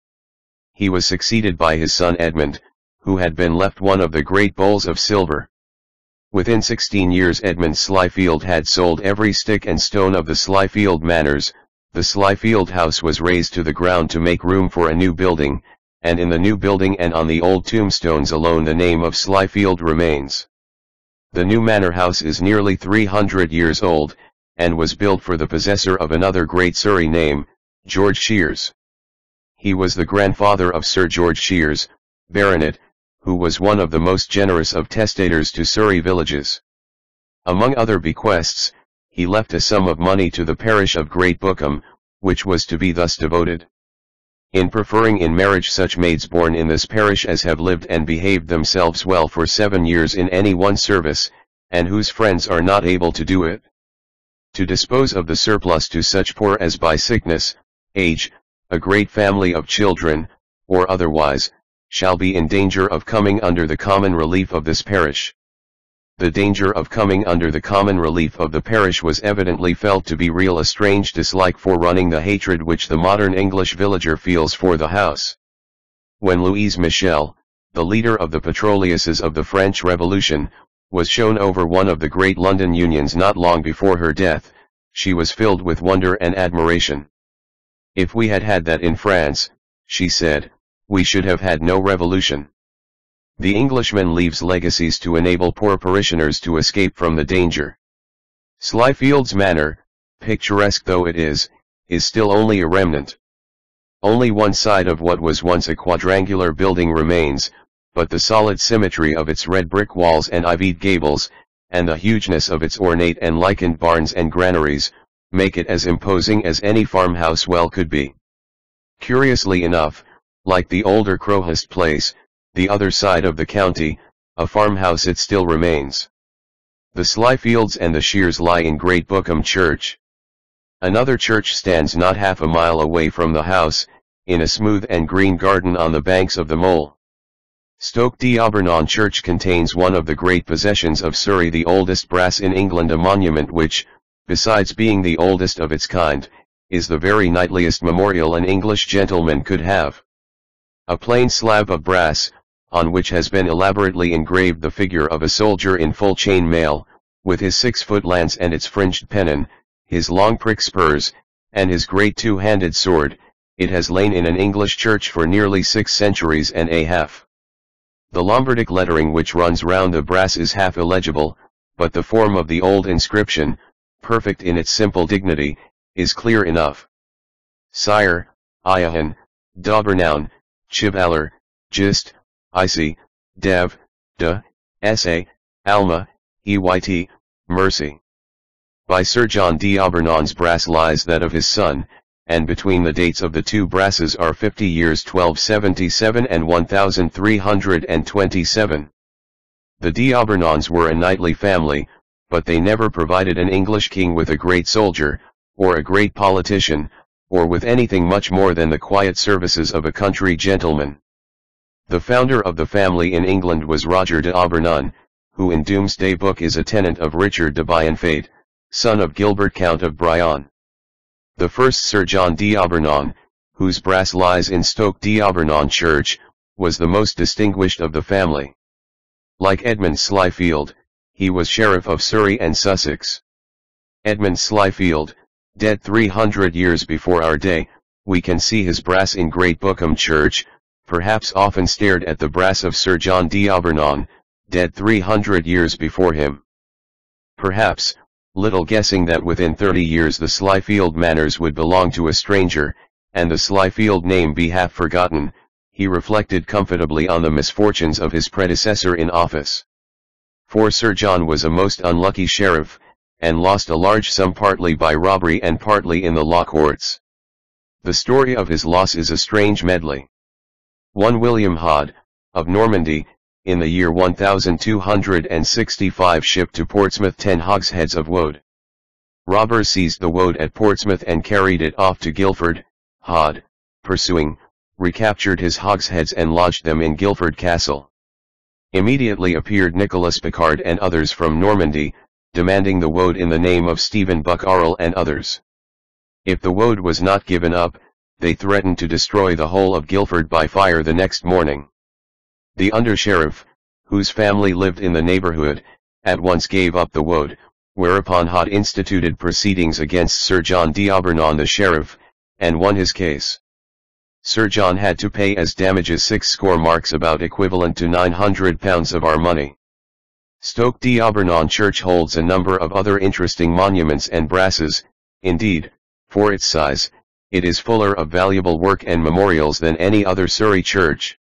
He was succeeded by his son Edmund, who had been left one of the great bowls of silver. Within 16 years Edmund Slyfield had sold every stick and stone of the Slyfield manors, the Slyfield house was razed to the ground to make room for a new building, and in the new building and on the old tombstones alone the name of Slyfield remains. The new manor house is nearly 300 years old, and was built for the possessor of another great Surrey name, George Shiers. He was the grandfather of Sir George Shiers, Baronet, who was one of the most generous of testators to Surrey villages. Among other bequests, he left a sum of money to the parish of Great Bookham, which was to be thus devoted. In preferring in marriage such maids born in this parish as have lived and behaved themselves well for seven years in any one service, and whose friends are not able to do it. To dispose of the surplus to such poor as by sickness, age, a great family of children, or otherwise, shall be in danger of coming under the common relief of this parish the danger of coming under the common relief of the parish was evidently felt to be real a strange dislike for running the hatred which the modern English villager feels for the house. When Louise Michel, the leader of the Petroleuses of the French Revolution, was shown over one of the great London unions not long before her death, she was filled with wonder and admiration. If we had had that in France, she said, we should have had no revolution. The Englishman leaves legacies to enable poor parishioners to escape from the danger. Slyfield's manor, picturesque though it is, is still only a remnant. Only one side of what was once a quadrangular building remains, but the solid symmetry of its red brick walls and ivied gables, and the hugeness of its ornate and lichened barns and granaries, make it as imposing as any farmhouse well could be. Curiously enough, like the older Crowhurst place, the other side of the county, a farmhouse it still remains. The Slyfields and the Shiers lie in Great Bookham Church. Another church stands not half a mile away from the house, in a smooth and green garden on the banks of the Mole. Stoke d'Aubernon Church contains one of the great possessions of Surrey the oldest brass in England a monument which, besides being the oldest of its kind, is the very knightliest memorial an English gentleman could have. A plain slab of brass, on which has been elaborately engraved the figure of a soldier in full chain mail, with his six-foot lance and its fringed pennon, his long prick spurs, and his great two-handed sword, it has lain in an English church for nearly six centuries and a half. The Lombardic lettering which runs round the brass is half illegible, but the form of the old inscription, perfect in its simple dignity, is clear enough. Sire, Iahan, Daubernown, Chivaler, Gist, IC, Dev, DA, SA, Alma, EYT, Mercy. By Sir John D'Aubernon's brass lies that of his son, and between the dates of the two brasses are 50 years 1277 and 1327. The D'Aubernons were a knightly family, but they never provided an English king with a great soldier, or a great politician, or with anything much more than the quiet services of a country gentleman. The founder of the family in England was Roger de Aubernon, who in Domesday Book is a tenant of Richard de Bienfait, son of Gilbert Count of Brionne. The first Sir John d'Aubernon, whose brass lies in Stoke d'Aubernon Church, was the most distinguished of the family. Like Edmund Slyfield, he was Sheriff of Surrey and Sussex. Edmund Slyfield, dead 300 years before our day, we can see his brass in Great Bookham Church, perhaps often stared at the brass of Sir John d'Aubernon, dead 300 years before him. Perhaps, little guessing that within 30 years the Slyfield manors would belong to a stranger, and the Slyfield name be half forgotten, he reflected comfortably on the misfortunes of his predecessor in office. For Sir John was a most unlucky sheriff, and lost a large sum partly by robbery and partly in the law courts. The story of his loss is a strange medley. One William Hod, of Normandy, in the year 1265 shipped to Portsmouth ten hogsheads of woad. Robbers seized the woad at Portsmouth and carried it off to Guildford, Hod, pursuing, recaptured his hogsheads and lodged them in Guildford Castle. Immediately appeared Nicholas Picard and others from Normandy, demanding the woad in the name of Stephen Buck Arrell and others. If the woad was not given up, they threatened to destroy the whole of Guildford by fire the next morning. The under-sheriff, whose family lived in the neighborhood, at once gave up the woad, whereupon Hod instituted proceedings against Sir John d'Aubernon the sheriff, and won his case. Sir John had to pay as damages six score marks about equivalent to 900 pounds of our money. Stoke d'Aubernon Church holds a number of other interesting monuments and brasses, indeed, for its size, it is fuller of valuable work and memorials than any other Surrey church.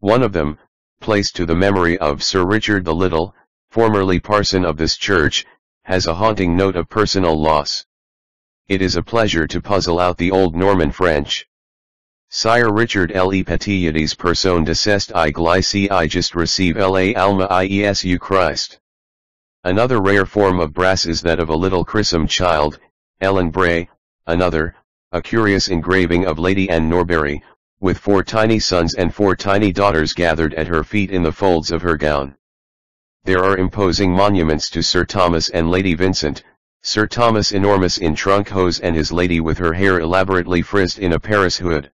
One of them, placed to the memory of Sir Richard the Little, formerly parson of this church, has a haunting note of personal loss. It is a pleasure to puzzle out the old Norman French. Sire Richard L. E. Petillades personne decest i glici i just receive la alma iesu Christ. Another rare form of brass is that of a little chrisom child, Ellen Bray, another, a curious engraving of Lady Anne Norbury, with four tiny sons and four tiny daughters gathered at her feet in the folds of her gown. There are imposing monuments to Sir Thomas and Lady Vincent, Sir Thomas enormous in trunk hose and his lady with her hair elaborately frizzed in a Paris hood.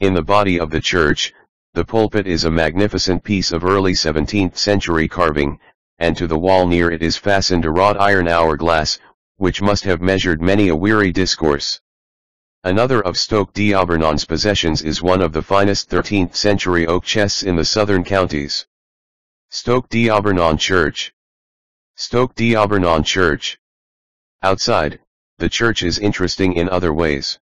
In the body of the church, the pulpit is a magnificent piece of early 17th century carving, and to the wall near it is fastened a wrought iron hourglass, which must have measured many a weary discourse. Another of Stoke d'Aubernon's possessions is one of the finest 13th century oak chests in the southern counties. Stoke d'Aubernon Church Stoke d'Aubernon Church Outside, the church is interesting in other ways.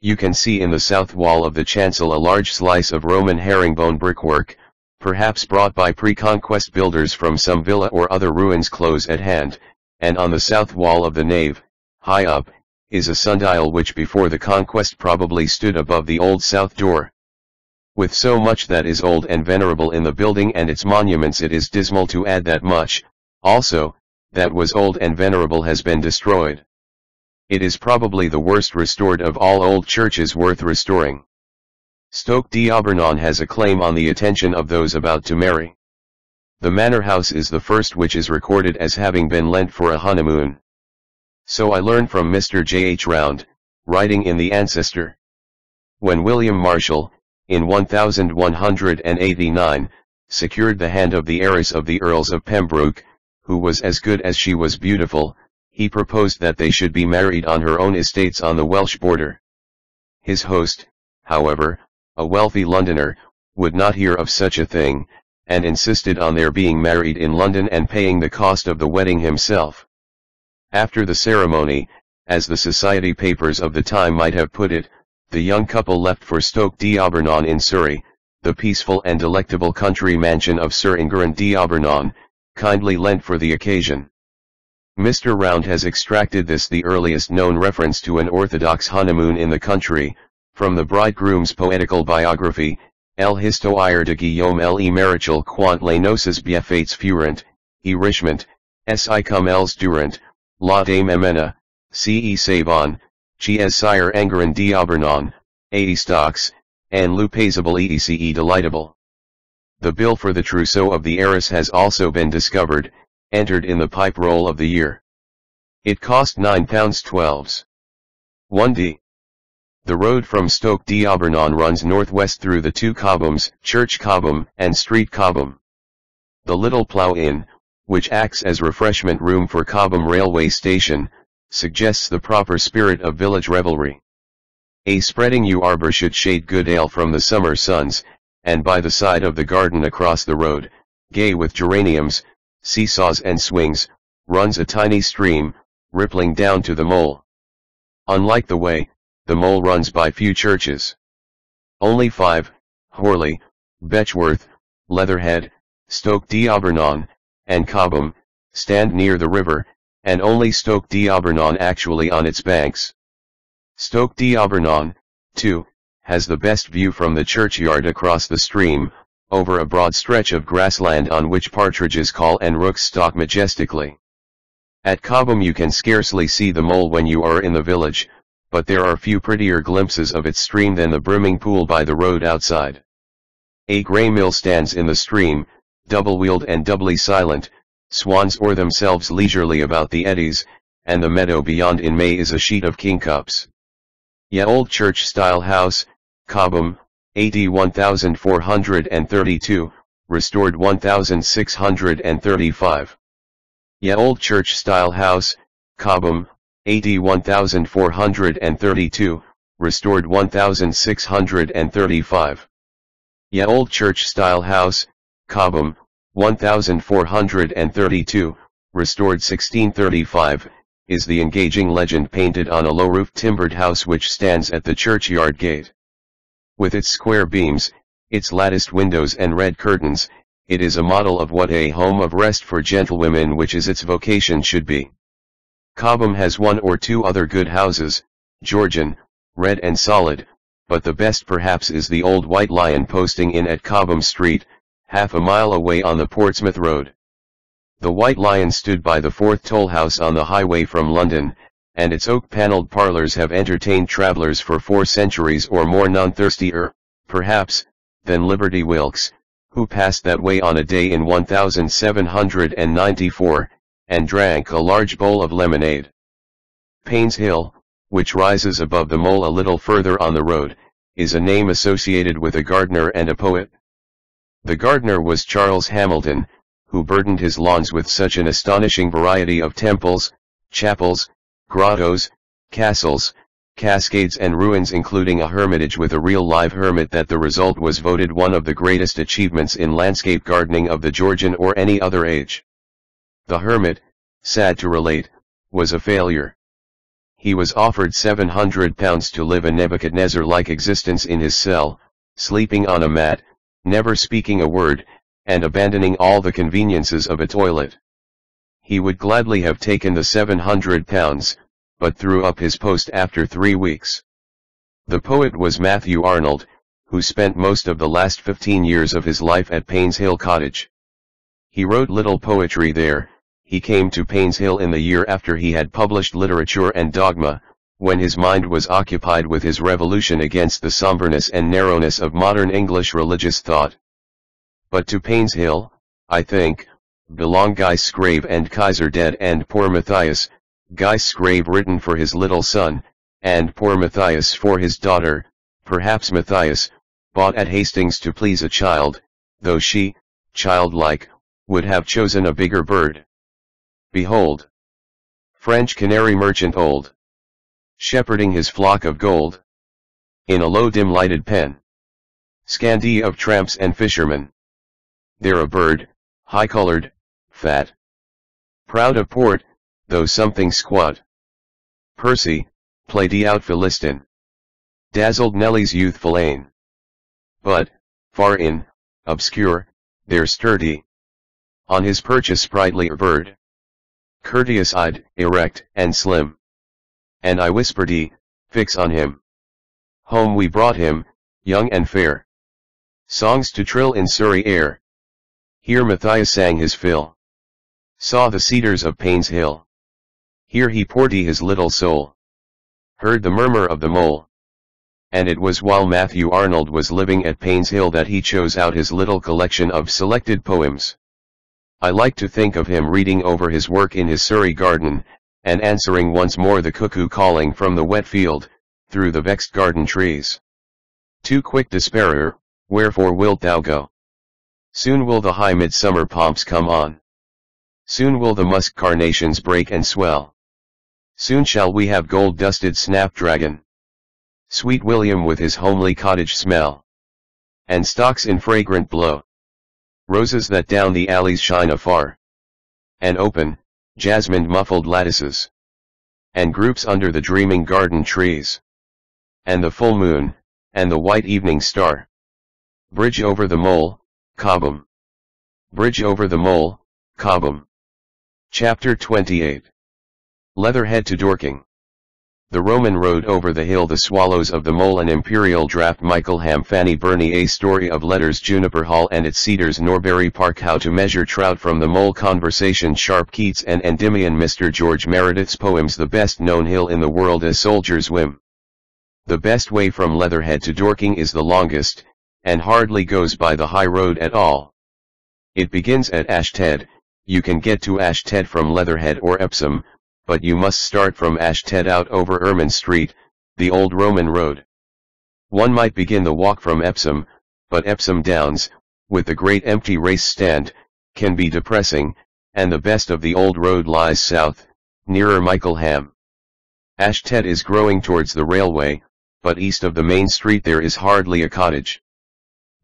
You can see in the south wall of the chancel a large slice of Roman herringbone brickwork, perhaps brought by pre-conquest builders from some villa or other ruins close at hand, and on the south wall of the nave, high up, is a sundial which before the conquest probably stood above the old south door. With so much that is old and venerable in the building and its monuments it is dismal to add that much, also, that was old and venerable has been destroyed. It is probably the worst restored of all old churches worth restoring. Stoke d'Aubernon has a claim on the attention of those about to marry. The manor house is the first which is recorded as having been lent for a honeymoon. So I learn from Mr. J. H. Round, writing in the Ancestor. When William Marshall, in 1189, secured the hand of the heiress of the Earls of Pembroke, who was as good as she was beautiful, he proposed that they should be married on her own estates on the Welsh border. His host, however, a wealthy Londoner, would not hear of such a thing, and insisted on their being married in London and paying the cost of the wedding himself. After the ceremony, as the society papers of the time might have put it, the young couple left for Stoke d'Aubernon in Surrey, the peaceful and delectable country mansion of Sir Enguerrand d'Aubernon, kindly lent for the occasion. Mr. Round has extracted this the earliest known reference to an orthodox honeymoon in the country, from the bridegroom's poetical biography, El Histoire de Guillaume le Maréchal quant les noces bienfaites furent, e Richmond, si els durant, la dame emena, ce sabon, chi es sire engerin diabernon, ae stocks, and lupazable etc delightable. The bill for the trousseau of the heiress has also been discovered, entered in the pipe roll of the year. It cost £9 12 1d. The road from Stoke d'Aubernon runs northwest through the two Cobhams, Church Cobham and Street Cobham. The Little Plough Inn, which acts as refreshment room for Cobham railway station, suggests the proper spirit of village revelry. A spreading yew arbor should shade good ale from the summer suns, and by the side of the garden across the road, gay with geraniums, seesaws and swings, runs a tiny stream, rippling down to the mole. Unlike the Wey, the mole runs by few churches. Only five, Horley, Betchworth, Leatherhead, Stoke d'Aubernon, and Cobham, stand near the river, and only Stoke d'Aubernon actually on its banks. Stoke d'Aubernon, too, has the best view from the churchyard across the stream, over a broad stretch of grassland on which partridges call and rooks stalk majestically. At Cobham you can scarcely see the mole when you are in the village, but there are few prettier glimpses of its stream than the brimming pool by the road outside. A grey mill stands in the stream, double-wheeled and doubly silent, swans oar themselves leisurely about the eddies, and the meadow beyond in May is a sheet of kingcups. Ye Old Church-style house, Cobham, AD 1432, restored 1635. Ye Old Church-style house, Cobham, AD 1432, restored 1635. Ye Old Church-style house, Cobham, 1432, restored 1635, is the engaging legend painted on a low-roofed timbered house which stands at the churchyard gate. With its square beams, its latticed windows and red curtains, it is a model of what a home of rest for gentlewomen which is its vocation should be. Cobham has one or two other good houses, Georgian, red and solid, but the best perhaps is the old White Lion posting in at Cobham Street, half a mile away on the Portsmouth Road. The White Lion stood by the fourth toll house on the highway from London, and its oak-panelled parlours have entertained travellers for four centuries or more none thirstier, perhaps, than Liberty Wilkes, who passed that way on a day in 1794, and drank a large bowl of lemonade. Paynes Hill, which rises above the mole a little further on the road, is a name associated with a gardener and a poet. The gardener was Charles Hamilton, who burdened his lawns with such an astonishing variety of temples, chapels, grottos, castles, cascades and ruins including a hermitage with a real live hermit that the result was voted one of the greatest achievements in landscape gardening of the Georgian or any other age. The hermit, sad to relate, was a failure. He was offered £700 to live a Nebuchadnezzar-like existence in his cell, sleeping on a mat, never speaking a word, and abandoning all the conveniences of a toilet. He would gladly have taken the 700 pounds, but threw up his post after three weeks. The poet was Matthew Arnold, who spent most of the last 15 years of his life at Paynes Hill Cottage. He wrote little poetry there, he came to Paynes Hill in the year after he had published Literature and Dogma, when his mind was occupied with his revolution against the somberness and narrowness of modern English religious thought. But to Paynes Hill, I think, belong Geist's Grave and Kaiser Dead and Poor Matthias, Geist's Grave written for his little son, and Poor Matthias for his daughter, perhaps Matthias, bought at Hastings to please a child, though she, childlike, would have chosen a bigger bird. Behold! French canary merchant old. Shepherding his flock of gold. In a low dim lighted pen. Scandee of tramps and fishermen. There a bird, high-colored, fat. Proud of port, though something squat. Percy, played out Philistin. Dazzled Nelly's youthful ain. But, far in, obscure, there sturdy. On his perch a sprightly bird. Courteous-eyed, erect, and slim. And I whispered e, fix on him. Home we brought him, young and fair. Songs to trill in Surrey air. Here Matthias sang his fill. Saw the cedars of Payne's Hill. Here he poured his little soul. Heard the murmur of the mole. And it was while Matthew Arnold was living at Payne's Hill that he chose out his little collection of selected poems. I like to think of him reading over his work in his Surrey garden, and answering once more the cuckoo calling from the wet field, through the vexed garden trees. Too quick despairer, wherefore wilt thou go? Soon will the high midsummer pomps come on. Soon will the musk carnations break and swell. Soon shall we have gold-dusted snapdragon. Sweet William with his homely cottage smell. And stocks in fragrant blow. Roses that down the alleys shine afar. And open, jasmined muffled lattices. And groups under the dreaming garden trees. And the full moon, and the white evening star. Bridge over the mole, Cobham. Bridge over the mole, Cobham. Chapter 28 Leatherhead to Dorking the Roman road over the hill The Swallows of the Mole An Imperial Draft Mickleham Fanny Burney A Story of Letters Juniper Hall and its Cedars Norbury Park How to Measure Trout from the Mole Conversation Sharp Keats and Endymion Mr. George Meredith's poems The best known hill in the world A Soldier's Whim The best way from Leatherhead to Dorking is the longest, and hardly goes by the high road at all. It begins at Ashtead, you can get to Ashtead from Leatherhead or Epsom, but you must start from Ashtead out over Ermine Street, the old Roman road. One might begin the walk from Epsom, but Epsom Downs, with the great empty race stand, can be depressing, and the best of the old road lies south, nearer Mickleham. Ashtead is growing towards the railway, but east of the main street there is hardly a cottage.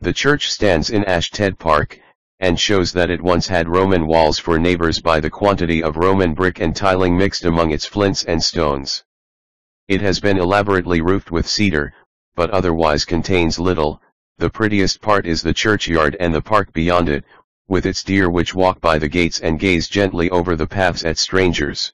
The church stands in Ashtead Park, and shows that it once had Roman walls for neighbors by the quantity of Roman brick and tiling mixed among its flints and stones. It has been elaborately roofed with cedar, but otherwise contains little, the prettiest part is the churchyard and the park beyond it, with its deer which walk by the gates and gaze gently over the paths at strangers.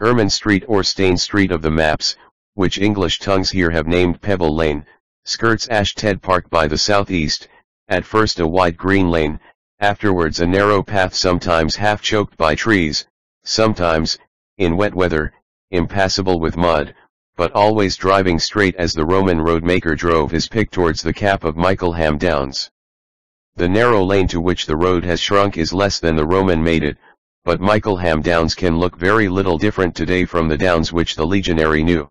Ermine Street or Stane Street of the maps, which English tongues here have named Pebble Lane, skirts Ashtead Park by the southeast, at first a wide green lane, afterwards a narrow path sometimes half choked by trees, sometimes, in wet weather, impassable with mud, but always driving straight as the Roman roadmaker drove his pick towards the cap of Mickleham Downs. The narrow lane to which the road has shrunk is less than the Roman made it, but Mickleham Downs can look very little different today from the downs which the legionary knew.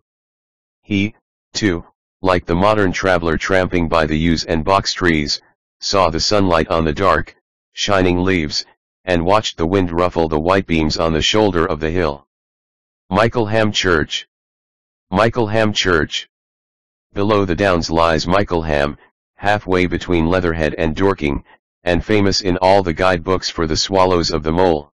He, too, like the modern traveler tramping by the yews and box trees, saw the sunlight on the dark, shining leaves, and watched the wind ruffle the white beams on the shoulder of the hill. Mickleham Church Mickleham Church Below the downs lies Mickleham, halfway between Leatherhead and Dorking, and famous in all the guidebooks for the swallows of the mole.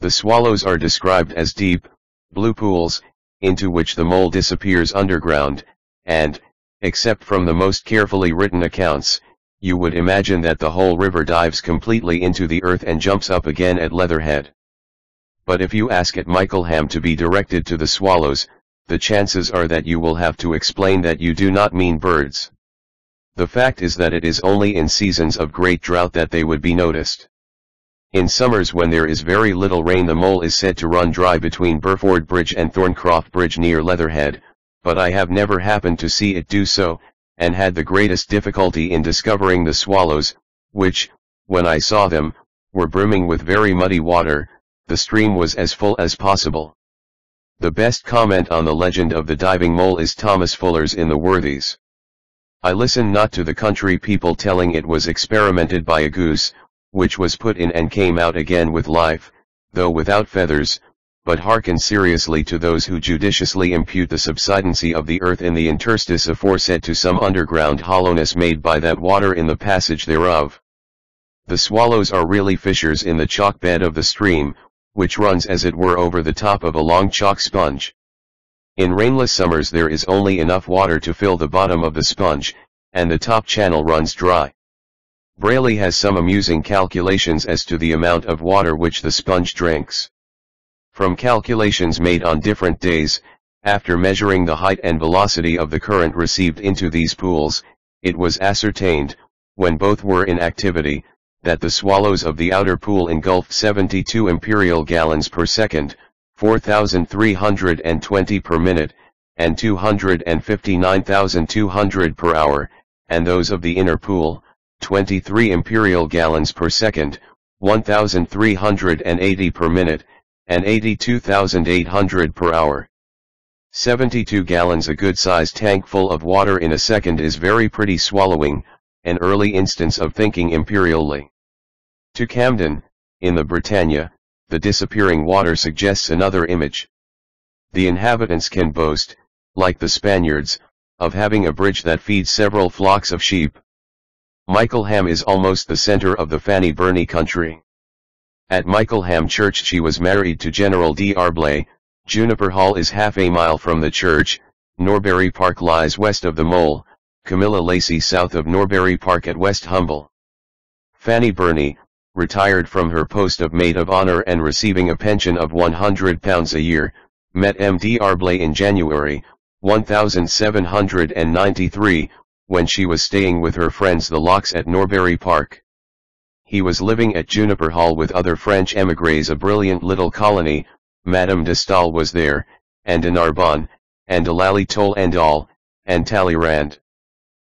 The swallows are described as deep, blue pools, into which the mole disappears underground, and, except from the most carefully written accounts, you would imagine that the whole river dives completely into the earth and jumps up again at Leatherhead. But if you ask at Mickleham to be directed to the swallows, the chances are that you will have to explain that you do not mean birds. The fact is that it is only in seasons of great drought that they would be noticed. In summers when there is very little rain the mole is said to run dry between Burford Bridge and Thorncroft Bridge near Leatherhead, but I have never happened to see it do so, and had the greatest difficulty in discovering the swallows, which, when I saw them, were brimming with very muddy water, the stream was as full as possible. The best comment on the legend of the diving mole is Thomas Fuller's in the Worthies. I listen not to the country people telling it was experimented by a goose, which was put in and came out again with life, though without feathers, but hearken seriously to those who judiciously impute the subsidency of the earth in the interstice aforesaid to some underground hollowness made by that water in the passage thereof. The swallows are really fissures in the chalk bed of the stream, which runs as it were over the top of a long chalk sponge. In rainless summers there is only enough water to fill the bottom of the sponge, and the top channel runs dry. Brayley has some amusing calculations as to the amount of water which the sponge drinks. From calculations made on different days, after measuring the height and velocity of the current received into these pools, it was ascertained, when both were in activity, that the swallows of the outer pool engulfed 72 imperial gallons per second, 4,320 per minute, and 259,200 per hour, and those of the inner pool, 23 imperial gallons per second, 1,380 per minute, and 82,800 per hour. 72 gallons a good-sized tank full of water in a second is very pretty swallowing, an early instance of thinking imperially. To Camden, in the Britannia, the disappearing water suggests another image. The inhabitants can boast, like the Spaniards, of having a bridge that feeds several flocks of sheep. Mickleham is almost the center of the Fanny Burney country. At Mickleham Church she was married to General D'Arblay, Juniper Hall is half a mile from the church, Norbury Park lies west of the mole, Camilla Lacey south of Norbury Park at West Humble. Fanny Burney, retired from her post of maid of honor and receiving a pension of £100 a year, met M.D. D'Arblay in January, 1793, when she was staying with her friends the Lockes at Norbury Park. He was living at Juniper Hall with other French émigrés a brilliant little colony, Madame de Stael was there, and de Narbonne, and de Lally Tollendal, and Talleyrand.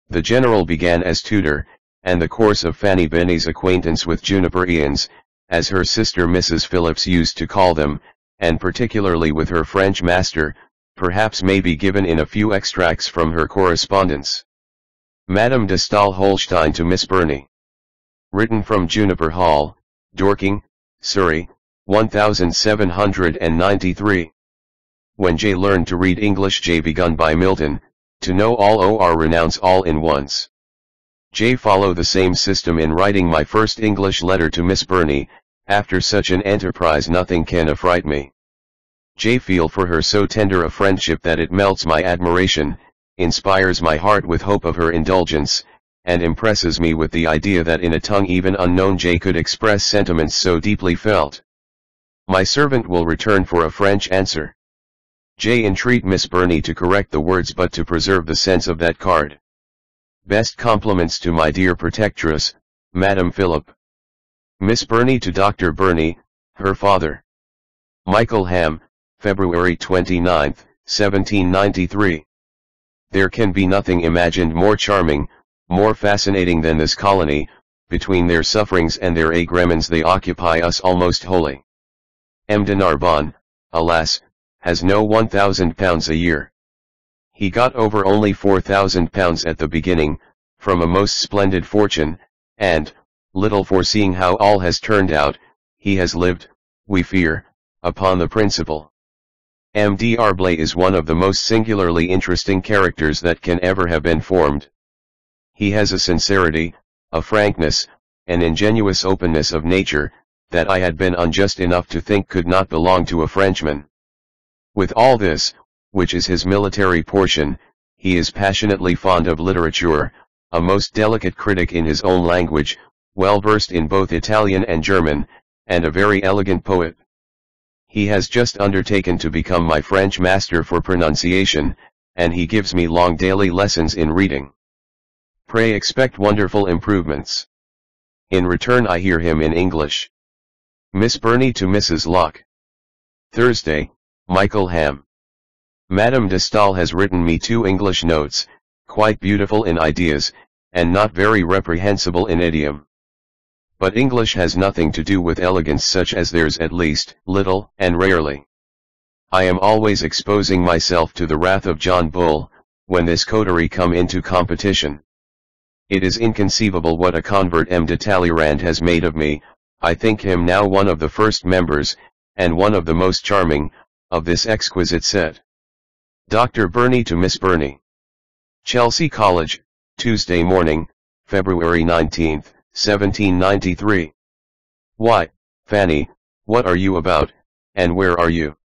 The general began as tutor, and the course of Fanny Burney's acquaintance with Juniperians, as her sister Mrs. Phillips used to call them, and particularly with her French master, perhaps may be given in a few extracts from her correspondence. Madame de Stael Holstein to Miss Burney. Written from Juniper Hall, Dorking, Surrey, 1793. When J learned to read English J begun by Milton, to know all or renounce all in once. J follow the same system in writing my first English letter to Miss Burney, after such an enterprise nothing can affright me. J feel for her so tender a friendship that it melts my admiration, inspires my heart with hope of her indulgence, and impresses me with the idea that in a tongue even unknown J could express sentiments so deeply felt. My servant will return for a French answer. J. Entreat Miss Burney to correct the words but to preserve the sense of that card. Best compliments to my dear protectress, Madam Philip. Miss Burney to Dr. Burney, her father. Mickleham, February 29, 1793. There can be nothing imagined more charming, more fascinating than this colony, between their sufferings and their agremens they occupy us almost wholly. M. de Narbonne, alas, has no £1,000 a year. He got over only £4,000 at the beginning, from a most splendid fortune, and, little foreseeing how all has turned out, he has lived, we fear, upon the principle. M. D'Arblay is one of the most singularly interesting characters that can ever have been formed. He has a sincerity, a frankness, an ingenuous openness of nature, that I had been unjust enough to think could not belong to a Frenchman. With all this, which is his military portion, he is passionately fond of literature, a most delicate critic in his own language, well versed in both Italian and German, and a very elegant poet. He has just undertaken to become my French master for pronunciation, and he gives me long daily lessons in reading. Pray expect wonderful improvements. In return I hear him in English. Miss Burney to Mrs. Locke. Thursday, Mickleham. Madame de Stael has written me two English notes, quite beautiful in ideas, and not very reprehensible in idiom. But English has nothing to do with elegance such as theirs at least, little, and rarely. I am always exposing myself to the wrath of John Bull, when this coterie come into competition. It is inconceivable what a convert M. de Talleyrand has made of me, I think him now one of the first members, and one of the most charming, of this exquisite set. Dr. Burney to Miss Burney. Chelsea College, Tuesday morning, February 19, 1793. Why, Fanny, what are you about, and where are you?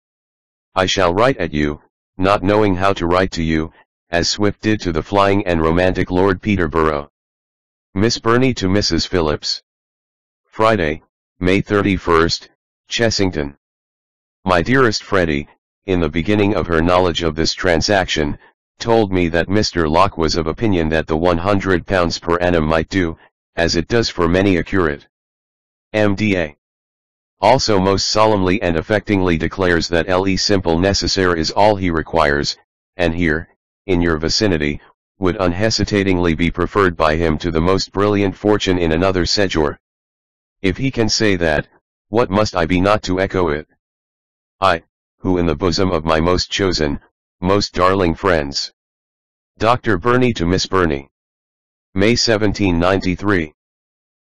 I shall write at you, not knowing how to write to you, as Swift did to the flying and romantic Lord Peterborough. Miss Burney to Mrs. Phillips. Friday, May 31st, Chessington. My dearest Freddie, in the beginning of her knowledge of this transaction, told me that Mr. Locke was of opinion that the £100 per annum might do, as it does for many a curate. MDA also most solemnly and affectingly declares that le simple necessaire is all he requires, and here, in your vicinity, would unhesitatingly be preferred by him to the most brilliant fortune in another séjour. If he can say that, what must I be not to echo it? I, who in the bosom of my most chosen, most darling friends. Dr. Burney to Miss Burney. May 1793.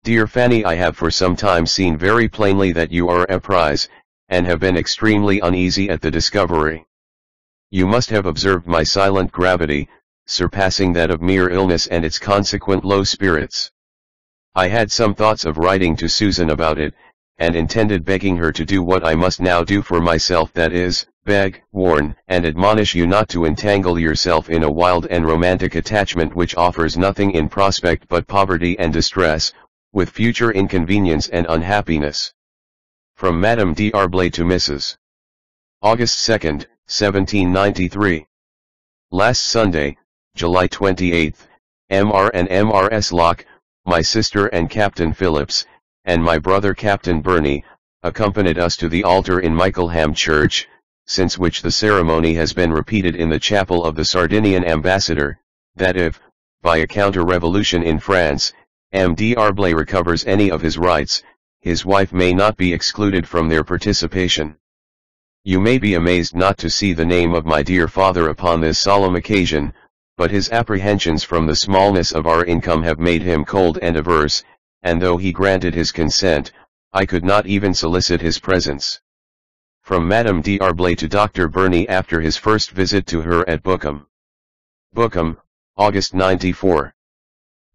Dear Fanny I have for some time seen very plainly that you are a prize, and have been extremely uneasy at the discovery. You must have observed my silent gravity, surpassing that of mere illness and its consequent low spirits. I had some thoughts of writing to Susan about it, and intended begging her to do what I must now do for myself that is, beg, warn, and admonish you not to entangle yourself in a wild and romantic attachment which offers nothing in prospect but poverty and distress, with future inconvenience and unhappiness. From Madame D'Arblay to Mrs. August 2, 1793. Last Sunday, July 28, Mr. and Mrs. Locke, my sister and Captain Phillips, and my brother Captain Burney, accompanied us to the altar in Mickleham Church, since which the ceremony has been repeated in the chapel of the Sardinian ambassador, that if, by a counter-revolution in France, M. D'Arblay recovers any of his rights, his wife may not be excluded from their participation. You may be amazed not to see the name of my dear father upon this solemn occasion, but his apprehensions from the smallness of our income have made him cold and averse, and though he granted his consent, I could not even solicit his presence. From Madame D'Arblay to Dr. Burney after his first visit to her at Bookham. Bookham, August 94.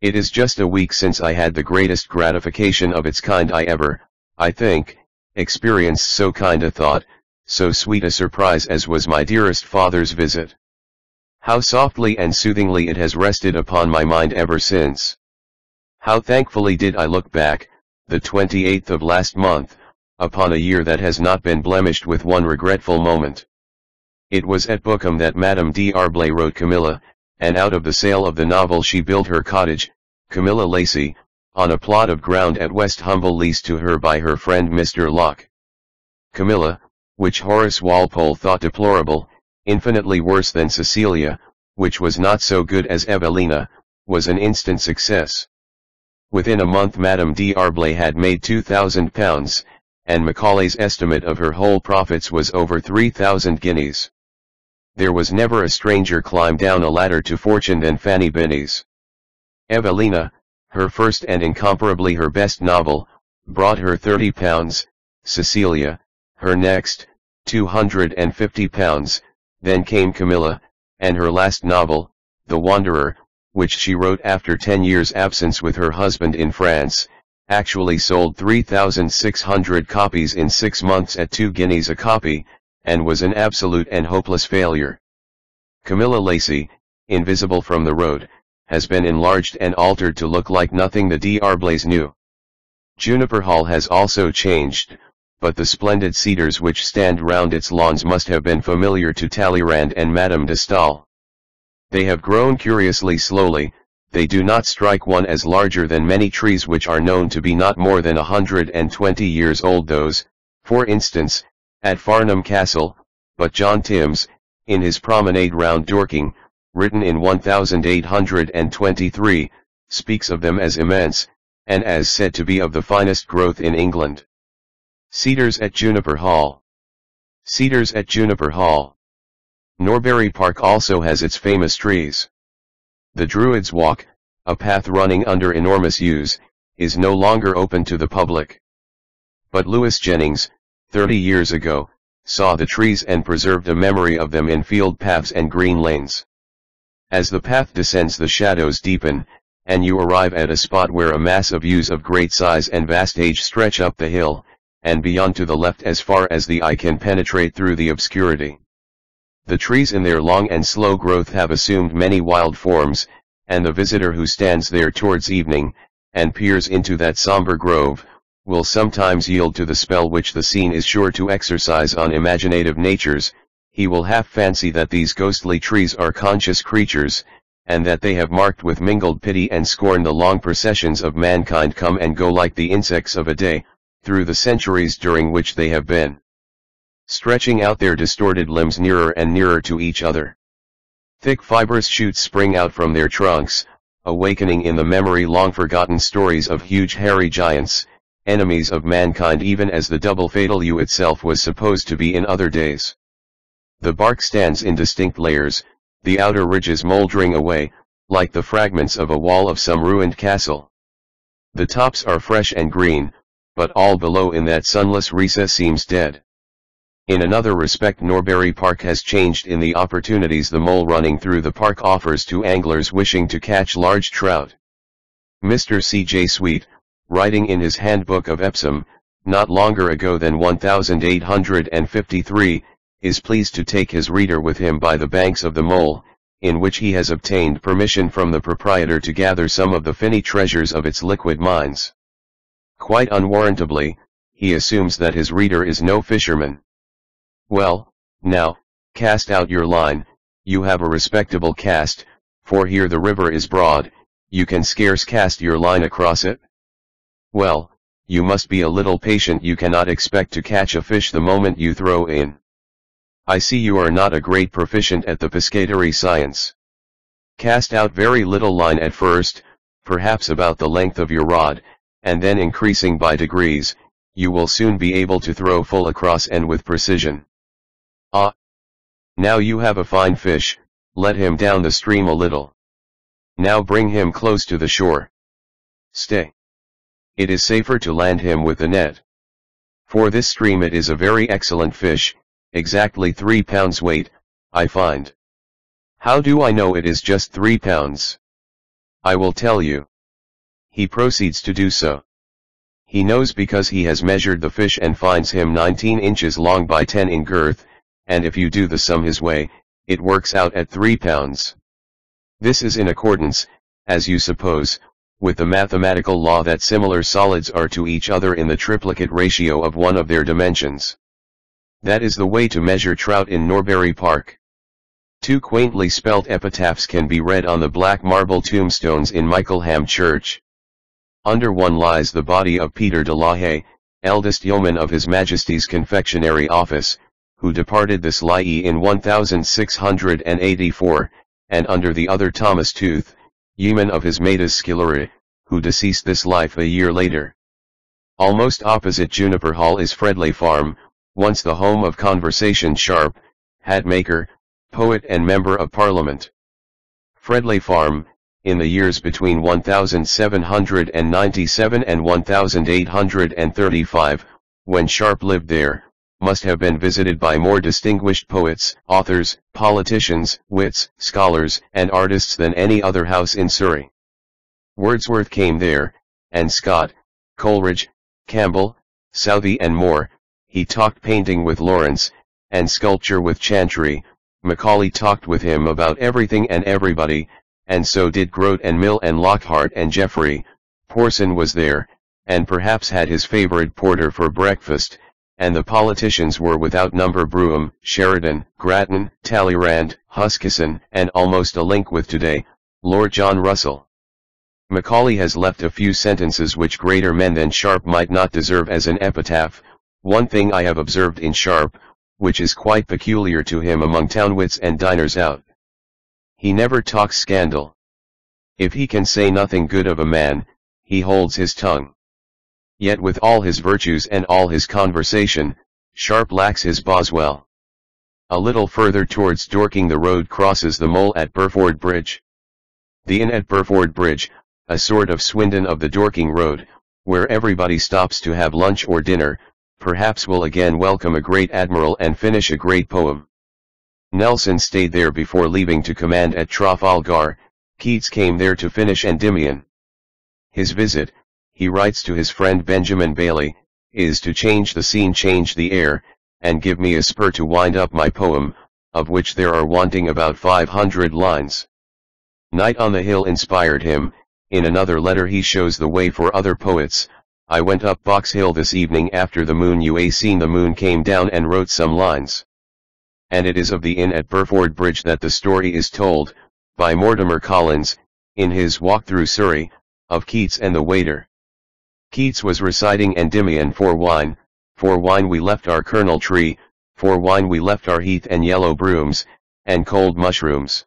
It is just a week since I had the greatest gratification of its kind I ever, I think, experienced so kind a thought, so sweet a surprise as was my dearest father's visit. How softly and soothingly it has rested upon my mind ever since. How thankfully did I look back, the 28th of last month, upon a year that has not been blemished with one regretful moment. It was at Bookham that Madame D'Arblay wrote Camilla, and out of the sale of the novel she built her cottage, Camilla Lacey, on a plot of ground at West Humble leased to her by her friend Mr. Locke. Camilla, which Horace Walpole thought deplorable, infinitely worse than Cecilia, which was not so good as Evelina, was an instant success. Within a month Madame D'Arblay had made £2,000, and Macaulay's estimate of her whole profits was over 3,000 guineas. There was never a stranger climbed down a ladder to fortune than Fanny Burney's. Evelina, her first and incomparably her best novel, brought her £30, Cecilia, her next, £250, then came Camilla, and her last novel, The Wanderer, which she wrote after 10 years absence with her husband in France, actually sold 3,600 copies in six months at two guineas a copy, and was an absolute and hopeless failure. Camilla Lacey, invisible from the road, has been enlarged and altered to look like nothing the D'Arblays knew. Juniper Hall has also changed, but the splendid cedars which stand round its lawns must have been familiar to Talleyrand and Madame de Stael. They have grown curiously slowly, they do not strike one as larger than many trees which are known to be not more than a hundred and twenty years old those, for instance, at Farnham Castle, but John Timbs, in his Promenade round Dorking, written in 1823, speaks of them as immense, and as said to be of the finest growth in England. Cedars at Juniper Hall Cedars at Juniper Hall Norbury Park also has its famous trees. The Druids Walk, a path running under enormous yews, is no longer open to the public. But Louis Jennings, 30 years ago, saw the trees and preserved a memory of them in field paths and green lanes. As the path descends the shadows deepen, and you arrive at a spot where a mass of yews of great size and vast age stretch up the hill, and beyond to the left as far as the eye can penetrate through the obscurity. The trees in their long and slow growth have assumed many wild forms, and the visitor who stands there towards evening, and peers into that somber grove, will sometimes yield to the spell which the scene is sure to exercise on imaginative natures, he will half fancy that these ghostly trees are conscious creatures, and that they have marked with mingled pity and scorn the long processions of mankind come and go like the insects of a day, through the centuries during which they have been stretching out their distorted limbs nearer and nearer to each other. Thick fibrous shoots spring out from their trunks, awakening in the memory long forgotten stories of huge hairy giants, enemies of mankind even as the double fatal yew itself was supposed to be in other days. The bark stands in distinct layers, the outer ridges mouldering away, like the fragments of a wall of some ruined castle. The tops are fresh and green, but all below in that sunless recess seems dead. In another respect Norbury Park has changed in the opportunities the mole running through the park offers to anglers wishing to catch large trout. Mr. C. J. Sweet, writing in his Handbook of Epsom, not longer ago than 1853, is pleased to take his reader with him by the banks of the mole, in which he has obtained permission from the proprietor to gather some of the finny treasures of its liquid mines. Quite unwarrantably, he assumes that his reader is no fisherman. Well, now, cast out your line, you have a respectable cast, for here the river is broad, you can scarce cast your line across it. Well, you must be a little patient you cannot expect to catch a fish the moment you throw in. I see you are not a great proficient at the piscatory science. Cast out very little line at first, perhaps about the length of your rod, and then increasing by degrees, you will soon be able to throw full across and with precision. Ah! Now you have a fine fish, let him down the stream a little. Now bring him close to the shore. Stay. It is safer to land him with the net. For this stream it is a very excellent fish, exactly 3 pounds weight, I find. How do I know it is just 3 pounds? I will tell you. He proceeds to do so. He knows because he has measured the fish and finds him 19 inches long by 10 in girth, and if you do the sum his way, it works out at 3 pounds. This is in accordance, as you suppose, with the mathematical law that similar solids are to each other in the triplicate ratio of one of their dimensions. That is the way to measure trout in Norbury Park. Two quaintly spelt epitaphs can be read on the black marble tombstones in Mickleham Church. Under one lies the body of Peter de la Haye, eldest yeoman of His Majesty's Confectionery Office, who departed this lie in 1684, and under the other Thomas Tooth, yeoman of his Maid's Scullery, who deceased this life a year later. Almost opposite Juniper Hall is Fredley Farm, once the home of Conversation Sharp, hat maker, poet and member of Parliament. Fredley Farm, in the years between 1797 and 1835, when Sharp lived there, must have been visited by more distinguished poets, authors, politicians, wits, scholars, and artists than any other house in Surrey. Wordsworth came there, and Scott, Coleridge, Campbell, Southey and more, he talked painting with Lawrence, and sculpture with Chantrey, Macaulay talked with him about everything and everybody, and so did Grote and Mill and Lockhart and Jeffrey, Porson was there, and perhaps had his favorite porter for breakfast, and the politicians were without number Brougham, Sheridan, Grattan, Talleyrand, Huskisson, and almost a link with today, Lord John Russell. Macaulay has left a few sentences which greater men than Sharp might not deserve as an epitaph, one thing I have observed in Sharp, which is quite peculiar to him among town wits and diners out. He never talks scandal. If he can say nothing good of a man, he holds his tongue. Yet with all his virtues and all his conversation, Sharp lacks his Boswell. A little further towards Dorking the road crosses the mole at Burford Bridge. The inn at Burford Bridge, a sort of Swindon of the Dorking road, where everybody stops to have lunch or dinner, perhaps will again welcome a great admiral and finish a great poem. Nelson stayed there before leaving to command at Trafalgar, Keats came there to finish Endymion. His visit, he writes to his friend Benjamin Bailey, is to change the scene change the air, and give me a spur to wind up my poem, of which there are wanting about 500 lines. Night on the Hill inspired him, in another letter he shows the way for other poets, I went up Box Hill this evening after the moon you a seen the moon came down and wrote some lines. And it is of the inn at Burford Bridge that the story is told, by Mortimer Collins, in his Walk Through Surrey, of Keats and the Waiter. Keats was reciting Endymion for wine, for wine we left our kernel tree, for wine we left our heath and yellow brooms, and cold mushrooms.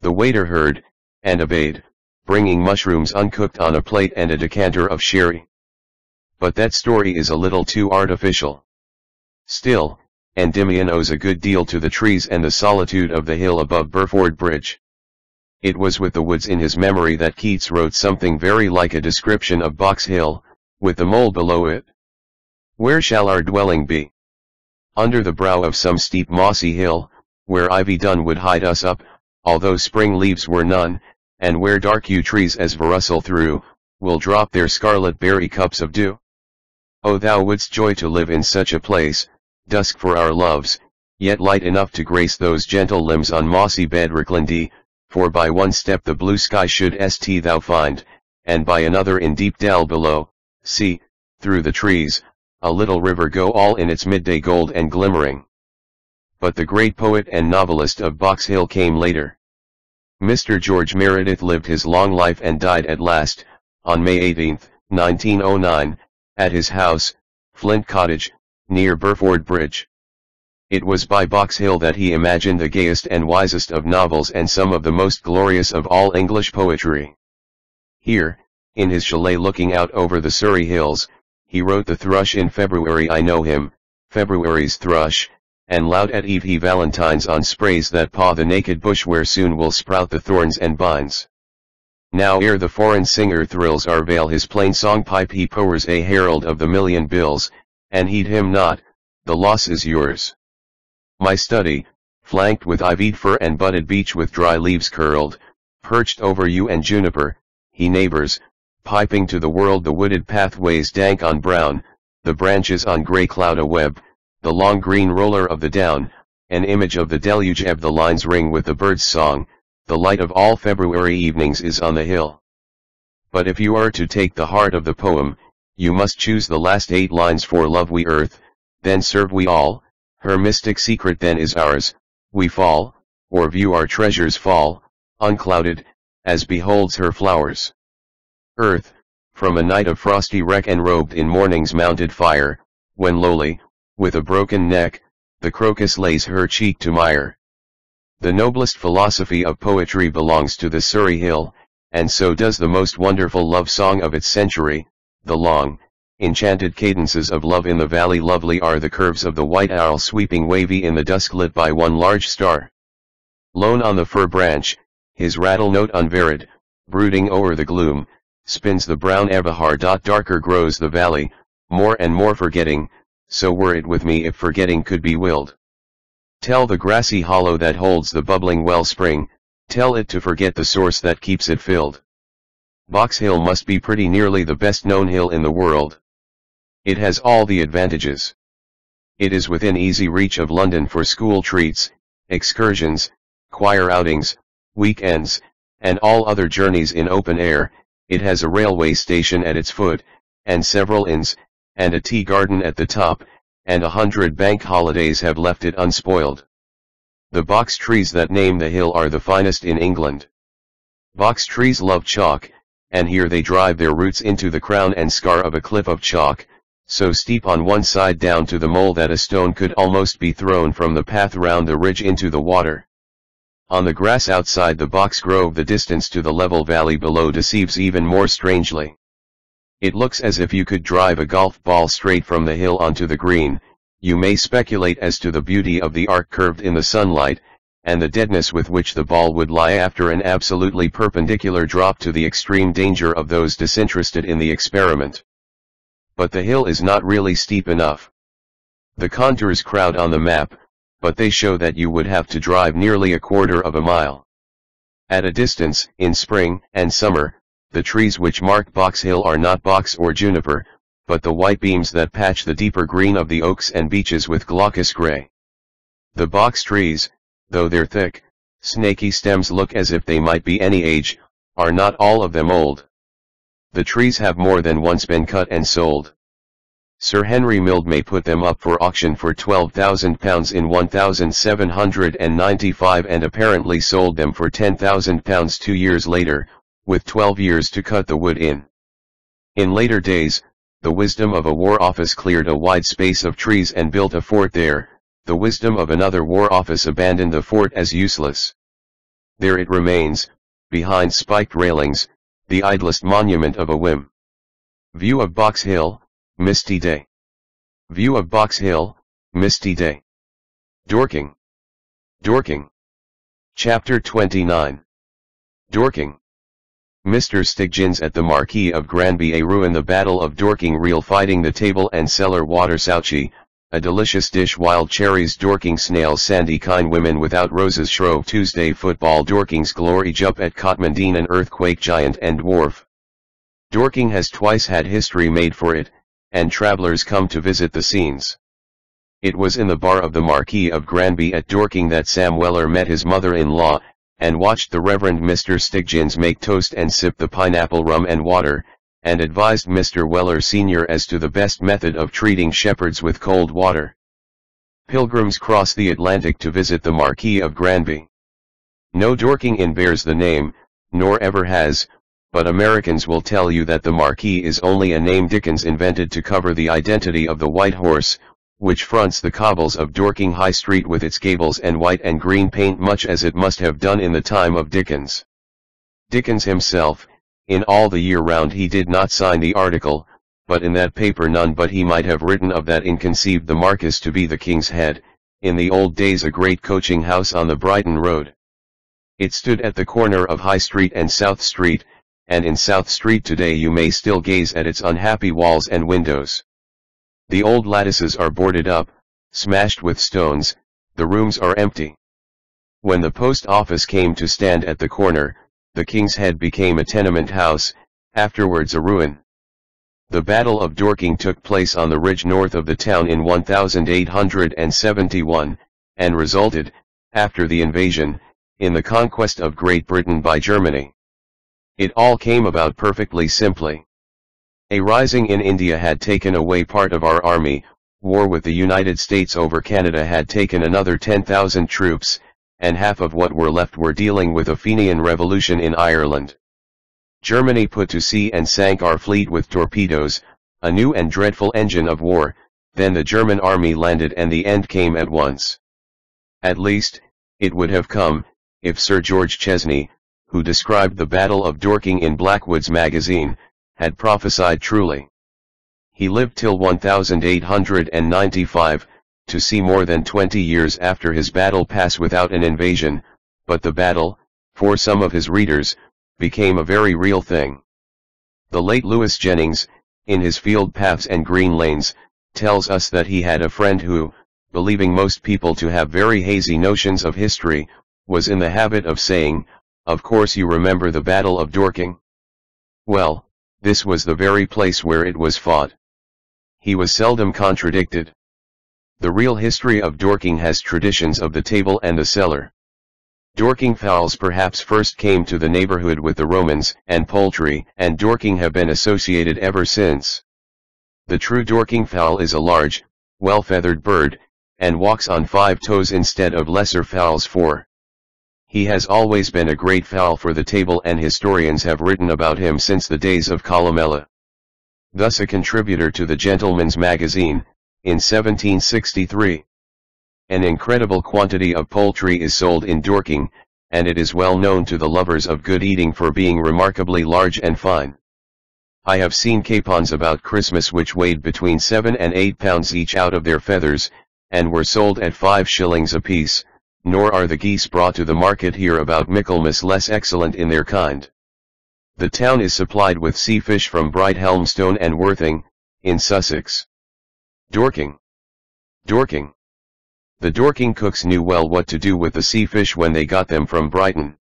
The waiter heard, and obeyed, bringing mushrooms uncooked on a plate and a decanter of sherry. But that story is a little too artificial. Still, Endymion owes a good deal to the trees and the solitude of the hill above Burford Bridge. It was with the woods in his memory that Keats wrote something very like a description of Box Hill, with the mole below it. Where shall our dwelling be? Under the brow of some steep mossy hill, where ivy dun would hide us up, although spring leaves were none, and where dark yew trees as Verusel through, will drop their scarlet berry cups of dew. O thou wouldst joy to live in such a place, dusk for our loves, yet light enough to grace those gentle limbs on mossy bed Rocklandy, for by one step the blue sky should st thou find, and by another in deep dell below, see, through the trees, a little river go all in its midday gold and glimmering. But the great poet and novelist of Box Hill came later. Mr. George Meredith lived his long life and died at last, on May 18, 1909, at his house, Flint Cottage, near Burford Bridge. It was by Box Hill that he imagined the gayest and wisest of novels and some of the most glorious of all English poetry. Here, in his chalet looking out over the Surrey hills, he wrote The Thrush in February I know him, February's thrush, and loud at eve he valentines on sprays that paw the naked bush where soon will sprout the thorns and binds. Now ere the foreign singer thrills our veil his plain song pipe he powers a herald of the million bills, and heed him not, the loss is yours. My study, flanked with ivied fir and budded beech with dry leaves curled, perched over yew and juniper, he neighbors, piping to the world the wooded pathways dank on brown, the branches on grey cloud a web, the long green roller of the down, an image of the deluge ebb the lines ring with the bird's song, the light of all February evenings is on the hill. But if you are to take the heart of the poem, you must choose the last eight lines for love we earth, then serve we all, her mystic secret then is ours, we fall, or view our treasures fall, unclouded, as beholds her flowers. Earth, from a night of frosty wreck and robed in morning's mounted fire, when lowly, with a broken neck, the crocus lays her cheek to mire. The noblest philosophy of poetry belongs to the Surrey Hill, and so does the most wonderful love song of its century, the long, enchanted cadences of love in the valley lovely are the curves of the white owl sweeping wavy in the dusk lit by one large star. Lone on the fir branch, his rattle note unvaried, brooding o'er the gloom, spins the brown eve-jar. Darker grows the valley, more and more forgetting, so were it with me if forgetting could be willed. Tell the grassy hollow that holds the bubbling wellspring, tell it to forget the source that keeps it filled. Box Hill must be pretty nearly the best known hill in the world. It has all the advantages. It is within easy reach of London for school treats, excursions, choir outings, weekends, and all other journeys in open air, it has a railway station at its foot, and several inns, and a tea garden at the top, and a hundred bank holidays have left it unspoiled. The box trees that name the hill are the finest in England. Box trees love chalk, and here they drive their roots into the crown and scar of a cliff of chalk, so steep on one side down to the mole that a stone could almost be thrown from the path round the ridge into the water. On the grass outside the box grove the distance to the level valley below deceives even more strangely. It looks as if you could drive a golf ball straight from the hill onto the green, you may speculate as to the beauty of the arc curved in the sunlight, and the deadness with which the ball would lie after an absolutely perpendicular drop to the extreme danger of those disinterested in the experiment. But the hill is not really steep enough. The contours crowd on the map, but they show that you would have to drive nearly a quarter of a mile. At a distance, in spring and summer, the trees which mark Box Hill are not box or juniper, but the white beams that patch the deeper green of the oaks and beeches with glaucous gray. The box trees, though their thick, snaky stems look as if they might be any age, are not all of them old. The trees have more than once been cut and sold. Sir Henry Mildmay put them up for auction for £12,000 in 1795 and apparently sold them for £10,000 two years later, with 12 years to cut the wood in. In later days, the wisdom of a war office cleared a wide space of trees and built a fort there, the wisdom of another war office abandoned the fort as useless. There it remains, behind spiked railings, the idlest monument of a whim. View of Box Hill, Misty Day. View of Box Hill, Misty Day. Dorking. Dorking. Chapter 29. Dorking. Mr. Stiggins at the Marquis of Granby a ruin the Battle of Dorking real fighting the table and cellar water souchy, a delicious dish wild cherries Dorking snails sandy kind women without roses Shrove Tuesday football Dorking's glory jump at Cotmandene an earthquake giant and dwarf. Dorking has twice had history made for it, and travellers come to visit the scenes. It was in the bar of the Marquis of Granby at Dorking that Sam Weller met his mother-in-law, and watched the Reverend Mr. Stiggins make toast and sip the pineapple rum and water, and advised Mr. Weller Sr. as to the best method of treating shepherds with cold water. Pilgrims cross the Atlantic to visit the Marquis of Granby. No Dorking Inn bears the name, nor ever has, but Americans will tell you that the Marquis is only a name Dickens invented to cover the identity of the White Horse, which fronts the cobbles of Dorking High Street with its gables and white and green paint much as it must have done in the time of Dickens. Dickens himself, in all the year round he did not sign the article, but in that paper none but he might have written of that inn conceived the Marquis to be the King's Head, in the old days a great coaching house on the Brighton Road. It stood at the corner of High Street and South Street, and in South Street today you may still gaze at its unhappy walls and windows. The old lattices are boarded up, smashed with stones, the rooms are empty. When the post office came to stand at the corner, the King's Head became a tenement house, afterwards a ruin. The Battle of Dorking took place on the ridge north of the town in 1871, and resulted, after the invasion, in the conquest of Great Britain by Germany. It all came about perfectly simply. A rising in India had taken away part of our army, war with the United States over Canada had taken another 10,000 troops, and half of what were left were dealing with a Fenian revolution in Ireland. Germany put to sea and sank our fleet with torpedoes, a new and dreadful engine of war, then the German army landed and the end came at once. At least, it would have come, if Sir George Chesney, who described the Battle of Dorking in Blackwood's magazine, had prophesied truly. He lived till 1895, to see more than 20 years after his battle pass without an invasion, but the battle, for some of his readers, became a very real thing. The late Louis Jennings, in his Field Paths and Green Lanes, tells us that he had a friend who, believing most people to have very hazy notions of history, was in the habit of saying, of course you remember the Battle of Dorking? Well, this was the very place where it was fought. He was seldom contradicted. The real history of Dorking has traditions of the table and the cellar. Dorking fowls perhaps first came to the neighborhood with the Romans and poultry and Dorking have been associated ever since. The true Dorking fowl is a large, well-feathered bird, and walks on five toes instead of lesser fowls four. He has always been a great fowl for the table and historians have written about him since the days of Columella. Thus a contributor to the Gentleman's Magazine, in 1763. An incredible quantity of poultry is sold in Dorking, and it is well known to the lovers of good eating for being remarkably large and fine. I have seen capons about Christmas which weighed between 7 and 8 pounds each out of their feathers, and were sold at 5 shillings apiece, nor are the geese brought to the market here about Michaelmas less excellent in their kind. The town is supplied with sea fish from Brighthelmstone and Worthing, in Sussex. Dorking. Dorking. The Dorking cooks knew well what to do with the sea fish when they got them from Brighton.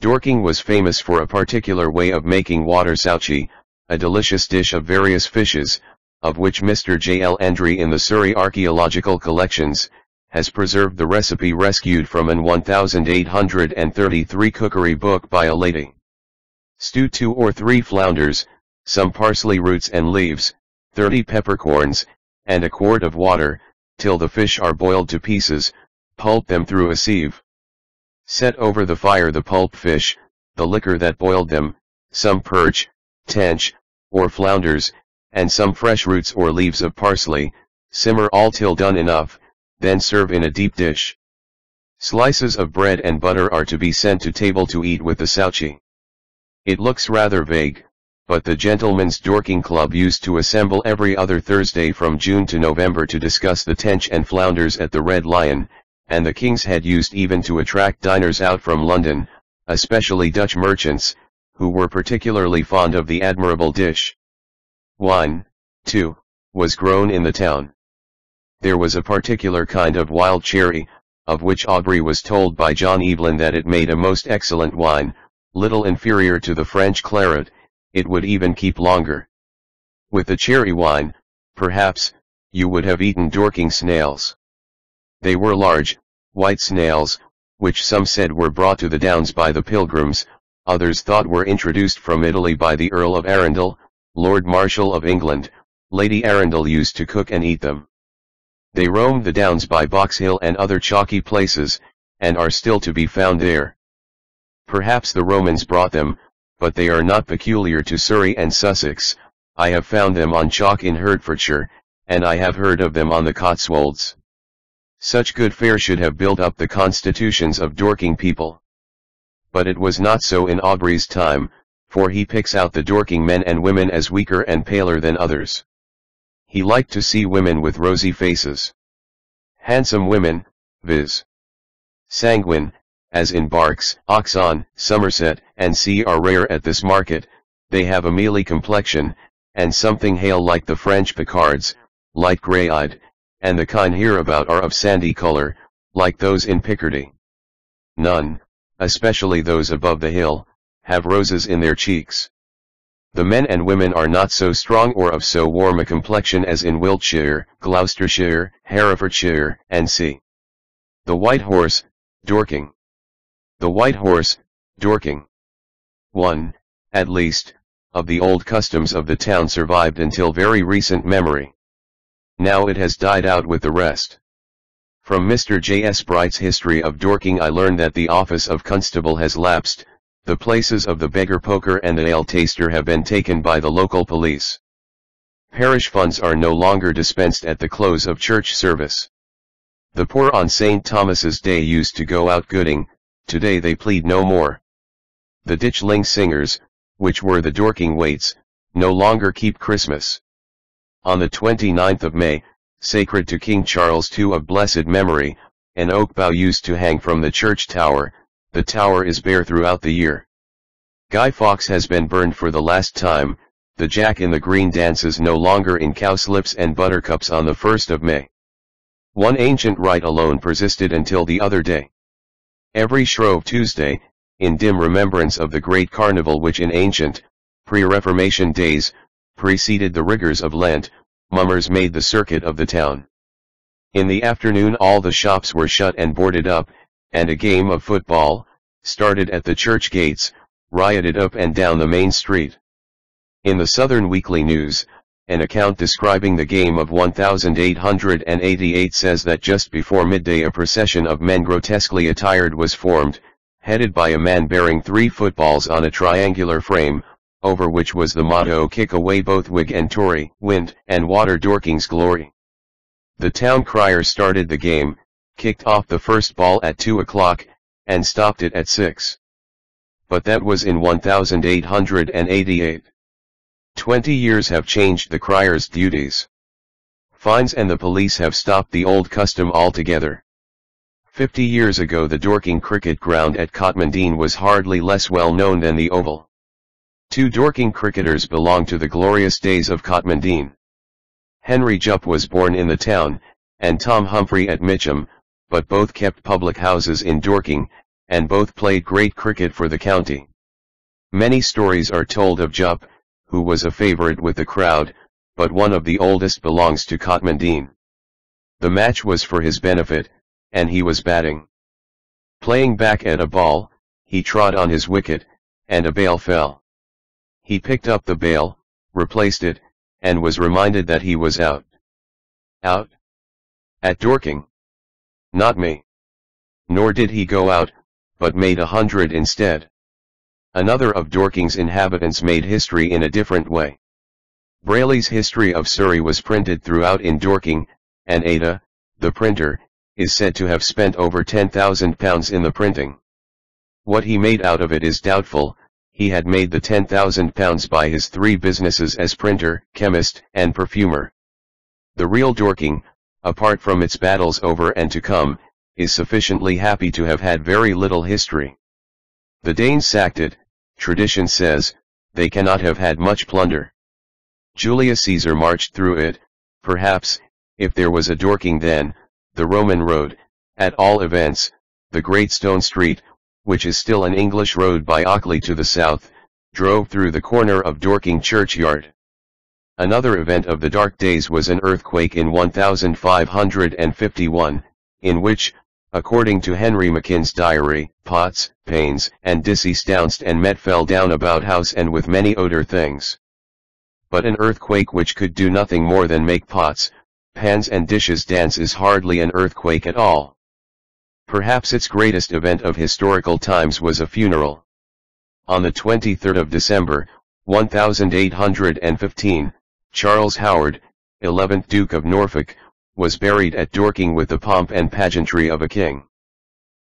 Dorking was famous for a particular way of making water souchy, a delicious dish of various fishes, of which Mr. J. L. Andre in the Surrey Archaeological Collections, has preserved the recipe rescued from an 1833 cookery book by a lady. Stew two or three flounders, some parsley roots and leaves, 30 peppercorns, and a quart of water, till the fish are boiled to pieces, pulp them through a sieve. Set over the fire the pulp fish, the liquor that boiled them, some perch, tench, or flounders, and some fresh roots or leaves of parsley, simmer all till done enough, then serve in a deep dish. Slices of bread and butter are to be sent to table to eat with the souchy. It looks rather vague, but the Gentlemen's Dorking Club used to assemble every other Thursday from June to November to discuss the tench and flounders at the Red Lion, and the King's Head used even to attract diners out from London, especially Dutch merchants, who were particularly fond of the admirable dish. Wine, too, was grown in the town. There was a particular kind of wild cherry, of which Aubrey was told by John Evelyn that it made a most excellent wine, little inferior to the French claret, it would even keep longer. With the cherry wine, perhaps, you would have eaten Dorking snails. They were large, white snails, which some said were brought to the Downs by the pilgrims, others thought were introduced from Italy by the Earl of Arundel, Lord Marshal of England, Lady Arundel used to cook and eat them. They roamed the Downs by Box Hill and other chalky places, and are still to be found there. Perhaps the Romans brought them, but they are not peculiar to Surrey and Sussex, I have found them on chalk in Hertfordshire, and I have heard of them on the Cotswolds. Such good fare should have built up the constitutions of Dorking people. But it was not so in Aubrey's time, for he picks out the Dorking men and women as weaker and paler than others. He liked to see women with rosy faces. Handsome women, viz. Sanguine, as in Berks, Oxon, Somerset, and C are rare at this market, they have a mealy complexion, and something hale like the French Picards, light grey-eyed, and the kind hereabout are of sandy color, like those in Picardy. None, especially those above the hill, have roses in their cheeks. The men and women are not so strong or of so warm a complexion as in Wiltshire, Gloucestershire, Herefordshire, and C. The White Horse, Dorking. The White Horse, Dorking. 1, at least, of the old customs of the town survived until very recent memory. Now it has died out with the rest. From Mr. J. S. Bright's History of Dorking I learned that the office of constable has lapsed, the places of the beggar poker and the ale taster have been taken by the local police. Parish funds are no longer dispensed at the close of church service. The poor on St. Thomas's Day used to go out gooding, today they plead no more. The Ditchling Singers, which were the Dorking Waits, no longer keep Christmas. On the 29th of May, sacred to King Charles II of blessed memory, an oak bough used to hang from the church tower, the tower is bare throughout the year. Guy Fawkes has been burned for the last time, the Jack in the Green dances no longer in cowslips and buttercups on the 1st of May. One ancient rite alone persisted until the other day. Every Shrove Tuesday, in dim remembrance of the great carnival which in ancient, pre-Reformation days, preceded the rigors of Lent, mummers made the circuit of the town. In the afternoon all the shops were shut and boarded up, and a game of football, started at the church gates, rioted up and down the main street. In the Southern Weekly News, an account describing the game of 1888 says that just before midday a procession of men grotesquely attired was formed, headed by a man bearing three footballs on a triangular frame, over which was the motto kick away both Whig and Tory, wind and water Dorking's glory. The town crier started the game, kicked off the first ball at 2 o'clock, and stopped it at 6. But that was in 1888. Twenty years have changed the crier's duties. Fines and the police have stopped the old custom altogether. Fifty years ago the Dorking cricket ground at Cotmandene was hardly less well known than the Oval. Two Dorking cricketers belong to the glorious days of Cotmandene. Henry Jupp was born in the town, and Tom Humphrey at Mitcham, but both kept public houses in Dorking, and both played great cricket for the county. Many stories are told of Jupp, who was a favorite with the crowd, but one of the oldest belongs to Cotmandene. The match was for his benefit, and he was batting. Playing back at a ball, he trod on his wicket, and a bail fell. He picked up the bail, replaced it, and was reminded that he was out. Out? At Dorking? Not me. Nor did he go out, but made a hundred instead. Another of Dorking's inhabitants made history in a different way. Brayley's History of Surrey was printed throughout in Dorking, and Ada, the printer, is said to have spent over £10,000 in the printing. What he made out of it is doubtful, he had made the £10,000 by his three businesses as printer, chemist, and perfumer. The real Dorking, apart from its battles over and to come, is sufficiently happy to have had very little history. The Danes sacked it, tradition says, they cannot have had much plunder. Julius Caesar marched through it, perhaps, if there was a Dorking then, the Roman road, at all events, the Great Stone Street, which is still an English road by Ockley to the south, drove through the corner of Dorking churchyard. Another event of the dark days was an earthquake in 1551, in which, according to Henry Machyn's diary, pots, panes, and dissy stounced and met fell down about house and with many odor things but an earthquake which could do nothing more than make pots, pans and dishes dance is hardly an earthquake at all. Perhaps its greatest event of historical times was a funeral. On the 23rd of December, 1815, Charles Howard, 11th Duke of Norfolk, was buried at Dorking with the pomp and pageantry of a king.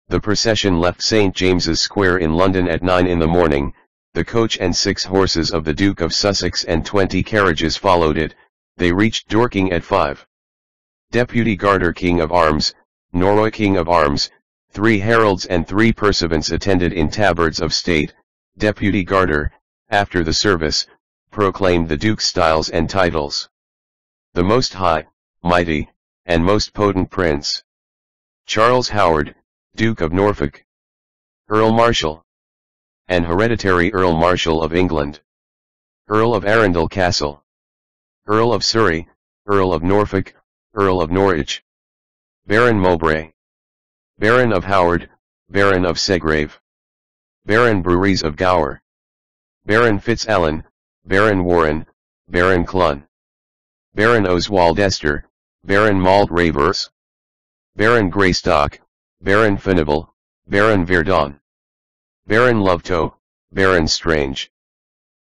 The procession left St. James's Square in London at 9 in the morning, the coach and six horses of the Duke of Sussex and twenty carriages followed it, they reached Dorking at five. Deputy Garter King of Arms, Norroy King of Arms, three heralds and three pursuivants attended in tabards of state, Deputy Garter, after the service, proclaimed the Duke's styles and titles. The most high, mighty, and most potent prince. Charles Howard, Duke of Norfolk. Earl Marshal and hereditary Earl Marshal of England. Earl of Arundel Castle. Earl of Surrey, Earl of Norfolk, Earl of Norwich. Baron Mowbray. Baron of Howard, Baron of Segrave. Baron Bruries of Gower. Baron Fitzalan, Baron Warren, Baron Clun. Baron Oswaldestre, Baron Maltravers. Baron Greystock, Baron Furnival, Baron Verdon. Baron Lovetot, Baron Strange.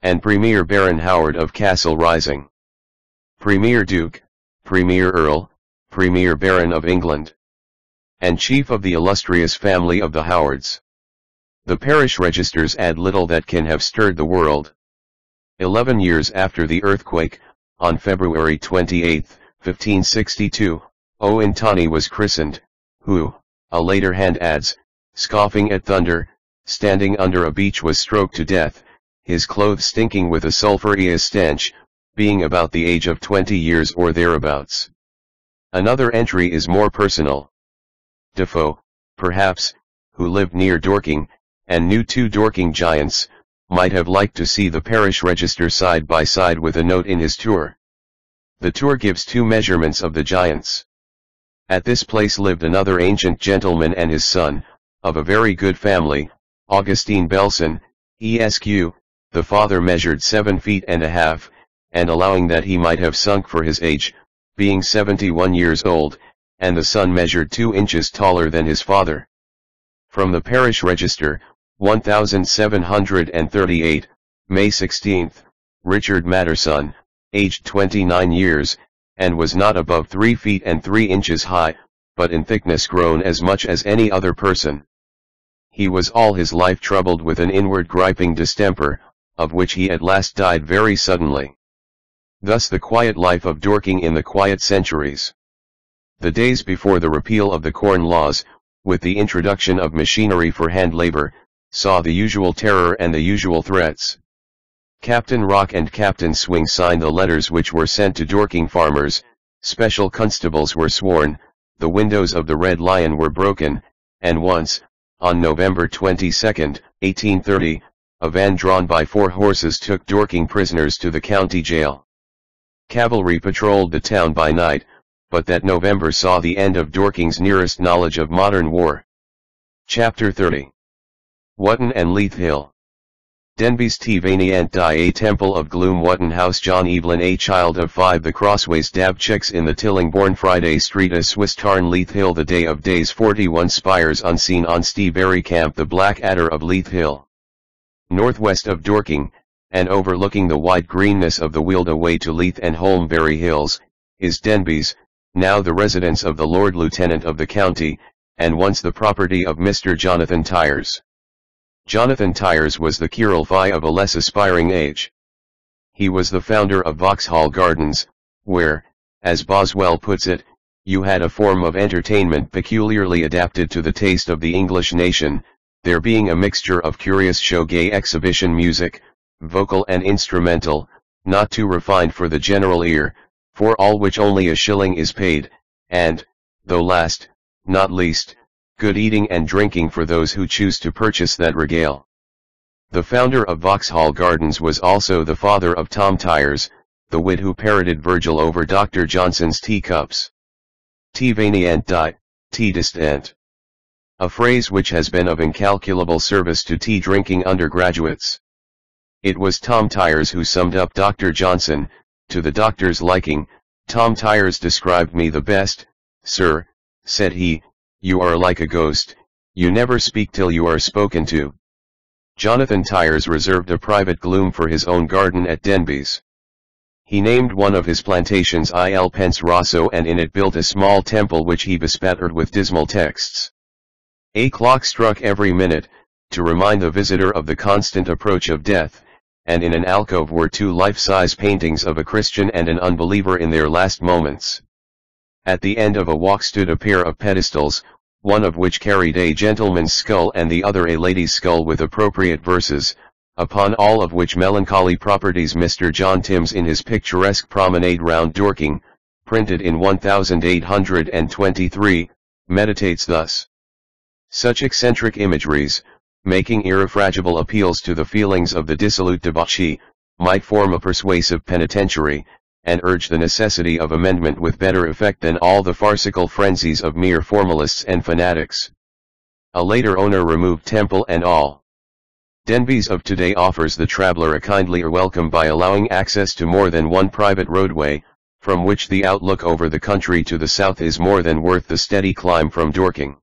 And Premier Baron Howard of Castle Rising. Premier Duke, Premier Earl, Premier Baron of England. And Chief of the illustrious family of the Howards. The parish registers add little that can have stirred the world. Eleven years after the earthquake, on February 28, 1562, Owen was christened, who, a later hand adds, scoffing at thunder, standing under a beech was stroked to death, his clothes stinking with a sulphureous stench, being about the age of 20 years or thereabouts. Another entry is more personal. Defoe, perhaps, who lived near Dorking, and knew two Dorking giants, might have liked to see the parish register side by side with a note in his tour. The tour gives two measurements of the giants. At this place lived another ancient gentleman and his son, of a very good family, Augustine Belson, ESQ, the father measured seven feet and a half, and allowing that he might have sunk for his age, being 71 years old, and the son measured two inches taller than his father. From the parish register, 1738, May 16, Richard Matterson, aged 29 years, and was not above 3 feet and 3 inches high, but in thickness grown as much as any other person. He was all his life troubled with an inward griping distemper, of which he at last died very suddenly. Thus the quiet life of Dorking in the quiet centuries. The days before the repeal of the Corn Laws, with the introduction of machinery for hand labor, saw the usual terror and the usual threats. Captain Rock and Captain Swing signed the letters which were sent to Dorking farmers, special constables were sworn, the windows of the Red Lion were broken, and once, on November 22, 1830, a van drawn by four horses took Dorking prisoners to the county jail. Cavalry patrolled the town by night, but that November saw the end of Dorking's nearest knowledge of modern war. Chapter 30 Wotton and Leith Hill Denbies T. Vaniant die a temple of gloom Wotton house John Evelyn a child of five the crossways dabchicks in the Tillingbourne Friday street a Swiss tarn Leith Hill the day of days 41 spires unseen on Steeberry Camp the Black Adder of Leith Hill. Northwest of Dorking, and overlooking the wide greenness of the Weald away to Leith and Holmbury Hills, is Denbies, now the residence of the Lord Lieutenant of the county, and once the property of Mr. Jonathan Tyers. Jonathan Tyers was the Kiralfy of a less aspiring age. He was the founder of Vauxhall Gardens, where, as Boswell puts it, you had a form of entertainment peculiarly adapted to the taste of the English nation, there being a mixture of curious show gay exhibition music, vocal and instrumental, not too refined for the general ear, for all which only a shilling is paid, and, though last, not least, good eating and drinking for those who choose to purchase that regale. The founder of Vauxhall Gardens was also the father of Tom Tyers, the wit who parroted Virgil over Dr. Johnson's teacups. T venient die, tea distant. A phrase which has been of incalculable service to tea drinking undergraduates. It was Tom Tyers who summed up Dr. Johnson, to the doctor's liking, Tom Tyers described me the best, sir, said he, you are like a ghost, you never speak till you are spoken to. Jonathan Tyers reserved a private gloom for his own garden at Denbies. He named one of his plantations Il Penseroso and in it built a small temple which he bespattered with dismal texts. A clock struck every minute, to remind the visitor of the constant approach of death, and in an alcove were two life-size paintings of a Christian and an unbeliever in their last moments. At the end of a walk stood a pair of pedestals, one of which carried a gentleman's skull and the other a lady's skull with appropriate verses, upon all of which melancholy properties Mr. John Timbs in his picturesque promenade round Dorking, printed in 1823, meditates thus. Such eccentric imageries, making irrefragable appeals to the feelings of the dissolute debauchee, might form a persuasive penitentiary, and urge the necessity of amendment with better effect than all the farcical frenzies of mere formalists and fanatics. A later owner removed temple and all. Denbies of today offers the traveler a kindlier welcome by allowing access to more than one private roadway, from which the outlook over the country to the south is more than worth the steady climb from Dorking.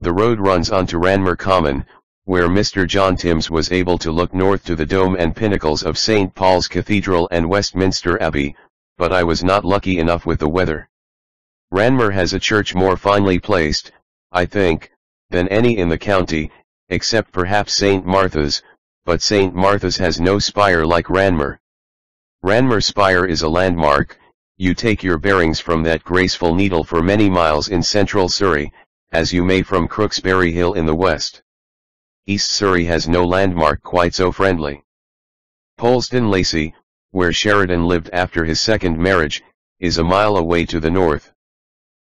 The road runs onto Ranmore Common, where Mr. John Timbs was able to look north to the dome and pinnacles of St. Paul's Cathedral and Westminster Abbey, but I was not lucky enough with the weather. Ranmore has a church more finely placed, I think, than any in the county, except perhaps St. Martha's, but St. Martha's has no spire like Ranmore. Ranmore Spire is a landmark, you take your bearings from that graceful needle for many miles in central Surrey, as you may from Crooksbury Hill in the west. East Surrey has no landmark quite so friendly. Polesden Lacey, where Sheridan lived after his second marriage, is a mile away to the north.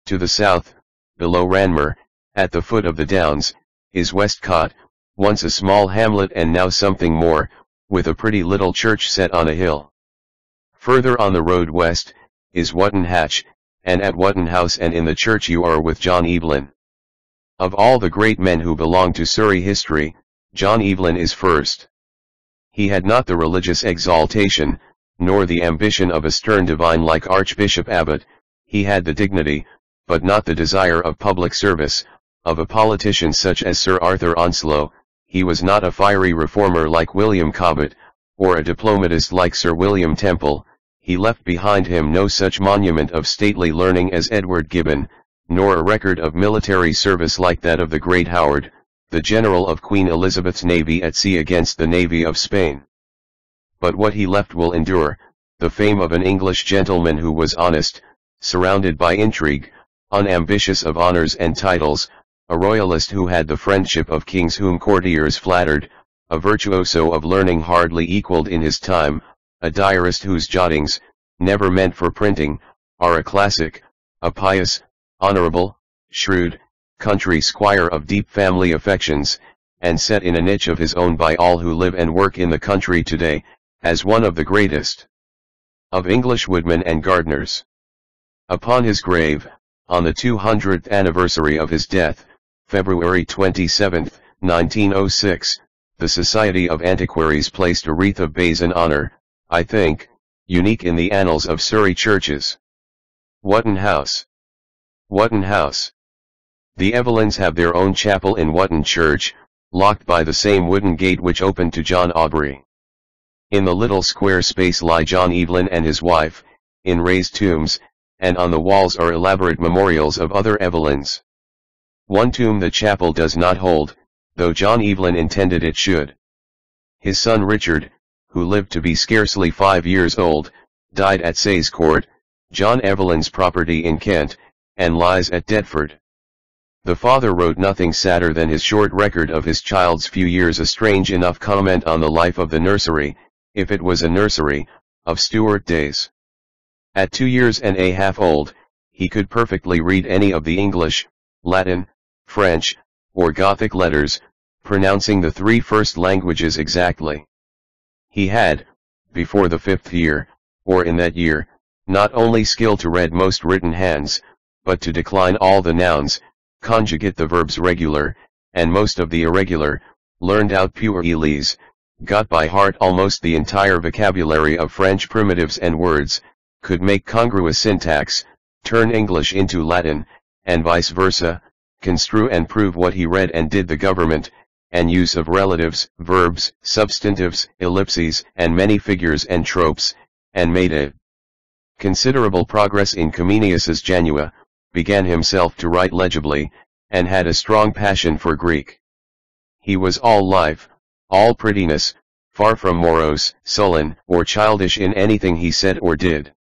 To the south, below Ranmore, at the foot of the downs, is Westcott, once a small hamlet and now something more, with a pretty little church set on a hill. Further on the road west, is Wotton Hatch, and at Wotton House and in the church you are with John Evelyn. Of all the great men who belong to Surrey history, John Evelyn is first. He had not the religious exaltation, nor the ambition of a stern divine like Archbishop Abbot, he had the dignity, but not the desire of public service, of a politician such as Sir Arthur Onslow, he was not a fiery reformer like William Cobbett, or a diplomatist like Sir William Temple, he left behind him no such monument of stately learning as Edward Gibbon, nor a record of military service like that of the great Howard, the general of Queen Elizabeth's navy at sea against the navy of Spain. But what he left will endure, the fame of an English gentleman who was honest, surrounded by intrigue, unambitious of honors and titles, a royalist who had the friendship of kings whom courtiers flattered, a virtuoso of learning hardly equalled in his time, a diarist whose jottings, never meant for printing, are a classic, a pious, honorable, shrewd, country squire of deep family affections, and set in a niche of his own by all who live and work in the country today, as one of the greatest of English woodmen and gardeners. Upon his grave, on the 200th anniversary of his death, February 27, 1906, the Society of Antiquaries placed a wreath of bays in honor, I think, unique in the annals of Surrey churches. Wotton House. Wotton House. The Evelyns have their own chapel in Wotton Church, locked by the same wooden gate which opened to John Aubrey. In the little square space lie John Evelyn and his wife, in raised tombs, and on the walls are elaborate memorials of other Evelyns. One tomb the chapel does not hold, though John Evelyn intended it should. His son Richard, who lived to be scarcely five years old, died at Sayes Court, John Evelyn's property in Kent, and lies at Deptford. The father wrote nothing sadder than his short record of his child's few years a strange enough comment on the life of the nursery, if it was a nursery, of Stuart days. At two years and a half old, he could perfectly read any of the English, Latin, French, or Gothic letters, pronouncing the three first languages exactly. He had, before the fifth year, or in that year, not only skill to read most written hands, but to decline all the nouns, conjugate the verbs regular, and most of the irregular, learned out Puerilis, got by heart almost the entire vocabulary of French primitives and words, could make congruous syntax, turn English into Latin, and vice versa, construe and prove what he read and did the government, and use of relatives, verbs, substantives, ellipses, and many figures and tropes, and made a considerable progress in Comenius's Janua, began himself to write legibly, and had a strong passion for Greek. He was all life, all prettiness, far from morose, sullen, or childish in anything he said or did.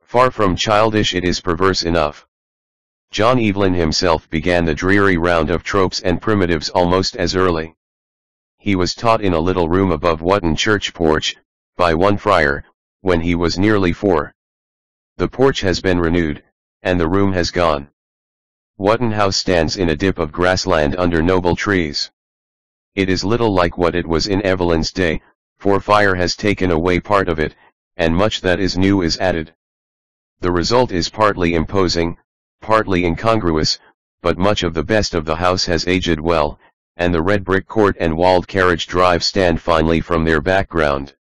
Far from childish it is perverse enough. John Evelyn himself began the dreary round of tropes and primitives almost as early. He was taught in a little room above Wotton church porch, by one friar, when he was nearly four. The porch has been renewed, and the room has gone. Wotton House stands in a dip of grassland under noble trees. It is little like what it was in Evelyn's day, for fire has taken away part of it, and much that is new is added. The result is partly imposing, partly incongruous, but much of the best of the house has aged well, and the red brick court and walled carriage drive stand finely from their background.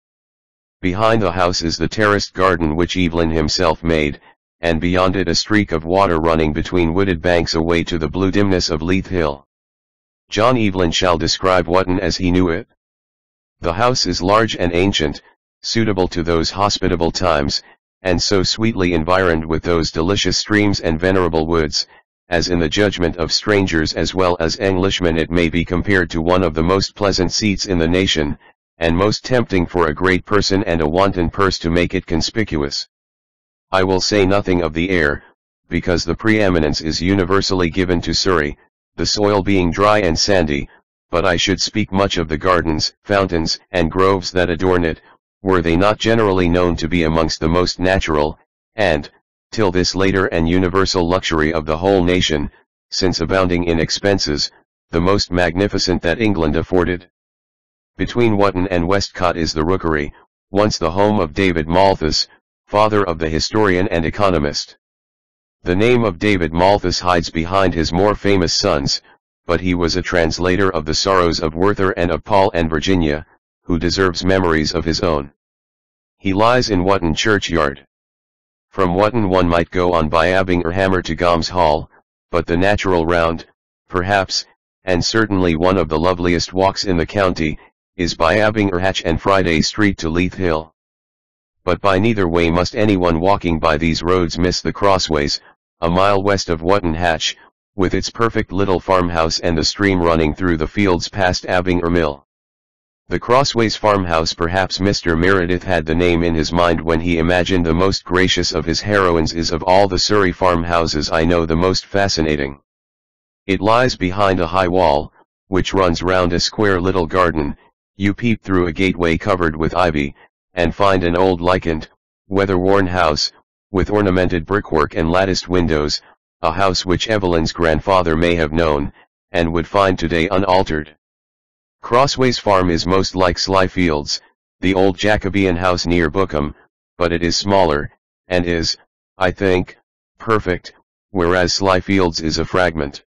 Behind the house is the terraced garden which Evelyn himself made, and beyond it a streak of water running between wooded banks away to the blue dimness of Leith Hill. John Evelyn shall describe Wotton as he knew it. The house is large and ancient, suitable to those hospitable times, and so sweetly environed with those delicious streams and venerable woods, as in the judgment of strangers as well as Englishmen it may be compared to one of the most pleasant seats in the nation, and most tempting for a great person and a wanton purse to make it conspicuous. I will say nothing of the air, because the preeminence is universally given to Surrey, the soil being dry and sandy, but I should speak much of the gardens, fountains, and groves that adorn it, were they not generally known to be amongst the most natural, and, till this later and universal luxury of the whole nation, since abounding in expenses, the most magnificent that England afforded. Between Wotton and Westcott is the Rookery, once the home of David Malthus, father of the historian and economist. The name of David Malthus hides behind his more famous sons, but he was a translator of the sorrows of Werther and of Paul and Virginia, who deserves memories of his own. He lies in Wotton churchyard. From Wotton one might go on by Abinger Hammer to Gomshall, but the natural round, perhaps, and certainly one of the loveliest walks in the county, is by Abinger Hatch and Friday Street to Leith Hill. But by neither way must anyone walking by these roads miss the crossways, a mile west of Wotton Hatch, with its perfect little farmhouse and the stream running through the fields past Abinger Mill. The Crossways farmhouse perhaps Mr. Meredith had the name in his mind when he imagined the most gracious of his heroines is of all the Surrey farmhouses I know the most fascinating. It lies behind a high wall, which runs round a square little garden, you peep through a gateway covered with ivy, and find an old lichened, weather-worn house, with ornamented brickwork and latticed windows, a house which Evelyn's grandfather may have known, and would find today unaltered. Crossways Farm is most like Slyfields, the old Jacobean house near Bookham, but it is smaller, and is, I think, perfect, whereas Slyfields is a fragment.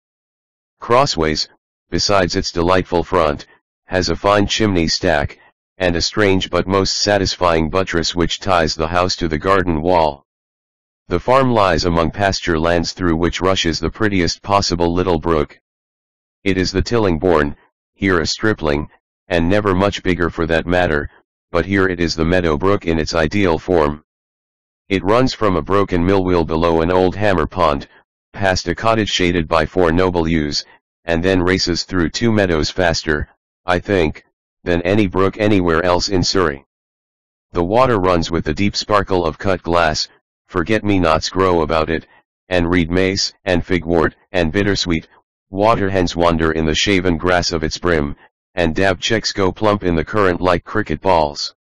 Crossways, besides its delightful front, has a fine chimney stack, and a strange but most satisfying buttress which ties the house to the garden wall. The farm lies among pasture lands through which rushes the prettiest possible little brook. It is the Tillingbourne, here a stripling, and never much bigger for that matter, but here it is the meadow brook in its ideal form. It runs from a broken millwheel below an old hammer pond, past a cottage shaded by four noble yews, and then races through two meadows faster, I think, than any brook anywhere else in Surrey. The water runs with the deep sparkle of cut glass, forget-me-nots grow about it, and reed mace, and figwort, and bittersweet, water hens wander in the shaven grass of its brim, and dabchicks go plump in the current like cricket balls.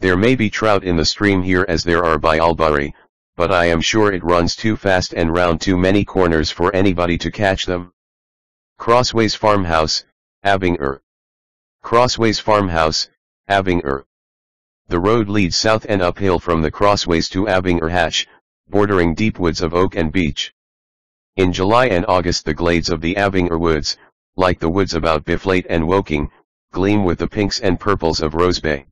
There may be trout in the stream here as there are by Albury, but I am sure it runs too fast and round too many corners for anybody to catch them. Crossways Farmhouse, Abinger. Crossways Farmhouse, Abinger. The road leads south and uphill from the crossways to Abinger Hatch, bordering deep woods of oak and beech. In July and August the glades of the Abinger woods, like the woods about Byfleet and Woking, gleam with the pinks and purples of Rosebay.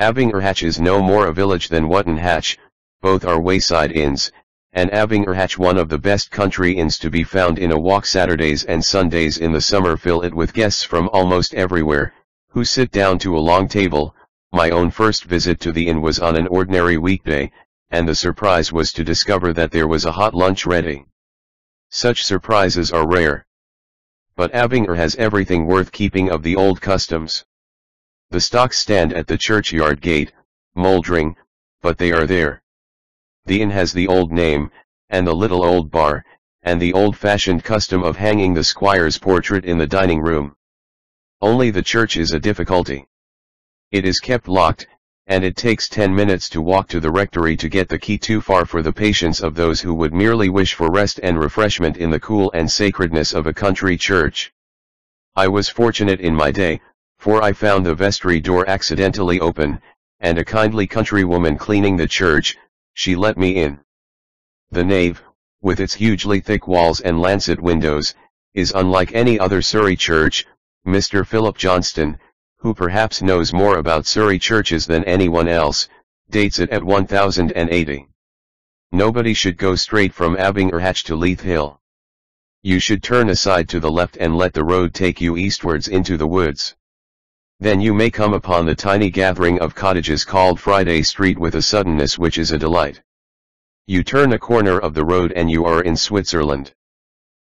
Abinger Hatch is no more a village than Wotton Hatch, both are wayside inns, and Abinger Hatch one of the best country inns to be found in a walk Saturdays and Sundays in the summer fill it with guests from almost everywhere, who sit down to a long table, my own first visit to the inn was on an ordinary weekday, and the surprise was to discover that there was a hot lunch ready. Such surprises are rare. But Abinger has everything worth keeping of the old customs. The stocks stand at the churchyard gate, mouldering, but they are there. The inn has the old name, and the little old bar, and the old-fashioned custom of hanging the squire's portrait in the dining room. Only the church is a difficulty. It is kept locked, and it takes 10 minutes to walk to the rectory to get the key too far for the patience of those who would merely wish for rest and refreshment in the cool and sacredness of a country church. I was fortunate in my day, for I found the vestry door accidentally open, and a kindly countrywoman cleaning the church, she let me in. The nave, with its hugely thick walls and lancet windows, is unlike any other Surrey church, Mr. Philip Johnston, who perhaps knows more about Surrey churches than anyone else, dates it at 1080. Nobody should go straight from Abinger Hatch to Leith Hill. You should turn aside to the left and let the road take you eastwards into the woods. Then you may come upon the tiny gathering of cottages called Friday Street with a suddenness which is a delight. You turn a corner of the road and you are in Switzerland.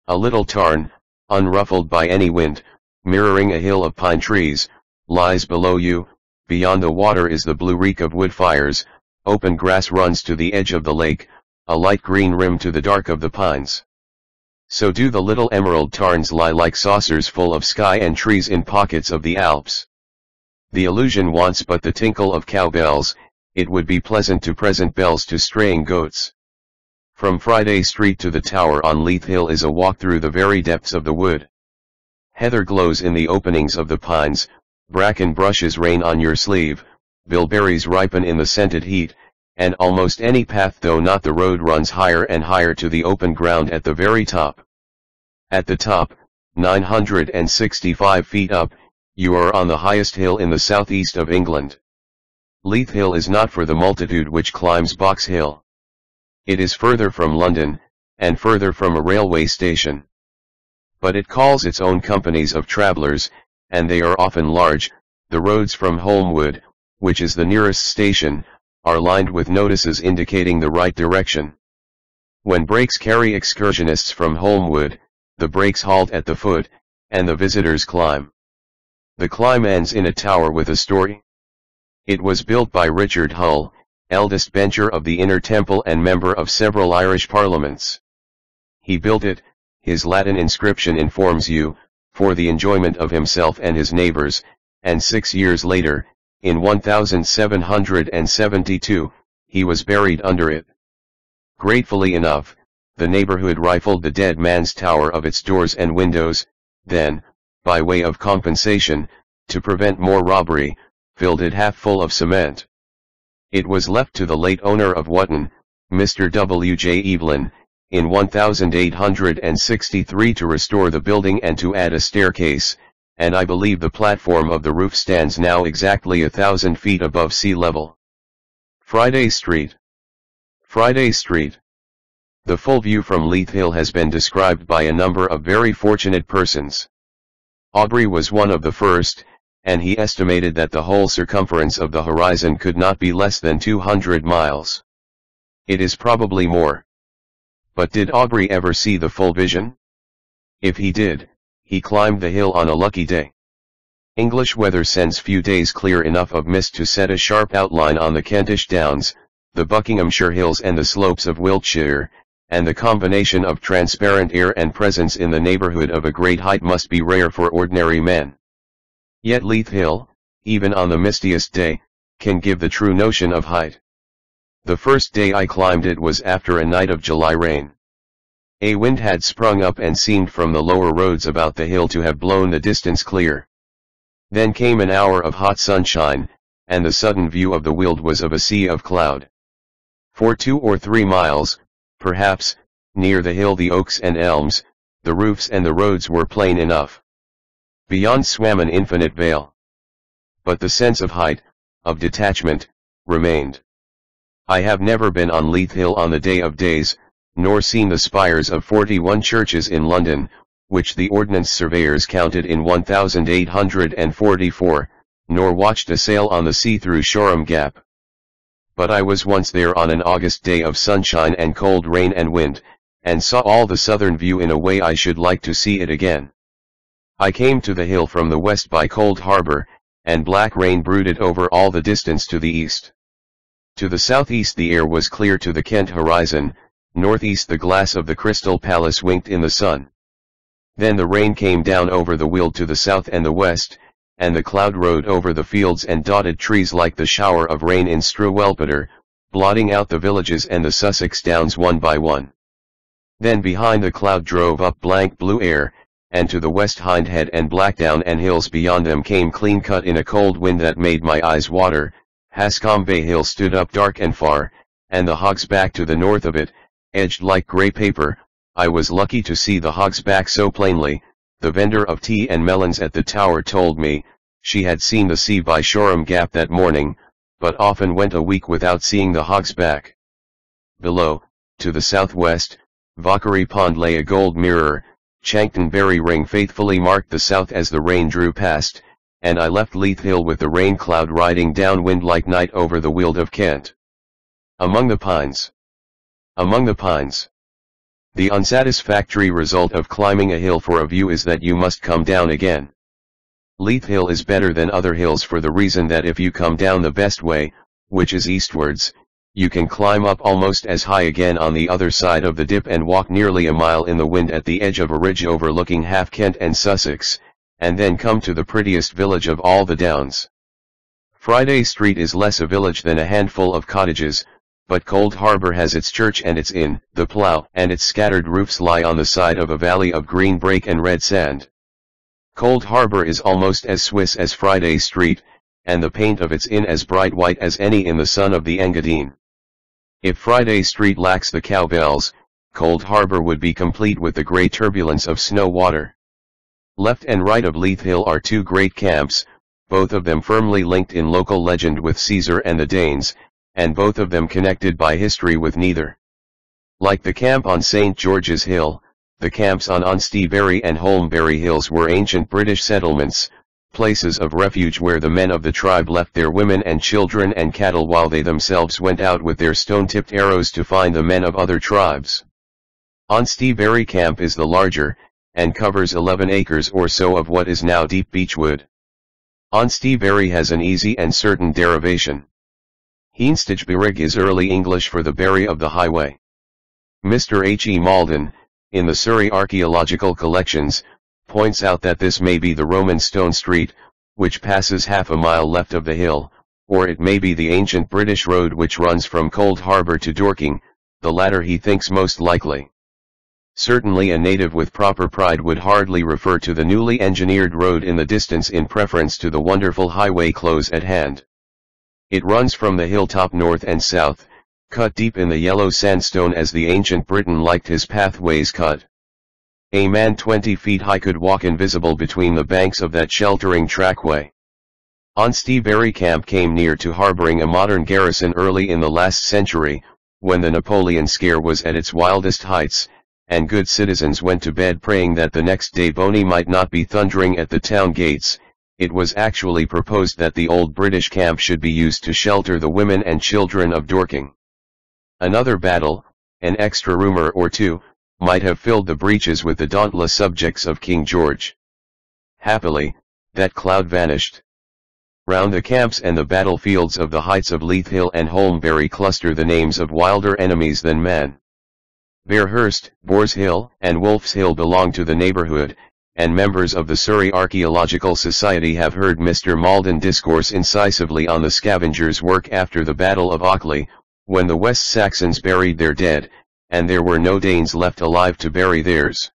A little tarn, unruffled by any wind, mirroring a hill of pine trees, lies below you, beyond the water is the blue reek of wood fires, open grass runs to the edge of the lake, a light green rim to the dark of the pines. So do the little emerald tarns lie like saucers full of sky and trees in pockets of the Alps. The illusion wants but the tinkle of cowbells, it would be pleasant to present bells to straying goats. From Friday Street to the tower on Leith Hill is a walk through the very depths of the wood. Heather glows in the openings of the pines, bracken brushes rain on your sleeve, bilberries ripen in the scented heat, and almost any path though not the road runs higher and higher to the open ground at the very top. At the top, 965 feet up, you are on the highest hill in the southeast of England. Leith Hill is not for the multitude which climbs Box Hill. It is further from London, and further from a railway station. But it calls its own companies of travellers, and they are often large, the roads from Holmwood, which is the nearest station, are lined with notices indicating the right direction. When brakes carry excursionists from Holmwood, the brakes halt at the foot, and the visitors climb. The climb ends in a tower with a story. It was built by Richard Hull, eldest bencher of the Inner Temple and member of several Irish parliaments. He built it, his Latin inscription informs you, for the enjoyment of himself and his neighbors, and six years later, in 1772, he was buried under it. Gratefully enough, the neighborhood rifled the dead man's tower of its doors and windows, then, by way of compensation, to prevent more robbery, filled it half full of cement. It was left to the late owner of Wotton, Mr. W. J. Evelyn, in 1863 to restore the building and to add a staircase, and I believe the platform of the roof stands now exactly a thousand feet above sea level. Friday Street Friday Street The full view from Leith Hill has been described by a number of very fortunate persons. Aubrey was one of the first, and he estimated that the whole circumference of the horizon could not be less than 200 miles. It is probably more. But did Aubrey ever see the full vision? If he did, he climbed the hill on a lucky day. English weather sends few days clear enough of mist to set a sharp outline on the Kentish Downs, the Buckinghamshire Hills and the slopes of Wiltshire, and the combination of transparent air and presence in the neighbourhood of a great height must be rare for ordinary men. Yet Leith Hill, even on the mistiest day, can give the true notion of height. The first day I climbed it was after a night of July rain. A wind had sprung up and seemed from the lower roads about the hill to have blown the distance clear. Then came an hour of hot sunshine, and the sudden view of the Weald was of a sea of cloud. For two or three miles, perhaps, near the hill the oaks and elms, the roofs and the roads were plain enough. Beyond swam an infinite veil. But the sense of height, of detachment, remained. I have never been on Leith Hill on the day of days, nor seen the spires of 41 churches in London, which the ordnance surveyors counted in 1844, nor watched a sail on the sea through Shoreham Gap. But I was once there on an August day of sunshine and cold rain and wind, and saw all the southern view in a way I should like to see it again. I came to the hill from the west by Cold Harbor, and black rain brooded over all the distance to the east. To the southeast the air was clear to the Kent horizon, northeast the glass of the Crystal Palace winked in the sun. Then the rain came down over the Weald to the south and the west, and the cloud rode over the fields and dotted trees like the shower of rain in Struwwelpeter, blotting out the villages and the Sussex downs one by one. Then behind the cloud drove up blank blue air, and to the west Hindhead and Blackdown and hills beyond them came clean cut in a cold wind that made my eyes water, Hascombe Hill stood up dark and far, and the Hog's Back to the north of it, edged like grey paper, I was lucky to see the Hog's Back so plainly, the vendor of tea and melons at the tower told me, she had seen the sea by Shoreham Gap that morning, but often went a week without seeing the Hog's Back. Below, to the southwest, Vachery Pond lay a gold mirror, Chanctonbury Ring faithfully marked the south as the rain drew past, and I left Leith Hill with the rain cloud riding downwind like night over the Weald of Kent. Among the pines. Among the pines. The unsatisfactory result of climbing a hill for a view is that you must come down again. Leith Hill is better than other hills for the reason that if you come down the best way, which is eastwards, you can climb up almost as high again on the other side of the dip and walk nearly a mile in the wind at the edge of a ridge overlooking half Kent and Sussex, and then come to the prettiest village of all the downs. Friday Street is less a village than a handful of cottages, but Cold Harbour has its church and its inn, the plough, and its scattered roofs lie on the side of a valley of green brake and red sand. Cold Harbour is almost as Swiss as Friday Street, and the paint of its inn as bright white as any in the sun of the Engadine. If Friday Street lacks the cowbells, Cold Harbor would be complete with the grey turbulence of snow water. Left and right of Leith Hill are two great camps, both of them firmly linked in local legend with Caesar and the Danes, and both of them connected by history with neither. Like the camp on St. George's Hill, the camps on Anstiebury and Holmbury Hills were ancient British settlements, places of refuge where the men of the tribe left their women and children and cattle while they themselves went out with their stone-tipped arrows to find the men of other tribes. Anstiebury Camp is the larger, and covers 11 acres or so of what is now deep beechwood. Anstiebury has an easy and certain derivation. Heenstageberrig is early English for the berry of the highway. Mr. H. E. Malden, in the Surrey Archaeological Collections, points out that this may be the Roman stone street, which passes half a mile left of the hill, or it may be the ancient British road which runs from Cold Harbour to Dorking, the latter he thinks most likely. Certainly a native with proper pride would hardly refer to the newly engineered road in the distance in preference to the wonderful highway close at hand. It runs from the hilltop north and south, cut deep in the yellow sandstone as the ancient Briton liked his pathways cut. A man 20 feet high could walk invisible between the banks of that sheltering trackway. Anstiebury Camp came near to harboring a modern garrison early in the last century, when the Napoleon scare was at its wildest heights, and good citizens went to bed praying that the next day Boney might not be thundering at the town gates, it was actually proposed that the old British camp should be used to shelter the women and children of Dorking. Another battle, an extra rumour or two, might have filled the breaches with the dauntless subjects of King George. Happily, that cloud vanished. Round the camps and the battlefields of the heights of Leith Hill and Holmbury cluster the names of wilder enemies than man. Bearhurst, Boars Hill, and Wolf's Hill belong to the neighbourhood, and members of the Surrey Archaeological Society have heard Mr. Malden discourse incisively on the scavengers' work after the Battle of Ockley, when the West Saxons buried their dead, and there were no Danes left alive to bury theirs.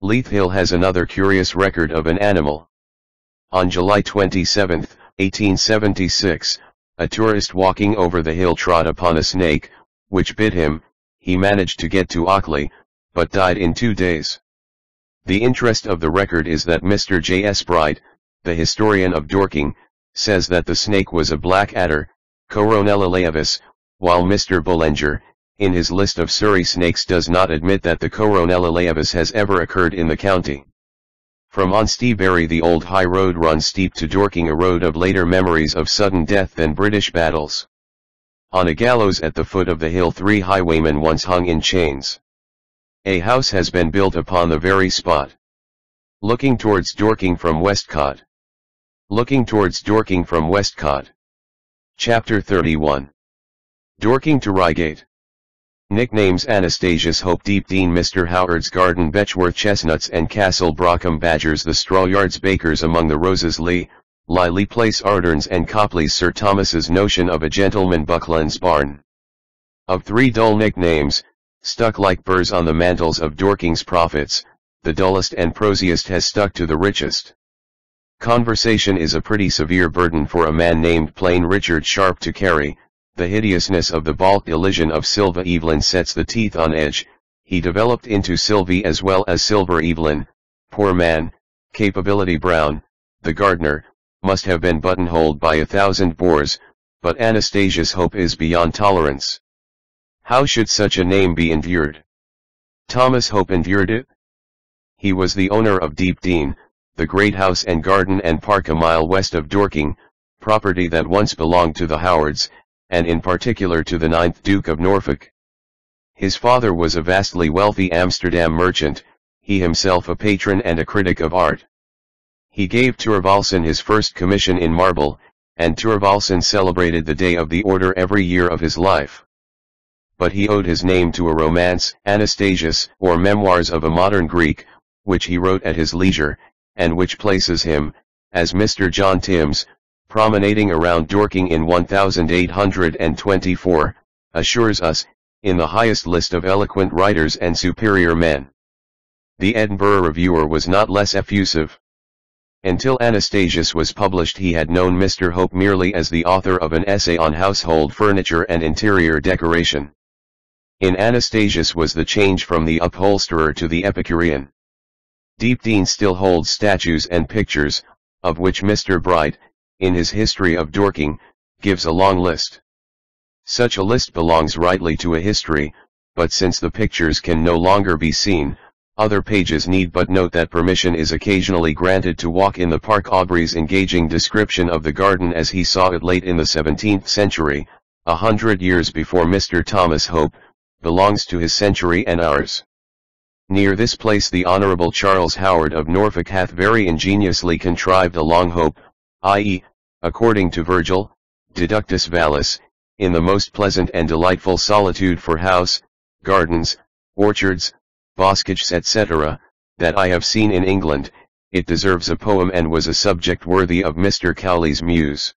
Leith Hill has another curious record of an animal. On July 27, 1876, a tourist walking over the hill trod upon a snake, which bit him, he managed to get to Ockley, but died in two days. The interest of the record is that Mr. J. S. Bright, the historian of Dorking, says that the snake was a black adder, Coronella laevis, while Mr. Bullinger, in his list of Surrey snakes does not admit that the Coronella laevis has ever occurred in the county. From Anstiebury the old high road runs steep to Dorking a road of later memories of sudden death than British battles. On a gallows at the foot of the hill three highwaymen once hung in chains. A house has been built upon the very spot. Looking towards Dorking from Westcott. Looking towards Dorking from Westcott. Chapter 31 Dorking to Reigate Nicknames Anastasius Hope Deepdene Mr. Howard's Garden Betchworth Chestnuts and Castle Brockham Badgers The Strawyards Bakers among the Roses Lee, Lily Place Arderns and Copleys Sir Thomas's notion of a gentleman Buckland's Barn. Of three dull nicknames, stuck like burrs on the mantles of Dorking's prophets, the dullest and prosiest has stuck to the richest. Conversation is a pretty severe burden for a man named Plain Richard Sharp to carry, the hideousness of the balked elision of Silva Evelyn sets the teeth on edge, he developed into Sylvie as well as Silver Evelyn, poor man, capability Brown, the gardener, must have been buttonholed by a thousand bores, but Anastasius Hope is beyond tolerance. How should such a name be endured? Thomas Hope endured it? He was the owner of Deepdene, the great house and garden and park a mile west of Dorking, property that once belonged to the Howards, and in particular to the ninth Duke of Norfolk. His father was a vastly wealthy Amsterdam merchant, he himself a patron and a critic of art. He gave Thorvaldsen his first commission in marble, and Thorvaldsen celebrated the day of the order every year of his life. But he owed his name to a romance, Anastasius, or Memoirs of a Modern Greek, which he wrote at his leisure, and which places him, as Mr. John Timbs, promenading around Dorking in 1824, assures us, in the highest list of eloquent writers and superior men. The Edinburgh Reviewer was not less effusive. Until Anastasius was published he had known Mr. Hope merely as the author of an essay on household furniture and interior decoration. In Anastasius was the change from the upholsterer to the Epicurean. Deepdene still holds statues and pictures, of which Mr. Bright, in his History of Dorking, gives a long list. Such a list belongs rightly to a history, but since the pictures can no longer be seen, other pages need but note that permission is occasionally granted to walk in the park Aubrey's engaging description of the garden as he saw it late in the 17th century, a hundred years before Mr. Thomas Hope, belongs to his century and ours. Near this place the Honourable Charles Howard of Norfolk hath very ingeniously contrived a long hope, i.e., according to Virgil, Deductus Vallis, in the most pleasant and delightful solitude for house, gardens, orchards, boscages etc., that I have seen in England, it deserves a poem and was a subject worthy of Mr. Cowley's muse.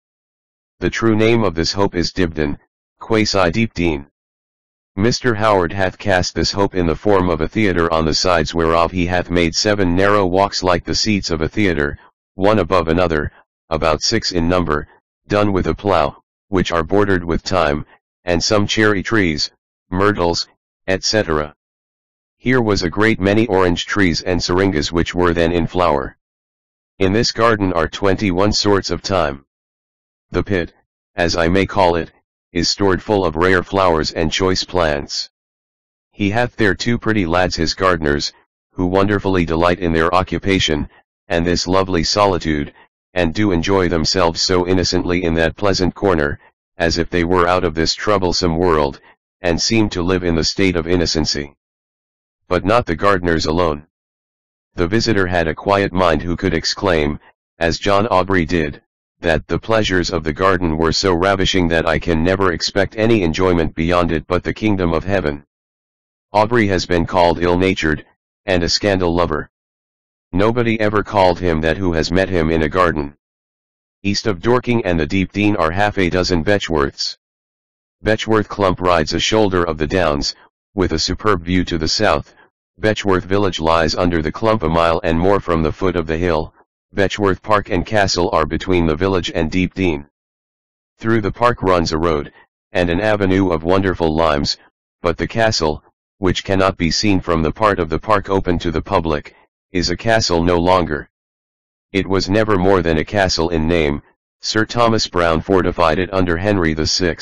The true name of this hope is Dibdin, quasi Deepdene. Mr. Howard hath cast this hope in the form of a theatre on the sides whereof he hath made seven narrow walks like the seats of a theatre, one above another, about six in number, done with a plough, which are bordered with thyme, and some cherry trees, myrtles, etc. Here was a great many orange trees and syringas which were then in flower. In this garden are 21 sorts of thyme. The pit, as I may call it, is stored full of rare flowers and choice plants. He hath there two pretty lads his gardeners, who wonderfully delight in their occupation, and this lovely solitude, and do enjoy themselves so innocently in that pleasant corner, as if they were out of this troublesome world, and seem to live in the state of innocency. But not the gardeners alone. The visitor had a quiet mind who could exclaim, as John Aubrey did, that the pleasures of the garden were so ravishing that I can never expect any enjoyment beyond it but the kingdom of heaven. Aubrey has been called ill-natured, and a scandal lover. Nobody ever called him that who has met him in a garden. East of Dorking and the Deepdene are half a dozen Betchworths. Betchworth Clump rides a shoulder of the downs, with a superb view to the south, Betchworth village lies under the clump a mile and more from the foot of the hill, Betchworth Park and Castle are between the village and Deepdene. Through the park runs a road, and an avenue of wonderful limes, but the castle, which cannot be seen from the part of the park open to the public, is a castle no longer. It was never more than a castle in name, Sir Thomas Browne fortified it under Henry VI,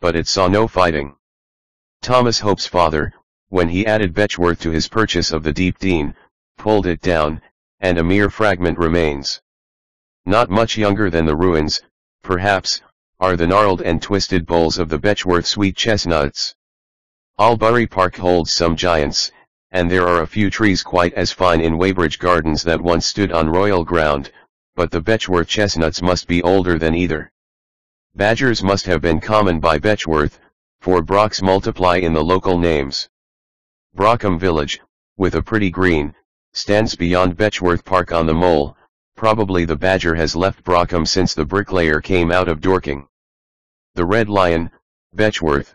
but it saw no fighting. Thomas Hope's father, when he added Betchworth to his purchase of the Deepdene, pulled it down, and a mere fragment remains. Not much younger than the ruins, perhaps, are the gnarled and twisted boles of the Betchworth sweet chestnuts. Albury Park holds some giants, and there are a few trees quite as fine in Weybridge Gardens that once stood on royal ground, but the Betchworth chestnuts must be older than either. Badgers must have been common by Betchworth, for brocks multiply in the local names. Brockham Village, with a pretty green, stands beyond Betchworth Park on the mole, probably the badger has left Brockham since the bricklayer came out of Dorking. The Red Lion, Betchworth.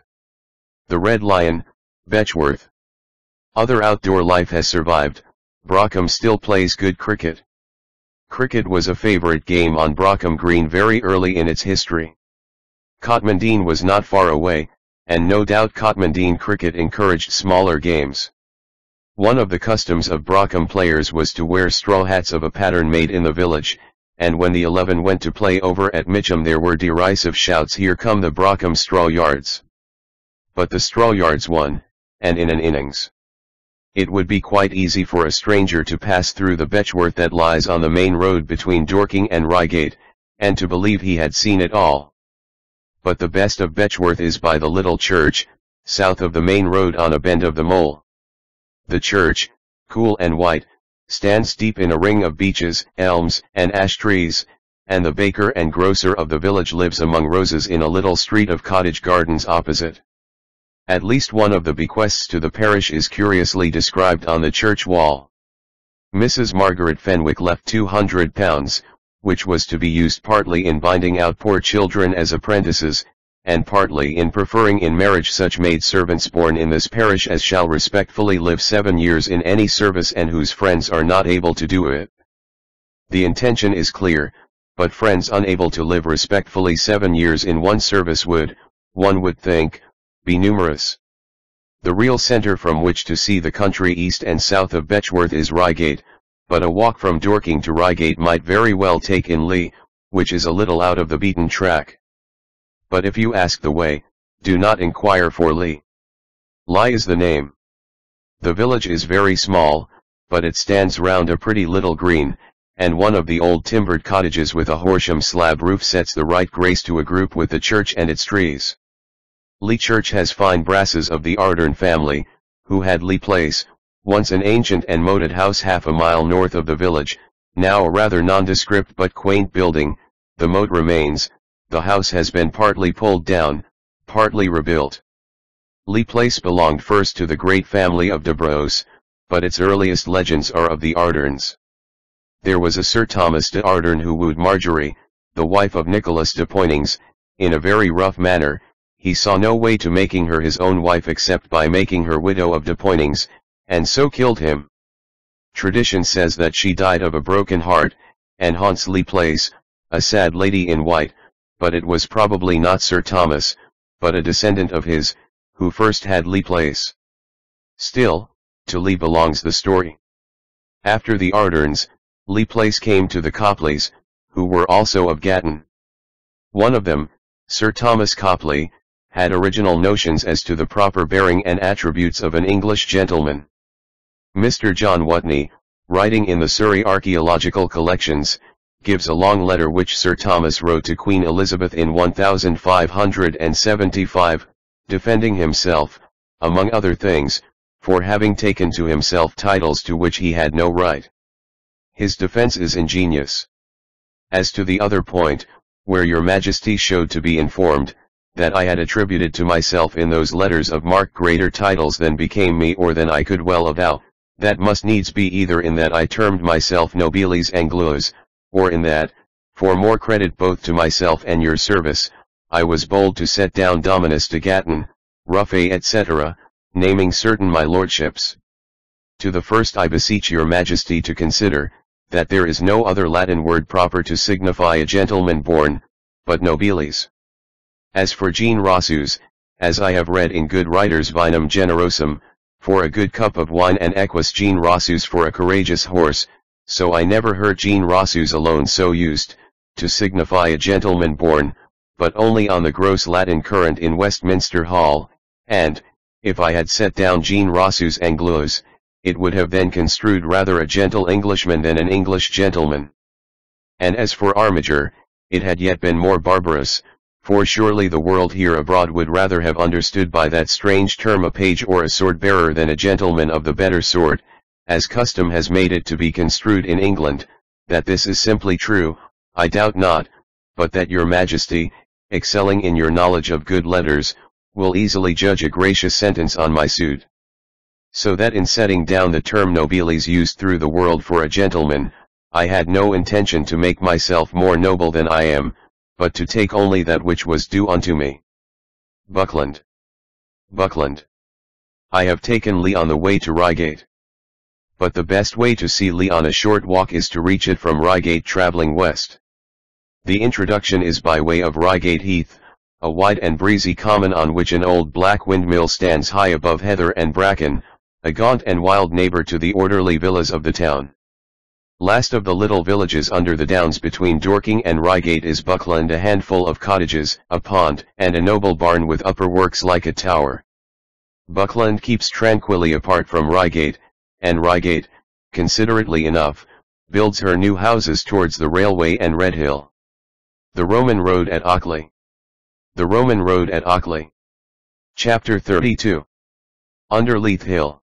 The Red Lion, Betchworth. Other outdoor life has survived, Brockham still plays good cricket. Cricket was a favourite game on Brockham Green very early in its history. Cotmandene was not far away, and no doubt Cotmandene cricket encouraged smaller games. One of the customs of Brockham players was to wear straw hats of a pattern made in the village, and when the eleven went to play over at Mitcham there were derisive shouts here come the Brockham straw yards. But the straw yards won, and in an innings. It would be quite easy for a stranger to pass through the Betchworth that lies on the main road between Dorking and Reigate, and to believe he had seen it all. But the best of Betchworth is by the little church, south of the main road on a bend of the mole. The church, cool and white, stands deep in a ring of beeches, elms, and ash trees, and the baker and grocer of the village lives among roses in a little street of cottage gardens opposite. At least one of the bequests to the parish is curiously described on the church wall. Mrs. Margaret Fenwick left £200, which was to be used partly in binding out poor children as apprentices, and partly in preferring in marriage such maid servants born in this parish as shall respectfully live seven years in any service and whose friends are not able to do it. The intention is clear, but friends unable to live respectfully seven years in one service would, one would think, be numerous. The real centre from which to see the country east and south of Betchworth is Reigate, but a walk from Dorking to Reigate might very well take in Leigh, which is a little out of the beaten track. But if you ask the way, do not inquire for Leigh. Leigh is the name. The village is very small, but it stands round a pretty little green, and one of the old timbered cottages with a Horsham slab roof sets the right grace to a group with the church and its trees. Leigh Church has fine brasses of the Ardern family, who had Leigh Place, once an ancient and moated house half a mile north of the village, now a rather nondescript but quaint building, the moat remains, the house has been partly pulled down, partly rebuilt. Leigh Place belonged first to the great family of de Braose, but its earliest legends are of the Arderns. There was a Sir Thomas de Ardern who wooed Marjorie, the wife of Nicholas de Poynings, in a very rough manner, he saw no way to making her his own wife except by making her widow of de Poynings, and so killed him. Tradition says that she died of a broken heart, and haunts Leigh Place, a sad lady in white, but it was probably not Sir Thomas, but a descendant of his, who first had Leigh Place. Still, to Leigh belongs the story. After the Arderns, Leigh Place came to the Copleys, who were also of Gatton. One of them, Sir Thomas Copley, had original notions as to the proper bearing and attributes of an English gentleman. Mr. John Watney, writing in the Surrey Archaeological Collections, gives a long letter which Sir Thomas wrote to Queen Elizabeth in 1575, defending himself, among other things, for having taken to himself titles to which he had no right. His defense is ingenious. As to the other point, where your majesty showed to be informed, that I had attributed to myself in those letters of mark greater titles than became me or than I could well avow, that must needs be either in that I termed myself nobiles Anglois, or in that, for more credit both to myself and your service, I was bold to set down Dominus de Gatton, Ruffey etc., naming certain my lordships. To the first I beseech your majesty to consider, that there is no other Latin word proper to signify a gentleman born, but nobiles. As for generosus, as I have read in good writers vinum generosum, for a good cup of wine and equus generosus for a courageous horse, so I never heard generosus alone so used, to signify a gentleman born, but only on the gross Latin current in Westminster Hall, and, if I had set down generosus anglois, it would have then construed rather a gentle Englishman than an English gentleman. And as for armiger, it had yet been more barbarous, for surely the world here abroad would rather have understood by that strange term a page or a sword bearer than a gentleman of the better sort, as custom has made it to be construed in England, that this is simply true, I doubt not, but that your majesty, excelling in your knowledge of good letters, will easily judge a gracious sentence on my suit. So that in setting down the term nobiles used through the world for a gentleman, I had no intention to make myself more noble than I am, but to take only that which was due unto me. Buckland. Buckland. I have taken Lee on the way to Reigate but the best way to see Lee on a short walk is to reach it from Reigate traveling west. The introduction is by way of Reigate Heath, a wide and breezy common on which an old black windmill stands high above heather and bracken, a gaunt and wild neighbor to the orderly villas of the town. Last of the little villages under the downs between Dorking and Reigate is Buckland a handful of cottages, a pond, and a noble barn with upper works like a tower. Buckland keeps tranquilly apart from Reigate, and Reigate, considerately enough, builds her new houses towards the railway and Redhill. The Roman Road at Ockley. The Roman Road at Ockley. Chapter 32. Under Leith Hill.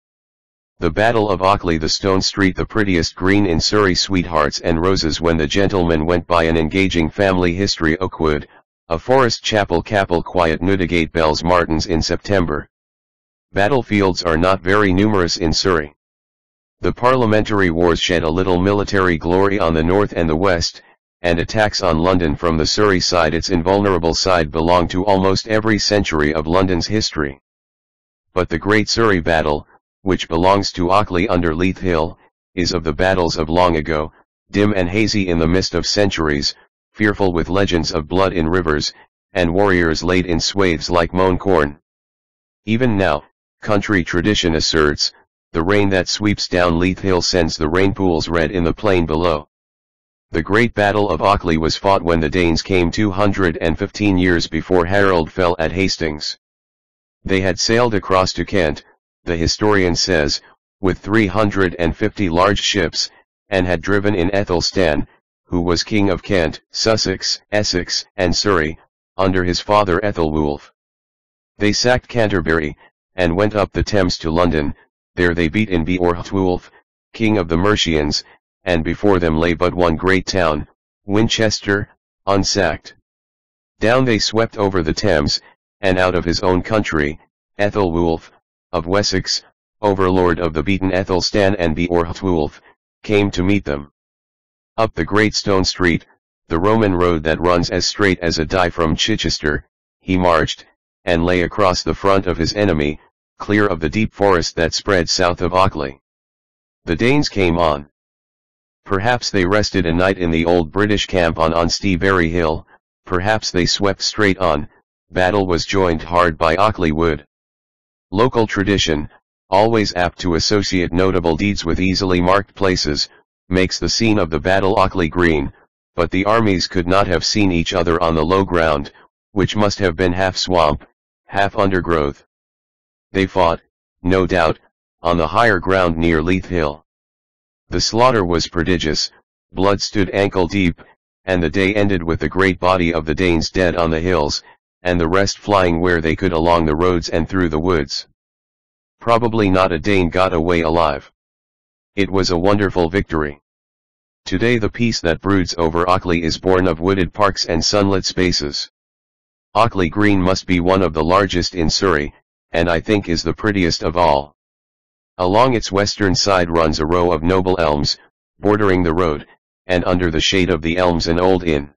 The Battle of Ockley the stone street the prettiest green in Surrey sweethearts and roses when the gentleman went by an engaging family history Oakwood, a forest chapel capel quiet Newdigate bells Martins in September. Battlefields are not very numerous in Surrey. The parliamentary wars shed a little military glory on the north and the west, and attacks on London from the Surrey side its invulnerable side belong to almost every century of London's history. But the Great Surrey Battle, which belongs to Ockley under Leith Hill, is of the battles of long ago, dim and hazy in the mist of centuries, fearful with legends of blood in rivers, and warriors laid in swathes like mown corn. Even now, country tradition asserts, the rain that sweeps down Leith Hill sends the rain pools red in the plain below. The Great Battle of Ockley was fought when the Danes came 215 years before Harold fell at Hastings. They had sailed across to Kent, the historian says, with 350 large ships, and had driven in Ethelstan, who was king of Kent, Sussex, Essex, and Surrey, under his father Ethelwulf. They sacked Canterbury, and went up the Thames to London, there they beat in Beorhtwulf, king of the Mercians, and before them lay but one great town, Winchester, unsacked. Down they swept over the Thames, and out of his own country, Ethelwulf, of Wessex, overlord of the beaten Ethelstan and Beorhtwulf, came to meet them. Up the great stone street, the Roman road that runs as straight as a die from Chichester, he marched, and lay across the front of his enemy, clear of the deep forest that spread south of Ockley. The Danes came on. Perhaps they rested a night in the old British camp on Anstiebury Hill, perhaps they swept straight on, battle was joined hard by Ockley Wood. Local tradition, always apt to associate notable deeds with easily marked places, makes the scene of the battle Ockley Green, but the armies could not have seen each other on the low ground, which must have been half swamp, half undergrowth. They fought, no doubt, on the higher ground near Leith Hill. The slaughter was prodigious, blood stood ankle deep, and the day ended with the great body of the Danes dead on the hills, and the rest flying where they could along the roads and through the woods. Probably not a Dane got away alive. It was a wonderful victory. Today the peace that broods over Ockley is born of wooded parks and sunlit spaces. Ockley Green must be one of the largest in Surrey, and I think is the prettiest of all. Along its western side runs a row of noble elms, bordering the road, and under the shade of the elms an old inn.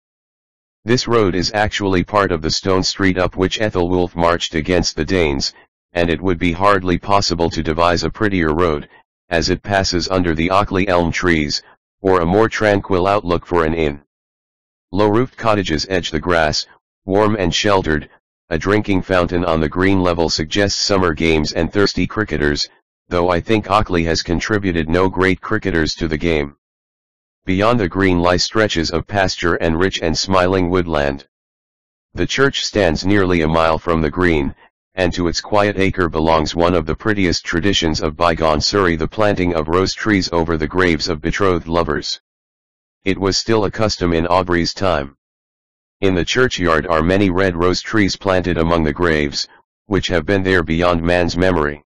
This road is actually part of the stone street up which Ethelwulf marched against the Danes, and it would be hardly possible to devise a prettier road, as it passes under the Ockley elm trees, or a more tranquil outlook for an inn. Low-roofed cottages edge the grass, warm and sheltered, a drinking fountain on the green level suggests summer games and thirsty cricketers, though I think Ockley has contributed no great cricketers to the game. Beyond the green lie stretches of pasture and rich and smiling woodland. The church stands nearly a mile from the green, and to its quiet acre belongs one of the prettiest traditions of bygone Surrey the planting of rose trees over the graves of betrothed lovers. It was still a custom in Aubrey's time. In the churchyard are many red rose trees planted among the graves, which have been there beyond man's memory.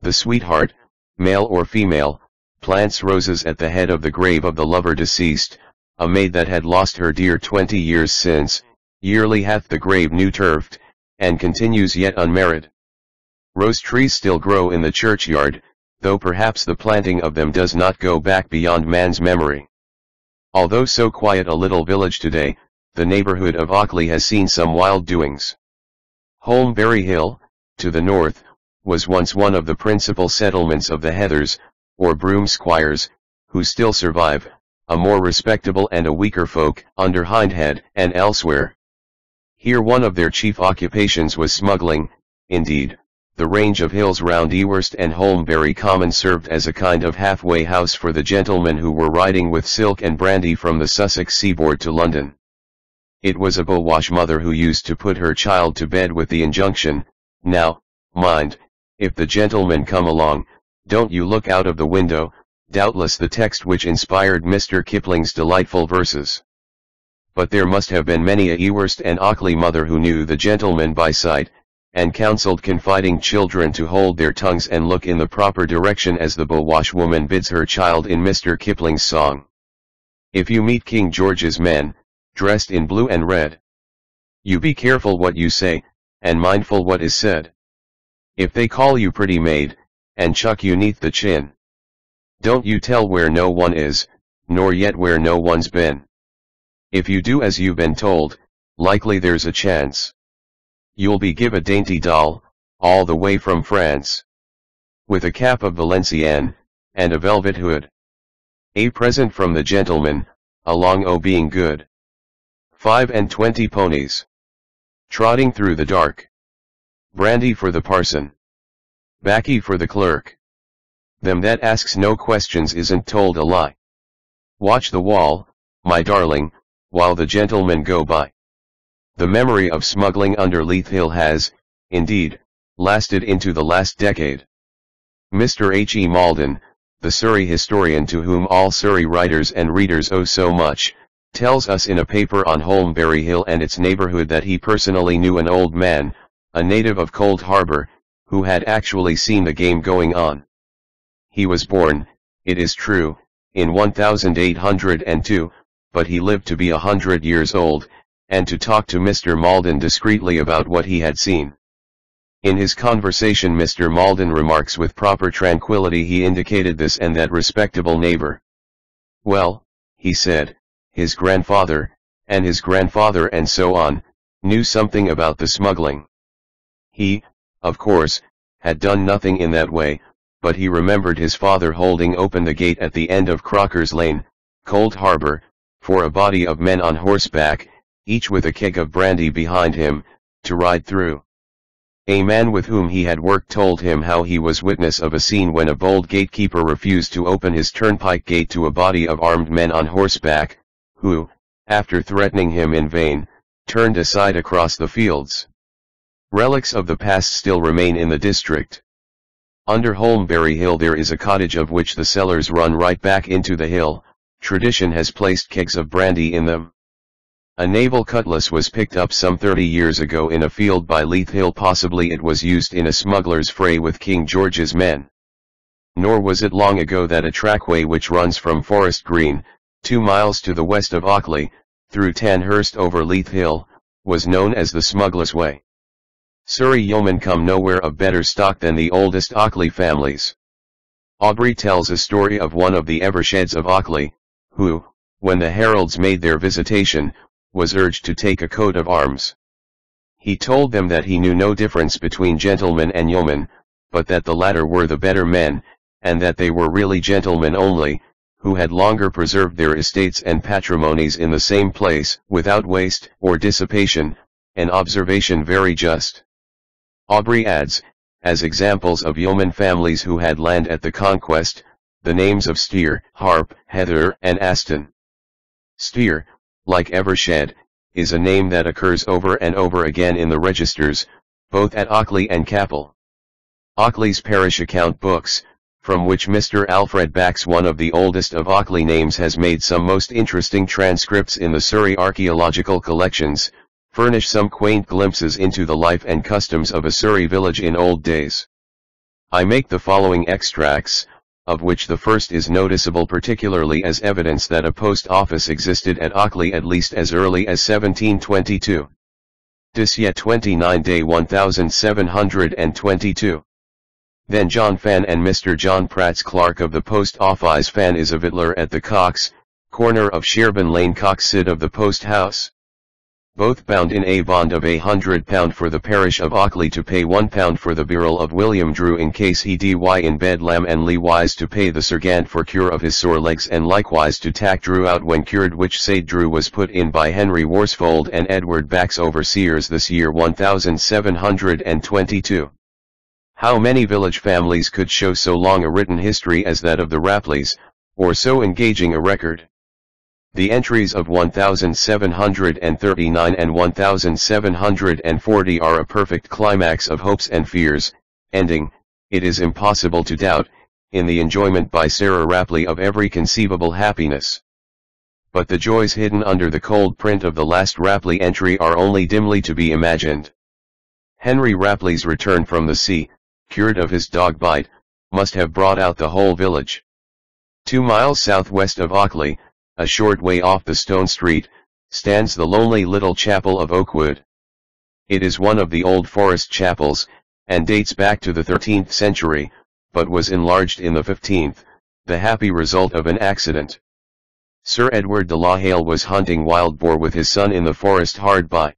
The sweetheart, male or female, plants roses at the head of the grave of the lover deceased, a maid that had lost her dear twenty years since, yearly hath the grave new turfed, and continues yet unmarried. Rose trees still grow in the churchyard, though perhaps the planting of them does not go back beyond man's memory. Although so quiet a little village today, the neighborhood of Ockley has seen some wild doings. Holmbury Hill, to the north, was once one of the principal settlements of the Heathers, or Broom Squires, who still survive, a more respectable and a weaker folk, under Hindhead and elsewhere. Here one of their chief occupations was smuggling, indeed, the range of hills round Ewhurst and Holmbury Common served as a kind of halfway house for the gentlemen who were riding with silk and brandy from the Sussex seaboard to London. It was a Bowash mother who used to put her child to bed with the injunction, now, mind, if the gentlemen come along, don't you look out of the window, doubtless the text which inspired Mr. Kipling's delightful verses but there must have been many a Ewhurst and Ockley mother who knew the gentleman by sight, and counseled confiding children to hold their tongues and look in the proper direction as the Bowash woman bids her child in Mr. Kipling's song. If you meet King George's men, dressed in blue and red, you be careful what you say, and mindful what is said. If they call you pretty maid, and chuck you neath the chin, don't you tell where no one is, nor yet where no one's been. If you do as you've been told, likely there's a chance. You'll be give a dainty doll, all the way from France. With a cap of Valenciennes, and a velvet hood. A present from the gentleman, along o being good. Five and twenty ponies. Trotting through the dark. Brandy for the parson. Backy for the clerk. Them that asks no questions isn't told a lie. Watch the wall, my darling, while the gentlemen go by. The memory of smuggling under Leith Hill has, indeed, lasted into the last decade. Mr. H. E. Malden, the Surrey historian to whom all Surrey writers and readers owe so much, tells us in a paper on Holmbury Hill and its neighborhood that he personally knew an old man, a native of Cold Harbor, who had actually seen the game going on. He was born, it is true, in 1802, but he lived to be a hundred years old, and to talk to Mr. Malden discreetly about what he had seen. In his conversation Mr. Malden remarks with proper tranquility he indicated this and that respectable neighbor. Well, he said, his grandfather, and his grandfather and so on, knew something about the smuggling. He, of course, had done nothing in that way, but he remembered his father holding open the gate at the end of Crocker's Lane, Cold Harbor, for a body of men on horseback, each with a keg of brandy behind him, to ride through. A man with whom he had worked told him how he was witness of a scene when a bold gatekeeper refused to open his turnpike gate to a body of armed men on horseback, who, after threatening him in vain, turned aside across the fields. Relics of the past still remain in the district. Under Holmbury Hill there is a cottage of which the cellars run right back into the hill, tradition has placed kegs of brandy in them. A naval cutlass was picked up some 30 years ago in a field by Leith Hill possibly it was used in a smuggler's fray with King George's men. Nor was it long ago that a trackway which runs from Forest Green, two miles to the west of Ockley, through Tanhurst over Leith Hill, was known as the Smuggler's Way. Surrey yeomen come nowhere of better stock than the oldest Ockley families. Aubrey tells a story of one of the Eversheds of Ockley, who, when the heralds made their visitation, was urged to take a coat of arms. He told them that he knew no difference between gentlemen and yeomen, but that the latter were the better men, and that they were really gentlemen only, who had longer preserved their estates and patrimonies in the same place, without waste or dissipation, an observation very just. Aubrey adds, as examples of yeoman families who had land at the conquest, the names of Steer, Harp, Heather, and Aston. Steer, like Evershed, is a name that occurs over and over again in the registers, both at Ockley and Capel. Ockley's parish account books, from which Mr. Alfred Bax one of the oldest of Ockley names has made some most interesting transcripts in the Surrey archaeological collections, furnish some quaint glimpses into the life and customs of a Surrey village in old days. I make the following extracts, of which the first is noticeable particularly as evidence that a post office existed at Ockley at least as early as 1722. Dis yet 29 day 1722. Then John Fan and Mr. John Pratt's clerk of the post office Fan is a victualler at the Cox, corner of Sherborne Lane Cox Sid of the post house both bound in a bond of a hundred pound for the parish of Ockley to pay one pound for the burial of William Drew in case he dy in bedlam and leewise to pay the sergeant for cure of his sore legs and likewise to tack Drew out when cured which said Drew was put in by Henry Worsfold and Edward Bax overseers this year 1722. How many village families could show so long a written history as that of the Rapleys, or so engaging a record? The entries of 1739 and 1740 are a perfect climax of hopes and fears, ending, it is impossible to doubt, in the enjoyment by Sarah Rapley of every conceivable happiness. But the joys hidden under the cold print of the last Rapley entry are only dimly to be imagined. Henry Rapley's return from the sea, cured of his dog bite, must have brought out the whole village. Two miles southwest of Ockley, a short way off the stone street, stands the lonely little chapel of Oakwood. It is one of the old forest chapels, and dates back to the 13th century, but was enlarged in the 15th, the happy result of an accident. Sir Edward de la Hale was hunting wild boar with his son in the forest hard by.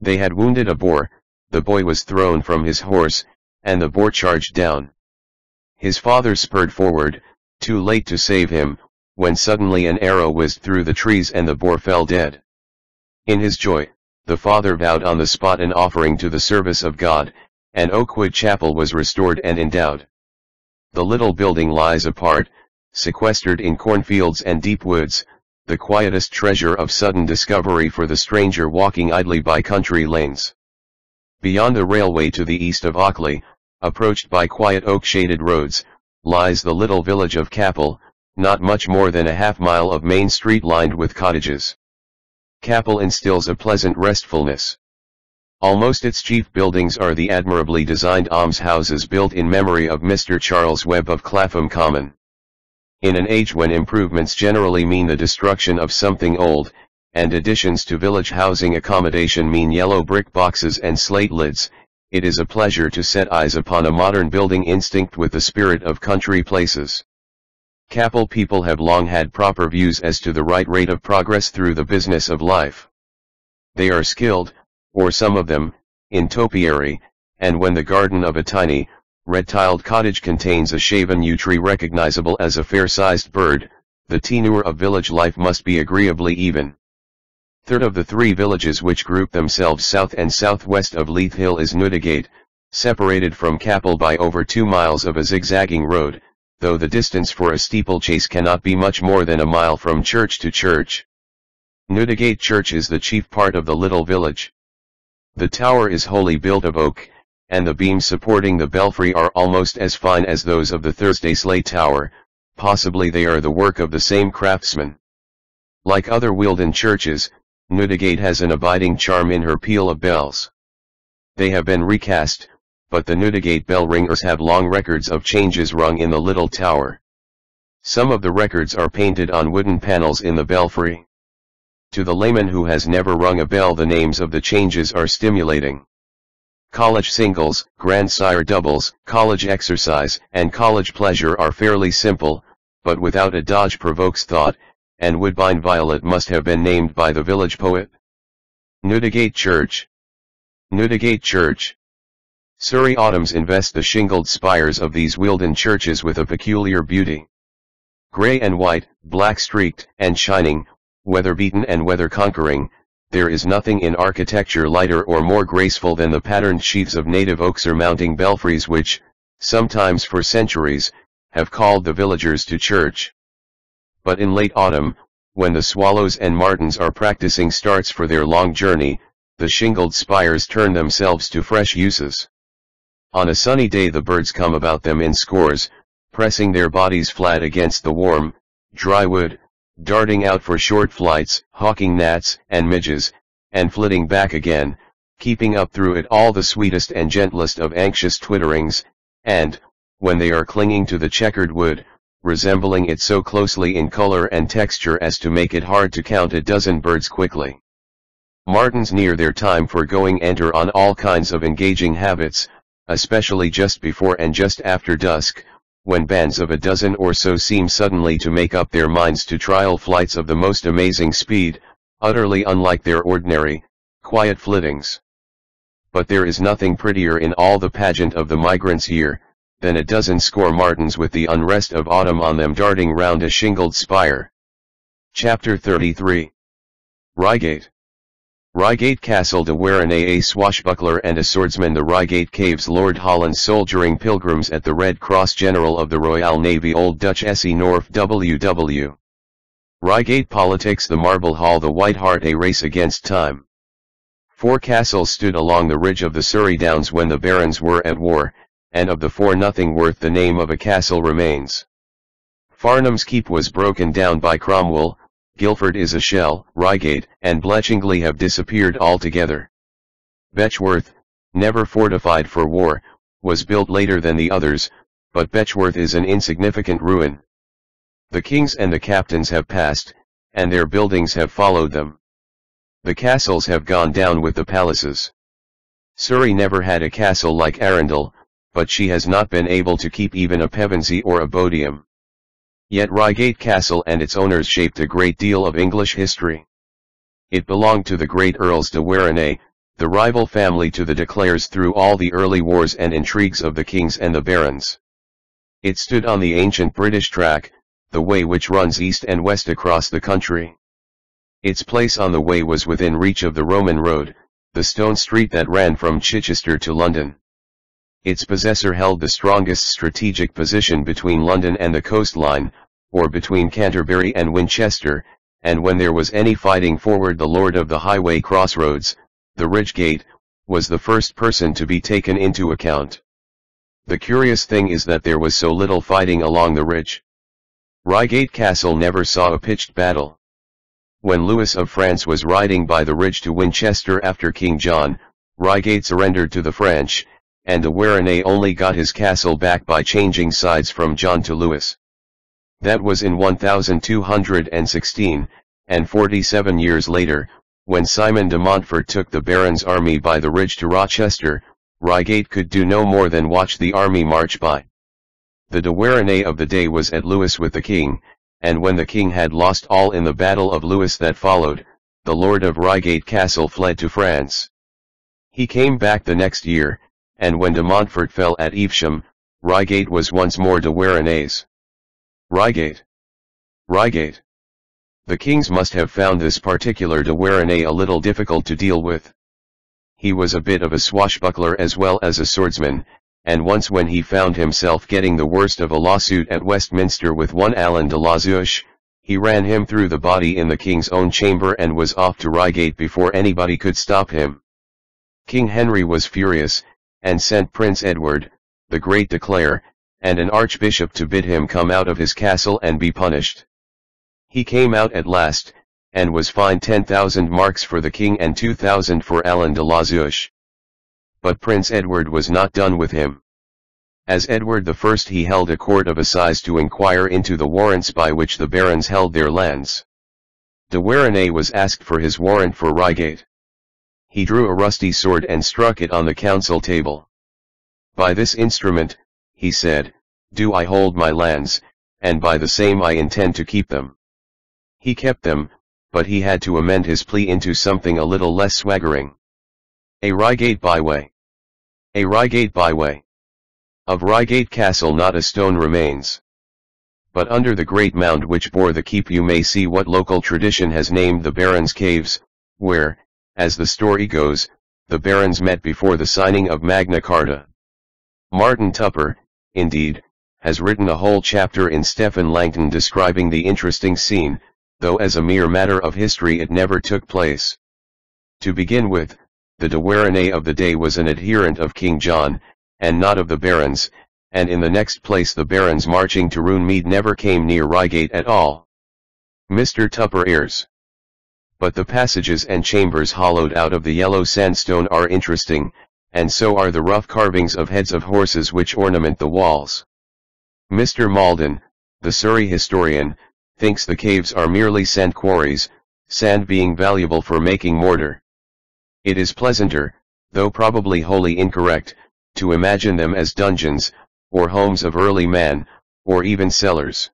They had wounded a boar, the boy was thrown from his horse, and the boar charged down. His father spurred forward, too late to save him, when suddenly an arrow whizzed through the trees and the boar fell dead. In his joy, the father vowed on the spot an offering to the service of God, and Oakwood Chapel was restored and endowed. The little building lies apart, sequestered in cornfields and deep woods, the quietest treasure of sudden discovery for the stranger walking idly by country lanes. Beyond the railway to the east of Ockley, approached by quiet oak-shaded roads, lies the little village of Capel, not much more than a half mile of main street lined with cottages. Capel instills a pleasant restfulness. Almost its chief buildings are the admirably designed almshouses built in memory of Mr. Charles Webb of Clapham Common. In an age when improvements generally mean the destruction of something old, and additions to village housing accommodation mean yellow brick boxes and slate lids, it is a pleasure to set eyes upon a modern building instinct with the spirit of country places. Capel people have long had proper views as to the right rate of progress through the business of life. They are skilled, or some of them, in topiary, and when the garden of a tiny, red-tiled cottage contains a shaven yew tree recognizable as a fair-sized bird, the tenure of village life must be agreeably even. Third of the three villages which group themselves south and southwest of Leith Hill is Newdigate, separated from Capel by over two miles of a zigzagging road, though the distance for a steeplechase cannot be much more than a mile from church to church. Newdigate Church is the chief part of the little village. The tower is wholly built of oak, and the beams supporting the belfry are almost as fine as those of the Thursley Tower, possibly they are the work of the same craftsman. Like other Wealden churches, Newdigate has an abiding charm in her peal of bells. They have been recast, but the Newdigate bell ringers have long records of changes rung in the little tower. Some of the records are painted on wooden panels in the belfry. To the layman who has never rung a bell the names of the changes are stimulating. College singles, grandsire doubles, college exercise, and college pleasure are fairly simple, but without a dodge provokes thought, and Woodbine Violet must have been named by the village poet. Newdigate Church Newdigate Church Surrey autumns invest the shingled spires of these Wealden churches with a peculiar beauty. Grey and white, black streaked and shining, weather-beaten and weather-conquering, there is nothing in architecture lighter or more graceful than the patterned sheaves of native oak surmounting belfries which, sometimes for centuries, have called the villagers to church but in late autumn, when the swallows and martins are practicing starts for their long journey, the shingled spires turn themselves to fresh uses. On a sunny day the birds come about them in scores, pressing their bodies flat against the warm, dry wood, darting out for short flights, hawking gnats and midges, and flitting back again, keeping up through it all the sweetest and gentlest of anxious twitterings, and, when they are clinging to the checkered wood, resembling it so closely in color and texture as to make it hard to count a dozen birds quickly. Martins near their time for going enter on all kinds of engaging habits, especially just before and just after dusk, when bands of a dozen or so seem suddenly to make up their minds to trial flights of the most amazing speed, utterly unlike their ordinary, quiet flittings. But there is nothing prettier in all the pageant of the migrants here, than a dozen score martins with the unrest of autumn on them darting round a shingled spire. Chapter 33 Reigate Reigate Castle de Warenne a swashbuckler and a swordsman The Reigate Caves Lord Holland soldiering pilgrims at the Red Cross General of the Royal Navy Old Dutch S.E. North W.W. Reigate Politics The Marble Hall The White Hart A race against time. Four castles stood along the ridge of the Surrey Downs when the barons were at war, and of the four nothing worth the name of a castle remains. Farnham's keep was broken down by Cromwell, Guildford is a shell, Reigate, and Bletchingley have disappeared altogether. Betchworth, never fortified for war, was built later than the others, but Betchworth is an insignificant ruin. The kings and the captains have passed, and their buildings have followed them. The castles have gone down with the palaces. Surrey never had a castle like Arundel, but she has not been able to keep even a Pevensey or a Bodiam. Yet Reigate Castle and its owners shaped a great deal of English history. It belonged to the great Earls de Warenne, the rival family to the de Clares through all the early wars and intrigues of the kings and the barons. It stood on the ancient British track, the way which runs east and west across the country. Its place on the way was within reach of the Roman road, the stone street that ran from Chichester to London. Its possessor held the strongest strategic position between London and the coastline, or between Canterbury and Winchester, and when there was any fighting forward the Lord of the Highway Crossroads, the Ridge Gate, was the first person to be taken into account. The curious thing is that there was so little fighting along the ridge. Reigate Castle never saw a pitched battle. When Louis of France was riding by the ridge to Winchester after King John, Reigate surrendered to the French, and the Warenne only got his castle back by changing sides from John to Louis. That was in 1216, and 47 years later, when Simon de Montfort took the Baron's army by the ridge to Rochester, Reigate could do no more than watch the army march by. The de Warenne of the day was at Lewes with the king, and when the king had lost all in the battle of Lewes that followed, the lord of Reigate Castle fled to France. He came back the next year, and when de Montfort fell at Evesham, Reigate was once more de Warenne's. Reigate. Reigate. The kings must have found this particular de Warenne a little difficult to deal with. He was a bit of a swashbuckler as well as a swordsman, and once when he found himself getting the worst of a lawsuit at Westminster with one Alan de la Zouche, he ran him through the body in the king's own chamber and was off to Reigate before anybody could stop him. King Henry was furious, and sent Prince Edward, the great de Clare, and an archbishop to bid him come out of his castle and be punished. He came out at last, and was fined 10,000 marks for the king and 2,000 for Alan de la Zouche. But Prince Edward was not done with him. As Edward I he held a court of assize to inquire into the warrants by which the barons held their lands. De Warenne was asked for his warrant for Reigate. He drew a rusty sword and struck it on the council table. By this instrument, he said, do I hold my lands, and by the same I intend to keep them. He kept them, but he had to amend his plea into something a little less swaggering. A Reigate byway. A Reigate byway. Of Reigate Castle not a stone remains. But under the great mound which bore the keep you may see what local tradition has named the Barons' Caves, where, as the story goes, the barons met before the signing of Magna Carta. Martin Tupper, indeed, has written a whole chapter in Stephen Langton describing the interesting scene, though as a mere matter of history it never took place. To begin with, the de Warenne of the day was an adherent of King John, and not of the barons, and in the next place the barons marching to Runnymede never came near Reigate at all. Mr. Tupper airs. But the passages and chambers hollowed out of the yellow sandstone are interesting, and so are the rough carvings of heads of horses which ornament the walls. Mr. Malden, the Surrey historian, thinks the caves are merely sand quarries, sand being valuable for making mortar. It is pleasanter, though probably wholly incorrect, to imagine them as dungeons, or homes of early man, or even cellars.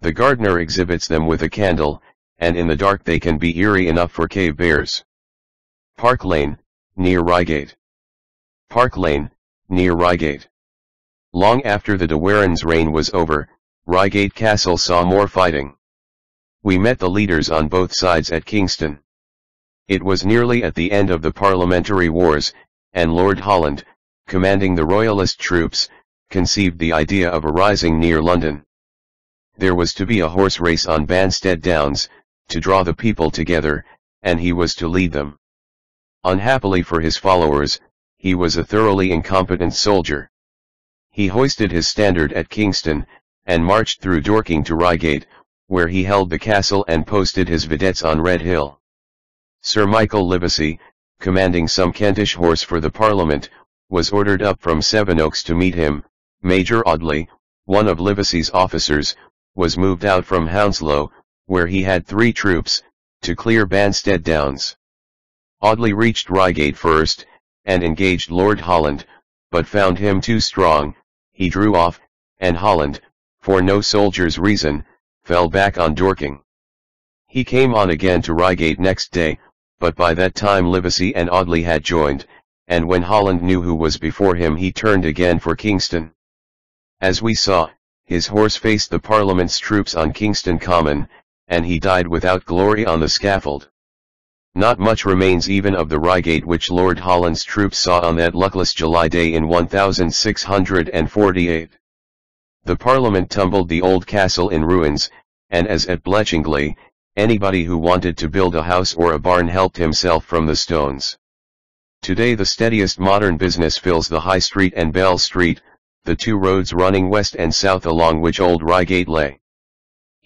The gardener exhibits them with a candle, and in the dark they can be eerie enough for cave bears. Park Lane, near Reigate. Park Lane, near Reigate. Long after the De Warenne's reign was over, Reigate Castle saw more fighting. We met the leaders on both sides at Kingston. It was nearly at the end of the parliamentary wars, and Lord Holland, commanding the royalist troops, conceived the idea of a rising near London. There was to be a horse race on Banstead Downs, to draw the people together, and he was to lead them. Unhappily for his followers, he was a thoroughly incompetent soldier. He hoisted his standard at Kingston, and marched through Dorking to Reigate, where he held the castle and posted his vedettes on Red Hill. Sir Michael Livesey, commanding some Kentish horse for the Parliament, was ordered up from Sevenoaks to meet him, Major Audley, one of Livesey's officers, was moved out from Hounslow, where he had three troops, to clear Banstead Downs. Audley reached Reigate first, and engaged Lord Holland, but found him too strong, he drew off, and Holland, for no soldier's reason, fell back on Dorking. He came on again to Reigate next day, but by that time Livesey and Audley had joined, and when Holland knew who was before him he turned again for Kingston. As we saw, his horse faced the Parliament's troops on Kingston Common, and he died without glory on the scaffold. Not much remains even of the Reigate which Lord Holland's troops saw on that luckless July day in 1648. The Parliament tumbled the old castle in ruins, and as at Bletchingley, anybody who wanted to build a house or a barn helped himself from the stones. Today the steadiest modern business fills the High Street and Bell Street, the two roads running west and south along which old Reigate lay.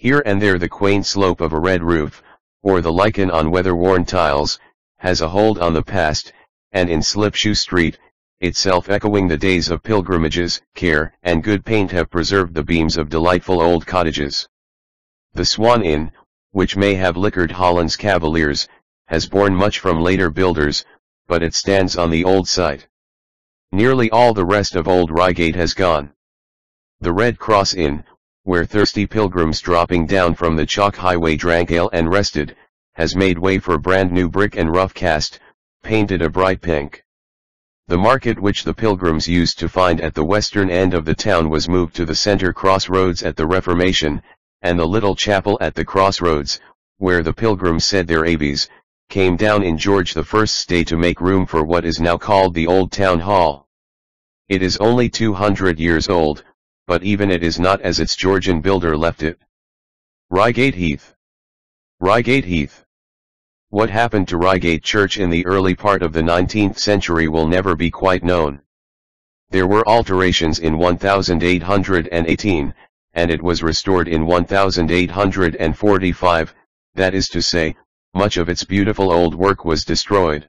Here and there the quaint slope of a red roof, or the lichen on weather-worn tiles, has a hold on the past, and in Slipshoe Street, itself echoing the days of pilgrimages, care and good paint have preserved the beams of delightful old cottages. The Swan Inn, which may have liquored Holland's cavaliers, has borne much from later builders, but it stands on the old site. Nearly all the rest of Old Reigate has gone. The Red Cross Inn, where thirsty pilgrims dropping down from the chalk highway drank ale and rested, has made way for brand new brick and rough cast, painted a bright pink. The market which the pilgrims used to find at the western end of the town was moved to the center crossroads at the Reformation, and the little chapel at the crossroads, where the pilgrims said their avies, came down in George I's stay to make room for what is now called the Old Town Hall. It is only 200 years old, but even it is not as its Georgian builder left it. Reigate Heath Reigate Heath What happened to Reigate Church in the early part of the 19th century will never be quite known. There were alterations in 1818, and it was restored in 1845, that is to say, much of its beautiful old work was destroyed.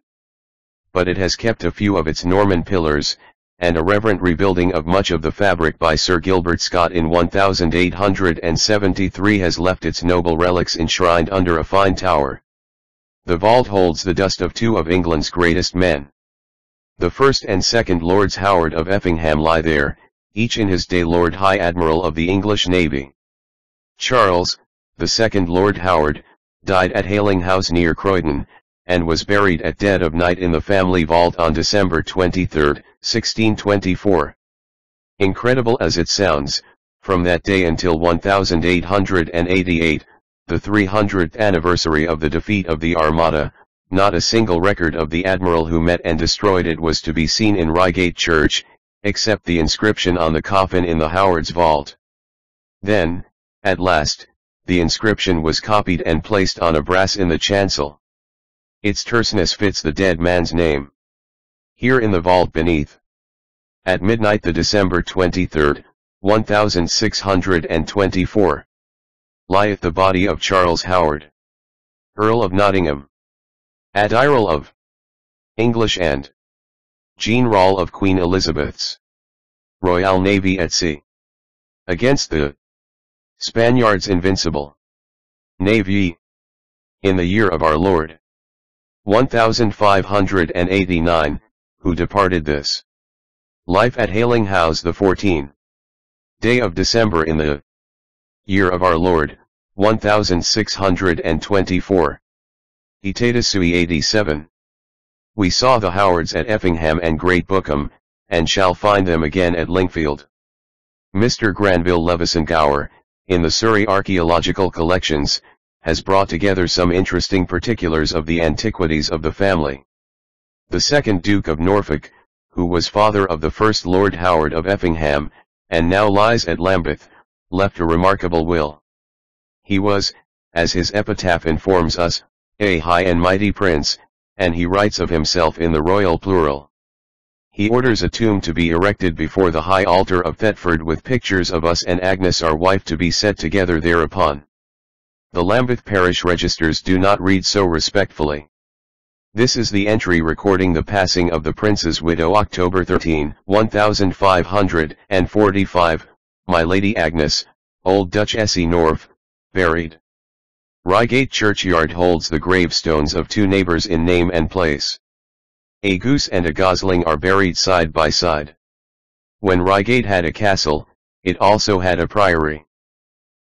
But it has kept a few of its Norman pillars, and a reverent rebuilding of much of the fabric by Sir Gilbert Scott in 1873 has left its noble relics enshrined under a fine tower. The vault holds the dust of two of England's greatest men. The first and second Lords Howard of Effingham lie there, each in his day Lord High Admiral of the English Navy. Charles, the second Lord Howard, died at Haling House near Croydon, and was buried at dead of night in the family vault on December 23, 1624. Incredible as it sounds, from that day until 1888, the 300th anniversary of the defeat of the Armada, not a single record of the admiral who met and destroyed it was to be seen in Reigate Church, except the inscription on the coffin in the Howard's vault. Then, at last, the inscription was copied and placed on a brass in the chancel. Its terseness fits the dead man's name. Here in the vault beneath. At midnight the December 23, 1624. Lieth the body of Charles Howard. Earl of Nottingham. Admiral of English and Jean Roll of Queen Elizabeth's Royal Navy at sea. Against the Spaniards invincible. Navy. In the year of our Lord. 1589, who departed this life at Haling House the 14th day of December in the year of our Lord, 1624. Aetatis suae 87. We saw the Howards at Effingham and Great Bookham, and shall find them again at Lingfield. Mr. Granville Leveson Gower, in the Surrey Archaeological Collections, has brought together some interesting particulars of the antiquities of the family. The second Duke of Norfolk, who was father of the first Lord Howard of Effingham, and now lies at Lambeth, left a remarkable will. He was, as his epitaph informs us, a high and mighty prince, and he writes of himself in the royal plural. He orders a tomb to be erected before the high altar of Thetford with pictures of us and Agnes our wife to be set together thereupon. The Lambeth parish registers do not read so respectfully. This is the entry recording the passing of the prince's widow October 13, 1545, my Lady Agnes, Old Duchesse North, buried. Reigate churchyard holds the gravestones of two neighbors in name and place. A goose and a gosling are buried side by side. When Reigate had a castle, it also had a priory.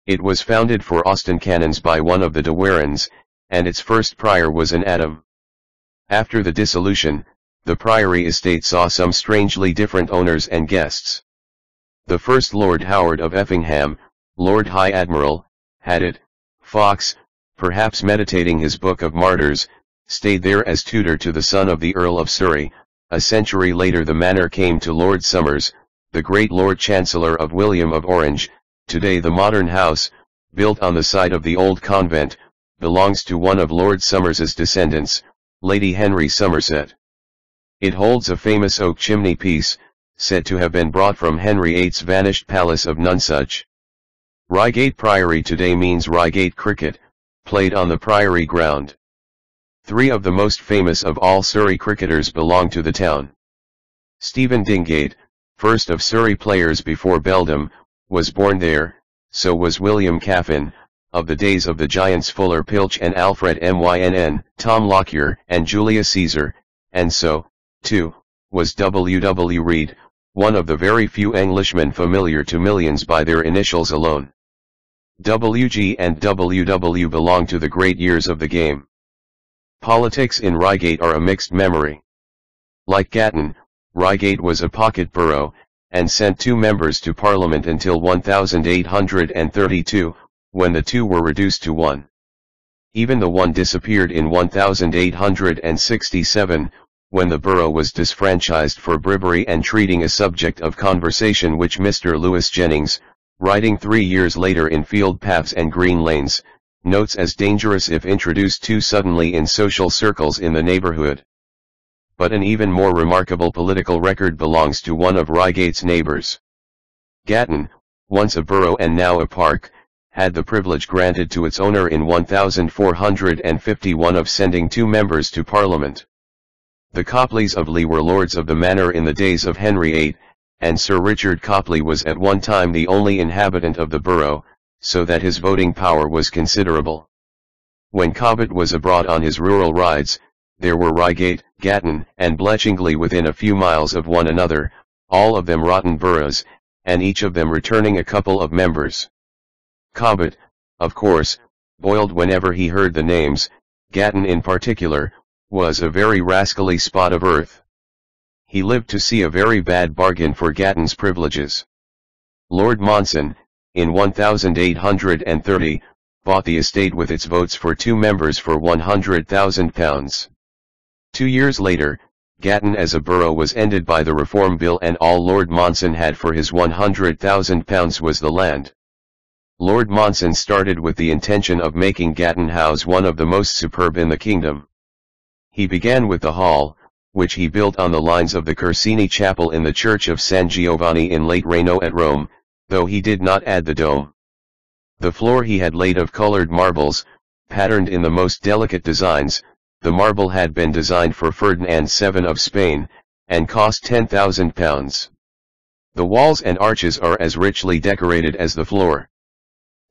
It was founded for Austin canons by one of the De Warennes, and its first prior was an Adam. After the dissolution, the priory estate saw some strangely different owners and guests. The first Lord Howard of Effingham, Lord High Admiral, had it, Fox, perhaps meditating his Book of Martyrs, stayed there as tutor to the son of the Earl of Surrey, a century later the manor came to Lord Somers, the great Lord Chancellor of William of Orange, Today the modern house, built on the site of the old convent, belongs to one of Lord Somers's descendants, Lady Henry Somerset. It holds a famous oak chimney piece, said to have been brought from Henry VIII's vanished palace of Nonsuch. Reigate Priory today means Reigate cricket, played on the Priory ground. Three of the most famous of all Surrey cricketers belong to the town. Stephen Dingate, first of Surrey players before Beldam, was born there, so was William Caffyn, of the days of the giants Fuller Pilch and Alfred Mynn, Tom Lockyer and Julius Caesar, and so, too, was W. W. Read, one of the very few Englishmen familiar to millions by their initials alone. WG and WW belong to the great years of the game. Politics in Reigate are a mixed memory. Like Gatton, Reigate was a pocket borough, and sent two members to Parliament until 1832, when the two were reduced to one. Even the one disappeared in 1867, when the borough was disfranchised for bribery and treating a subject of conversation which Mr. Louis Jennings, writing three years later in Field Paths and Green Lanes, notes as dangerous if introduced too suddenly in social circles in the neighborhood. But an even more remarkable political record belongs to one of Reigate's neighbors. Gatton, once a borough and now a park, had the privilege granted to its owner in 1451 of sending two members to Parliament. The Copleys of Lee were lords of the manor in the days of Henry VIII, and Sir Richard Copley was at one time the only inhabitant of the borough, so that his voting power was considerable. When Cobbett was abroad on his rural rides, there were Reigate, Gatton, and Bletchingley within a few miles of one another, all of them rotten boroughs, and each of them returning a couple of members. Cobbett, of course, boiled whenever he heard the names, Gatton in particular, was a very rascally spot of earth. He lived to see a very bad bargain for Gatton's privileges. Lord Monson, in 1830, bought the estate with its votes for two members for £100,000. Two years later, Gatton as a borough was ended by the Reform Bill and all Lord Monson had for his £100,000 was the land. Lord Monson started with the intention of making Gatton House one of the most superb in the kingdom. He began with the hall, which he built on the lines of the Corsini chapel in the church of San Giovanni in Laterano at Rome, though he did not add the dome. The floor he had laid of colored marbles, patterned in the most delicate designs, the marble had been designed for Ferdinand VII of Spain, and cost £10,000. The walls and arches are as richly decorated as the floor.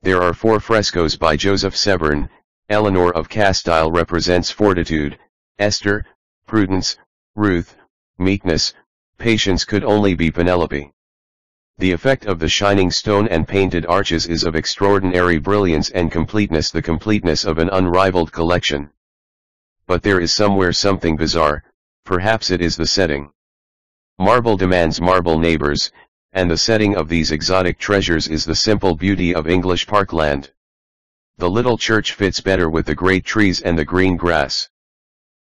There are four frescoes by Joseph Severn, Eleanor of Castile represents fortitude, Esther, prudence, Ruth, meekness, patience could only be Penelope. The effect of the shining stone and painted arches is of extraordinary brilliance and completeness the completeness of an unrivaled collection. But there is somewhere something bizarre, perhaps it is the setting. Marble demands marble neighbors, and the setting of these exotic treasures is the simple beauty of English parkland. The little church fits better with the great trees and the green grass.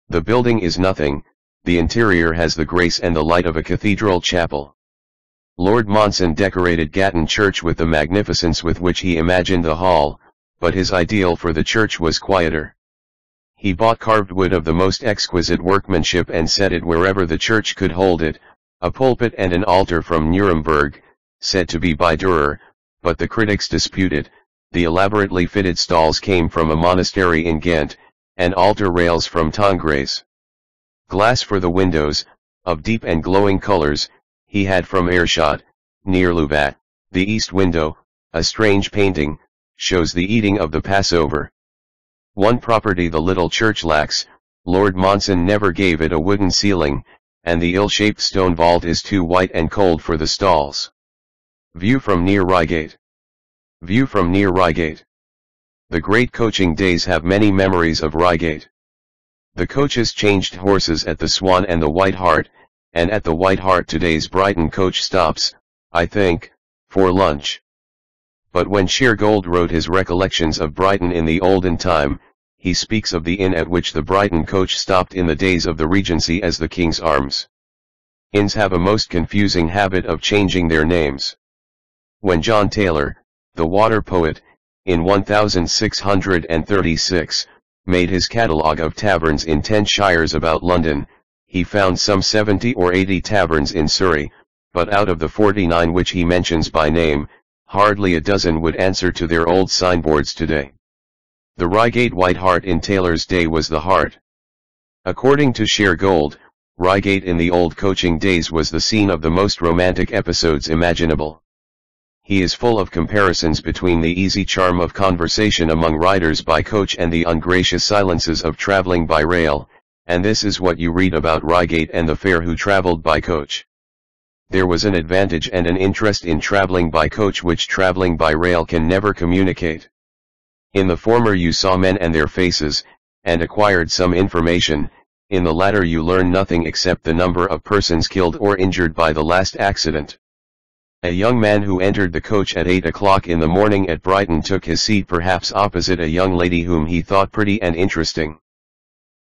The building is nothing, the interior has the grace and the light of a cathedral chapel. Lord Monson decorated Gatton Church with the magnificence with which he imagined the hall, but his ideal for the church was quieter. He bought carved wood of the most exquisite workmanship and set it wherever the church could hold it, a pulpit and an altar from Nuremberg, said to be by Dürer, but the critics disputed, the elaborately fitted stalls came from a monastery in Ghent, and altar rails from Tongres. Glass for the windows, of deep and glowing colors, he had from Aerschot, near Louvain. The east window, a strange painting, shows the eating of the Passover. One property the little church lacks, Lord Monson never gave it a wooden ceiling, and the ill-shaped stone vault is too white and cold for the stalls. View from near Reigate. View from near Reigate. The great coaching days have many memories of Reigate. The coaches changed horses at the Swan and the White Hart, and at the White Hart today's Brighton coach stops, I think, for lunch. But when Shergold wrote his recollections of Brighton in the olden time, he speaks of the inn at which the Brighton coach stopped in the days of the Regency as the King's Arms. Inns have a most confusing habit of changing their names. When John Taylor, the water poet, in 1636, made his catalogue of taverns in ten shires about London, he found some 70 or 80 taverns in Surrey, but out of the 49 which he mentions by name, hardly a dozen would answer to their old signboards today. The Reigate White Hart in Taylor's day was the Hart. According to Shergold, Reigate in the old coaching days was the scene of the most romantic episodes imaginable. He is full of comparisons between the easy charm of conversation among riders by coach and the ungracious silences of traveling by rail, and this is what you read about Reigate and the fair who traveled by coach. There was an advantage and an interest in traveling by coach which traveling by rail can never communicate. In the former you saw men and their faces, and acquired some information, in the latter you learn nothing except the number of persons killed or injured by the last accident. A young man who entered the coach at 8 o'clock in the morning at Brighton took his seat perhaps opposite a young lady whom he thought pretty and interesting.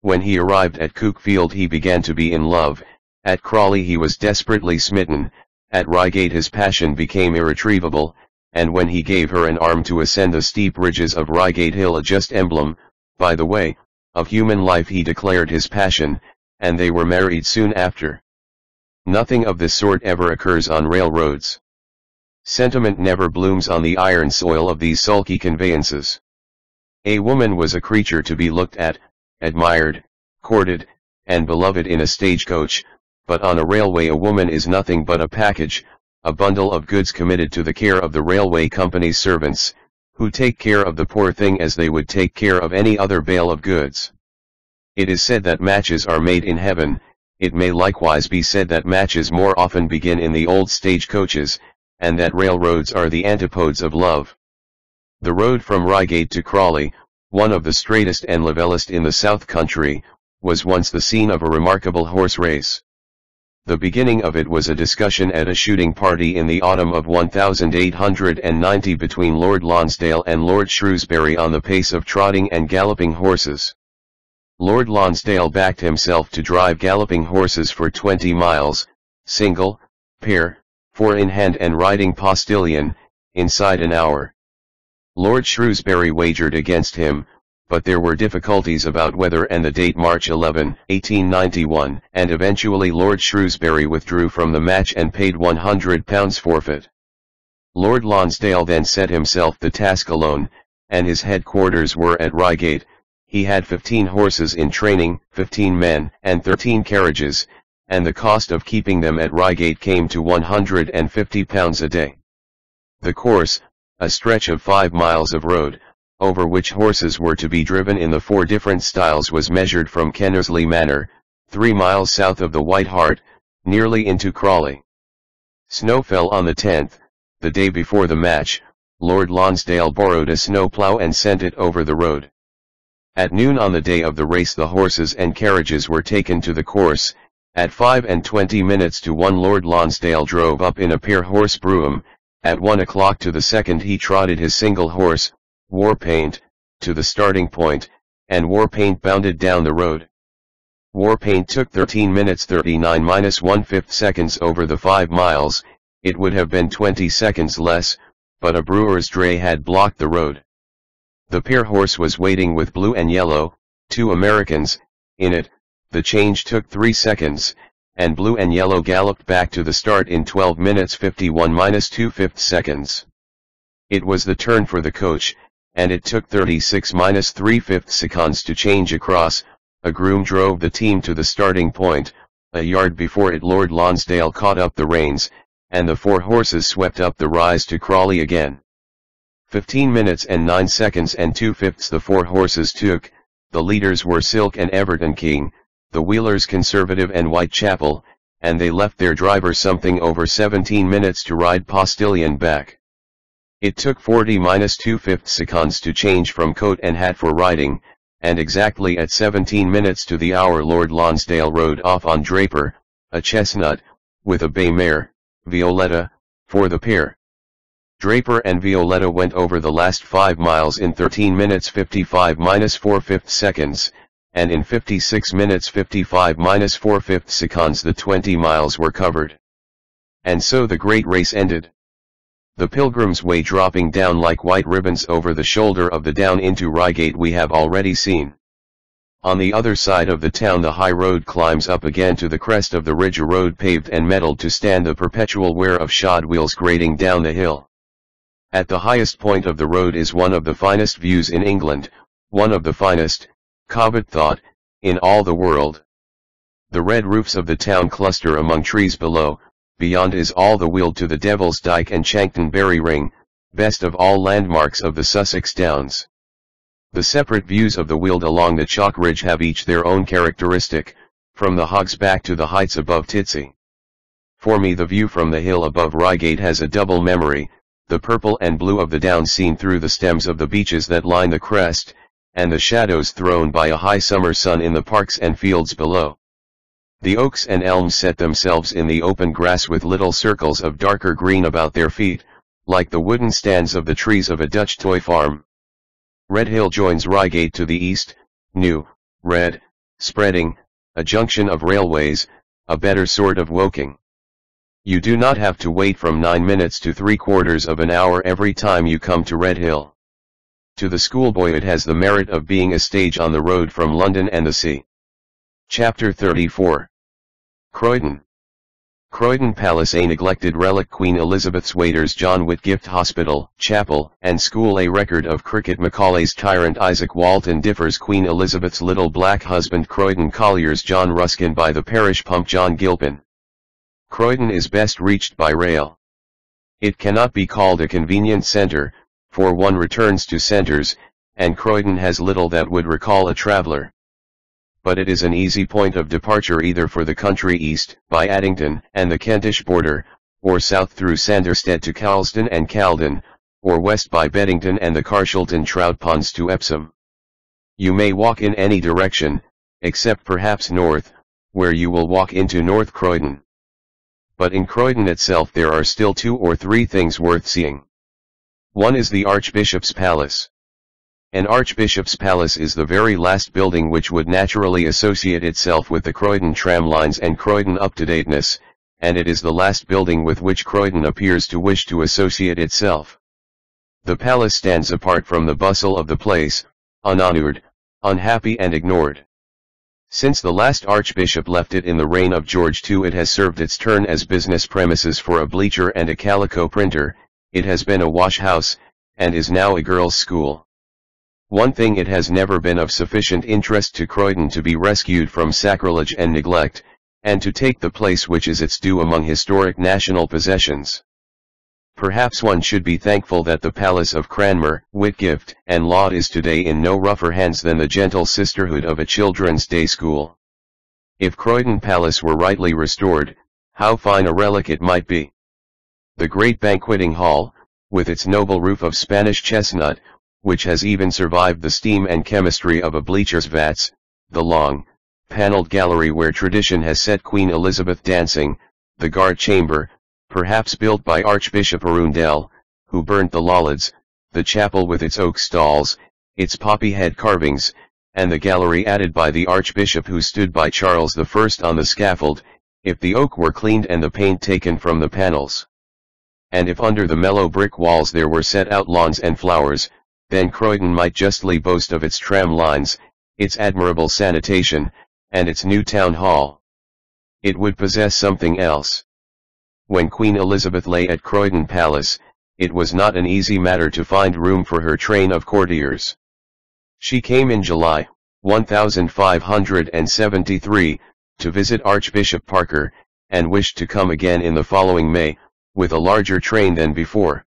When he arrived at Cuckfield he began to be in love, at Crawley he was desperately smitten, at Reigate his passion became irretrievable, and when he gave her an arm to ascend the steep ridges of Reigate Hill a just emblem, by the way, of human life he declared his passion, and they were married soon after. Nothing of this sort ever occurs on railroads. Sentiment never blooms on the iron soil of these sulky conveyances. A woman was a creature to be looked at, admired, courted, and beloved in a stagecoach, but on a railway a woman is nothing but a package, a bundle of goods committed to the care of the railway company's servants, who take care of the poor thing as they would take care of any other bale of goods. It is said that matches are made in heaven, it may likewise be said that matches more often begin in the old stagecoaches, and that railroads are the antipodes of love. The road from Reigate to Crawley, one of the straightest and levelest in the south country, was once the scene of a remarkable horse race. The beginning of it was a discussion at a shooting party in the autumn of 1890 between Lord Lonsdale and Lord Shrewsbury on the pace of trotting and galloping horses. Lord Lonsdale backed himself to drive galloping horses for 20 miles, single, pair, four in hand and riding postilion, inside an hour. Lord Shrewsbury wagered against him, but there were difficulties about whether and the date March 11, 1891, and eventually Lord Shrewsbury withdrew from the match and paid £100 forfeit. Lord Lonsdale then set himself the task alone, and his headquarters were at Reigate, he had 15 horses in training, 15 men, and 13 carriages, and the cost of keeping them at Reigate came to £150 a day. The course, a stretch of five miles of road, over which horses were to be driven in the four different styles was measured from Kinnersley Manor, three miles south of the White Hart, nearly into Crawley. Snow fell on the 10th, the day before the match, Lord Lonsdale borrowed a snowplow and sent it over the road. At noon on the day of the race the horses and carriages were taken to the course, at five and twenty minutes to one Lord Lonsdale drove up in a pair horse brougham, at one o'clock to the second he trotted his single horse, Warpaint, to the starting point, and Warpaint bounded down the road. Warpaint took 13 minutes 39 minus 1 fifth seconds over the 5 miles, it would have been 20 seconds less, but a brewer's dray had blocked the road. The pair horse was waiting with blue and yellow, two Americans, in it, the change took 3 seconds, and blue and yellow galloped back to the start in 12 minutes 51 minus 2 fifths seconds. It was the turn for the coach, and it took 36 minus 3 fifths seconds to change across, a groom drove the team to the starting point, a yard before it Lord Lonsdale caught up the reins, and the four horses swept up the rise to Crawley again. 15 minutes and 9 seconds and 2 fifths the four horses took, the leaders were Silk and Everton King, the Wheelers Conservative and Whitechapel, and they left their driver something over 17 minutes to ride Postilion back. It took 40 minus 2 fifths seconds to change from coat and hat for riding, and exactly at 17 minutes to the hour Lord Lonsdale rode off on Draper, a chestnut, with a bay mare, Violetta, for the pair. Draper and Violetta went over the last 5 miles in 13 minutes 55 minus 4 fifths seconds, and in 56 minutes 55 minus 4 fifths seconds the 20 miles were covered. And so the great race ended. The Pilgrim's Way dropping down like white ribbons over the shoulder of the down into Reigate we have already seen. On the other side of the town the high road climbs up again to the crest of the ridge a road paved and metalled to stand the perpetual wear of shod wheels grating down the hill. At the highest point of the road is one of the finest views in England, one of the finest, Cobbett thought, in all the world. The red roofs of the town cluster among trees below, beyond is all the Weald to the Devil's Dyke and Chanctonbury Ring, best of all landmarks of the Sussex Downs. The separate views of the Weald along the chalk ridge have each their own characteristic, from the Hogs Back to the heights above Titsey. For me the view from the hill above Reigate has a double memory, the purple and blue of the down seen through the stems of the beeches that line the crest, and the shadows thrown by a high summer sun in the parks and fields below. The oaks and elms set themselves in the open grass with little circles of darker green about their feet, like the wooden stands of the trees of a Dutch toy farm. Red Hill joins Reigate to the east, new, red, spreading, a junction of railways, a better sort of Woking. You do not have to wait from 9 minutes to 3 quarters of an hour every time you come to Red Hill. To the schoolboy it has the merit of being a stage on the road from London and the sea. Chapter 34 Croydon Croydon Palace a neglected relic Queen Elizabeth's waiters John Whitgift Hospital, Chapel, and School a record of cricket Macaulay's tyrant Izaak Walton differs Queen Elizabeth's little black husband Croydon Collier's John Ruskin by the parish pump John Gilpin. Croydon is best reached by rail. It cannot be called a convenient centre, for one returns to centres, and Croydon has little that would recall a traveller but it is an easy point of departure either for the country east, by Addington and the Kentish border, or south through Sanderstead to Coulsdon and Chaldon, or west by Beddington and the Carshalton trout ponds to Epsom. You may walk in any direction, except perhaps north, where you will walk into North Croydon. But in Croydon itself there are still two or three things worth seeing. One is the Archbishop's Palace. An archbishop's palace is the very last building which would naturally associate itself with the Croydon tram lines and Croydon up-to-dateness, and it is the last building with which Croydon appears to wish to associate itself. The palace stands apart from the bustle of the place, unhonored, unhappy and ignored. Since the last archbishop left it in the reign of George II it has served its turn as business premises for a bleacher and a calico printer, it has been a wash house, and is now a girls' school. One thing it has never been of sufficient interest to Croydon to be rescued from sacrilege and neglect, and to take the place which is its due among historic national possessions. Perhaps one should be thankful that the palace of Cranmer, Whitgift, and Laud is today in no rougher hands than the gentle sisterhood of a children's day school. If Croydon Palace were rightly restored, how fine a relic it might be. The great banqueting hall, with its noble roof of Spanish chestnut, which has even survived the steam and chemistry of a bleacher's vats, the long, paneled gallery where tradition has set Queen Elizabeth dancing, the guard chamber, perhaps built by Archbishop Arundel, who burnt the Lollards, the chapel with its oak stalls, its poppy head carvings, and the gallery added by the Archbishop who stood by Charles I on the scaffold, if the oak were cleaned and the paint taken from the panels. And if under the mellow brick walls there were set out lawns and flowers, then Croydon might justly boast of its tram lines, its admirable sanitation, and its new town hall. It would possess something else. When Queen Elizabeth lay at Croydon Palace, it was not an easy matter to find room for her train of courtiers. She came in July, 1573, to visit Archbishop Parker, and wished to come again in the following May, with a larger train than before.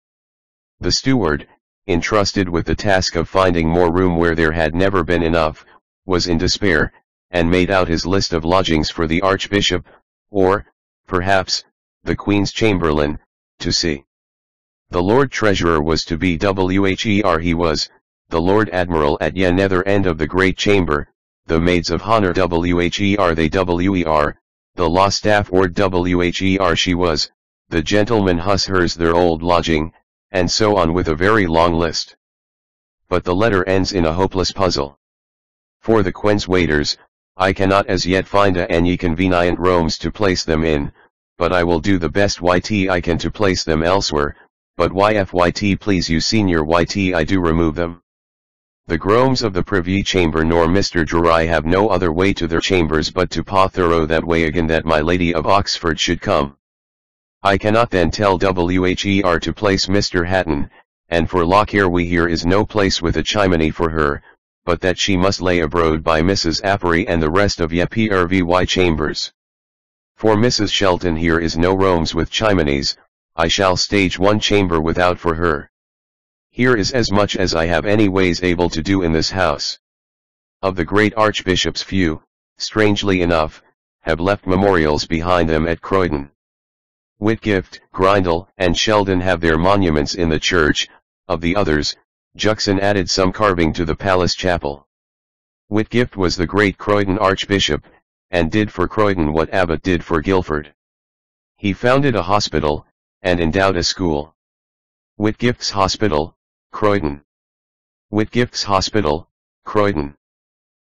The steward, entrusted with the task of finding more room where there had never been enough, was in despair, and made out his list of lodgings for the Archbishop, or, perhaps, the Queen's Chamberlain, to see. The Lord Treasurer was to be WHER he was, the Lord Admiral at ye nether end of the Great Chamber, the Maids of Honour WHER they WER, the Law Staff or WHER she was, the Gentlemen Huss hers their old lodging, and so on with a very long list. But the letter ends in a hopeless puzzle. For the Queen's waiters, I cannot as yet find a any convenient rooms to place them in, but I will do the best YT I can to place them elsewhere, but YFYT please you senior YT I do remove them. The gromes of the Privy Chamber nor Mr. Drury have no other way to their chambers but to paw thorough that way again that my Lady of Oxford should come. I cannot then tell WHER to place Mr. Hatton, and for Lockyer we hear is no place with a chimney for her, but that she must lay abroad by Mrs. Appery and the rest of YPRVY chambers. For Mrs. Shelton here is no rooms with chimneys, I shall stage one chamber without for her. Here is as much as I have any ways able to do in this house. Of the great archbishops few, strangely enough, have left memorials behind them at Croydon. Whitgift, Grindal, and Sheldon have their monuments in the church, of the others, Juxon added some carving to the palace chapel. Whitgift was the great Croydon archbishop, and did for Croydon what Abbott did for Guildford. He founded a hospital, and endowed a school. Whitgift's Hospital, Croydon. Whitgift's Hospital, Croydon.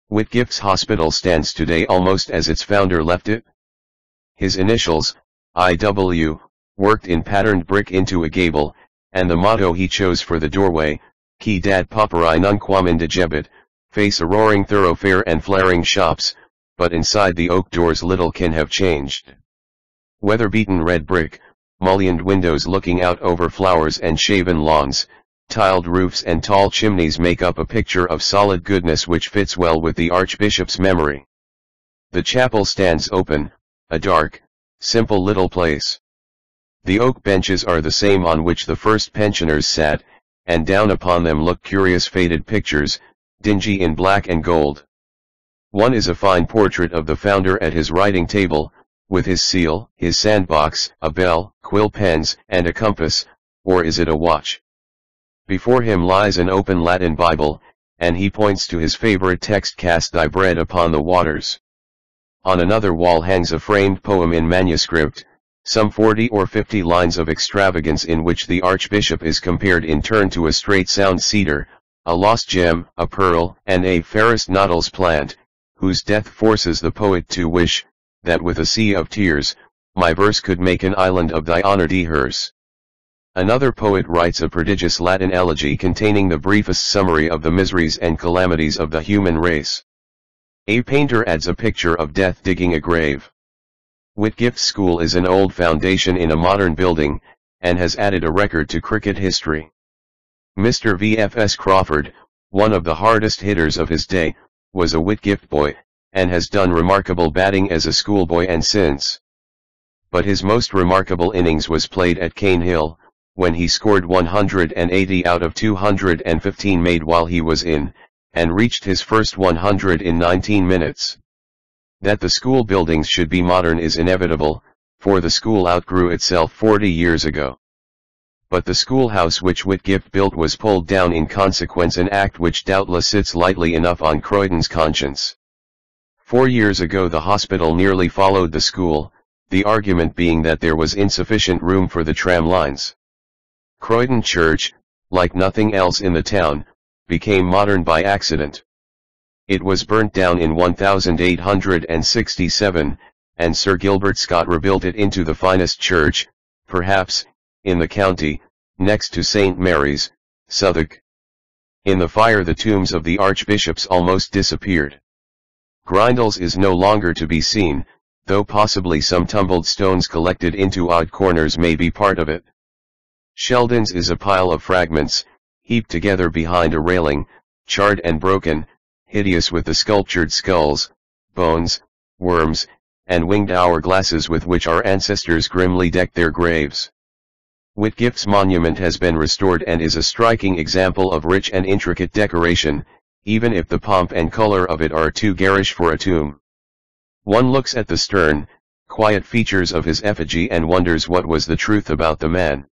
Whitgift's Hospital stands today almost as its founder left it. His initials, IW, worked in patterned brick into a gable, and the motto he chose for the doorway, Qui dat pauperi nunquam indigebit, face a roaring thoroughfare and flaring shops, but inside the oak doors little can have changed. Weather-beaten red brick, mullioned windows looking out over flowers and shaven lawns, tiled roofs and tall chimneys make up a picture of solid goodness which fits well with the Archbishop's memory. The chapel stands open, a dark, simple little place. The oak benches are the same on which the first pensioners sat, and down upon them look curious faded pictures, dingy in black and gold. One is a fine portrait of the founder at his writing table, with his seal, his sandbox, a bell, quill pens, and a compass, or is it a watch? Before him lies an open Latin Bible, and he points to his favorite text cast thy bread upon the waters. On another wall hangs a framed poem in manuscript, some 40 or 50 lines of extravagance in which the archbishop is compared in turn to a straight sound cedar, a lost gem, a pearl, and a Ferus Nautilus plant, whose death forces the poet to wish, that with a sea of tears, my verse could make an island of thy honor hers. Another poet writes a prodigious Latin elegy containing the briefest summary of the miseries and calamities of the human race. A painter adds a picture of death digging a grave. Whitgift School is an old foundation in a modern building, and has added a record to cricket history. Mr. V.F.S. Crawford, one of the hardest hitters of his day, was a Whitgift boy, and has done remarkable batting as a schoolboy and since. But his most remarkable innings was played at Cane Hill, when he scored 180 out of 215 made while he was in, and reached his first 100 in 19 minutes. That the school buildings should be modern is inevitable, for the school outgrew itself 40 years ago. But the schoolhouse which Whitgift built was pulled down in consequence an act which doubtless sits lightly enough on Croydon's conscience. Four years ago the hospital nearly followed the school, the argument being that there was insufficient room for the tram lines. Croydon Church, like nothing else in the town, became modern by accident. It was burnt down in 1867, and Sir Gilbert Scott rebuilt it into the finest church, perhaps, in the county, next to St. Mary's, Southwark. In the fire the tombs of the archbishops almost disappeared. Grindal's is no longer to be seen, though possibly some tumbled stones collected into odd corners may be part of it. Sheldon's is a pile of fragments, heaped together behind a railing, charred and broken, hideous with the sculptured skulls, bones, worms, and winged hourglasses with which our ancestors grimly decked their graves. Whitgift's monument has been restored and is a striking example of rich and intricate decoration, even if the pomp and color of it are too garish for a tomb. One looks at the stern, quiet features of his effigy and wonders what was the truth about the man.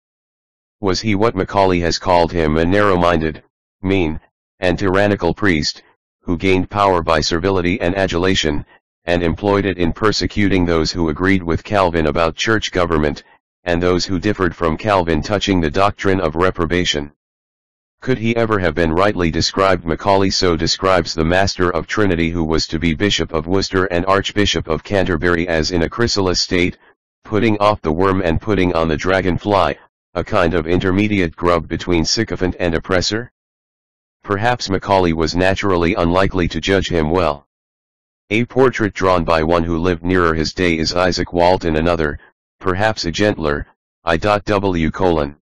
Was he what Macaulay has called him a narrow-minded, mean, and tyrannical priest, who gained power by servility and adulation, and employed it in persecuting those who agreed with Calvin about church government, and those who differed from Calvin touching the doctrine of reprobation. Could he ever have been rightly described Macaulay so describes the Master of Trinity who was to be Bishop of Worcester and Archbishop of Canterbury as in a chrysalis state, putting off the worm and putting on the dragonfly, a kind of intermediate grub between sycophant and oppressor? Perhaps Macaulay was naturally unlikely to judge him well. A portrait drawn by one who lived nearer his day is Izaak Walton another, perhaps a gentler, I.W. colon.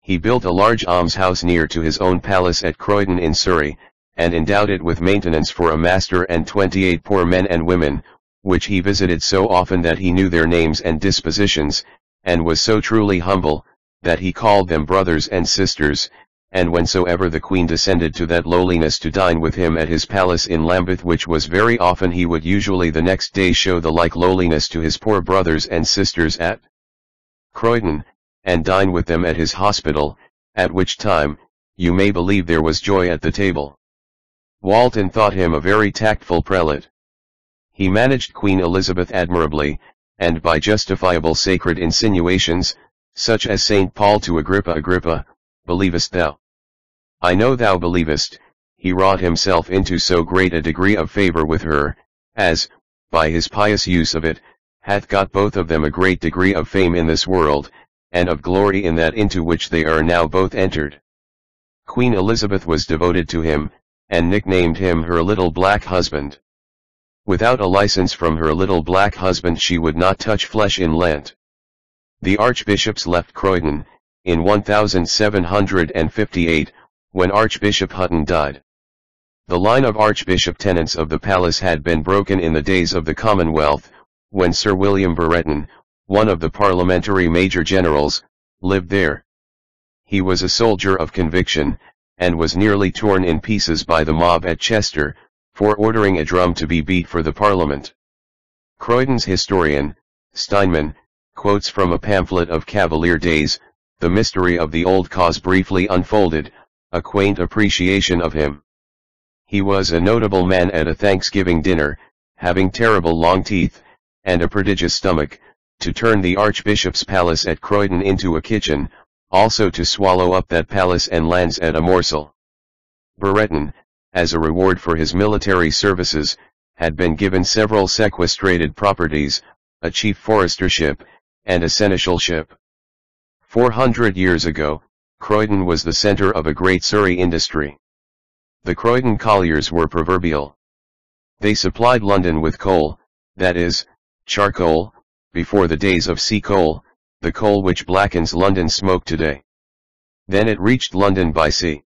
He built a large almshouse near to his own palace at Croydon in Surrey, and endowed it with maintenance for a master and 28 poor men and women, which he visited so often that he knew their names and dispositions, and was so truly humble, that he called them brothers and sisters, and whensoever the queen descended to that lowliness to dine with him at his palace in Lambeth which was very often he would usually the next day show the like lowliness to his poor brothers and sisters at Croydon, and dine with them at his hospital, at which time, you may believe there was joy at the table. Walton thought him a very tactful prelate. He managed Queen Elizabeth admirably, and by justifiable sacred insinuations, such as St. Paul to Agrippa Agrippa, believest thou? I know thou believest, he wrought himself into so great a degree of favor with her, as, by his pious use of it, hath got both of them a great degree of fame in this world, and of glory in that into which they are now both entered. Queen Elizabeth was devoted to him, and nicknamed him her little black husband. Without a license from her little black husband she would not touch flesh in Lent. The archbishops left Croydon, in 1758, when Archbishop Hutton died. The line of archbishop tenants of the palace had been broken in the days of the Commonwealth, when Sir William Brereton, one of the parliamentary major generals, lived there. He was a soldier of conviction, and was nearly torn in pieces by the mob at Chester, for ordering a drum to be beat for the parliament. Croydon's historian, Steinman, quotes from a pamphlet of Cavalier days, the mystery of the old cause briefly unfolded, a quaint appreciation of him. He was a notable man at a Thanksgiving dinner, having terrible long teeth, and a prodigious stomach, to turn the Archbishop's palace at Croydon into a kitchen, also to swallow up that palace and lands at a morsel. Brereton, as a reward for his military services, had been given several sequestrated properties, a chief forestership, and a seneschalship. Four hundred years ago, Croydon was the center of a great Surrey industry. The Croydon colliers were proverbial. They supplied London with coal, that is, charcoal, before the days of sea coal, the coal which blackens London smoke today. Then it reached London by sea.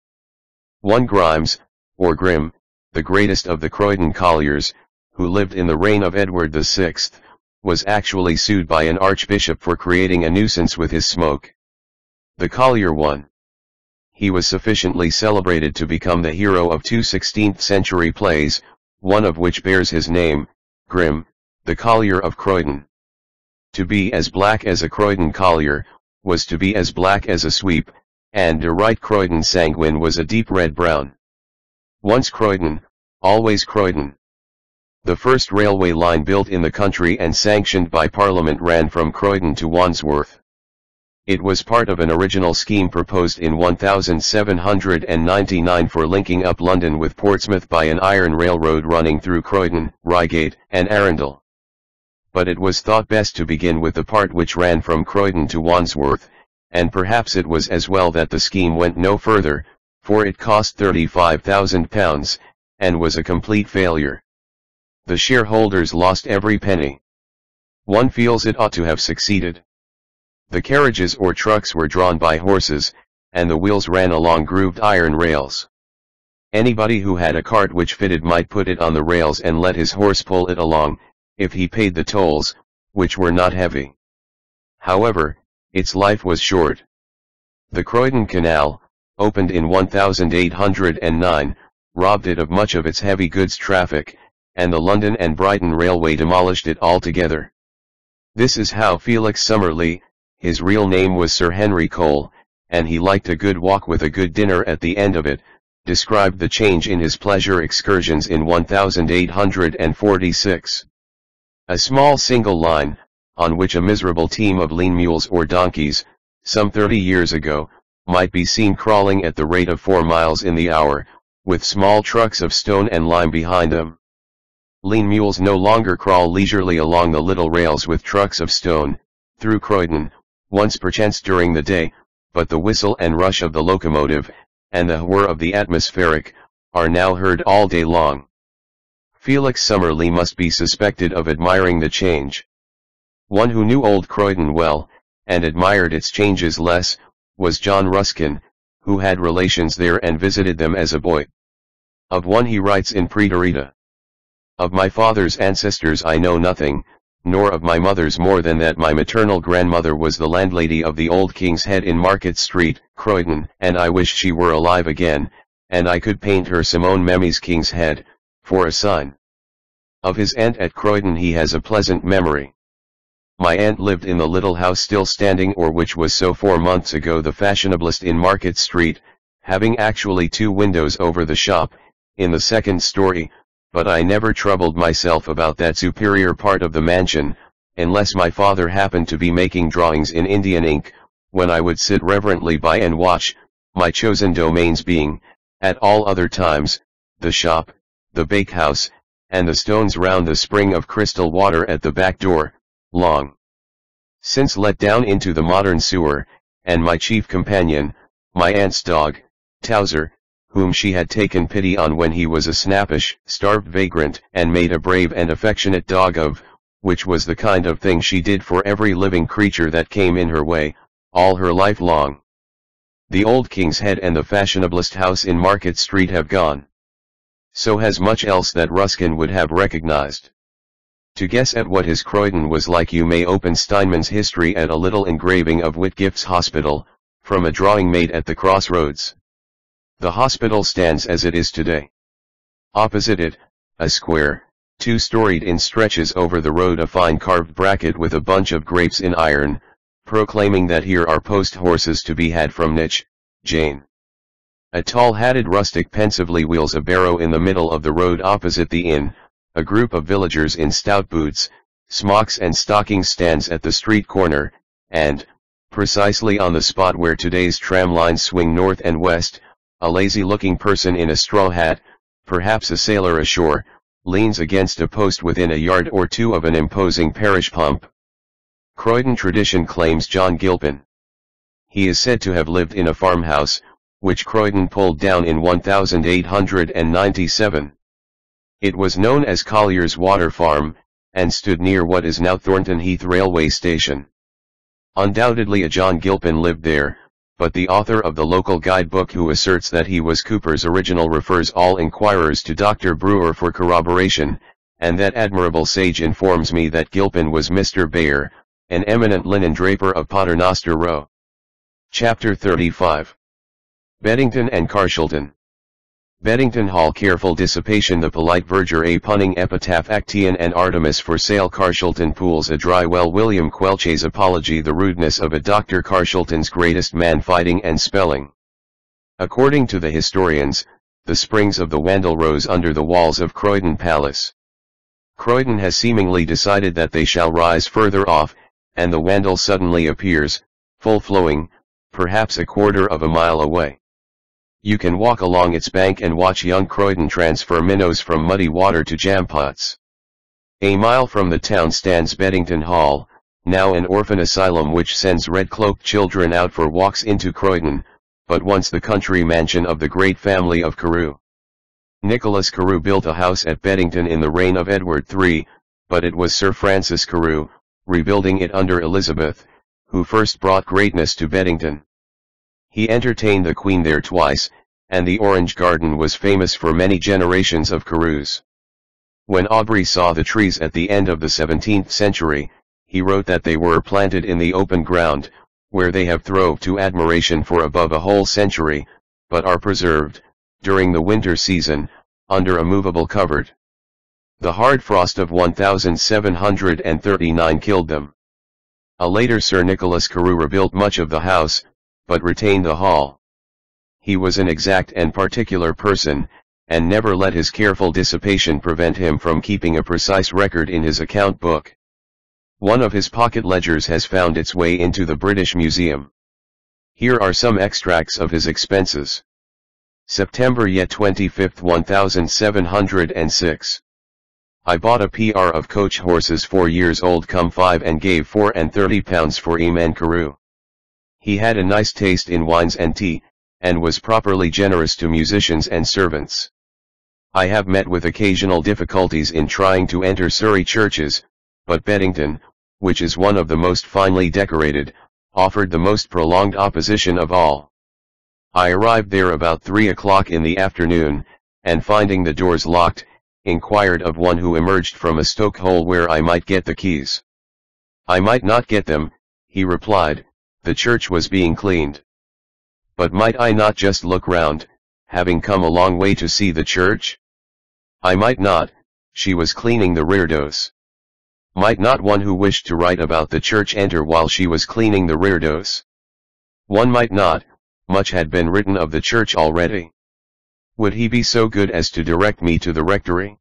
One Grimes, or Grim, the greatest of the Croydon colliers, who lived in the reign of Edward VI, was actually sued by an archbishop for creating a nuisance with his smoke. The collier won. He was sufficiently celebrated to become the hero of two 16th century plays, one of which bears his name, Grim, the collier of Croydon. To be as black as a Croydon collier, was to be as black as a sweep, and a right Croydon sanguine was a deep red brown. Once Croydon, always Croydon. The first railway line built in the country and sanctioned by Parliament ran from Croydon to Wandsworth. It was part of an original scheme proposed in 1799 for linking up London with Portsmouth by an iron railroad running through Croydon, Reigate, and Arundel. But it was thought best to begin with the part which ran from Croydon to Wandsworth, and perhaps it was as well that the scheme went no further, for it cost £35,000, and was a complete failure. The shareholders lost every penny. One feels it ought to have succeeded. The carriages or trucks were drawn by horses, and the wheels ran along grooved iron rails. Anybody who had a cart which fitted might put it on the rails and let his horse pull it along, if he paid the tolls, which were not heavy. However, its life was short. The Croydon Canal, opened in 1809, robbed it of much of its heavy goods traffic, and the London and Brighton Railway demolished it altogether. This is how Felix Summerly, his real name was Sir Henry Cole, and he liked a good walk with a good dinner at the end of it, described the change in his pleasure excursions in 1846. A small single line, on which a miserable team of lean mules or donkeys, some 30 years ago, might be seen crawling at the rate of 4 miles in the hour, with small trucks of stone and lime behind them. Lean mules no longer crawl leisurely along the little rails with trucks of stone, through Croydon, once perchance during the day, but the whistle and rush of the locomotive, and the whir of the atmospheric, are now heard all day long. Felix Summerly must be suspected of admiring the change. One who knew Old Croydon well, and admired its changes less, was John Ruskin, who had relations there and visited them as a boy. Of one he writes in Praeterita. Of my father's ancestors I know nothing, nor of my mother's more than that my maternal grandmother was the landlady of the Old King's Head in Market Street, Croydon, and I wish she were alive again, and I could paint her Simone Memmi's King's Head, for a son. Of his aunt at Croydon he has a pleasant memory. My aunt lived in the little house still standing or which was so four months ago the fashionablest in Market Street, having actually two windows over the shop, in the second story, but I never troubled myself about that superior part of the mansion, unless my father happened to be making drawings in Indian ink, when I would sit reverently by and watch, my chosen domains being, at all other times, the shop, the bakehouse, and the stones round the spring of crystal water at the back door, long since let down into the modern sewer, and my chief companion, my aunt's dog, Towser, whom she had taken pity on when he was a snappish, starved vagrant, and made a brave and affectionate dog of, which was the kind of thing she did for every living creature that came in her way, all her life long. The old King's Head and the fashionablest house in Market Street have gone. So has much else that Ruskin would have recognized. To guess at what his Croydon was like you may open Steinman's history at a little engraving of Whitgift's Hospital, from a drawing made at the crossroads. The hospital stands as it is today. Opposite it, a square, two-storied in stretches over the road a fine carved bracket with a bunch of grapes in iron, proclaiming that here are post horses to be had from Nitch, Jane. A tall-hatted rustic pensively wheels a barrow in the middle of the road opposite the inn, a group of villagers in stout boots, smocks and stockings stands at the street corner, and, precisely on the spot where today's tram lines swing north and west, a lazy-looking person in a straw hat, perhaps a sailor ashore, leans against a post within a yard or two of an imposing parish pump. Croydon tradition claims John Gilpin. He is said to have lived in a farmhouse, which Croydon pulled down in 1897. It was known as Collier's Water Farm, and stood near what is now Thornton Heath Railway Station. Undoubtedly a John Gilpin lived there, but the author of the local guidebook who asserts that he was Cowper's original refers all inquirers to Dr. Brewer for corroboration, and that admirable sage informs me that Gilpin was Mr. Beyer, an eminent linen draper of Paternoster Row. Chapter 35 Beddington and Carshalton Beddington Hall Careful dissipation The polite verger a punning epitaph Actaeon and Artemis for sale Carshalton pools a dry well William Quelch's apology The rudeness of a Dr. Carshalton's greatest man fighting and spelling. According to the historians, the springs of the Wandle rose under the walls of Croydon Palace. Croydon has seemingly decided that they shall rise further off, and the Wandle suddenly appears, full-flowing, perhaps a quarter of a mile away. You can walk along its bank and watch young Croydon transfer minnows from muddy water to jampots. A mile from the town stands Beddington Hall, now an orphan asylum which sends red-cloaked children out for walks into Croydon, but once the country mansion of the great family of Carew. Nicholas Carew built a house at Beddington in the reign of Edward III, but it was Sir Francis Carew, rebuilding it under Elizabeth, who first brought greatness to Beddington. He entertained the Queen there twice, and the Orange Garden was famous for many generations of Carews. When Aubrey saw the trees at the end of the 17th century, he wrote that they were planted in the open ground, where they have throve to admiration for above a whole century, but are preserved, during the winter season, under a movable cupboard. The hard frost of 1739 killed them. A later Sir Nicholas Carew rebuilt much of the house, but retained the hall. He was an exact and particular person, and never let his careful dissipation prevent him from keeping a precise record in his account book. One of his pocket ledgers has found its way into the British Museum. Here are some extracts of his expenses. September yet 25th 1706. I bought a PR of coach horses 4 years old come 5 and gave 4 and 30 pounds for Eman Carew. He had a nice taste in wines and tea, and was properly generous to musicians and servants. I have met with occasional difficulties in trying to enter Surrey churches, but Beddington, which is one of the most finely decorated, offered the most prolonged opposition of all. I arrived there about three o'clock in the afternoon, and finding the doors locked, inquired of one who emerged from a stoke hole where I might get the keys. I might not get them, he replied, the church was being cleaned. But might I not just look round, having come a long way to see the church? I might not, she was cleaning the reredos. Might not one who wished to write about the church enter while she was cleaning the reredos? One might not, much had been written of the church already. Would he be so good as to direct me to the rectory?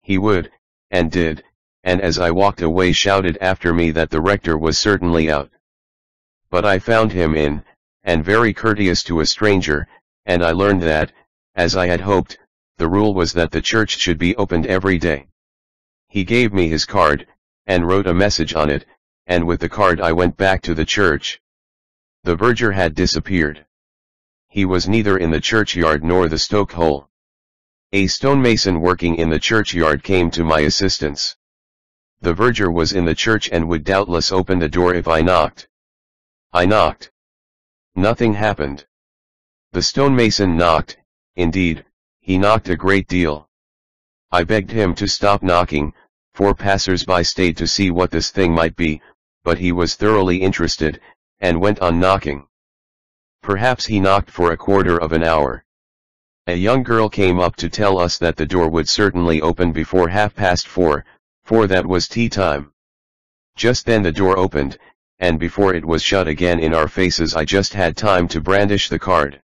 He would, and did, and as I walked away shouted after me that the rector was certainly out. But I found him in, and very courteous to a stranger, and I learned that, as I had hoped, the rule was that the church should be opened every day. He gave me his card, and wrote a message on it, and with the card I went back to the church. The verger had disappeared. He was neither in the churchyard nor the stoke hole. A stonemason working in the churchyard came to my assistance. The verger was in the church and would doubtless open the door if I knocked. I knocked. Nothing happened. The stonemason knocked, indeed, he knocked a great deal. I begged him to stop knocking, for passers-by stayed to see what this thing might be, but he was thoroughly interested, and went on knocking. Perhaps he knocked for a quarter of an hour. A young girl came up to tell us that the door would certainly open before half past four, for that was tea time. Just then the door opened, and before it was shut again in our faces I just had time to brandish the card.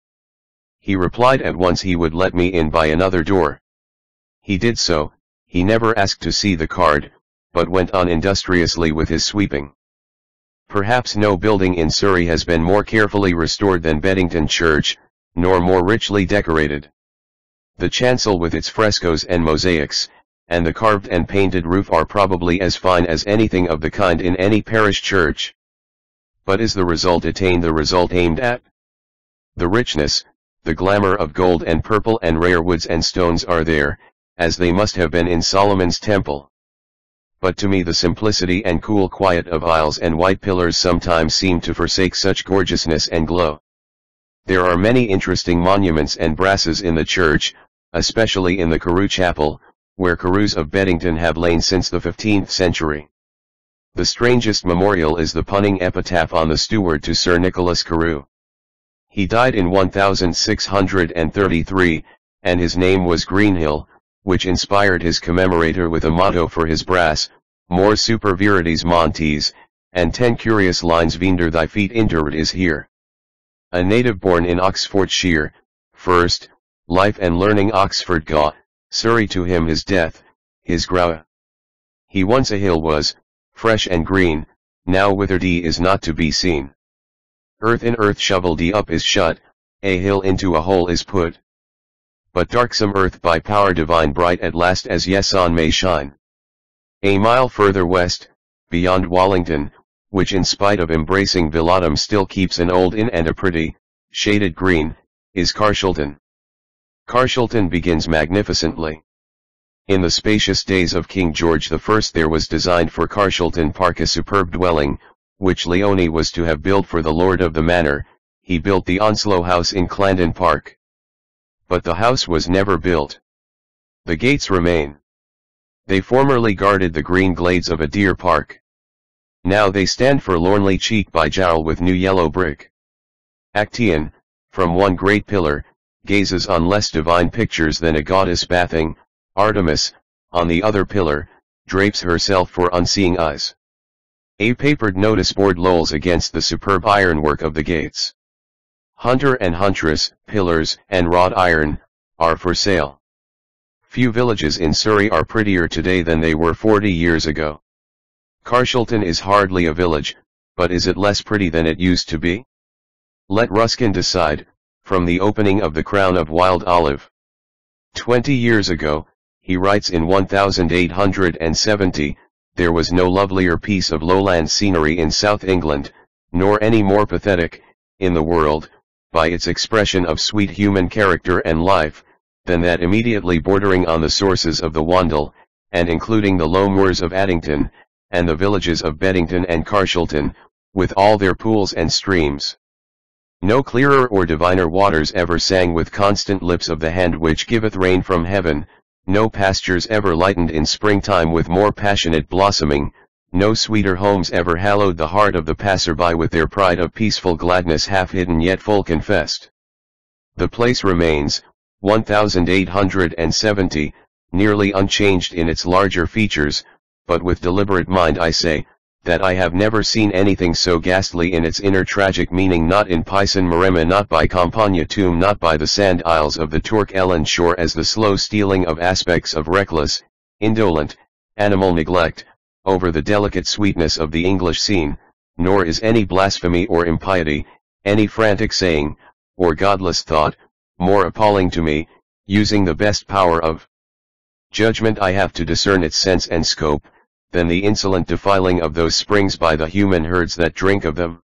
He replied at once he would let me in by another door. He did so, he never asked to see the card, but went on industriously with his sweeping. Perhaps no building in Surrey has been more carefully restored than Beddington Church, nor more richly decorated. The chancel with its frescoes and mosaics, and the carved and painted roof are probably as fine as anything of the kind in any parish church. But is the result attained the result aimed at? The richness, the glamour of gold and purple and rare woods and stones are there, as they must have been in Solomon's temple. But to me the simplicity and cool quiet of aisles and white pillars sometimes seem to forsake such gorgeousness and glow. There are many interesting monuments and brasses in the church, especially in the Carew Chapel, where Carews of Beddington have lain since the 15th century. The strangest memorial is the punning epitaph on the steward to Sir Nicholas Carew. He died in 1633, and his name was Greenhill, which inspired his commemorator with a motto for his brass, More super virides montes, and ten curious lines Vinder thy feet interred is here. A native born in Oxfordshire, first, life and learning Oxford Gaw, Surrey to him his death, his grow. He once a hill was, fresh and green, now withered e is not to be seen. Earth in earth shoveled e up is shut, a hill into a hole is put. But darksome earth by power divine bright at last as Yeson may shine. A mile further west, beyond Wallington, which in spite of embracing Villadom still keeps an old inn and a pretty, shaded green, is Carshalton. Carshalton begins magnificently. In the spacious days of King George I there was designed for Carshalton Park a superb dwelling, which Leoni was to have built for the lord of the manor, he built the Onslow House in Clandon Park. But the house was never built. The gates remain. They formerly guarded the green glades of a deer park. Now they stand forlornly cheek by jowl with new yellow brick. Actaeon, from one great pillar, gazes on less divine pictures than a goddess bathing, Artemis, on the other pillar, drapes herself for unseeing eyes. A papered notice board lolls against the superb ironwork of the gates. Hunter and huntress, pillars, and wrought iron, are for sale. Few villages in Surrey are prettier today than they were 40 years ago. Carshalton is hardly a village, but is it less pretty than it used to be? Let Ruskin decide, from the opening of the crown of wild olive. Twenty years ago, he writes in 1870, there was no lovelier piece of lowland scenery in South England, nor any more pathetic, in the world, by its expression of sweet human character and life, than that immediately bordering on the sources of the Wandle, and including the low moors of Addington, and the villages of Beddington and Carshalton, with all their pools and streams. No clearer or diviner waters ever sang with constant lips of the hand which giveth rain from heaven, no pastures ever lightened in springtime with more passionate blossoming, no sweeter homes ever hallowed the heart of the passerby with their pride of peaceful gladness half hidden yet full confessed. The place remains, 1870, nearly unchanged in its larger features, but with deliberate mind I say, that I have never seen anything so ghastly in its inner tragic meaning not in Pisan Maremma not by Campagna tomb not by the sand isles of the Torcellan shore as the slow stealing of aspects of reckless, indolent, animal neglect, over the delicate sweetness of the English scene, nor is any blasphemy or impiety, any frantic saying, or godless thought, more appalling to me, using the best power of judgment I have to discern its sense and scope, than the insolent defiling of those springs by the human herds that drink of them.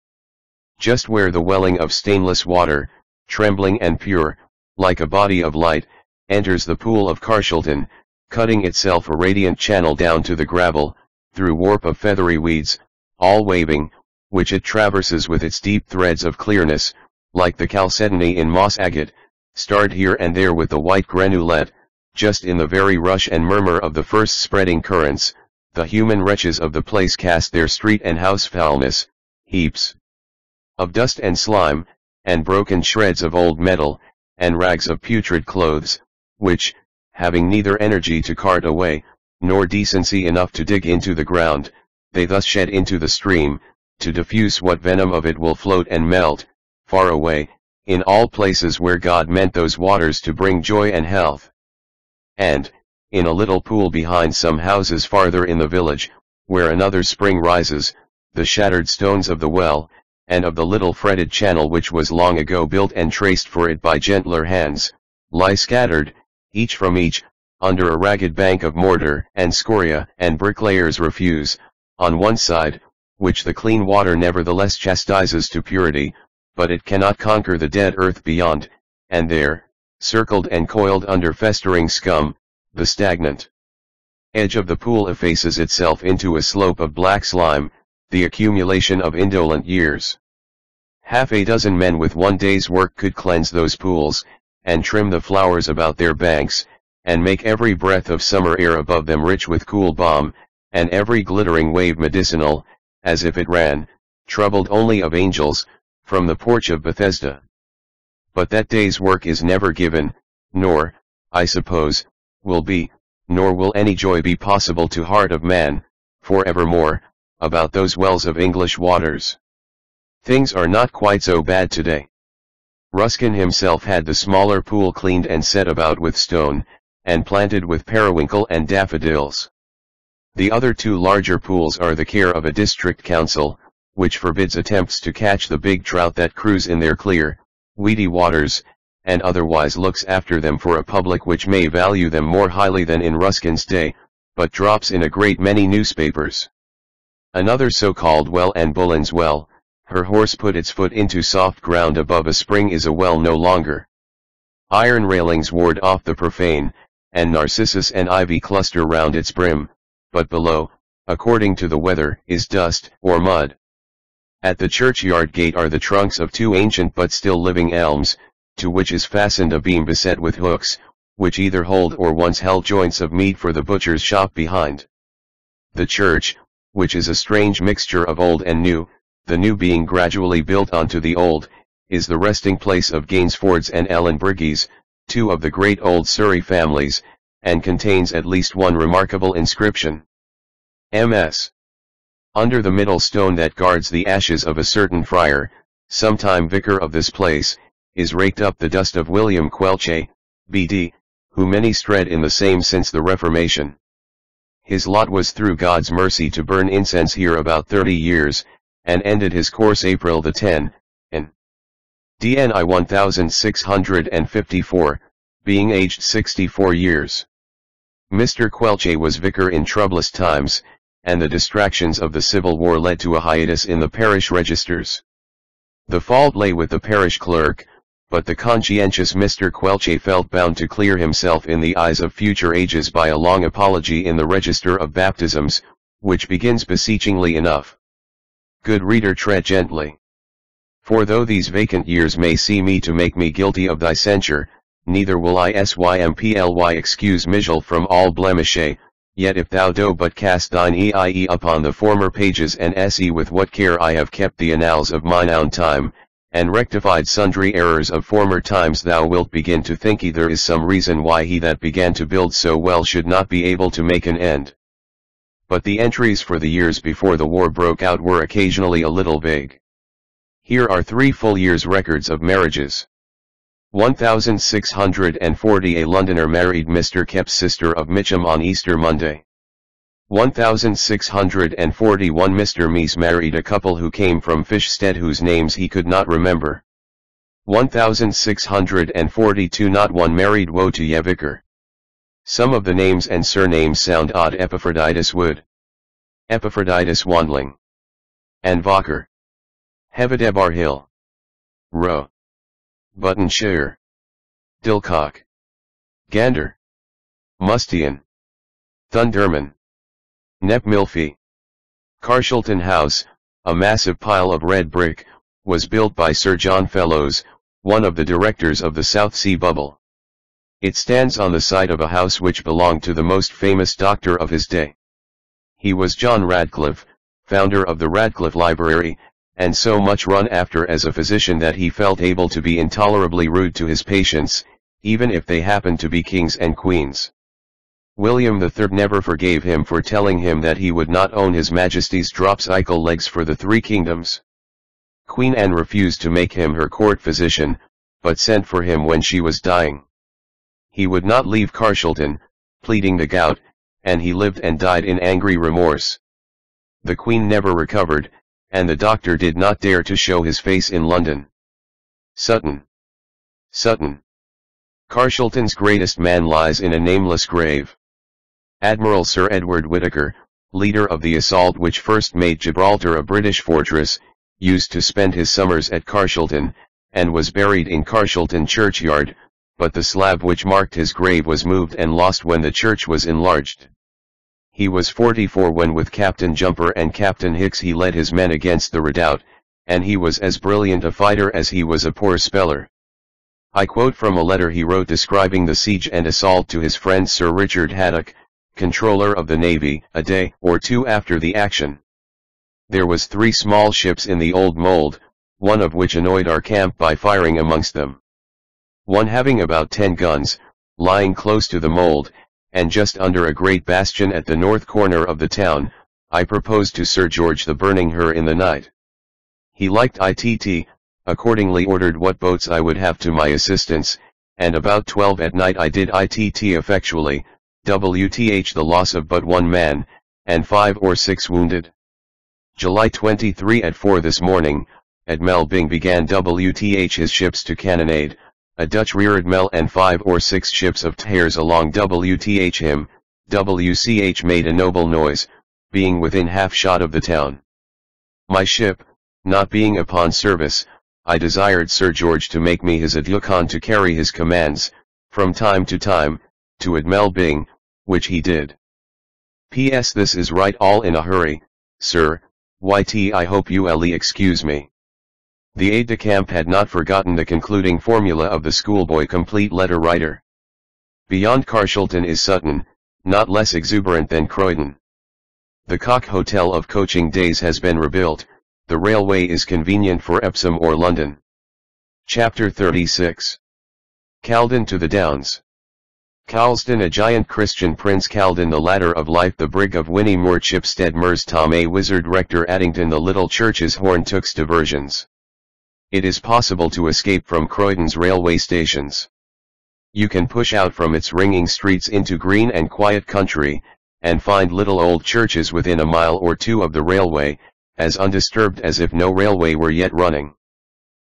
Just where the welling of stainless water, trembling and pure, like a body of light, enters the pool of Carshalton, cutting itself a radiant channel down to the gravel, through warp of feathery weeds, all waving, which it traverses with its deep threads of clearness, like the chalcedony in moss agate, starred here and there with the white grenouillette, just in the very rush and murmur of the first spreading currents, the human wretches of the place cast their street and house foulness, heaps of dust and slime, and broken shreds of old metal, and rags of putrid clothes, which, having neither energy to cart away, nor decency enough to dig into the ground, they thus shed into the stream, to diffuse what venom of it will float and melt, far away, in all places where God meant those waters to bring joy and health. And, in a little pool behind some houses farther in the village, where another spring rises, the shattered stones of the well, and of the little fretted channel which was long ago built and traced for it by gentler hands, lie scattered, each from each, under a ragged bank of mortar and scoria and bricklayers refuse, on one side, which the clean water nevertheless chastises to purity, but it cannot conquer the dead earth beyond, and there, circled and coiled under festering scum, the stagnant edge of the pool effaces itself into a slope of black slime, the accumulation of indolent years. Half a dozen men with one day's work could cleanse those pools, and trim the flowers about their banks, and make every breath of summer air above them rich with cool balm, and every glittering wave medicinal, as if it ran, troubled only of angels, from the porch of Bethesda. But that day's work is never given, nor, I suppose, will be, nor will any joy be possible to heart of man, for evermore, about those wells of English waters. Things are not quite so bad today. Ruskin himself had the smaller pool cleaned and set about with stone, and planted with periwinkle and daffodils. The other two larger pools are the care of a district council, which forbids attempts to catch the big trout that cruise in their clear, weedy waters, and otherwise looks after them for a public which may value them more highly than in Ruskin's day, but drops in a great many newspapers. Another so-called well Anne Boleyn's well, her horse put its foot into soft ground above a spring is a well no longer. Iron railings ward off the profane, and narcissus and ivy cluster round its brim, but below, according to the weather, is dust, or mud. At the churchyard gate are the trunks of two ancient but still living elms, to which is fastened a beam beset with hooks, which either hold or once held joints of meat for the butcher's shop behind. The church, which is a strange mixture of old and new, the new being gradually built onto the old, is the resting place of Gainsfords and Ellen Briggies, two of the great old Surrey families, and contains at least one remarkable inscription. M.S. Under the middle stone that guards the ashes of a certain friar, sometime vicar of this place, is raked up the dust of William Quelche, B.D., who many stred in the same since the Reformation. His lot was through God's mercy to burn incense here about thirty years, and ended his course April the 10, in DNI 1654, being aged 64 years. Mr. Quelche was vicar in troublous times, and the distractions of the Civil War led to a hiatus in the parish registers. The fault lay with the parish clerk, but the conscientious Mr. Quelch felt bound to clear himself in the eyes of future ages by a long apology in the register of baptisms, which begins beseechingly enough. Good reader tread gently. For though these vacant years may see me to make me guilty of thy censure, neither will I symply excuse Michel from all blemish, yet if thou do but cast thine eie upon the former pages and se with what care I have kept the annals of mine own time, and rectified sundry errors of former times thou wilt begin to think there is some reason why he that began to build so well should not be able to make an end. But the entries for the years before the war broke out were occasionally a little vague. Here are three full years records of marriages. 1640 A Londoner married Mr. Kep's sister of Mitcham on Easter Monday. 1641 Mr. Meese married a couple who came from Fishstead whose names he could not remember. 1642 Not one married Wotuye Vicar. Some of the names and surnames sound odd Epaphroditus Wood. Epaphroditus Wandling. Anvaker. Hevadebar Hill. Row. Buttonshire. Dilcock. Gander. Mustian. Thunderman. Nep Milfy. Carshalton House, a massive pile of red brick, was built by Sir John Fellows, one of the directors of the South Sea Bubble. It stands on the site of a house which belonged to the most famous doctor of his day. He was John Radcliffe, founder of the Radcliffe Library, and so much run after as a physician that he felt able to be intolerably rude to his patients, even if they happened to be kings and queens. William III never forgave him for telling him that he would not own his majesty's dropsical legs for the three kingdoms. Queen Anne refused to make him her court physician, but sent for him when she was dying. He would not leave Carshalton, pleading the gout, and he lived and died in angry remorse. The Queen never recovered, and the doctor did not dare to show his face in London. Sutton. Sutton. Carshalton's greatest man lies in a nameless grave. Admiral Sir Edward Whitaker, leader of the assault which first made Gibraltar a British fortress, used to spend his summers at Carshalton, and was buried in Carshalton churchyard, but the slab which marked his grave was moved and lost when the church was enlarged. He was 44 when with Captain Jumper and Captain Hicks he led his men against the redoubt, and he was as brilliant a fighter as he was a poor speller. I quote from a letter he wrote describing the siege and assault to his friend Sir Richard Haddock, Controller of the Navy, a day or two after the action. There was three small ships in the old mold, one of which annoyed our camp by firing amongst them. One having about ten guns, lying close to the mold, and just under a great bastion at the north corner of the town, I proposed to Sir George the burning her in the night. He liked ITT, accordingly ordered what boats I would have to my assistance, and about 12 at night I did ITT effectually, WTH the loss of but one man, and five or six wounded. July 23 at 4 this morning, Admiral Byng began WTH his ships to cannonade, a Dutch reared Mel and five or six ships of Tahers along WTH him, WCH made a noble noise, being within half shot of the town. My ship, not being upon service, I desired Sir George to make me his adyukan to carry his commands, from time to time, to Admiral Byng, which he did. P.S. This is right all in a hurry, sir, YT I hope you'll excuse me. The aide-de-camp had not forgotten the concluding formula of the schoolboy complete letter writer. Beyond Carshalton is Sutton, not less exuberant than Croydon. The Cock Hotel of coaching days has been rebuilt, the railway is convenient for Epsom or London. Chapter 36 Caldon to the Downs Coulsdon a giant Christian Prince Chaldon the ladder of life the brig of Winnie Moore Chipstead Merstham a wizard rector Addington the little church's Horne Tooke's diversions. It is possible to escape from Croydon's railway stations. You can push out from its ringing streets into green and quiet country, and find little old churches within a mile or two of the railway, as undisturbed as if no railway were yet running.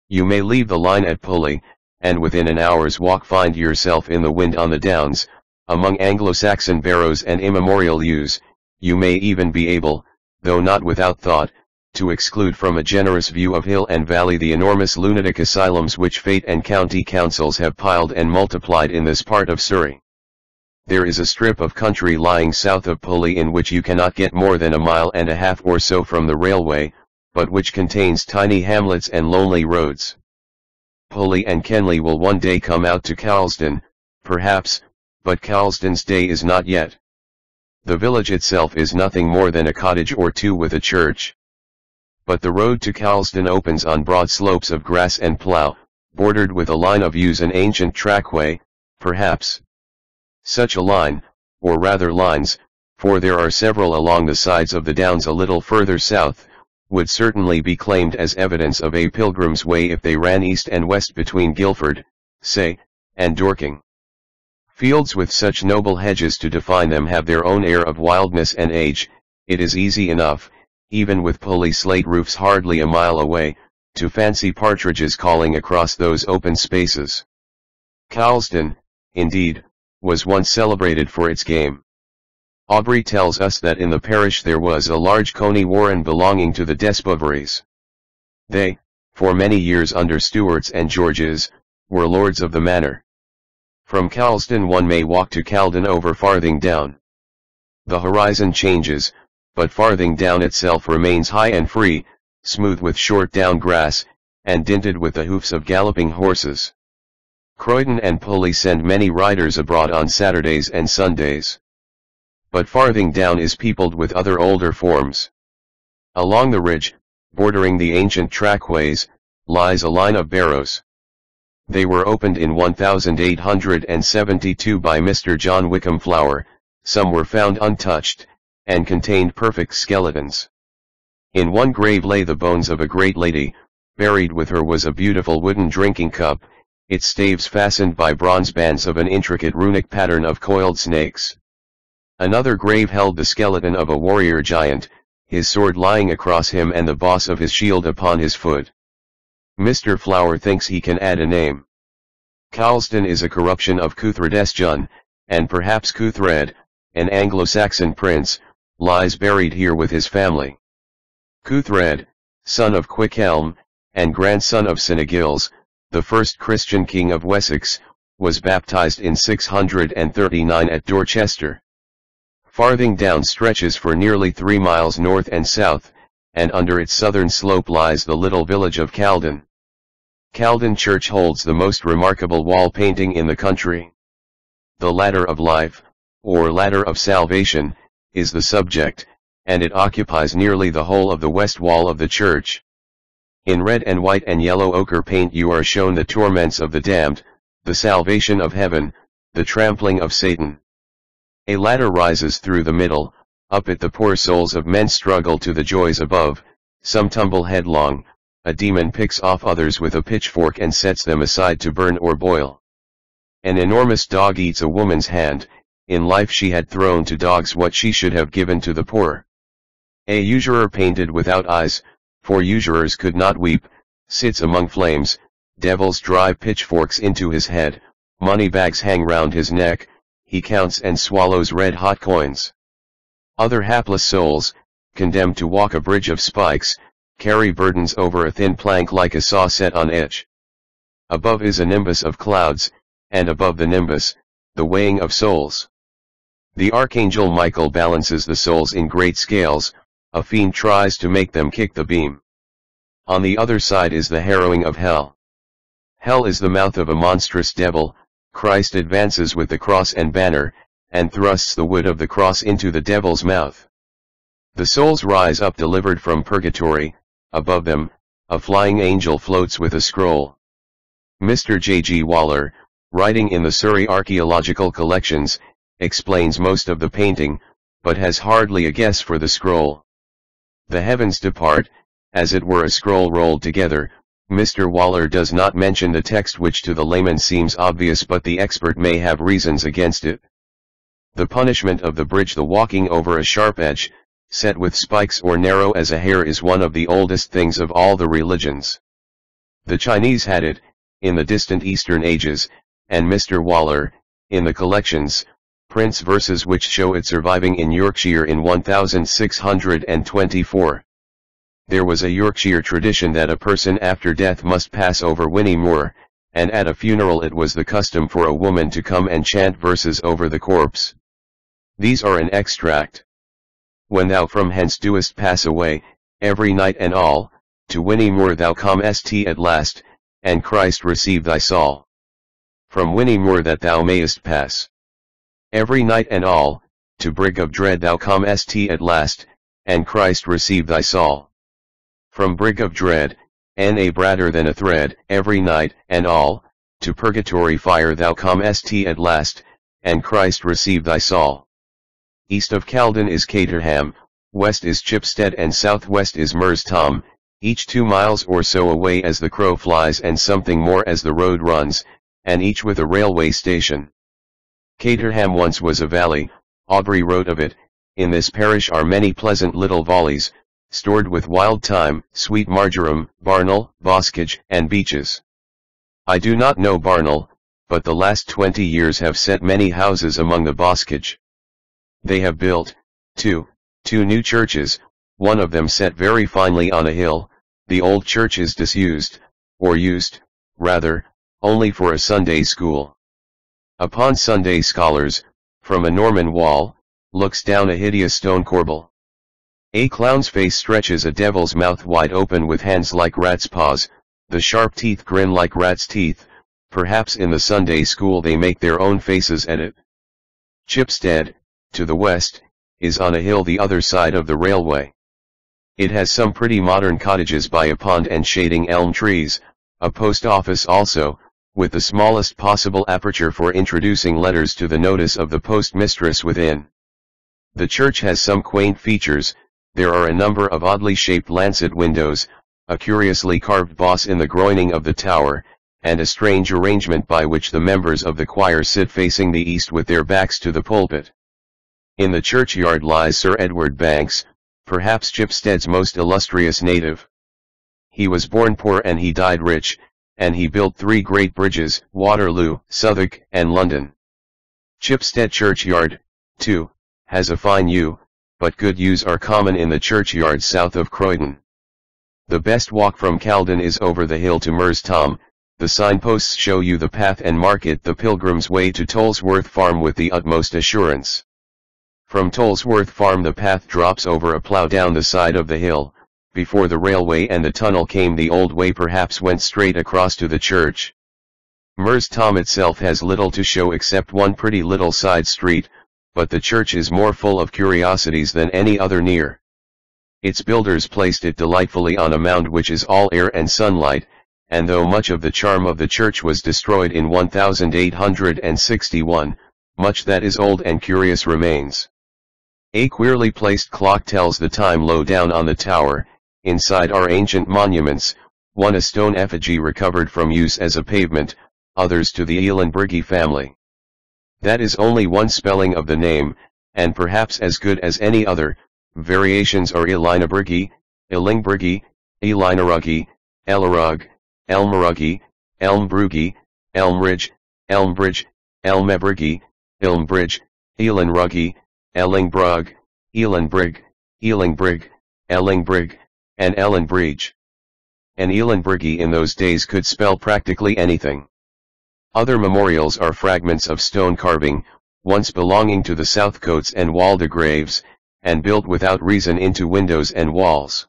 You may leave the line at Purley, and within an hour's walk find yourself in the wind on the downs, among Anglo-Saxon barrows and immemorial yews, you may even be able, though not without thought, to exclude from a generous view of hill and valley the enormous lunatic asylums which fate and county councils have piled and multiplied in this part of Surrey. There is a strip of country lying south of Purley in which you cannot get more than a mile and a half or so from the railway, but which contains tiny hamlets and lonely roads. Purley and Kenley will one day come out to Coulsdon, perhaps, but Coulsdon's day is not yet. The village itself is nothing more than a cottage or two with a church. But the road to Coulsdon opens on broad slopes of grass and plough, bordered with a line of yews an ancient trackway, perhaps. Such a line, or rather lines, for there are several along the sides of the downs a little further south, would certainly be claimed as evidence of a pilgrim's way if they ran east and west between Guildford, say, and Dorking. Fields with such noble hedges to define them have their own air of wildness and age, it is easy enough, even with Purley slate roofs hardly a mile away, to fancy partridges calling across those open spaces. Coulsdon, indeed, was once celebrated for its game. Aubrey tells us that in the parish there was a large coney warren belonging to the Desbovarys. They, for many years under Stuarts and Georges, were lords of the manor. From Coulsdon one may walk to Chaldon over Farthing Down. The horizon changes, but Farthing Down itself remains high and free, smooth with short down grass, and dinted with the hoofs of galloping horses. Croydon and Purley send many riders abroad on Saturdays and Sundays. But Farthing Down is peopled with other older forms. Along the ridge, bordering the ancient trackways, lies a line of barrows. They were opened in 1872 by Mr. John Wickham Flower, some were found untouched, and contained perfect skeletons. In one grave lay the bones of a great lady, buried with her was a beautiful wooden drinking cup, its staves fastened by bronze bands of an intricate runic pattern of coiled snakes. Another grave held the skeleton of a warrior giant, his sword lying across him and the boss of his shield upon his foot. Mr. Flower thinks he can add a name. Coulsdon is a corruption of Cuthredesdune, and perhaps Cuthred, an Anglo-Saxon prince, lies buried here with his family. Cuthred, son of Cwichelm, and grandson of Cynegils, the first Christian king of Wessex, was baptized in 639 at Dorchester. Farthing Down stretches for nearly three miles north and south, and under its southern slope lies the little village of Chaldon. Chaldon Church holds the most remarkable wall painting in the country. The Ladder of Life, or Ladder of Salvation, is the subject, and it occupies nearly the whole of the west wall of the church. In red and white and yellow ochre paint you are shown the torments of the damned, the salvation of heaven, the trampling of Satan. A ladder rises through the middle, up it the poor souls of men struggle to the joys above, some tumble headlong, a demon picks off others with a pitchfork and sets them aside to burn or boil. An enormous dog eats a woman's hand, in life she had thrown to dogs what she should have given to the poor. A usurer painted without eyes, for usurers could not weep, sits among flames, devils drive pitchforks into his head, money bags hang round his neck, he counts and swallows red hot coins. Other hapless souls, condemned to walk a bridge of spikes, carry burdens over a thin plank like a saw set on edge. Above is a nimbus of clouds, and above the nimbus, the weighing of souls. The archangel Michael balances the souls in great scales, a fiend tries to make them kick the beam. On the other side is the harrowing of hell. Hell is the mouth of a monstrous devil, Christ advances with the cross and banner, and thrusts the wood of the cross into the devil's mouth. The souls rise up delivered from purgatory, above them, a flying angel floats with a scroll. Mr. J. G. Waller, writing in the Surrey Archaeological Collections, explains most of the painting, but has hardly a guess for the scroll. The heavens depart, as it were a scroll rolled together, Mr. Waller does not mention the text which to the layman seems obvious but the expert may have reasons against it. The punishment of the bridge the walking over a sharp edge, set with spikes or narrow as a hair is one of the oldest things of all the religions. The Chinese had it, in the distant Eastern ages, and Mr. Waller, in the collections, prints verses which show it surviving in Yorkshire in 1624. There was a Yorkshire tradition that a person after death must pass over Winnie Moor, and at a funeral it was the custom for a woman to come and chant verses over the corpse. These are an extract. When thou from hence doest pass away, every night and all, to Winnie Moor thou comest at last, and Christ receive thy soul. From Winnie Moor that thou mayest pass. Every night and all, to Brig of Dread thou comest at last, and Christ receive thy soul. From Brig of Dread, and a bradder than a thread, every night and all, to Purgatory fire thou comest at last, and Christ receive thy soul. East of Chaldon is Caterham, west is Chipstead and southwest is Merstham, each two miles or so away as the crow flies and something more as the road runs, and each with a railway station. Caterham once was a valley, Aubrey wrote of it, in this parish are many pleasant little valleys, stored with wild thyme, sweet marjoram, barnel, boskage, and beeches. I do not know barnel, but the last twenty years have set many houses among the boskage. They have built, too, two new churches, one of them set very finely on a hill, the old church is disused, or used, rather, only for a Sunday school. Upon Sunday scholars, from a Norman wall, looks down a hideous stone corbel. A clown's face stretches a devil's mouth wide open with hands like rat's paws, the sharp teeth grin like rat's teeth, perhaps in the Sunday school they make their own faces at it. Chipstead, to the west, is on a hill the other side of the railway. It has some pretty modern cottages by a pond and shading elm trees, a post office also, with the smallest possible aperture for introducing letters to the notice of the postmistress within. The church has some quaint features, there are a number of oddly shaped lancet windows, a curiously carved boss in the groining of the tower, and a strange arrangement by which the members of the choir sit facing the east with their backs to the pulpit. In the churchyard lies Sir Edward Banks, perhaps Chipstead's most illustrious native. He was born poor and he died rich, and he built three great bridges, Waterloo, Southwark, and London. Chipstead Churchyard, too, has a fine yew, but good yews are common in the churchyard south of Croydon. The best walk from Chaldon is over the hill to Merstham, the signposts show you the path and mark it the pilgrim's way to Tolsworth Farm with the utmost assurance. From Tolsworth Farm the path drops over a plough down the side of the hill, before the railway and the tunnel came the old way perhaps went straight across to the church. Merstham itself has little to show except one pretty little side street, but the church is more full of curiosities than any other near. Its builders placed it delightfully on a mound which is all air and sunlight, and though much of the charm of the church was destroyed in 1861, much that is old and curious remains. A queerly placed clock tells the time low down on the tower, inside are ancient monuments, one a stone effigy recovered from use as a pavement, others to the Eilenbrugge family. That is only one spelling of the name, and perhaps as good as any other, variations are Elinabrugge, Illingbrugge, Elinarugge, Elarug, Elmarugge, Elmbrugge, Elmridge, Elmbridge, Elmebrugge, Ilmbridge, Elanrugge, Ellingbrug, Elanbrigg, Elingbrigg, Ellingbrigg, and Ellenbridge. An Elenbrugge in those days could spell practically anything. Other memorials are fragments of stone carving, once belonging to the Southcotes and Waldegraves, and built without reason into windows and walls.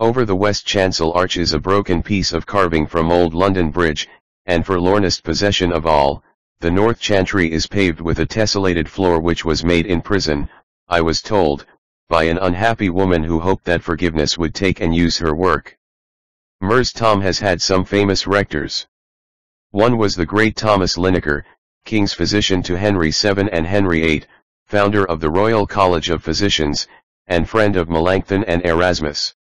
Over the west chancel arch is a broken piece of carving from Old London Bridge, and for lornest possession of all, the north chantry is paved with a tessellated floor which was made in prison, I was told, by an unhappy woman who hoped that forgiveness would take and use her work. Merstham has had some famous rectors. One was the great Thomas Linacre, king's physician to Henry VII and Henry VIII, founder of the Royal College of Physicians, and friend of Melanchthon and Erasmus.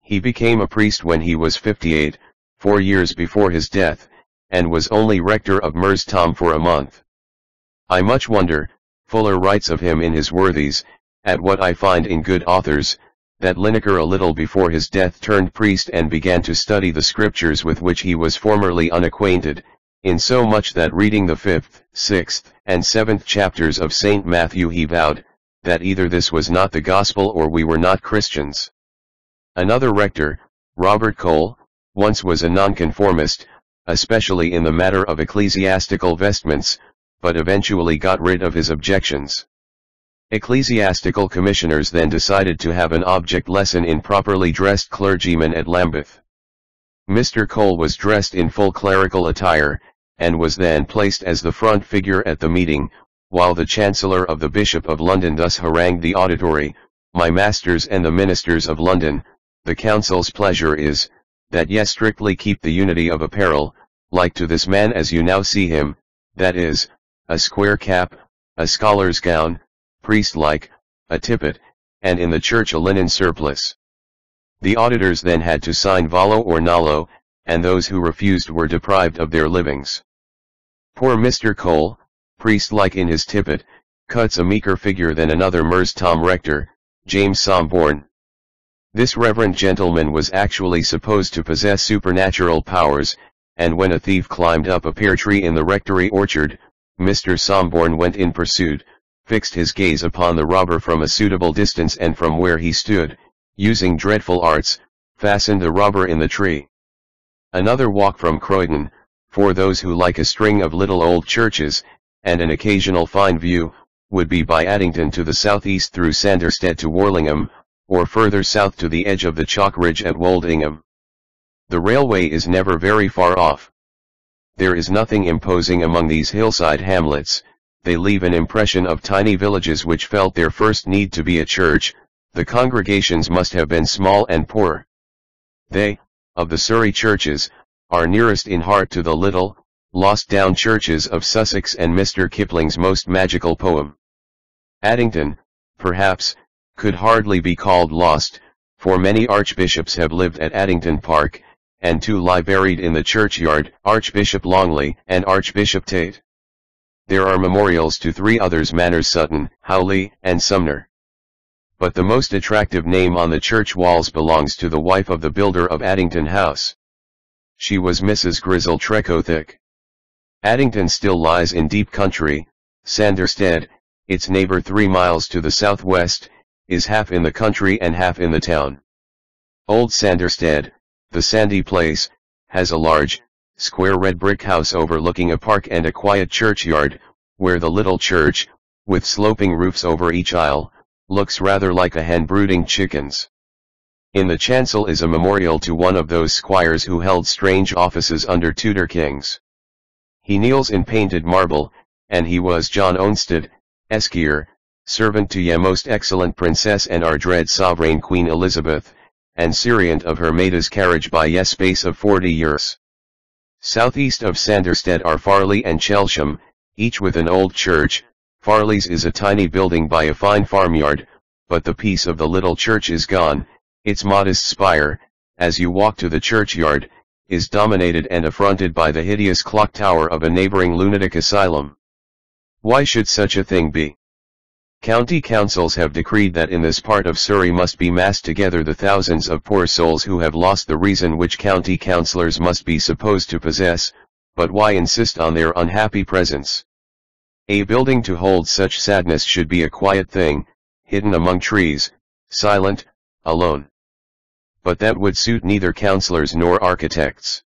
He became a priest when he was 58, four years before his death, and was only rector of Merstham for a month. I much wonder, Fuller writes of him in his Worthies, at what I find in good authors, that Linacre a little before his death turned priest and began to study the scriptures with which he was formerly unacquainted, in so much that reading the fifth, sixth, and seventh chapters of St. Matthew he vowed, that either this was not the gospel or we were not Christians. Another rector, Robert Cole, once was a nonconformist, especially in the matter of ecclesiastical vestments, but eventually got rid of his objections. Ecclesiastical commissioners then decided to have an object lesson in properly dressed clergymen at Lambeth. Mr. Cole was dressed in full clerical attire, and was then placed as the front figure at the meeting, while the Chancellor of the Bishop of London thus harangued the auditory, My masters and the ministers of London, the council's pleasure is, that ye strictly keep the unity of apparel, like to this man as you now see him, that is, a square cap, a scholar's gown, priest-like, a tippet, and in the church a linen surplice. The auditors then had to sign volo or nolo, and those who refused were deprived of their livings. Poor Mr. Cole, priest-like in his tippet, cuts a meeker figure than another Merstham Rector, James Somborn. This reverend gentleman was actually supposed to possess supernatural powers, and when a thief climbed up a pear tree in the rectory orchard, Mr. Somborn went in pursuit, fixed his gaze upon the robber from a suitable distance and from where he stood, using dreadful arts, fastened the robber in the tree. Another walk from Croydon, for those who like a string of little old churches, and an occasional fine view, would be by Addington to the southeast through Sanderstead to Warlingham, or further south to the edge of the chalk ridge at Woldingham. The railway is never very far off. There is nothing imposing among these hillside hamlets, they leave an impression of tiny villages which felt their first need to be a church, the congregations must have been small and poor. They, of the Surrey churches, are nearest in heart to the little, lost down churches of Sussex and Mr. Kipling's most magical poem. Addington, perhaps, could hardly be called lost, for many archbishops have lived at Addington Park, and two lie buried in the churchyard, Archbishop Longley and Archbishop Tait. There are memorials to three others Manners Sutton, Howley, and Sumner. But the most attractive name on the church walls belongs to the wife of the builder of Addington House. She was Mrs. Grizel Trecothick. Addington still lies in deep country, Sanderstead, its neighbor three miles to the southwest, is half in the country and half in the town. Old Sanderstead, the sandy place, has a large, square red brick house overlooking a park and a quiet churchyard, where the little church, with sloping roofs over each aisle, looks rather like a hen brooding chickens. In the chancel is a memorial to one of those squires who held strange offices under Tudor kings. He kneels in painted marble, and he was John Onsted, Esquire, servant to ye most excellent princess and our dread sovereign Queen Elizabeth, and Syriant of her maid's carriage by ye space of forty years. Southeast of Sanderstead are Farleigh and Chelsham, each with an old church, Farleigh's is a tiny building by a fine farmyard, but the peace of the little church is gone, its modest spire, as you walk to the churchyard, is dominated and affronted by the hideous clock tower of a neighboring lunatic asylum. Why should such a thing be? County councils have decreed that in this part of Surrey must be massed together the thousands of poor souls who have lost the reason which county councillors must be supposed to possess, but why insist on their unhappy presence? A building to hold such sadness should be a quiet thing, hidden among trees, silent, alone. But that would suit neither councillors nor architects.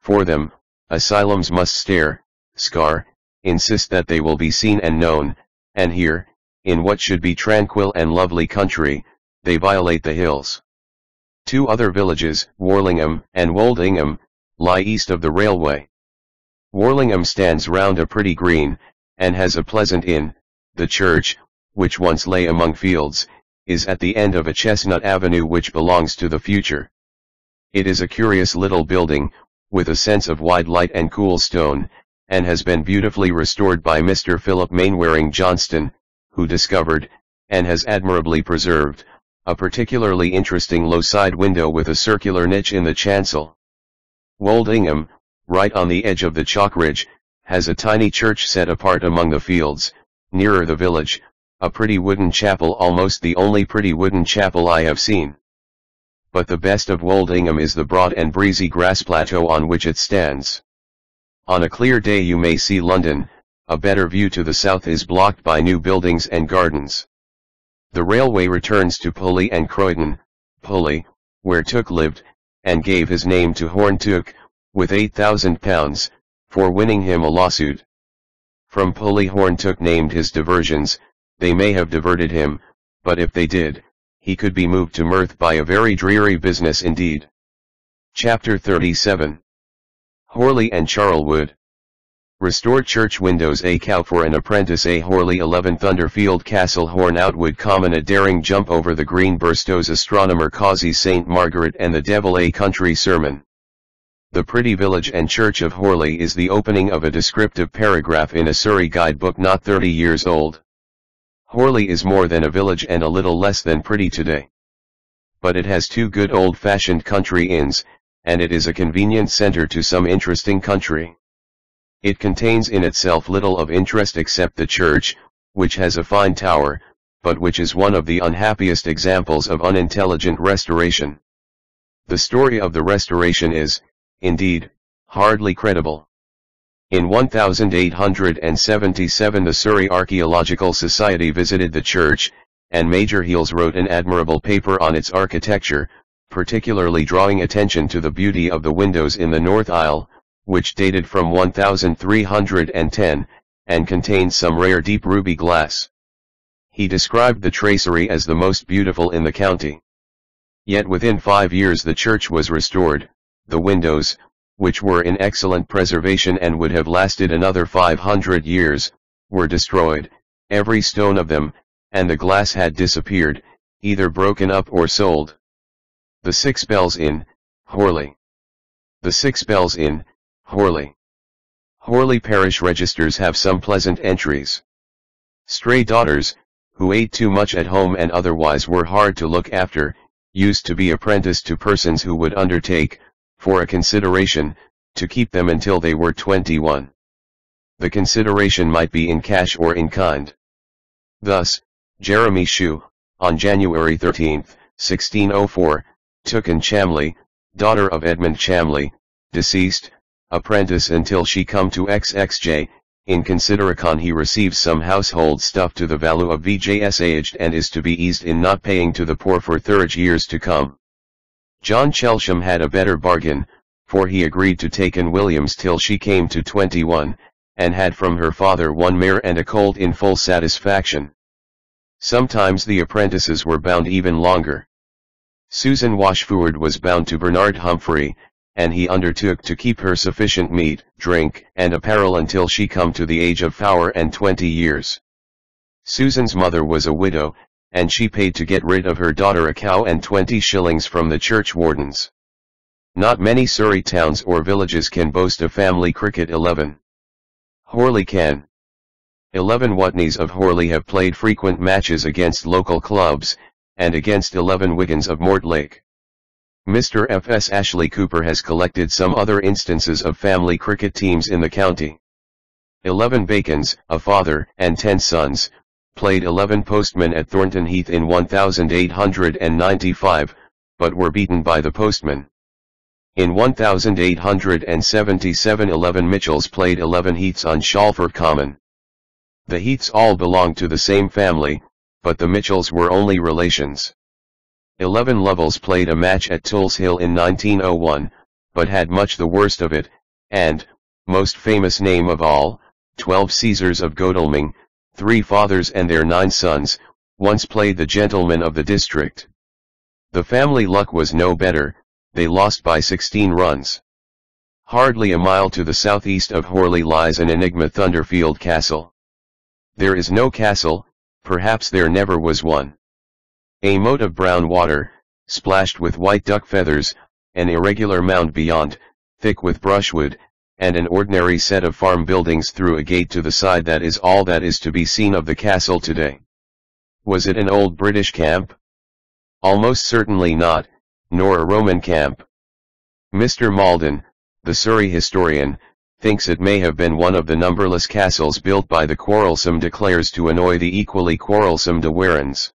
For them, asylums must stare, scar, insist that they will be seen and known, and here, in what should be tranquil and lovely country, they violate the hills. Two other villages, Warlingham and Woldingham, lie east of the railway. Warlingham stands round a pretty green, and has a pleasant inn, the church, which once lay among fields, is at the end of a chestnut avenue which belongs to the future. It is a curious little building, with a sense of wide light and cool stone, and has been beautifully restored by Mr. Philip Mainwaring Johnston, who discovered, and has admirably preserved, a particularly interesting low side window with a circular niche in the chancel. Woldingham, right on the edge of the chalk ridge, has a tiny church set apart among the fields, nearer the village, a pretty wooden chapel almost the only pretty wooden chapel I have seen. But the best of Woldingham is the broad and breezy grass plateau on which it stands. On a clear day you may see London, a better view to the south is blocked by new buildings and gardens. The railway returns to Purley and Croydon, Purley, where Tooke lived, and gave his name to Horne Tooke, with £8,000, for winning him a lawsuit. From Purley Horne Tooke named his diversions, they may have diverted him, but if they did, he could be moved to mirth by a very dreary business indeed. Chapter 37 Horley and Charlwood Restored church windows A cow for an apprentice A Horley 11 Thunderfield Castle Horne Outwood Common A daring jump over the green Burstows Astronomer Causey St. Margaret and the Devil A country sermon. The pretty village and church of Horley is the opening of a descriptive paragraph in a Surrey guidebook not 30 years old. Horley is more than a village and a little less than pretty today. But it has two good old-fashioned country inns, and it is a convenient center to some interesting country. It contains in itself little of interest except the church, which has a fine tower, but which is one of the unhappiest examples of unintelligent restoration. The story of the restoration is, indeed, hardly credible. In 1877 the Surrey Archaeological Society visited the church, and Major Heales wrote an admirable paper on its architecture, particularly drawing attention to the beauty of the windows in the north aisle, which dated from 1310, and contained some rare deep ruby glass. He described the tracery as the most beautiful in the county. Yet within five years the church was restored, the windows, which were in excellent preservation and would have lasted another 500 years, were destroyed, every stone of them, and the glass had disappeared, either broken up or sold. The Six Bells Inn, Horley. The Six Bells Inn, Horley. Horley parish registers have some pleasant entries. Stray daughters, who ate too much at home and otherwise were hard to look after, used to be apprenticed to persons who would undertake, for a consideration, to keep them until they were 21. The consideration might be in cash or in kind. Thus, Jeremy Shue, on January 13, 1604, took in Chamley, daughter of Edmund Chamley, deceased, apprentice until she come to XXJ, in considericon he receives some household stuff to the value of VJS aged and is to be eased in not paying to the poor for third years to come. John Chelsham had a better bargain, for he agreed to take in Williams till she came to 21, and had from her father one mare and a colt in full satisfaction. Sometimes the apprentices were bound even longer. Susan Washford was bound to Bernard Humphrey, and he undertook to keep her sufficient meat, drink, and apparel until she come to the age of four and twenty years. Susan's mother was a widow, and she paid to get rid of her daughter a cow and twenty shillings from the church wardens. Not many Surrey towns or villages can boast a family cricket 11. Horley can. 11 Watneys of Horley have played frequent matches against local clubs, and against 11 Wiggins of Mortlake. Mr. F. S. Ashley Cooper has collected some other instances of family cricket teams in the county. Eleven Bacons, a father, and ten sons, played 11 postmen at Thornton Heath in 1895, but were beaten by the postmen. In 1877 11 Mitchells played 11 Heaths on Shalford Common. The Heaths all belonged to the same family, but the Mitchells were only relations. Eleven Lovells played a match at Tulse Hill in 1901, but had much the worst of it, and, most famous name of all, twelve Caesars of Godalming, three fathers and their nine sons, once played the gentlemen of the district. The family luck was no better, they lost by 16 runs. Hardly a mile to the southeast of Horley lies an enigma Thunderfield Castle. There is no castle, perhaps there never was one. A moat of brown water, splashed with white duck feathers, an irregular mound beyond, thick with brushwood, and an ordinary set of farm buildings through a gate to the side that is all that is to be seen of the castle today. Was it an old British camp? Almost certainly not, nor a Roman camp. Mr. Malden, the Surrey historian, thinks it may have been one of the numberless castles built by the quarrelsome de Clares to annoy the equally quarrelsome de Warennes.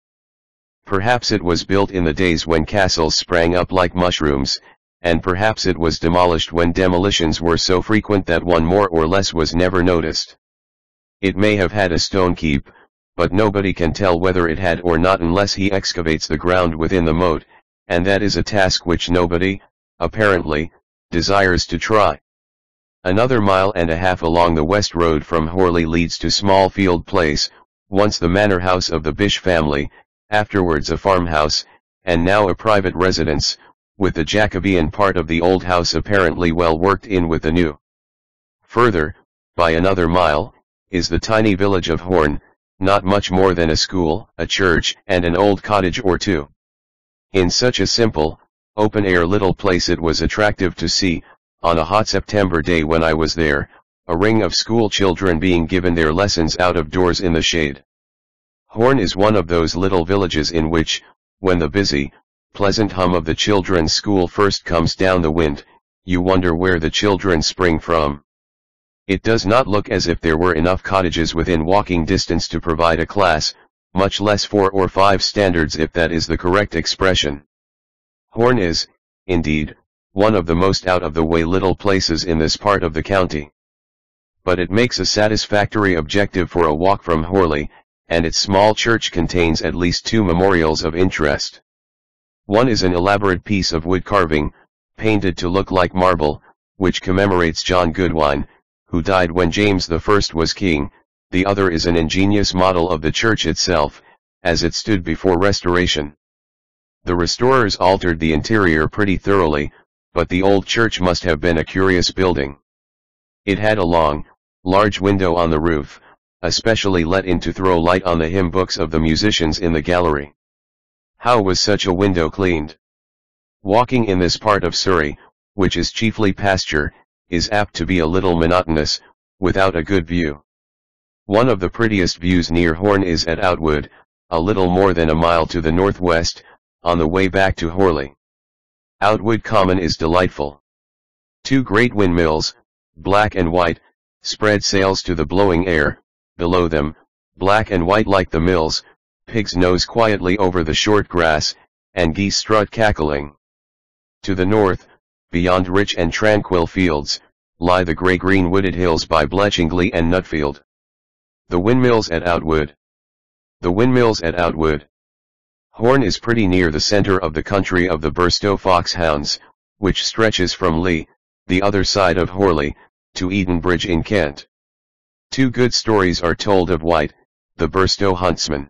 Perhaps it was built in the days when castles sprang up like mushrooms, and perhaps it was demolished when demolitions were so frequent that one more or less was never noticed. It may have had a stone keep, but nobody can tell whether it had or not unless he excavates the ground within the moat, and that is a task which nobody, apparently, desires to try. Another mile and a half along the west road from Horley leads to Smallfield Place, once the manor house of the Bish family, afterwards a farmhouse, and now a private residence, with the Jacobean part of the old house apparently well worked in with the new. Further, by another mile, is the tiny village of Horne, not much more than a school, a church, and an old cottage or two. In such a simple, open-air little place it was attractive to see, on a hot September day when I was there, a ring of school children being given their lessons out of doors in the shade. Horne is one of those little villages in which, when the busy, pleasant hum of the children's school first comes down the wind, you wonder where the children spring from. It does not look as if there were enough cottages within walking distance to provide a class, much less four or five standards if that is the correct expression. Horne is, indeed, one of the most out-of-the-way little places in this part of the county. But it makes a satisfactory objective for a walk from Horley, and its small church contains at least two memorials of interest. One is an elaborate piece of wood carving, painted to look like marble, which commemorates John Goodwine, who died when James I was king, the other is an ingenious model of the church itself, as it stood before restoration. The restorers altered the interior pretty thoroughly, but the old church must have been a curious building. It had a long, large window on the roof, especially let in to throw light on the hymn books of the musicians in the gallery. How was such a window cleaned? Walking in this part of Surrey, which is chiefly pasture, is apt to be a little monotonous, without a good view. One of the prettiest views near Horne is at Outwood, a little more than a mile to the northwest, on the way back to Horley. Outwood Common is delightful. Two great windmills, black and white, spread sails to the blowing air, below them, black and white like the mills, pigs nose quietly over the short grass, and geese strut cackling. To the north, beyond rich and tranquil fields, lie the grey-green wooded hills by Bletchingley and Nutfield. The windmills at Outwood. The windmills at Outwood. Horne is pretty near the center of the country of the Burstow foxhounds, which stretches from Leigh, the other side of Horley, to Edenbridge in Kent. Two good stories are told of White, the Burstow huntsman.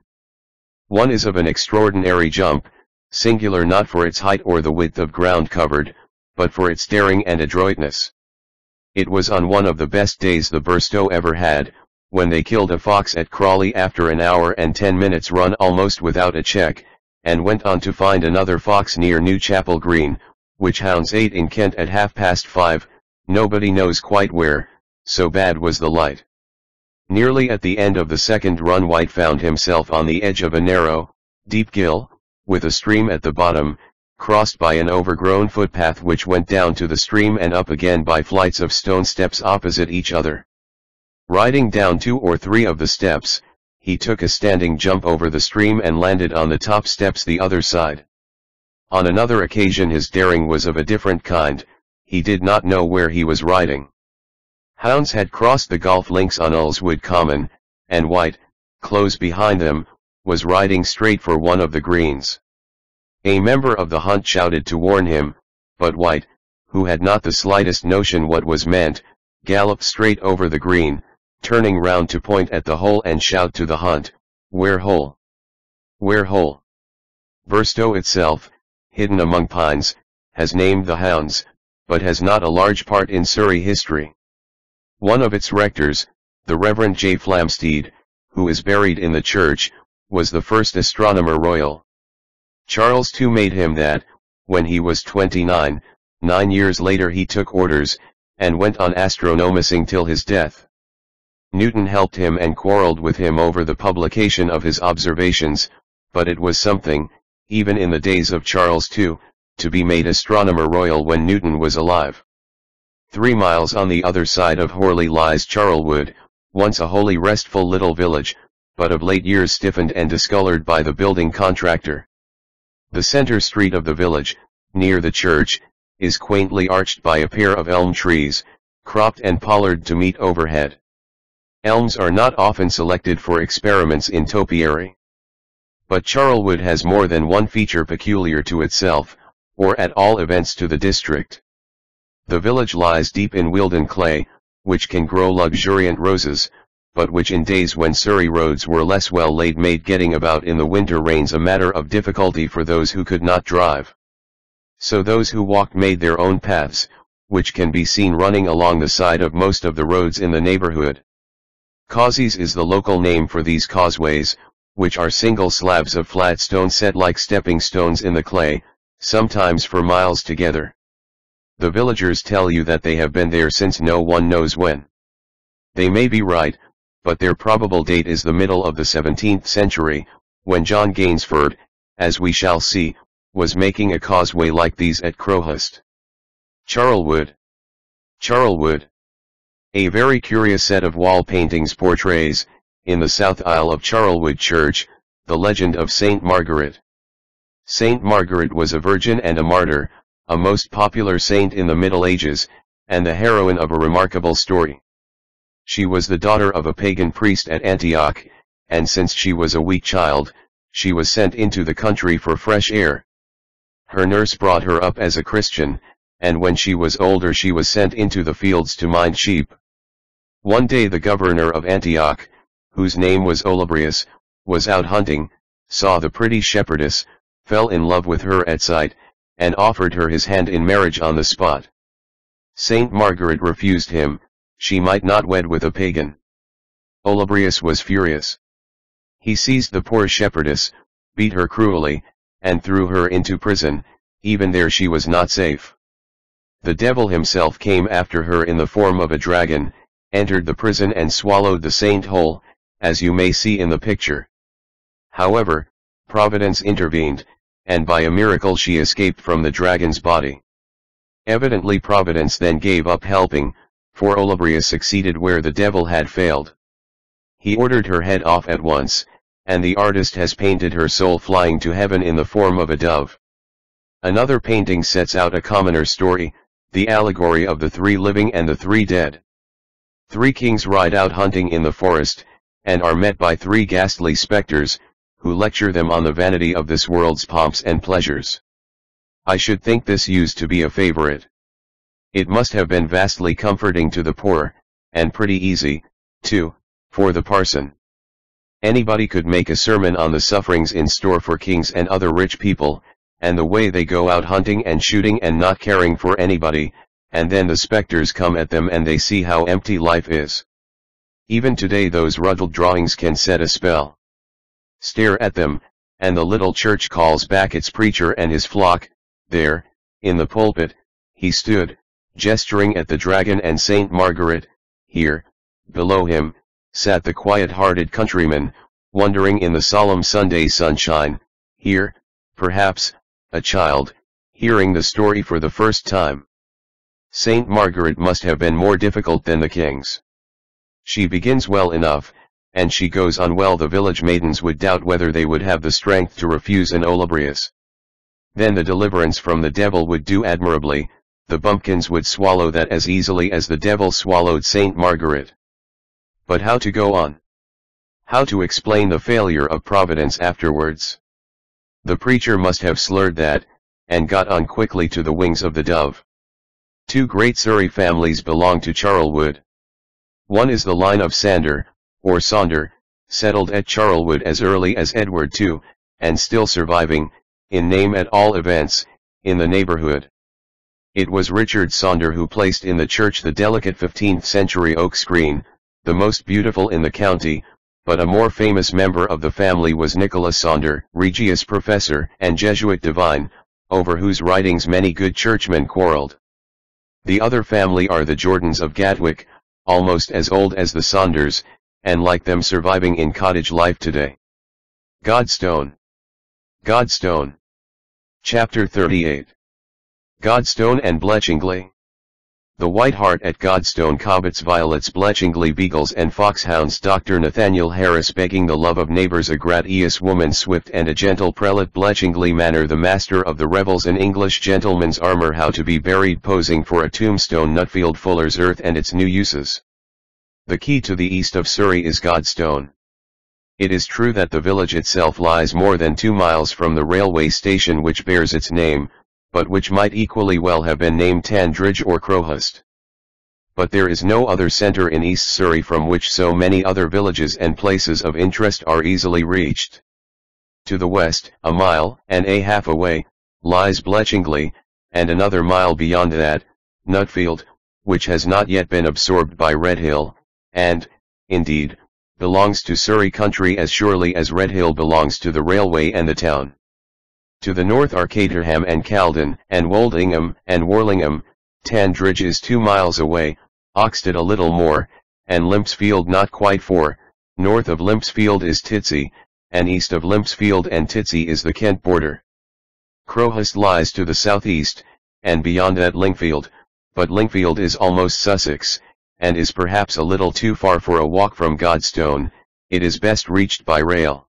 One is of an extraordinary jump, singular not for its height or the width of ground covered, but for its daring and adroitness. It was on one of the best days the Burstow ever had, when they killed a fox at Crawley after an hour and ten minutes run almost without a check, and went on to find another fox near New Chapel Green, which hounds ate in Kent at half past five, nobody knows quite where, so bad was the light. Nearly at the end of the second run White found himself on the edge of a narrow, deep gill, with a stream at the bottom, crossed by an overgrown footpath which went down to the stream and up again by flights of stone steps opposite each other. Riding down two or three of the steps, he took a standing jump over the stream and landed on the top steps the other side. On another occasion his daring was of a different kind, he did not know where he was riding. Hounds had crossed the golf links on Earlswood Common, and White, close behind them, was riding straight for one of the greens. A member of the hunt shouted to warn him, but White, who had not the slightest notion what was meant, galloped straight over the green, turning round to point at the hole and shout to the hunt, where hole? Where hole? Burstow itself, hidden among pines, has named the hounds, but has not a large part in Surrey history. One of its rectors, the Reverend J. Flamsteed, who is buried in the church, was the first astronomer royal. Charles II made him that, when he was 29, nine years later he took orders, and went on astronomising till his death. Newton helped him and quarrelled with him over the publication of his observations, but it was something, even in the days of Charles II, to be made astronomer royal when Newton was alive. Three miles on the other side of Horley lies Charlwood, once a wholly restful little village, but of late years stiffened and discolored by the building contractor. The center street of the village, near the church, is quaintly arched by a pair of elm trees, cropped and pollard to meet overhead. Elms are not often selected for experiments in topiary. But Charlwood has more than one feature peculiar to itself, or at all events to the district. The village lies deep in Wealden clay, which can grow luxuriant roses, but which in days when Surrey roads were less well laid made getting about in the winter rains a matter of difficulty for those who could not drive. So those who walked made their own paths, which can be seen running along the side of most of the roads in the neighborhood. Causeys is the local name for these causeways, which are single slabs of flat stone set like stepping stones in the clay, sometimes for miles together. The villagers tell you that they have been there since no one knows when. They may be right, but their probable date is the middle of the 17th century, when John Gainsford, as we shall see, was making a causeway like these at Crowhurst. Charlwood. Charlwood. A very curious set of wall paintings portrays, in the south aisle of Charlwood Church, the legend of Saint Margaret. Saint Margaret was a virgin and a martyr, a most popular saint in the Middle Ages, and the heroine of a remarkable story. She was the daughter of a pagan priest at Antioch, and since she was a weak child, she was sent into the country for fresh air. Her nurse brought her up as a Christian, and when she was older she was sent into the fields to mind sheep. One day the governor of Antioch, whose name was Olybrius, was out hunting, saw the pretty shepherdess, fell in love with her at sight, and offered her his hand in marriage on the spot. Saint Margaret refused him, she might not wed with a pagan. Olybrius was furious. He seized the poor shepherdess, beat her cruelly, and threw her into prison, even there she was not safe. The devil himself came after her in the form of a dragon, entered the prison and swallowed the saint whole, as you may see in the picture. However, Providence intervened, and by a miracle she escaped from the dragon's body. Evidently Providence then gave up helping, for Olybrius succeeded where the devil had failed. He ordered her head off at once, and the artist has painted her soul flying to heaven in the form of a dove. Another painting sets out a commoner story, the allegory of the three living and the three dead. Three kings ride out hunting in the forest, and are met by three ghastly specters, who lecture them on the vanity of this world's pomps and pleasures. I should think this used to be a favorite. It must have been vastly comforting to the poor, and pretty easy, too, for the parson. Anybody could make a sermon on the sufferings in store for kings and other rich people, and the way they go out hunting and shooting and not caring for anybody, and then the specters come at them and they see how empty life is. Even today those ruddled drawings can set a spell. Stare at them, and the little church calls back its preacher and his flock, there, in the pulpit, he stood, gesturing at the dragon and Saint Margaret, here, below him, sat the quiet-hearted countryman, wondering in the solemn Sunday sunshine, here, perhaps, a child, hearing the story for the first time. Saint Margaret must have been more difficult than the kings. She begins well enough, and she goes on well the village maidens would doubt whether they would have the strength to refuse an Olybrius. Then the deliverance from the devil would do admirably, the bumpkins would swallow that as easily as the devil swallowed Saint Margaret. But how to go on? How to explain the failure of Providence afterwards? The preacher must have slurred that, and got on quickly to the wings of the dove. Two great Surrey families belong to Charlwood. One is the line of Sander, or Sonder, settled at Charlwood as early as Edward II, and still surviving, in name at all events, in the neighborhood. It was Richard Sonder who placed in the church the delicate 15th century oak screen, the most beautiful in the county, but a more famous member of the family was Nicholas Sonder, Regius Professor and Jesuit divine, over whose writings many good churchmen quarreled. The other family are the Jordans of Gatwick, almost as old as the Sonders, and like them surviving in cottage life today. Godstone. Godstone. Chapter 38. Godstone and Bletchingley. The White Hart at Godstone Cobbett's violets Bletchingley beagles and foxhounds Dr. Nathaniel Harris begging the love of neighbors a gratious woman swift and a gentle prelate Bletchingley Manor the master of the revels an English gentleman's armor how to be buried posing for a tombstone Nutfield Fuller's earth and its new uses. The key to the east of Surrey is Godstone. It is true that the village itself lies more than two miles from the railway station which bears its name, but which might equally well have been named Tandridge or Crowhurst. But there is no other centre in East Surrey from which so many other villages and places of interest are easily reached. To the west, a mile and a half away, lies Bletchingley, and another mile beyond that, Nutfield, which has not yet been absorbed by Redhill, and, indeed, belongs to Surrey country as surely as Redhill belongs to the railway and the town. To the north are Caterham and Chaldon, and Woldingham and Warlingham, Tandridge is two miles away, Oxted a little more, and Limpsfield not quite four, north of Limpsfield is Titsey, and east of Limpsfield and Titsey is the Kent border. Crowhurst lies to the southeast, and beyond that Lingfield, but Lingfield is almost Sussex, and is perhaps a little too far for a walk from Godstone, it is best reached by rail.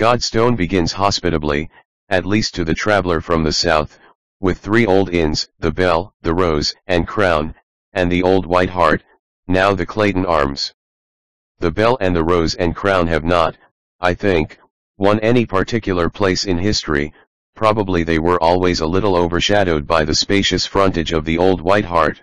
Godstone begins hospitably, at least to the traveller from the south, with three old inns, the Bell, the Rose, and Crown, and the old White Hart, now the Clayton Arms. The Bell and the Rose and Crown have not, I think, won any particular place in history, probably they were always a little overshadowed by the spacious frontage of the old White Hart.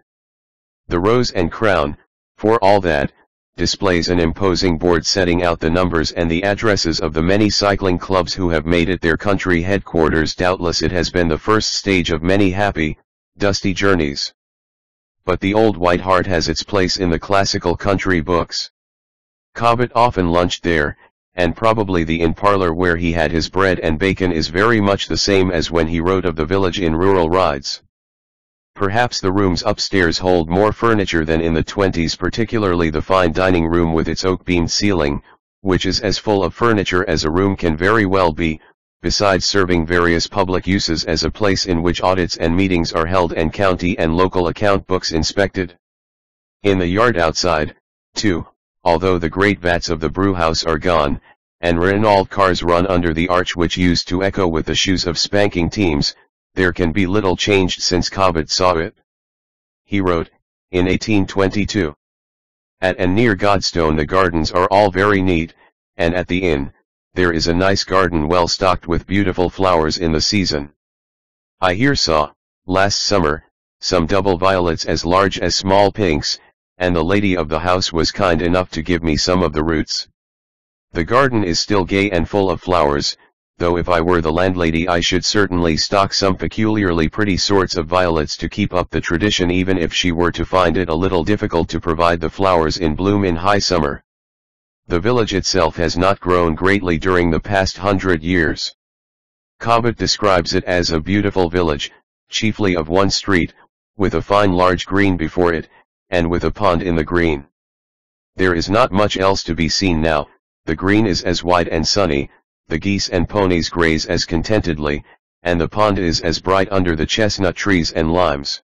The Rose and Crown, for all that, displays an imposing board setting out the numbers and the addresses of the many cycling clubs who have made it their country headquarters doubtless it has been the first stage of many happy, dusty journeys. But the old White Hart has its place in the classical country books. Cobbett often lunched there, and probably the inn parlour where he had his bread and bacon is very much the same as when he wrote of the village in Rural Rides. Perhaps the rooms upstairs hold more furniture than in the 20s particularly the fine dining room with its oak-beamed ceiling, which is as full of furniture as a room can very well be, besides serving various public uses as a place in which audits and meetings are held and county and local account books inspected. In the yard outside, too, although the great vats of the brewhouse are gone, and Renault cars run under the arch which used to echo with the shoes of spanking teams, there can be little changed since Cobbett saw it. He wrote, in 1822. At and near Godstone the gardens are all very neat, and at the inn, there is a nice garden well stocked with beautiful flowers in the season. I here saw, last summer, some double violets as large as small pinks, and the lady of the house was kind enough to give me some of the roots. The garden is still gay and full of flowers, though if I were the landlady I should certainly stock some peculiarly pretty sorts of violets to keep up the tradition even if she were to find it a little difficult to provide the flowers in bloom in high summer. The village itself has not grown greatly during the past hundred years. Cobbett describes it as a beautiful village, chiefly of one street, with a fine large green before it, and with a pond in the green. There is not much else to be seen now, the green is as wide and sunny, the geese and ponies graze as contentedly, and the pond is as bright under the chestnut trees and limes.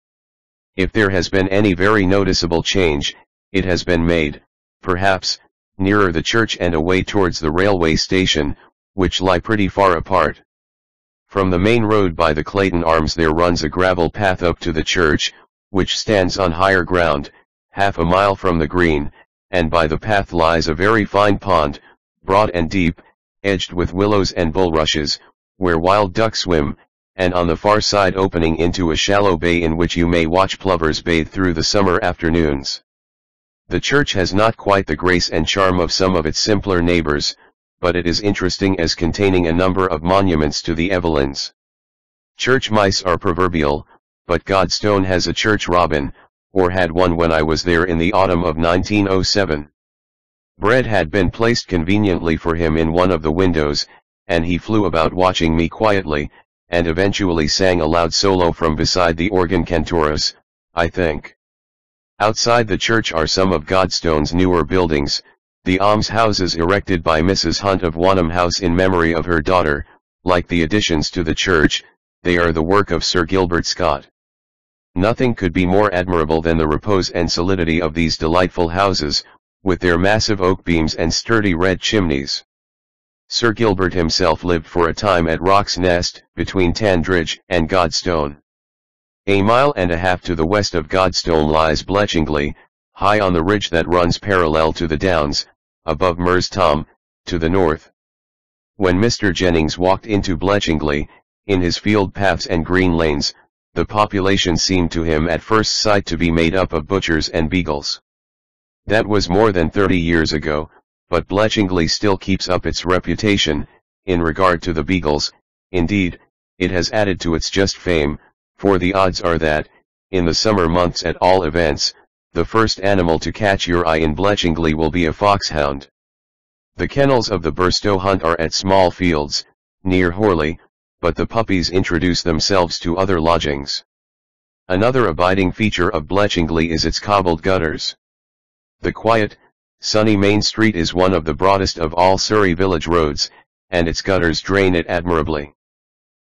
If there has been any very noticeable change, it has been made, perhaps, nearer the church and away towards the railway station, which lie pretty far apart. From the main road by the Clayton Arms there runs a gravel path up to the church, which stands on higher ground, half a mile from the green, and by the path lies a very fine pond, broad and deep, edged with willows and bulrushes, where wild ducks swim, and on the far side opening into a shallow bay in which you may watch plovers bathe through the summer afternoons. The church has not quite the grace and charm of some of its simpler neighbors, but it is interesting as containing a number of monuments to the Evelyns. Church mice are proverbial, but Godstone has a church robin, or had one when I was there in the autumn of 1907. Bread had been placed conveniently for him in one of the windows, and he flew about watching me quietly, and eventually sang a loud solo from beside the organ cantoris, I think. Outside the church are some of Godstone's newer buildings, the almshouses erected by Mrs. Hunt of Wanham House in memory of her daughter, like the additions to the church, they are the work of Sir Gilbert Scott. Nothing could be more admirable than the repose and solidity of these delightful houses, with their massive oak beams and sturdy red chimneys. Sir Gilbert himself lived for a time at Rook's Nest, between Tandridge and Godstone. A mile and a half to the west of Godstone lies Bletchingley, high on the ridge that runs parallel to the downs, above Merstham, to the north. When Mr. Jennings walked into Bletchingley, in his field paths and green lanes, the population seemed to him at first sight to be made up of butchers and beagles. That was more than 30 years ago, but Bletchingley still keeps up its reputation, in regard to the beagles, indeed, it has added to its just fame, for the odds are that, in the summer months at all events, the first animal to catch your eye in Bletchingley will be a foxhound. The kennels of the Burstow hunt are at small fields, near Horley, but the puppies introduce themselves to other lodgings. Another abiding feature of Bletchingley is its cobbled gutters. The quiet, sunny main street is one of the broadest of all Surrey village roads, and its gutters drain it admirably.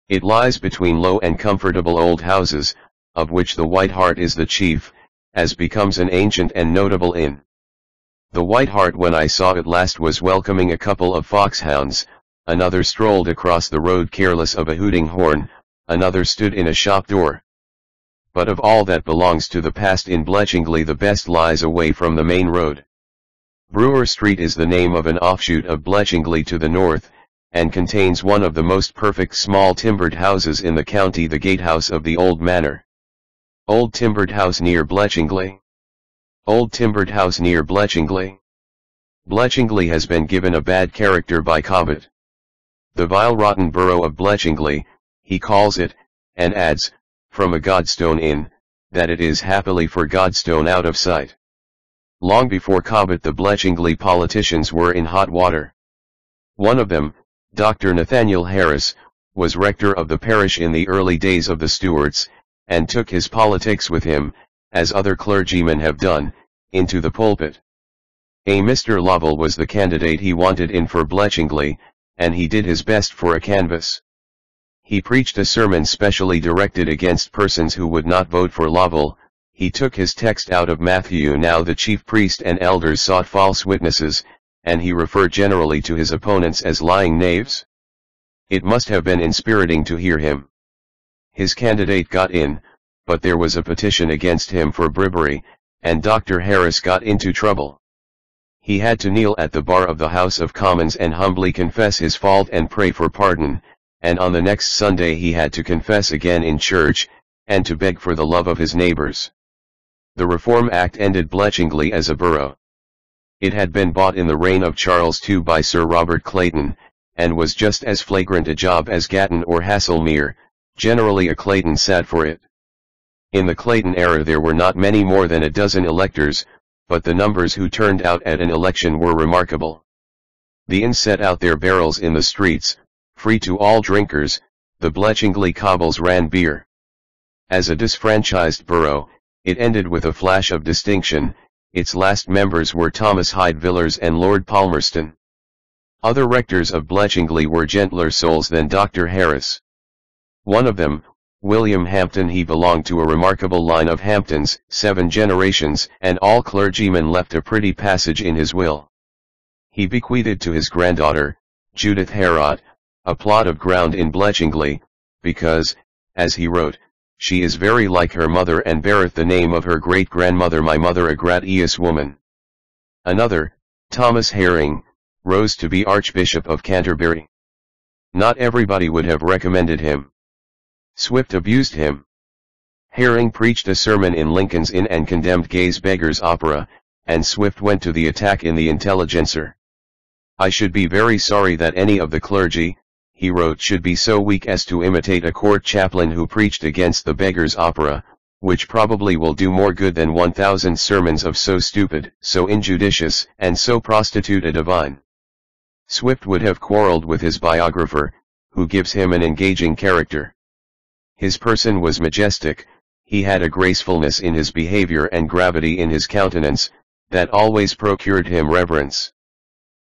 It lies between low and comfortable old houses, of which the White Hart is the chief, as becomes an ancient and notable inn. The White Hart when I saw it last was welcoming a couple of foxhounds, another strolled across the road careless of a hooting horn, another stood in a shop door. But of all that belongs to the past in Bletchingley the best lies away from the main road. Brewer Street is the name of an offshoot of Bletchingley to the north, and contains one of the most perfect small timbered houses in the county the gatehouse of the old manor. Old timbered house near Bletchingley. Old timbered house near Bletchingley. Bletchingley has been given a bad character by Cobbett. The vile rotten borough of Bletchingley, he calls it, and adds, from a Godstone inn, that it is happily for Godstone out of sight. Long before Cobbett the Bletchingley politicians were in hot water. One of them, Dr. Nathaniel Harris, was rector of the parish in the early days of the Stuarts, and took his politics with him, as other clergymen have done, into the pulpit. A Mr. Lovell was the candidate he wanted in for Bletchingley, and he did his best for a canvass. He preached a sermon specially directed against persons who would not vote for Lovell, he took his text out of Matthew now the chief priest and elders sought false witnesses, and he referred generally to his opponents as lying knaves? It must have been inspiriting to hear him. His candidate got in, but there was a petition against him for bribery, and Dr. Harris got into trouble. He had to kneel at the bar of the House of Commons and humbly confess his fault and pray for pardon, and on the next Sunday he had to confess again in church, and to beg for the love of his neighbors. The Reform Act ended Bletchingley as a borough. It had been bought in the reign of Charles II by Sir Robert Clayton, and was just as flagrant a job as Gatton or Haslemere, generally a Clayton sat for it. In the Clayton era there were not many more than a dozen electors, but the numbers who turned out at an election were remarkable. The inns set out their barrels in the streets, free to all drinkers, the Bletchingley cobbles ran beer. As a disfranchised borough, it ended with a flash of distinction, its last members were Thomas Hyde Villiers and Lord Palmerston. Other rectors of Bletchingley were gentler souls than Dr. Harris. One of them, William Hampton he belonged to a remarkable line of Hamptons, seven generations, and all clergymen left a pretty passage in his will. He bequeathed to his granddaughter, Judith Harrod, a plot of ground in Bletchingley, because, as he wrote, she is very like her mother and beareth the name of her great-grandmother my mother a gratious woman. Another, Thomas Herring, rose to be Archbishop of Canterbury. Not everybody would have recommended him. Swift abused him. Herring preached a sermon in Lincoln's Inn and condemned Gay's Beggars Opera, and Swift went to the attack in the Intelligencer. I should be very sorry that any of the clergy, he wrote should be so weak as to imitate a court chaplain who preached against the Beggars Opera, which probably will do more good than 1,000 sermons of so stupid, so injudicious, and so prostitute a divine. Swift would have quarreled with his biographer, who gives him an engaging character. His person was majestic, he had a gracefulness in his behavior and gravity in his countenance, that always procured him reverence.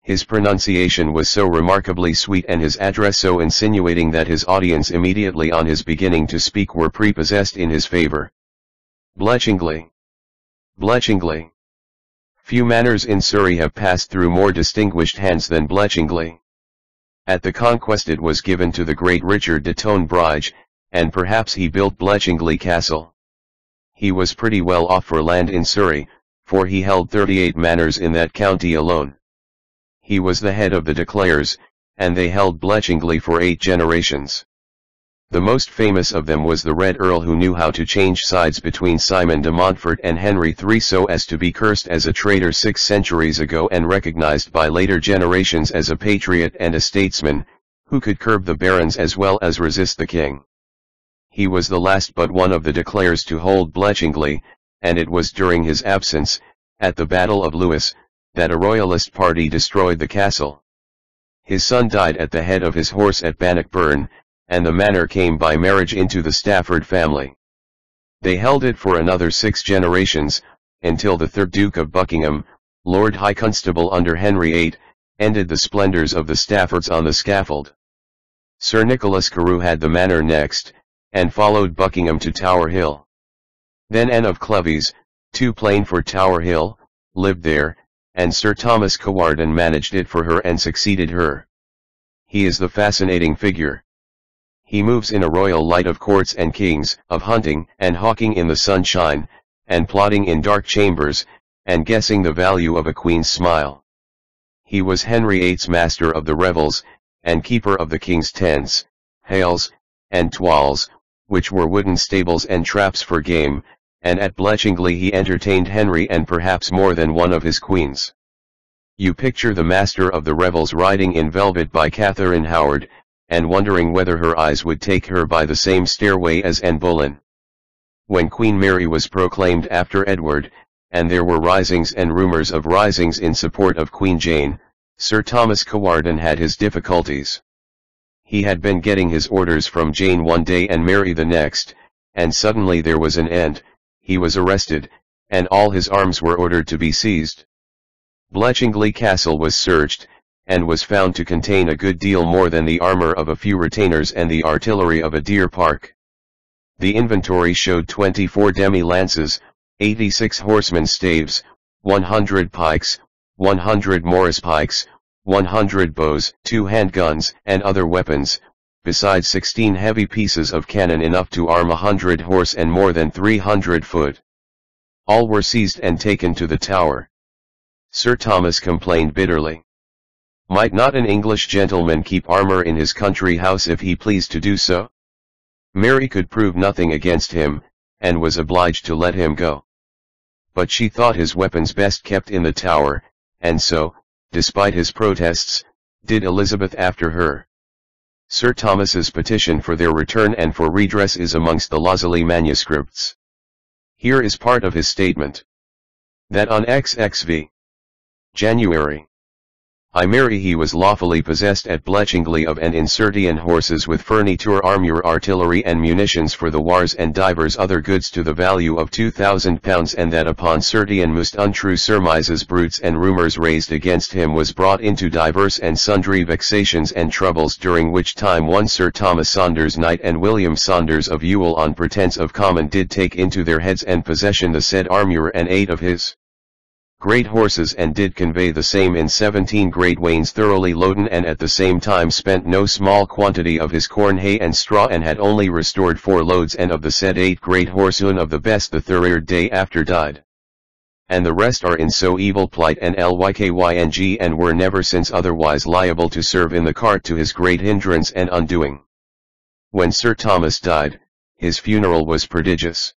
His pronunciation was so remarkably sweet and his address so insinuating that his audience immediately on his beginning to speak were prepossessed in his favor. Bletchingley. Bletchingley. Few manors in Surrey have passed through more distinguished hands than Bletchingley. At the conquest it was given to the great Richard de Tonbridge, and perhaps he built Bletchingley Castle. He was pretty well off for land in Surrey, for he held 38 manors in that county alone. He was the head of the De Clares, and they held Bletchingley for eight generations. The most famous of them was the Red Earl who knew how to change sides between Simon de Montfort and Henry III so as to be cursed as a traitor six centuries ago and recognized by later generations as a patriot and a statesman, who could curb the barons as well as resist the king. He was the last but one of the De Clares to hold Bletchingley, and it was during his absence, at the Battle of Lewes, that a royalist party destroyed the castle. His son died at the head of his horse at Bannockburn, and the manor came by marriage into the Stafford family. They held it for another six generations, until the third Duke of Buckingham, Lord High Constable under Henry VIII, ended the splendours of the Staffords on the scaffold. Sir Nicholas Carew had the manor next, and followed Buckingham to Tower Hill. Then Anne of Cleves, too plain for Tower Hill, lived there, and Sir Thomas Cawarden managed it for her and succeeded her. He is the fascinating figure. He moves in a royal light of courts and kings, of hunting and hawking in the sunshine, and plotting in dark chambers, and guessing the value of a queen's smile. He was Henry VIII's master of the revels, and keeper of the king's tents, hales, and toils, which were wooden stables and traps for game, and at Bletchingley he entertained Henry and perhaps more than one of his queens. You picture the master of the revels riding in velvet by Catherine Howard, and wondering whether her eyes would take her by the same stairway as Anne Boleyn. When Queen Mary was proclaimed after Edward, and there were risings and rumours of risings in support of Queen Jane, Sir Thomas Cawarden had his difficulties. He had been getting his orders from Jane one day and Mary the next, and suddenly there was an end, he was arrested, and all his arms were ordered to be seized. Bletchingley Castle was searched, and was found to contain a good deal more than the armour of a few retainers and the artillery of a deer park. The inventory showed 24 demi-lances, 86 horsemen's staves, 100 pikes, 100 Morris pikes, 100 bows, 2 handguns, and other weapons, besides 16 heavy pieces of cannon enough to arm a hundred horse and more than 300 foot. All were seized and taken to the tower. Sir Thomas complained bitterly. Might not an English gentleman keep armour in his country house if he pleased to do so? Mary could prove nothing against him, and was obliged to let him go. But she thought his weapons best kept in the tower, and so, despite his protests, did Elizabeth after her. Sir Thomas's petition for their return and for redress is amongst the Loseley manuscripts. Here is part of his statement. That on XXV. January I marry he was lawfully possessed at Bletchingley of an insertion horses with furniture armour artillery and munitions for the wars and divers other goods to the value of two thousand pounds and that upon certain most untrue surmises bruits and rumours raised against him was brought into divers and sundry vexations and troubles during which time one Sir Thomas Saunders Knight and William Saunders of Ewell on pretence of common did take into their heads and possession the said armour and eight of his great horses and did convey the same in 17 great wains thoroughly loaden and at the same time spent no small quantity of his corn hay and straw and had only restored four loads and of the said eight great horsemen of the best the third day after died. And the rest are in so evil plight and lykyng and were never since otherwise liable to serve in the cart to his great hindrance and undoing. When Sir Thomas died, his funeral was prodigious.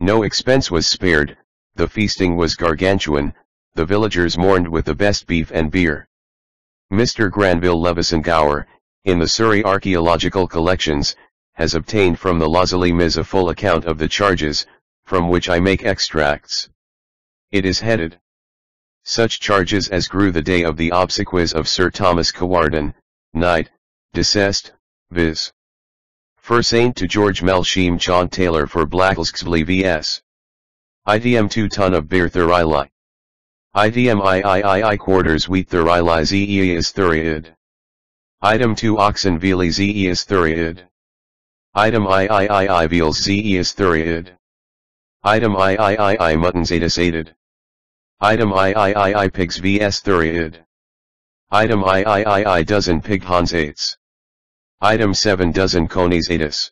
No expense was spared, the feasting was gargantuan, the villagers mourned with the best beef and beer. Mr. Granville Leveson Gower, in the Surrey Archaeological Collections, has obtained from the Loseley Mis a full account of the charges, from which I make extracts. It is headed. Such charges as grew the day of the obsequies of Sir Thomas Cawarden, Knight, deceased, viz. For Saint to George Melsham Chaunt Taylor for Blacklsxley vs. ITM 2 ton of beer thurile. ITM III quarters wheat thurile ZE is thuriid. Item 2 oxen veal ZE is thuriid. Item III veals ZE is thuriid. Item III mutton zatus aided. Item III pigs vs thuriid. Item III dozen pig hans aids. Item 7 dozen conies aidus.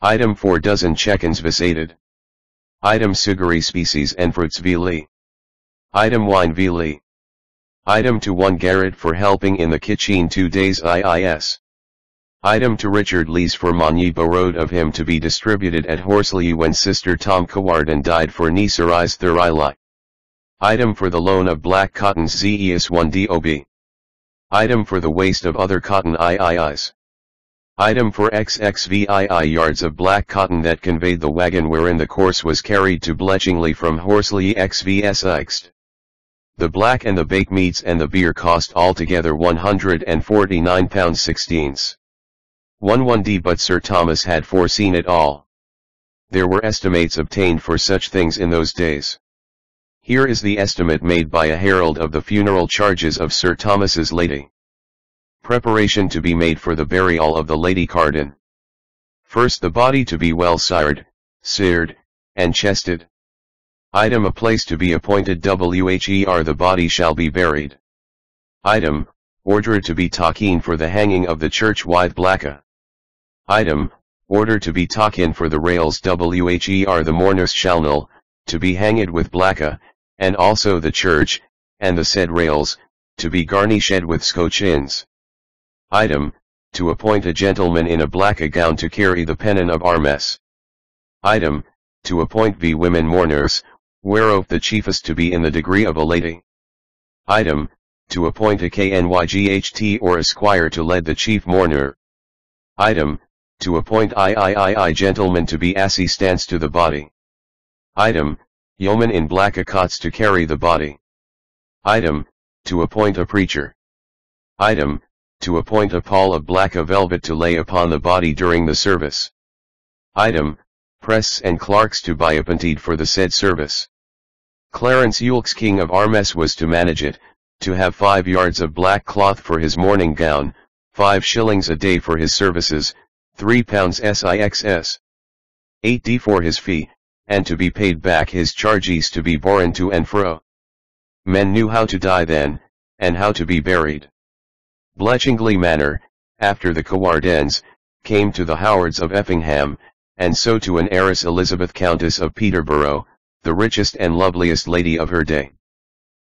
Item 4 dozen chickens visated. Item sugary species and fruits vili. Item wine vili. Item to 1 Garrett for helping in the kitchen 2 days IIS. Item to Richard Lees for Monye borrowed of him to be distributed at Horsley when Sister Tom Cawarden died for Nisarais Thurili. Item for the loan of black cotton ZES 1 DOB. Item for the waste of other cotton IIIs. Item for XXVII yards of black cotton that conveyed the wagon wherein the course was carried to Bletchingley from Horsley XVSXed. The black and the bake meats and the beer cost altogether 149 pounds 16s. 11d but Sir Thomas had foreseen it all. There were estimates obtained for such things in those days. Here is the estimate made by a herald of the funeral charges of Sir Thomas's lady. Preparation to be made for the burial of the Lady Carden. First the body to be well sired, seared, and chested. Item a place to be appointed wher the body shall be buried. Item, order to be takin for the hanging of the church-wide blacka. Item, order to be takin for the rails wher the mourners shall null, to be hanged with blacka, and also the church, and the said rails, to be garnished with scotchins. Item, to appoint a gentleman in a blacka gown to carry the pennon of armes. Item, to appoint v women mourners, whereof the chiefest to be in the degree of a lady. Item, to appoint a KNYGHT or esquire to lead the chief mourner. Item, to appoint III gentleman to be assistants to the body. Item, yeoman in black acots to carry the body. Item, to appoint a preacher. Item, to appoint a pall of black velvet to lay upon the body during the service. Item, press and clerks to buy a appointed for the said service. Clarenceux King of Armes was to manage it, to have five yards of black cloth for his morning gown, five shillings a day for his services, three pounds sixs. 8d for his fee, and to be paid back his charges to be borne to and fro. Men knew how to die then, and how to be buried. Bletchingley Manor, after the Cawardens, came to the Howards of Effingham, and so to an heiress Elizabeth Countess of Peterborough, the richest and loveliest lady of her day.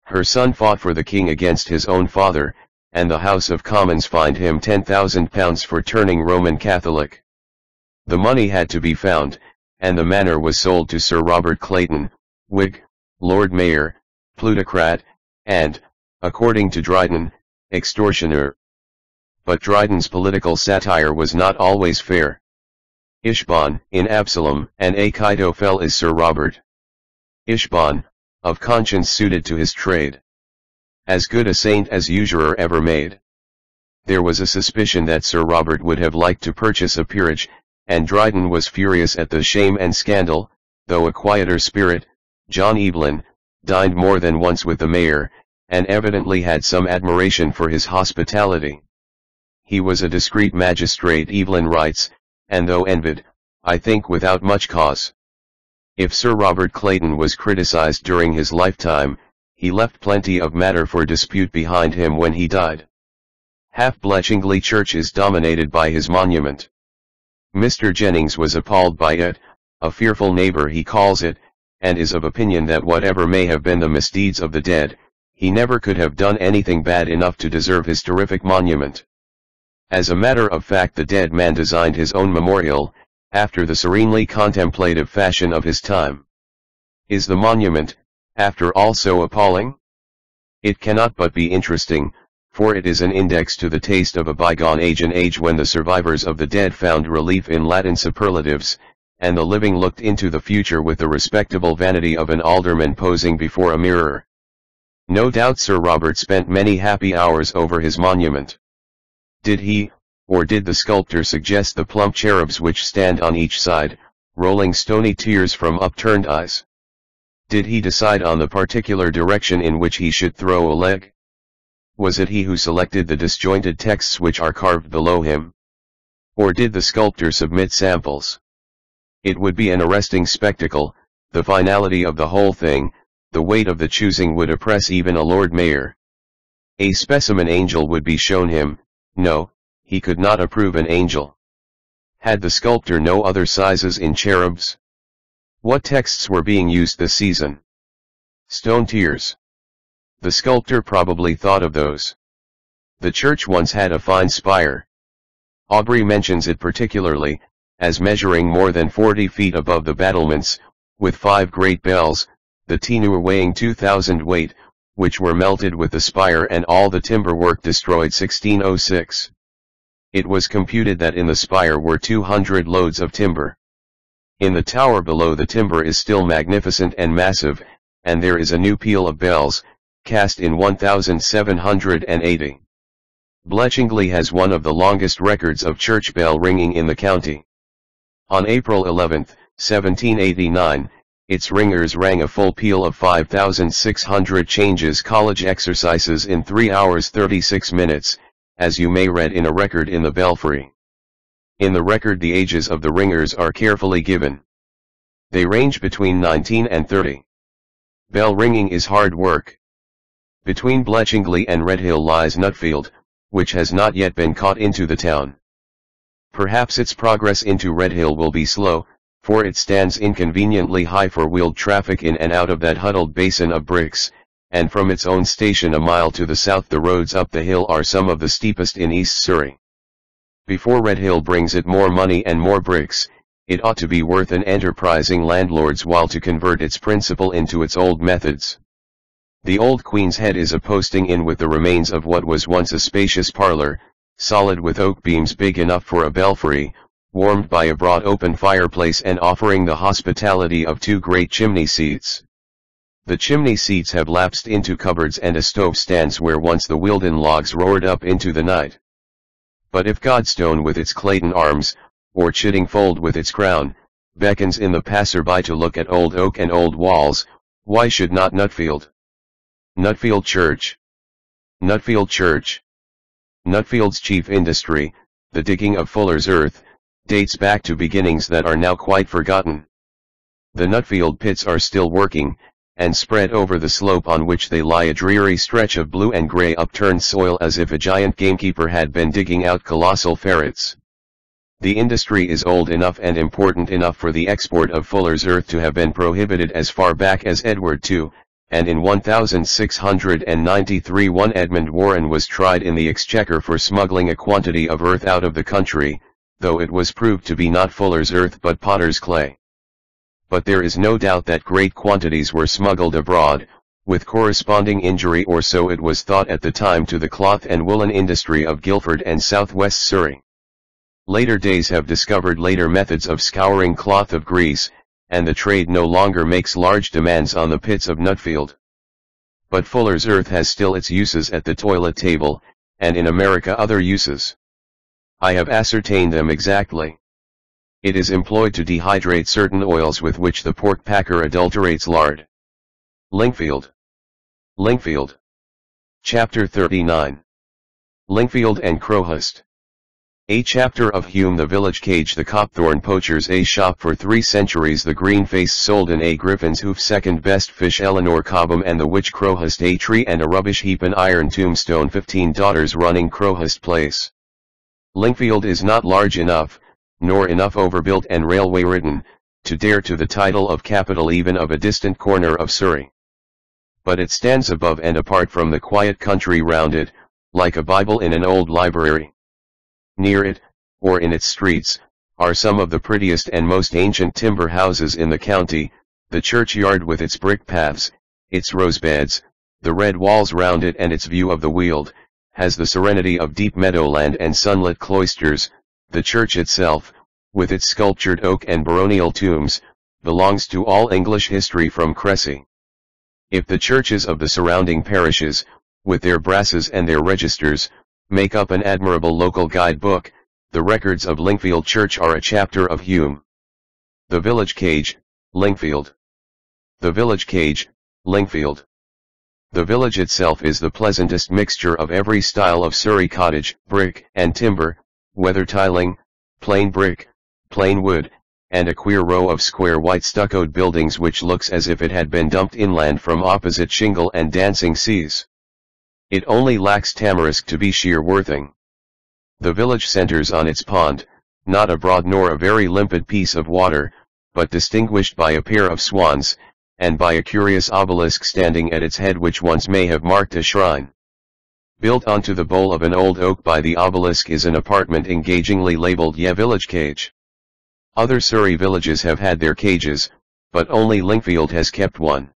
Her son fought for the king against his own father, and the House of Commons fined him £10,000 for turning Roman Catholic. The money had to be found, and the manor was sold to Sir Robert Clayton, Whig, Lord Mayor, plutocrat, and, according to Dryden, extortioner. But Dryden's political satire was not always fair. Ishban, in Absalom, and Achitophel is Sir Robert. Ishban, of conscience suited to his trade. As good a saint as usurer ever made. There was a suspicion that Sir Robert would have liked to purchase a peerage, and Dryden was furious at the shame and scandal, though a quieter spirit, John Evelyn, dined more than once with the mayor, and evidently had some admiration for his hospitality. He was a discreet magistrate Evelyn writes, and though envied, I think without much cause. If Sir Robert Clayton was criticized during his lifetime, he left plenty of matter for dispute behind him when he died. Half Bletchingley Church is dominated by his monument. Mr. Jennings was appalled by it, a fearful neighbor he calls it, and is of opinion that whatever may have been the misdeeds of the dead, he never could have done anything bad enough to deserve his terrific monument. As a matter of fact the dead man designed his own memorial, after the serenely contemplative fashion of his time. Is the monument, after all so appalling? It cannot but be interesting, for it is an index to the taste of a bygone age an age when the survivors of the dead found relief in Latin superlatives, and the living looked into the future with the respectable vanity of an alderman posing before a mirror. No doubt Sir Robert spent many happy hours over his monument. Did he, or did the sculptor suggest the plump cherubs which stand on each side, rolling stony tears from upturned eyes? Did he decide on the particular direction in which he should throw a leg? Was it he who selected the disjointed texts which are carved below him? Or did the sculptor submit samples? It would be an arresting spectacle, the finality of the whole thing, the weight of the choosing would oppress even a Lord Mayor. A specimen angel would be shown him, no, he could not approve an angel. Had the sculptor no other sizes in cherubs? What texts were being used this season? Stone tears. The sculptor probably thought of those. The church once had a fine spire. Aubrey mentions it particularly, as measuring more than 40 feet above the battlements, with five great bells, the tenor weighing 2,000 weight, which were melted with the spire and all the timber work destroyed 1606. It was computed that in the spire were 200 loads of timber. In the tower below the timber is still magnificent and massive, and there is a new peal of bells, cast in 1780. Bletchingley has one of the longest records of church bell ringing in the county. On April 11, 1789, its ringers rang a full peal of 5,600 changes college exercises in 3 hours 36 minutes, as you may read in a record in the belfry. In the record the ages of the ringers are carefully given. They range between 19 and 30. Bell ringing is hard work. Between Bletchingley and Redhill lies Nutfield, which has not yet been caught into the town. Perhaps its progress into Redhill will be slow, for it stands inconveniently high for wheeled traffic in and out of that huddled basin of bricks, and from its own station a mile to the south the roads up the hill are some of the steepest inn East Surrey. Before Redhill brings it more money and more bricks, it ought to be worth an enterprising landlord's while to convert its principal into its old methods. The old Queen's Head is a posting in with the remains of what was once a spacious parlour, solid with oak beams big enough for a belfry, warmed by a broad open fireplace and offering the hospitality of two great chimney seats. The chimney seats have lapsed into cupboards and a stove stands where once the Wealden logs roared up into the night. But if Godstone with its Clayton arms, or Chiddingfold with its crown, beckons in the passer-by to look at old oak and old walls, why should not Nutfield? Nutfield Church. Nutfield Church. Nutfield's chief industry, the digging of fuller's earth, dates back to beginnings that are now quite forgotten. The Nutfield pits are still working, and spread over the slope on which they lie a dreary stretch of blue and grey upturned soil as if a giant gamekeeper had been digging out colossal ferrets. The industry is old enough and important enough for the export of fuller's earth to have been prohibited as far back as Edward II, and in 1693 one Edmund Warren was tried in the Exchequer for smuggling a quantity of earth out of the country, though it was proved to be not fuller's earth but potter's clay. But there is no doubt that great quantities were smuggled abroad, with corresponding injury or so it was thought at the time to the cloth and woolen industry of Guildford and southwest Surrey. Later days have discovered later methods of scouring cloth of grease, and the trade no longer makes large demands on the pits of Nutfield. But Fuller's Earth has still its uses at the toilet table, and in America other uses. I have ascertained them exactly. It is employed to dehydrate certain oils with which the pork packer adulterates lard. Lingfield. Lingfield. Chapter 39. Lingfield and Crowhurst. A chapter of Hume the village cage the Copthorne poachers a shop for three centuries the green face Soldan a griffin's hoof second best fish Eleanor Cobham and the witch Crowhurst a tree and a rubbish heap an iron tombstone 15 daughters running Crowhurst place. Lingfield is not large enough, nor enough overbuilt and railway ridden, to dare to the title of capital even of a distant corner of Surrey. But it stands above and apart from the quiet country round it, like a Bible in an old library. Near it, or in its streets, are some of the prettiest and most ancient timber houses in the county, the churchyard with its brick paths, its rosebeds, the red walls round it and its view of the Weald, has the serenity of deep meadowland and sunlit cloisters, the church itself, with its sculptured oak and baronial tombs, belongs to all English history from Cressy. If the churches of the surrounding parishes, with their brasses and their registers, make up an admirable local guidebook, the records of Lingfield Church are a chapter of Hume. The Village Cage, Lingfield. The Village Cage, Lingfield. The village itself is the pleasantest mixture of every style of Surrey cottage, brick and timber, weather tiling, plain brick, plain wood, and a queer row of square white stuccoed buildings which looks as if it had been dumped inland from opposite shingle and dancing seas. It only lacks tamarisk to be sheer worthing. The village centers on its pond, not a broad nor a very limpid piece of water, but distinguished by a pair of swans, and by a curious obelisk standing at its head which once may have marked a shrine. Built onto the bole of an old oak by the obelisk is an apartment engagingly labeled Ye Village Cage. Other Surrey villages have had their cages, but only Lingfield has kept one.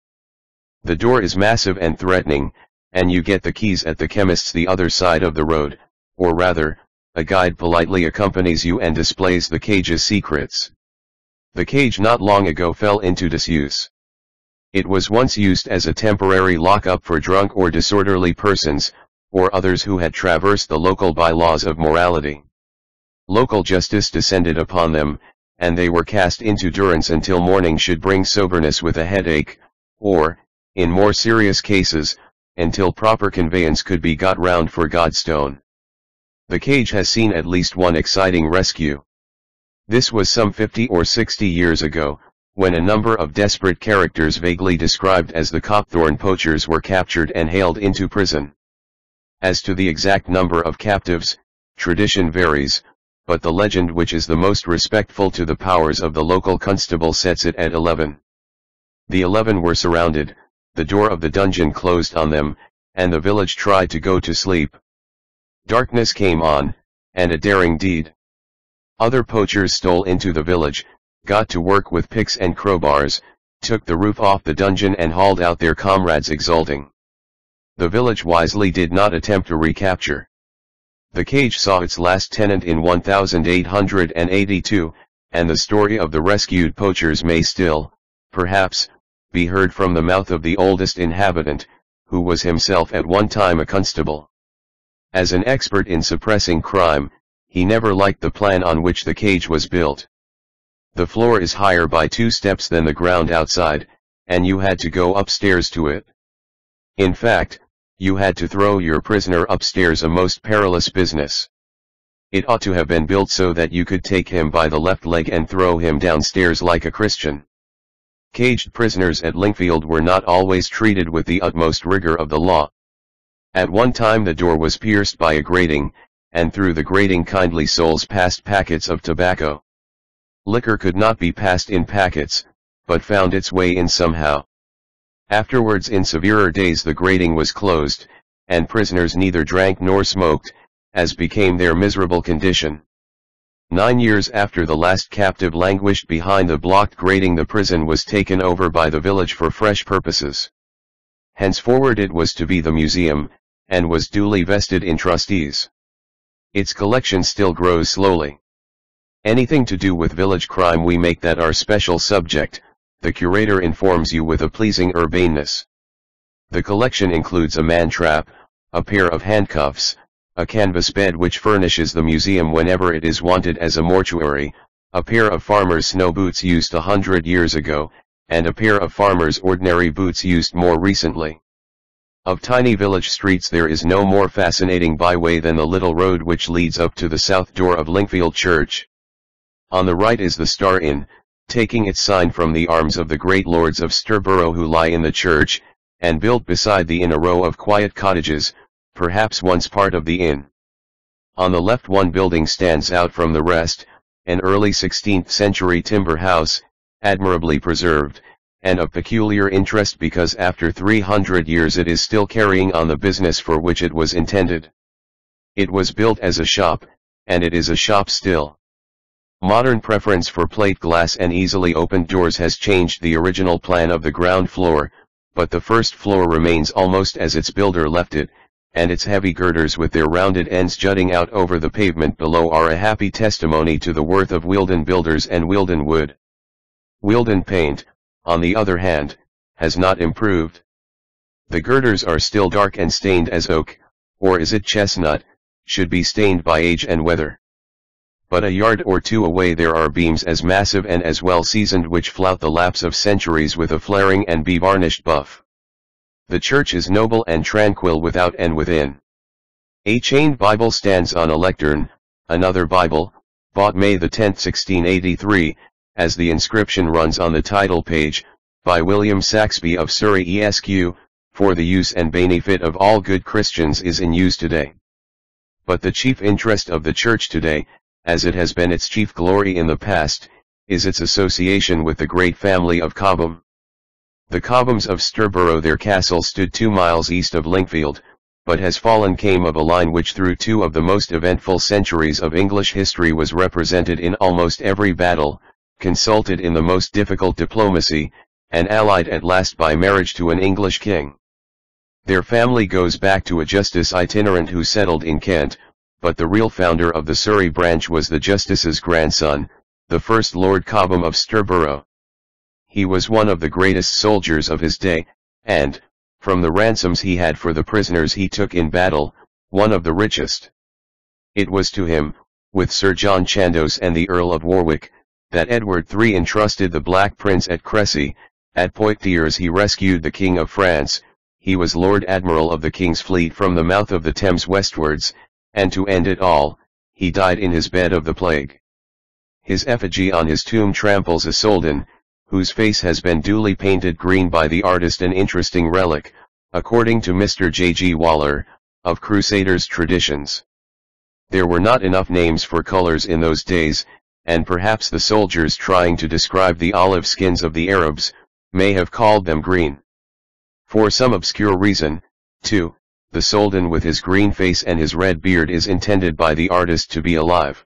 The door is massive and threatening, and you get the keys at the chemist's the other side of the road, or rather, a guide politely accompanies you and displays the cage's secrets. The cage not long ago fell into disuse. It was once used as a temporary lockup for drunk or disorderly persons, or others who had traversed the local bylaws of morality. Local justice descended upon them, and they were cast into durance until morning should bring soberness with a headache, or, in more serious cases, until proper conveyance could be got round for Godstone. The cage has seen at least one exciting rescue. This was some 50 or 60 years ago, when a number of desperate characters vaguely described as the Copthorne poachers were captured and haled into prison. As to the exact number of captives, tradition varies, but the legend which is the most respectful to the powers of the local constable sets it at 11. The eleven were surrounded, the door of the dungeon closed on them, and the village tried to go to sleep. Darkness came on, and a daring deed. Other poachers stole into the village, got to work with picks and crowbars, took the roof off the dungeon and hauled out their comrades exulting. The village wisely did not attempt a recapture. The cage saw its last tenant in 1882, and the story of the rescued poachers may still, perhaps, be heard from the mouth of the oldest inhabitant, who was himself at one time a constable. As an expert in suppressing crime, he never liked the plan on which the cage was built. The floor is higher by two steps than the ground outside, and you had to go upstairs to it. In fact, you had to throw your prisoner upstairs a most perilous business. It ought to have been built so that you could take him by the left leg and throw him downstairs like a Christian. Caged prisoners at Lingfield were not always treated with the utmost rigor of the law. At one time the door was pierced by a grating, and through the grating kindly souls passed packets of tobacco. Liquor could not be passed in packets, but found its way in somehow. Afterwards in severer days the grating was closed, and prisoners neither drank nor smoked, as became their miserable condition. Nine years after the last captive languished behind the blocked grating the prison was taken over by the village for fresh purposes. Henceforward it was to be the museum, and was duly vested in trustees. Its collection still grows slowly. Anything to do with village crime we make that our special subject, the curator informs you with a pleasing urbaneness. The collection includes a man-trap, a pair of handcuffs, a canvas bed which furnishes the museum whenever it is wanted as a mortuary, a pair of farmer's snow boots used a hundred years ago, and a pair of farmer's ordinary boots used more recently. Of tiny village streets there is no more fascinating byway than the little road which leads up to the south door of Lingfield Church. On the right is the Star Inn, taking its sign from the arms of the great lords of Sterborough who lie in the church, and built beside the inn a row of quiet cottages, perhaps once part of the inn. On the left one building stands out from the rest, an early 16th century timber house, admirably preserved, and of peculiar interest because after 300 years it is still carrying on the business for which it was intended. It was built as a shop, and it is a shop still. Modern preference for plate glass and easily opened doors has changed the original plan of the ground floor, but the first floor remains almost as its builder left it, and its heavy girders with their rounded ends jutting out over the pavement below are a happy testimony to the worth of Wealden builders and Wealden wood. Wealden paint, on the other hand, has not improved. The girders are still dark and stained as oak, or is it chestnut, should be stained by age and weather. But a yard or two away there are beams as massive and as well seasoned which flout the lapse of centuries with a flaring and be-varnished buff. The church is noble and tranquil without and within. A chained Bible stands on a lectern, another Bible, bought May the 10, 1683, as the inscription runs on the title page, by William Saxby of Surrey Esq, for the use and benefit of all good Christians is in use today. But the chief interest of the church today, as it has been its chief glory in the past, is its association with the great family of Cobham. The Cobhams of Sterborough their castle stood two miles east of Lingfield, but has fallen came of a line which through two of the most eventful centuries of English history was represented in almost every battle, consulted in the most difficult diplomacy, and allied at last by marriage to an English king. Their family goes back to a justice itinerant who settled in Kent, but the real founder of the Surrey branch was the Justice's grandson, the first Lord Cobham of Sterborough. He was one of the greatest soldiers of his day, and, from the ransoms he had for the prisoners he took in battle, one of the richest. It was to him, with Sir John Chandos and the Earl of Warwick, that Edward III entrusted the Black Prince at Crecy, at Poitiers he rescued the King of France, he was Lord Admiral of the King's fleet from the mouth of the Thames westwards, and to end it all, he died in his bed of the plague. His effigy on his tomb tramples a Soldan, whose face has been duly painted green by the artist an interesting relic, according to Mr. J. G. Waller, of Crusaders traditions. There were not enough names for colors in those days, and perhaps the soldiers trying to describe the olive skins of the Arabs, may have called them green. For some obscure reason, too, the Soldan with his green face and his red beard is intended by the artist to be alive.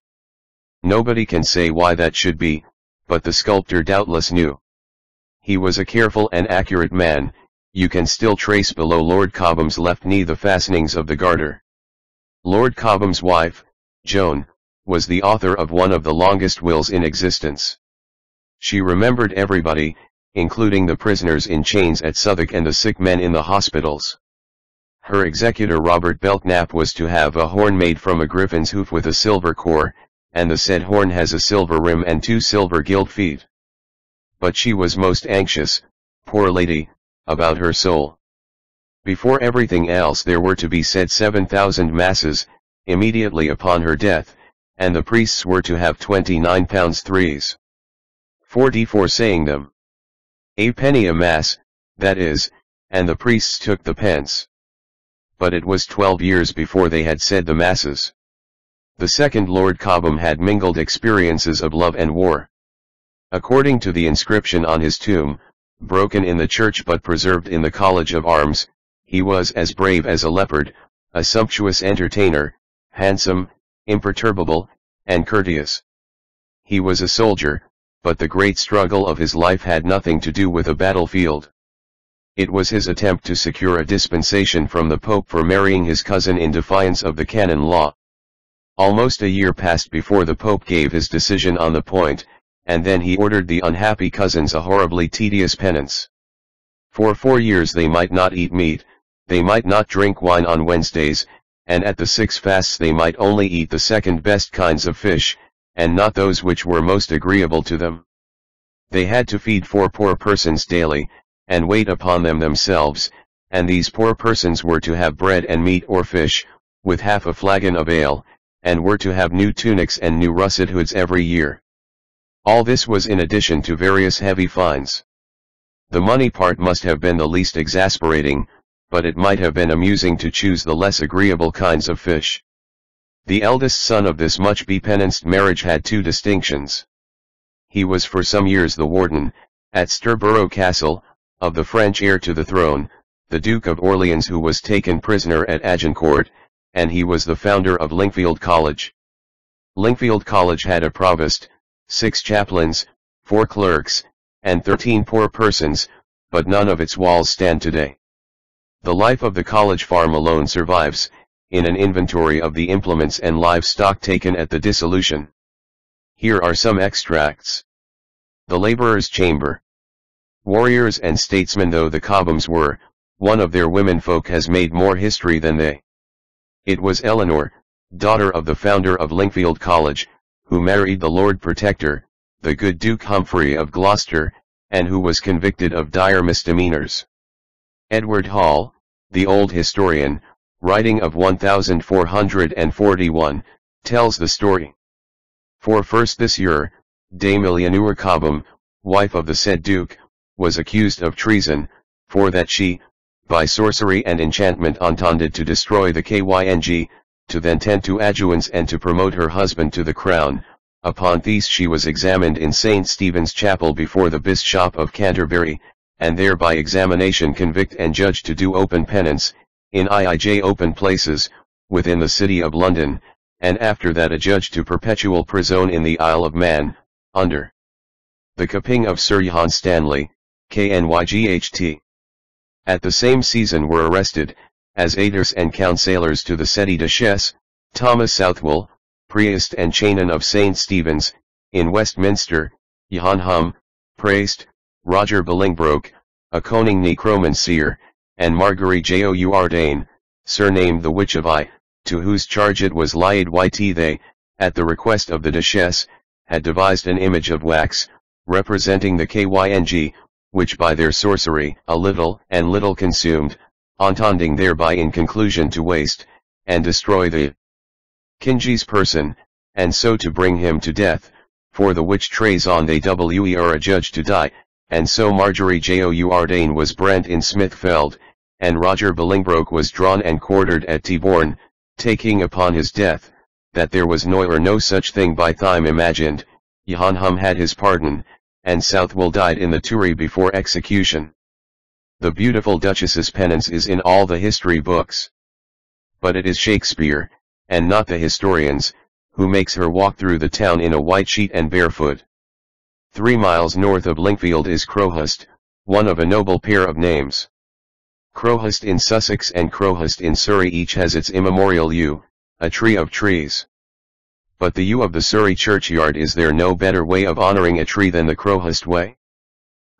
Nobody can say why that should be, but the sculptor doubtless knew. He was a careful and accurate man, you can still trace below Lord Cobham's left knee the fastenings of the garter. Lord Cobham's wife, Joan, was the author of one of the longest wills in existence. She remembered everybody, including the prisoners in chains at Southwark and the sick men in the hospitals. Her executor Robert Belknap was to have a horn made from a griffin's hoof with a silver core, and the said horn has a silver rim and two silver gilt feet. But she was most anxious, poor lady, about her soul. Before everything else there were to be said 7,000 masses, immediately upon her death, and the priests were to have 29 pounds threes. 40 for saying them. A penny a mass, that is, and the priests took the pence. But it was twelve years before they had said the masses. The second Lord Cobham had mingled experiences of love and war. According to the inscription on his tomb, broken in the church but preserved in the College of Arms, he was as brave as a leopard, a sumptuous entertainer, handsome, imperturbable, and courteous. He was a soldier, but the great struggle of his life had nothing to do with a battlefield. It was his attempt to secure a dispensation from the Pope for marrying his cousin in defiance of the canon law. Almost a year passed before the Pope gave his decision on the point, and then he ordered the unhappy cousins a horribly tedious penance. For four years they might not eat meat, they might not drink wine on Wednesdays, and at the six fasts they might only eat the second best kinds of fish, and not those which were most agreeable to them. They had to feed four poor persons daily, and wait upon them themselves, and these poor persons were to have bread and meat or fish, with half a flagon of ale, and were to have new tunics and new russet hoods every year. All this was in addition to various heavy fines. The money part must have been the least exasperating, but it might have been amusing to choose the less agreeable kinds of fish. The eldest son of this much bepenanced marriage had two distinctions. He was for some years the warden, at Sterborough Castle, of the French heir to the throne, the Duke of Orleans who was taken prisoner at Agincourt, and he was the founder of Lingfield College. Lingfield College had a provost, six chaplains, four clerks, and thirteen poor persons, but none of its walls stand today. The life of the college farm alone survives, in an inventory of the implements and livestock taken at the dissolution. Here are some extracts. The laborer's chamber. Warriors and statesmen though the Cobhams were, one of their womenfolk has made more history than they. It was Eleanor, daughter of the founder of Lingfield College, who married the Lord Protector, the good Duke Humphrey of Gloucester, and who was convicted of dire misdemeanors. Edward Hall, the old historian, writing of 1441, tells the story. For first this year, Dame Eleanor Cobham, wife of the said Duke, was accused of treason, for that she, by sorcery and enchantment intended to destroy the KYNG, to then tend to adjuvants and to promote her husband to the crown, upon these she was examined in St. Stephen's Chapel before the Bishop of Canterbury, and there by examination convict and judge to do open penance, in IIJ open places, within the city of London, and after that a judge to perpetual prison in the Isle of Man, under the keeping of Sir Johann Stanley, KNYGHT. At the same season were arrested, as aiders and counselors to the Seti Duchess, Thomas Southwell, priest and chanon of St. Stephen's, in Westminster, Johann Hum, priest, Roger Bolingbroke, a coning necromancer, and Marguerite Jourdane, surnamed the Witch of Eye, to whose charge it was lied yt they, at the request of the Duchess, had devised an image of wax, representing the KYNG, which by their sorcery, a little and little consumed, entending thereby in conclusion to waste, and destroy the Kingi's person, and so to bring him to death, for the which treason they were adjudged to die, and so Marjorie Jourdane was brent in Smithfeld, and Roger Bolingbroke was drawn and quartered at Tyburn, taking upon his death, that there was no or no such thing by time imagined, Johann Hum had his pardon, and Southwell died in the Tuileries before execution. The beautiful Duchess's penance is in all the history books. But it is Shakespeare, and not the historians, who makes her walk through the town in a white sheet and barefoot. Three miles north of Lingfield is Crowhurst, one of a noble pair of names. Crowhurst in Sussex and Crowhurst in Surrey each has its immemorial yew, a tree of trees. But the yew of the Surrey churchyard is there no better way of honoring a tree than the Crowhurst way?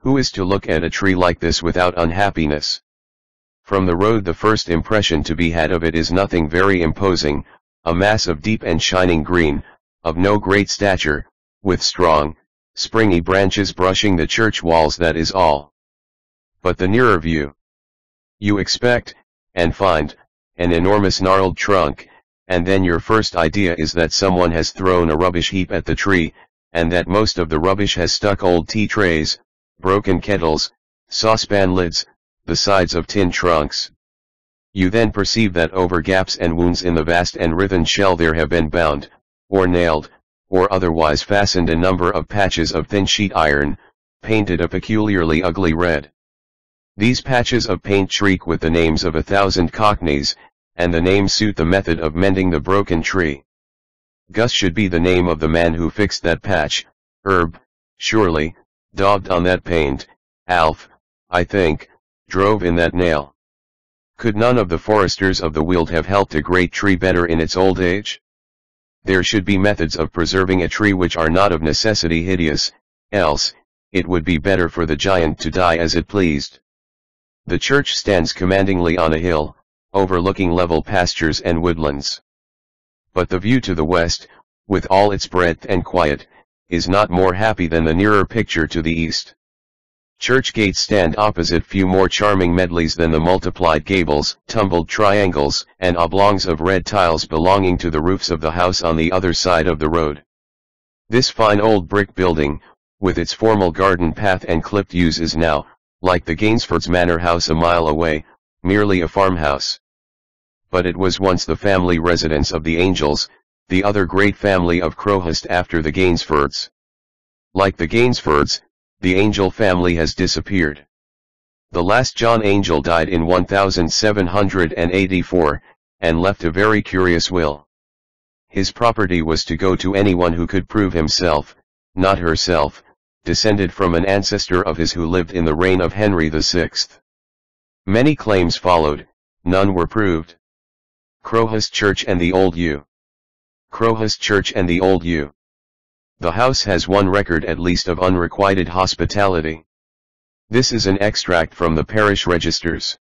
Who is to look at a tree like this without unhappiness? From the road the first impression to be had of it is nothing very imposing, a mass of deep and shining green, of no great stature, with strong, springy branches brushing the church walls that is all. But the nearer view. You expect, and find, an enormous gnarled trunk, and then your first idea is that someone has thrown a rubbish heap at the tree, and that most of the rubbish has stuck old tea trays, broken kettles, saucepan lids, the sides of tin trunks. You then perceive that over gaps and wounds in the vast and writhen shell there have been bound, or nailed, or otherwise fastened a number of patches of thin sheet iron, painted a peculiarly ugly red. These patches of paint shriek with the names of a thousand cockneys, and the names suit the method of mending the broken tree. Gus should be the name of the man who fixed that patch, Herb, surely, daubed on that paint, Alf, I think, drove in that nail. Could none of the foresters of the Weald have helped a great tree better in its old age? There should be methods of preserving a tree which are not of necessity hideous, else, it would be better for the giant to die as it pleased. The church stands commandingly on a hill, overlooking level pastures and woodlands. But the view to the west, with all its breadth and quiet, is not more happy than the nearer picture to the east. Church gates stand opposite few more charming medleys than the multiplied gables, tumbled triangles, and oblongs of red tiles belonging to the roofs of the house on the other side of the road. This fine old brick building, with its formal garden path and clipped yews is now, like the Gainsfords Manor House a mile away, merely a farmhouse. But it was once the family residence of the Angels, the other great family of Crowhurst after the Gainsfords. Like the Gainsfords, the Angel family has disappeared. The last John Angel died in 1784, and left a very curious will. His property was to go to anyone who could prove himself, not herself, descended from an ancestor of his who lived in the reign of Henry VI. Many claims followed, none were proved. Crowhurst Church and the Old Yew. Crowhurst Church and the Old Yew. The house has one record at least of unrequited hospitality. This is an extract from the parish registers.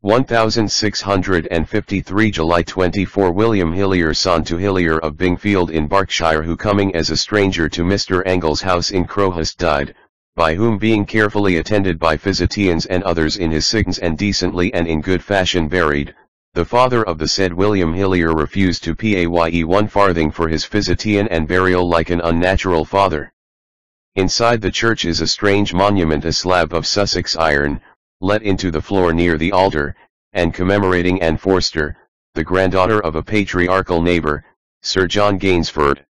1653 July 24 William Hillier son to Hillier of Bingfield in Berkshire who coming as a stranger to Mr. Angel's house in Crowhurst died, by whom being carefully attended by Physitians and others in his signs and decently and in good fashion buried, the father of the said William Hillier refused to paye one farthing for his Physitian and burial like an unnatural father. Inside the church is a strange monument a slab of Sussex iron, let into the floor near the altar, and commemorating Anne Forster, the granddaughter of a patriarchal neighbor, Sir John Gainsford.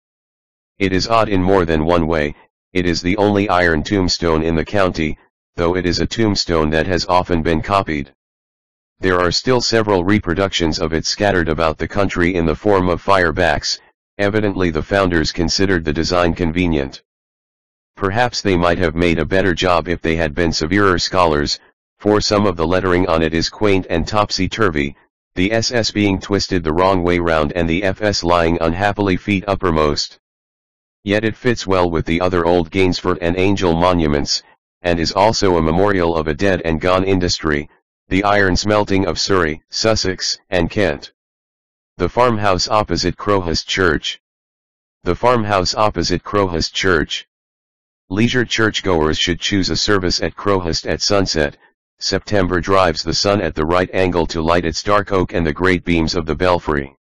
It is odd in more than one way, it is the only iron tombstone in the county, though it is a tombstone that has often been copied. There are still several reproductions of it scattered about the country in the form of firebacks, evidently the founders considered the design convenient. Perhaps they might have made a better job if they had been severer scholars, for some of the lettering on it is quaint and topsy-turvy, the SS being twisted the wrong way round and the FS lying unhappily feet uppermost. Yet it fits well with the other old Gainsford and Angel monuments, and is also a memorial of a dead and gone industry, the iron smelting of Surrey, Sussex, and Kent. The farmhouse opposite Crowhurst Church. The farmhouse opposite Crowhurst Church. Leisure churchgoers should choose a service at Crowhurst at sunset, September drives the sun at the right angle to light its dark oak and the great beams of the belfry.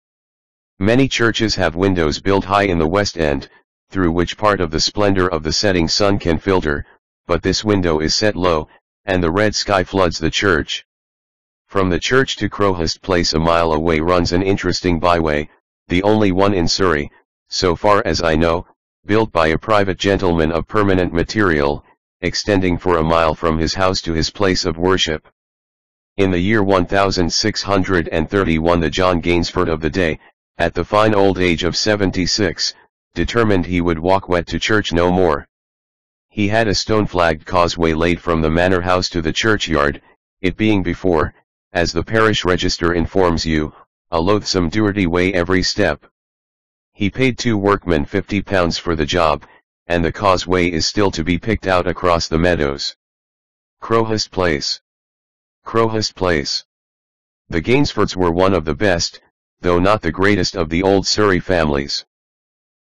Many churches have windows built high in the west end, through which part of the splendor of the setting sun can filter, but this window is set low, and the red sky floods the church. From the church to Crowhurst Place a mile away runs an interesting byway, the only one in Surrey, so far as I know, built by a private gentleman of permanent material, extending for a mile from his house to his place of worship. In the year 1631 the John Gainsford of the day, at the fine old age of 76, determined he would walk wet to church no more. He had a stone-flagged causeway laid from the manor house to the churchyard, it being before, as the parish register informs you, a loathsome dirty way every step. He paid two workmen £50 for the job, and the causeway is still to be picked out across the meadows. Crowhurst Place Crowhurst Place The Gainsfords were one of the best, though not the greatest of the old Surrey families.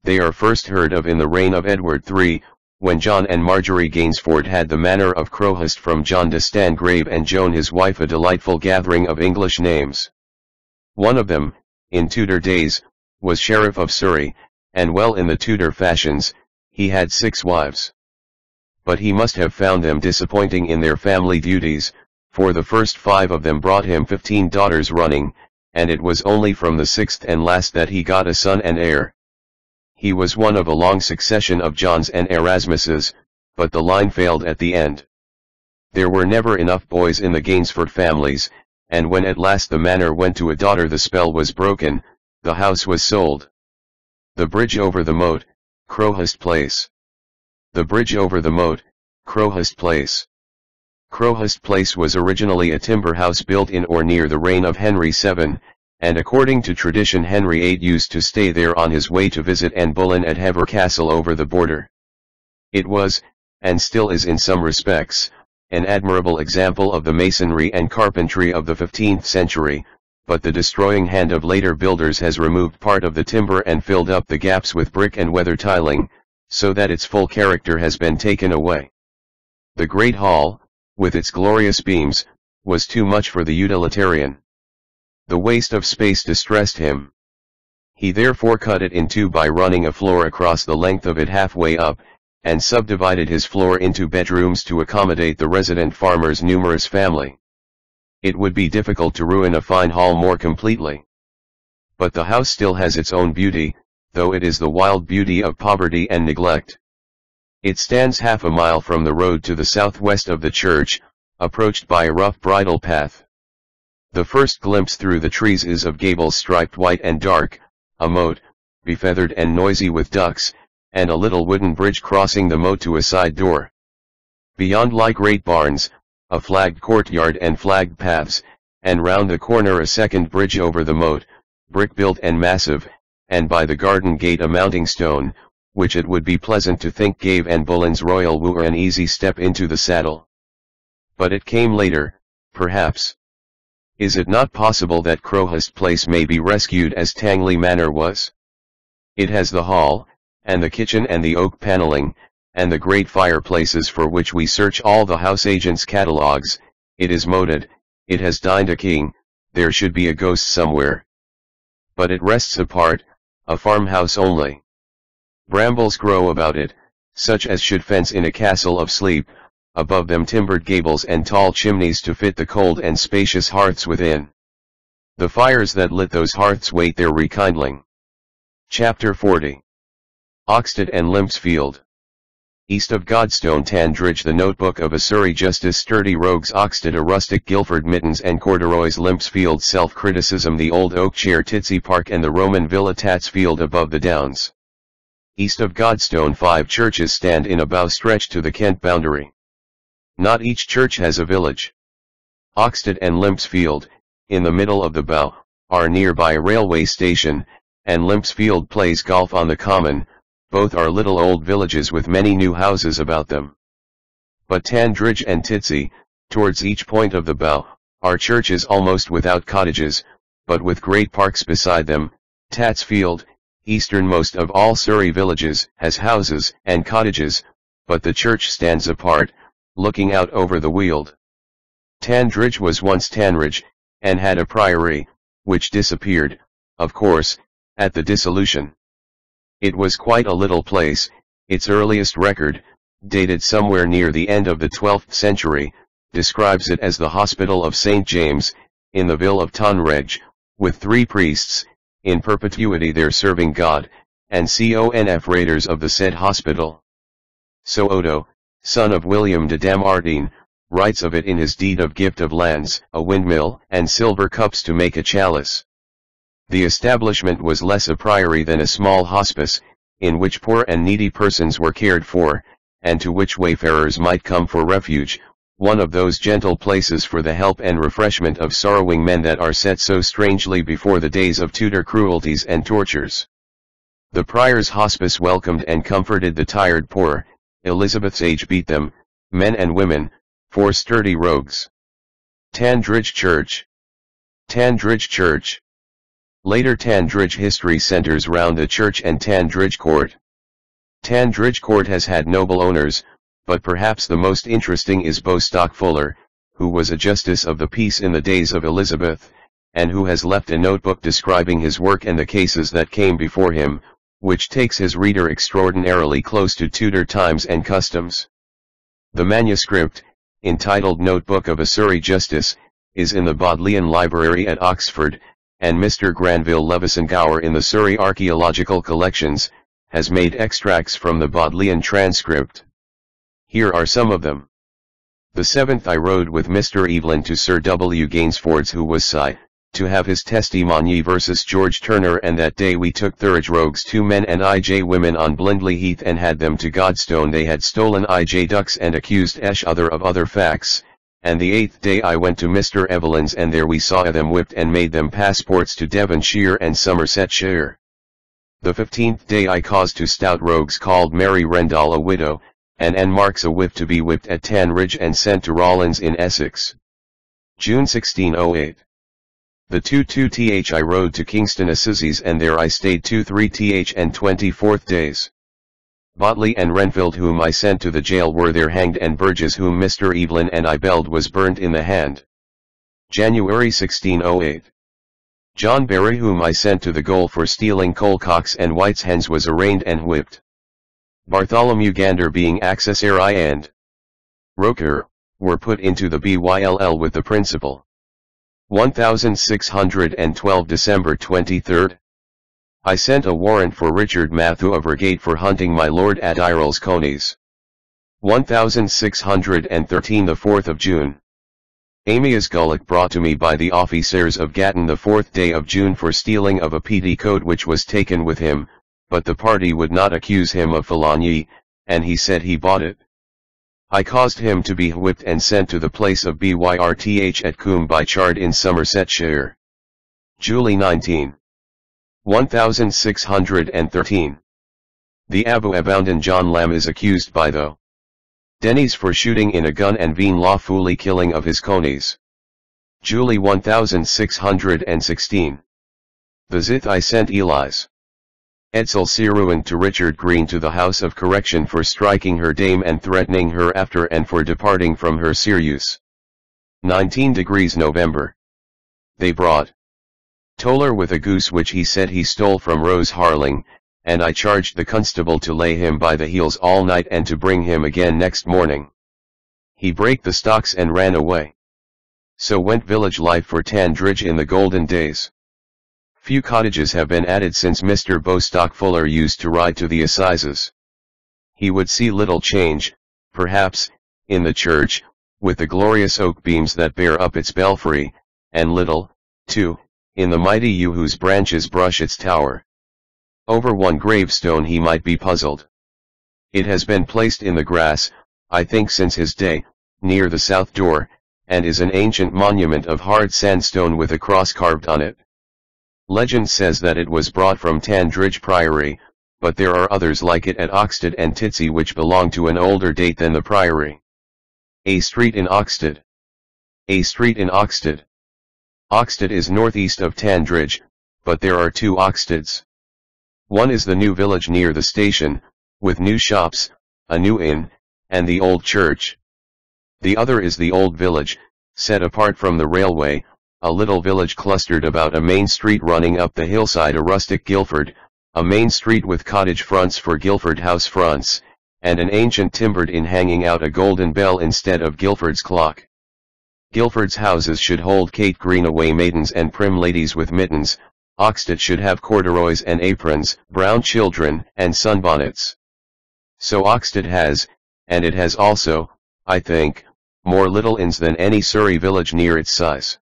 They are first heard of in the reign of Edward III, when John and Marjorie Gainsford had the manor of Crowhurst from John de Stangrave and Joan his wife a delightful gathering of English names. One of them, in Tudor days, was Sheriff of Surrey, and well in the Tudor fashions, he had six wives. But he must have found them disappointing in their family duties, for the first five of them brought him fifteen daughters running, and it was only from the sixth and last that he got a son and heir. He was one of a long succession of Johns and Erasmuses, but the line failed at the end. There were never enough boys in the Gainsford families, and when at last the manor went to a daughter the spell was broken, the house was sold. The bridge over the moat, Crowhurst Place. The bridge over the moat, Crowhurst Place. Crowhurst Place was originally a timber house built in or near the reign of Henry VII, and according to tradition Henry VIII used to stay there on his way to visit Anne Boleyn at Hever Castle over the border. It was, and still is in some respects, an admirable example of the masonry and carpentry of the 15th century, but the destroying hand of later builders has removed part of the timber and filled up the gaps with brick and weather tiling, so that its full character has been taken away. The Great Hall, with its glorious beams, was too much for the utilitarian. The waste of space distressed him. He therefore cut it in two by running a floor across the length of it halfway up, and subdivided his floor into bedrooms to accommodate the resident farmer's numerous family. It would be difficult to ruin a fine hall more completely. But the house still has its own beauty, though it is the wild beauty of poverty and neglect. It stands half a mile from the road to the southwest of the church, approached by a rough bridle path. The first glimpse through the trees is of gables striped white and dark, a moat, befeathered and noisy with ducks, and a little wooden bridge crossing the moat to a side door. Beyond lie great barns, a flagged courtyard and flagged paths, and round the corner a second bridge over the moat, brick-built and massive, and by the garden gate a mounting stone, which it would be pleasant to think gave Anne Boleyn's royal wooer an easy step into the saddle. But it came later, perhaps. Is it not possible that Crowhurst Place may be rescued as Tangley Manor was? It has the hall, and the kitchen and the oak paneling, and the great fireplaces for which we search all the house agents' catalogues, it is moated, it has dined a king, there should be a ghost somewhere. But it rests apart, a farmhouse only. Brambles grow about it, such as should fence in a castle of sleep, above them timbered gables and tall chimneys to fit the cold and spacious hearths within. The fires that lit those hearths wait their rekindling. Chapter 40 Oxted and Limpsfield East of Godstone Tandridge the notebook of a Surrey justice sturdy rogues Oxted a rustic Guildford mittens and corduroys Limpsfield self-criticism the old oak chair Titsey Park and the Roman villa Tatsfield above the downs. East of Godstone five churches stand in a bow stretch to the Kent boundary. Not each church has a village. Oxted and Limpsfield, in the middle of the bow, are nearby railway station, and Limpsfield plays golf on the common, both are little old villages with many new houses about them. But Tandridge and Titsey, towards each point of the bow, are churches almost without cottages, but with great parks beside them, Tatsfield, easternmost of all Surrey villages, has houses and cottages, but the church stands apart, looking out over the weald. Tandridge was once Tanridge, and had a priory, which disappeared, of course, at the dissolution. It was quite a little place, its earliest record, dated somewhere near the end of the 12th century, describes it as the Hospital of St. James, in the Ville of Tonrege, with three priests, in perpetuity there serving God, and conf raiders of the said hospital. So Odo, son of William de Dammartin, writes of it in his deed of gift of lands, a windmill, and silver cups to make a chalice. The establishment was less a priory than a small hospice, in which poor and needy persons were cared for, and to which wayfarers might come for refuge, one of those gentle places for the help and refreshment of sorrowing men that are set so strangely before the days of Tudor cruelties and tortures. The prior's hospice welcomed and comforted the tired poor, Elizabeth's age beat them, men and women, for sturdy rogues. Tandridge Church Tandridge Church Later Tandridge history centers round the church and Tandridge Court. Tandridge Court has had noble owners, but perhaps the most interesting is Bostock Fuller, who was a justice of the peace in the days of Elizabeth, and who has left a notebook describing his work and the cases that came before him, which takes his reader extraordinarily close to Tudor times and customs. The manuscript, entitled Notebook of a Surrey Justice, is in the Bodleian Library at Oxford, and Mr. Granville Leveson Gower in the Surrey Archaeological Collections, has made extracts from the Bodleian transcript. Here are some of them. The seventh I rode with Mr. Evelyn to Sir W. Gainsford's who was Sci, to have his testimony versus George Turner and that day we took Thurage Rogues two men and IJ women on Blindley Heath and had them to Godstone they had stolen IJ ducks and accused each other of other facts, and the eighth day I went to Mr. Evelyn's and there we saw them whipped and made them passports to Devonshire and Somersetshire. The fifteenth day I caused two stout rogues called Mary Rendall a widow, and N. Marks a whip to be whipped at Tanridge and sent to Rawlins in Essex. June 1608. The 2-2th I rode to Kingston Assizes and there I stayed 2-3th and 24th days. Botley and Renfield whom I sent to the jail were there hanged and Burgess whom Mr. Evelyn and I belled was burnt in the hand. January 1608. John Barry whom I sent to the gaol for stealing coalcocks and white's hens was arraigned and whipped. Bartholomew Gander being accessory and Roker, were put into the BYLL with the principal. 1612 December 23. I sent a warrant for Richard Matthew of Reigate for hunting my lord at Irles conies. 1613 The 4th of June. Amias Gullock brought to me by the officers of Gatton the 4th day of June for stealing of a petticoat which was taken with him, but the party would not accuse him of felony, and he said he bought it. I caused him to be whipped and sent to the place of Byrth at Coombe by Chard in Somersetshire. July 19. 1613. The Abu Abounden John Lamb is accused by the Denny's for shooting in a gun and being lawfully killing of his conies. July 1616. The Zith I sent Elias. Edsel Siruan to Richard Green to the House of Correction for striking her dame and threatening her after and for departing from her Sirius. 19 degrees November. They brought Toller with a goose which he said he stole from Rose Harling, and I charged the constable to lay him by the heels all night and to bring him again next morning. He brake the stocks and ran away. So went village life for Tandridge in the golden days. Few cottages have been added since Mr. Bostock Fuller used to ride to the assizes. He would see little change, perhaps, in the church, with the glorious oak beams that bear up its belfry, and little, too, in the mighty yew whose branches brush its tower. Over one gravestone he might be puzzled. It has been placed in the grass, I think since his day, near the south door, and is an ancient monument of hard sandstone with a cross carved on it. Legend says that it was brought from Tandridge Priory, but there are others like it at Oxted and Titsey which belong to an older date than the Priory. A street in Oxted. A street in Oxted. Oxted is northeast of Tandridge, but there are two Oxteds. One is the new village near the station, with new shops, a new inn, and the old church. The other is the old village, set apart from the railway, a little village clustered about a main street running up the hillside a rustic Guildford, a main street with cottage fronts for Guildford house fronts, and an ancient timbered inn hanging out a golden bell instead of Guildford's clock. Guildford's houses should hold Kate Greenaway maidens and prim ladies with mittens, Oxted should have corduroys and aprons, brown children, and sunbonnets. So Oxted has, and it has also, I think, more little inns than any Surrey village near its size.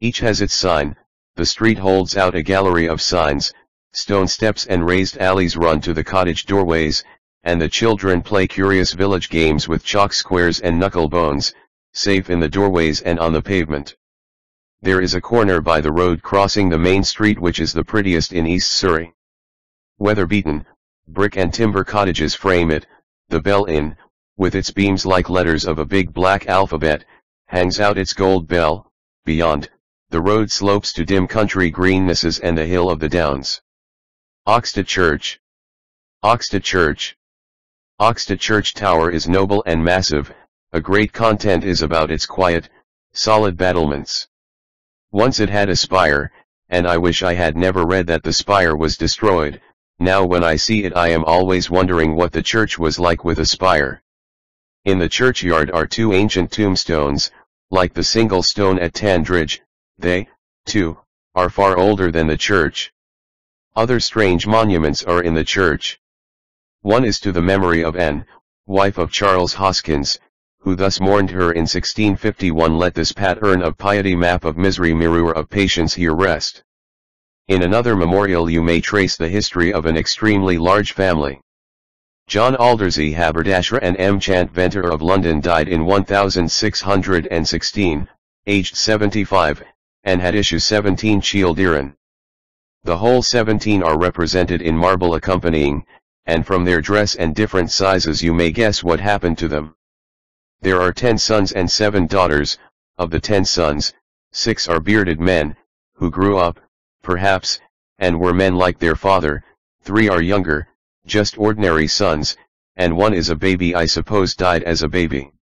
Each has its sign, the street holds out a gallery of signs, stone steps and raised alleys run to the cottage doorways, and the children play curious village games with chalk squares and knuckle bones, safe in the doorways and on the pavement. There is a corner by the road crossing the main street which is the prettiest in East Surrey. Weather-beaten, brick and timber cottages frame it, the Bell Inn, with its beams like letters of a big black alphabet, hangs out its gold bell, beyond, the road slopes to dim country greennesses and the hill of the downs. Oxted Church Oxted Church Oxted Church Tower is noble and massive, a great content is about its quiet, solid battlements. Once it had a spire, and I wish I had never read that the spire was destroyed, now when I see it I am always wondering what the church was like with a spire. In the churchyard are two ancient tombstones, like the single stone at Tandridge, they, too, are far older than the church. Other strange monuments are in the church. One is to the memory of Anne, wife of Charles Hoskins, who thus mourned her in 1651 let this pattern of piety map of misery mirror of patience here rest. In another memorial you may trace the history of an extremely large family. John Aldersey haberdasher and M. Chant Venter of London died in 1616, aged 75, and had issue 17 children. The whole 17 are represented in marble accompanying, and from their dress and different sizes you may guess what happened to them. There are ten sons and seven daughters, of the ten sons, six are bearded men, who grew up, perhaps, and were men like their father, three are younger, just ordinary sons, and one is a baby I suppose died as a baby.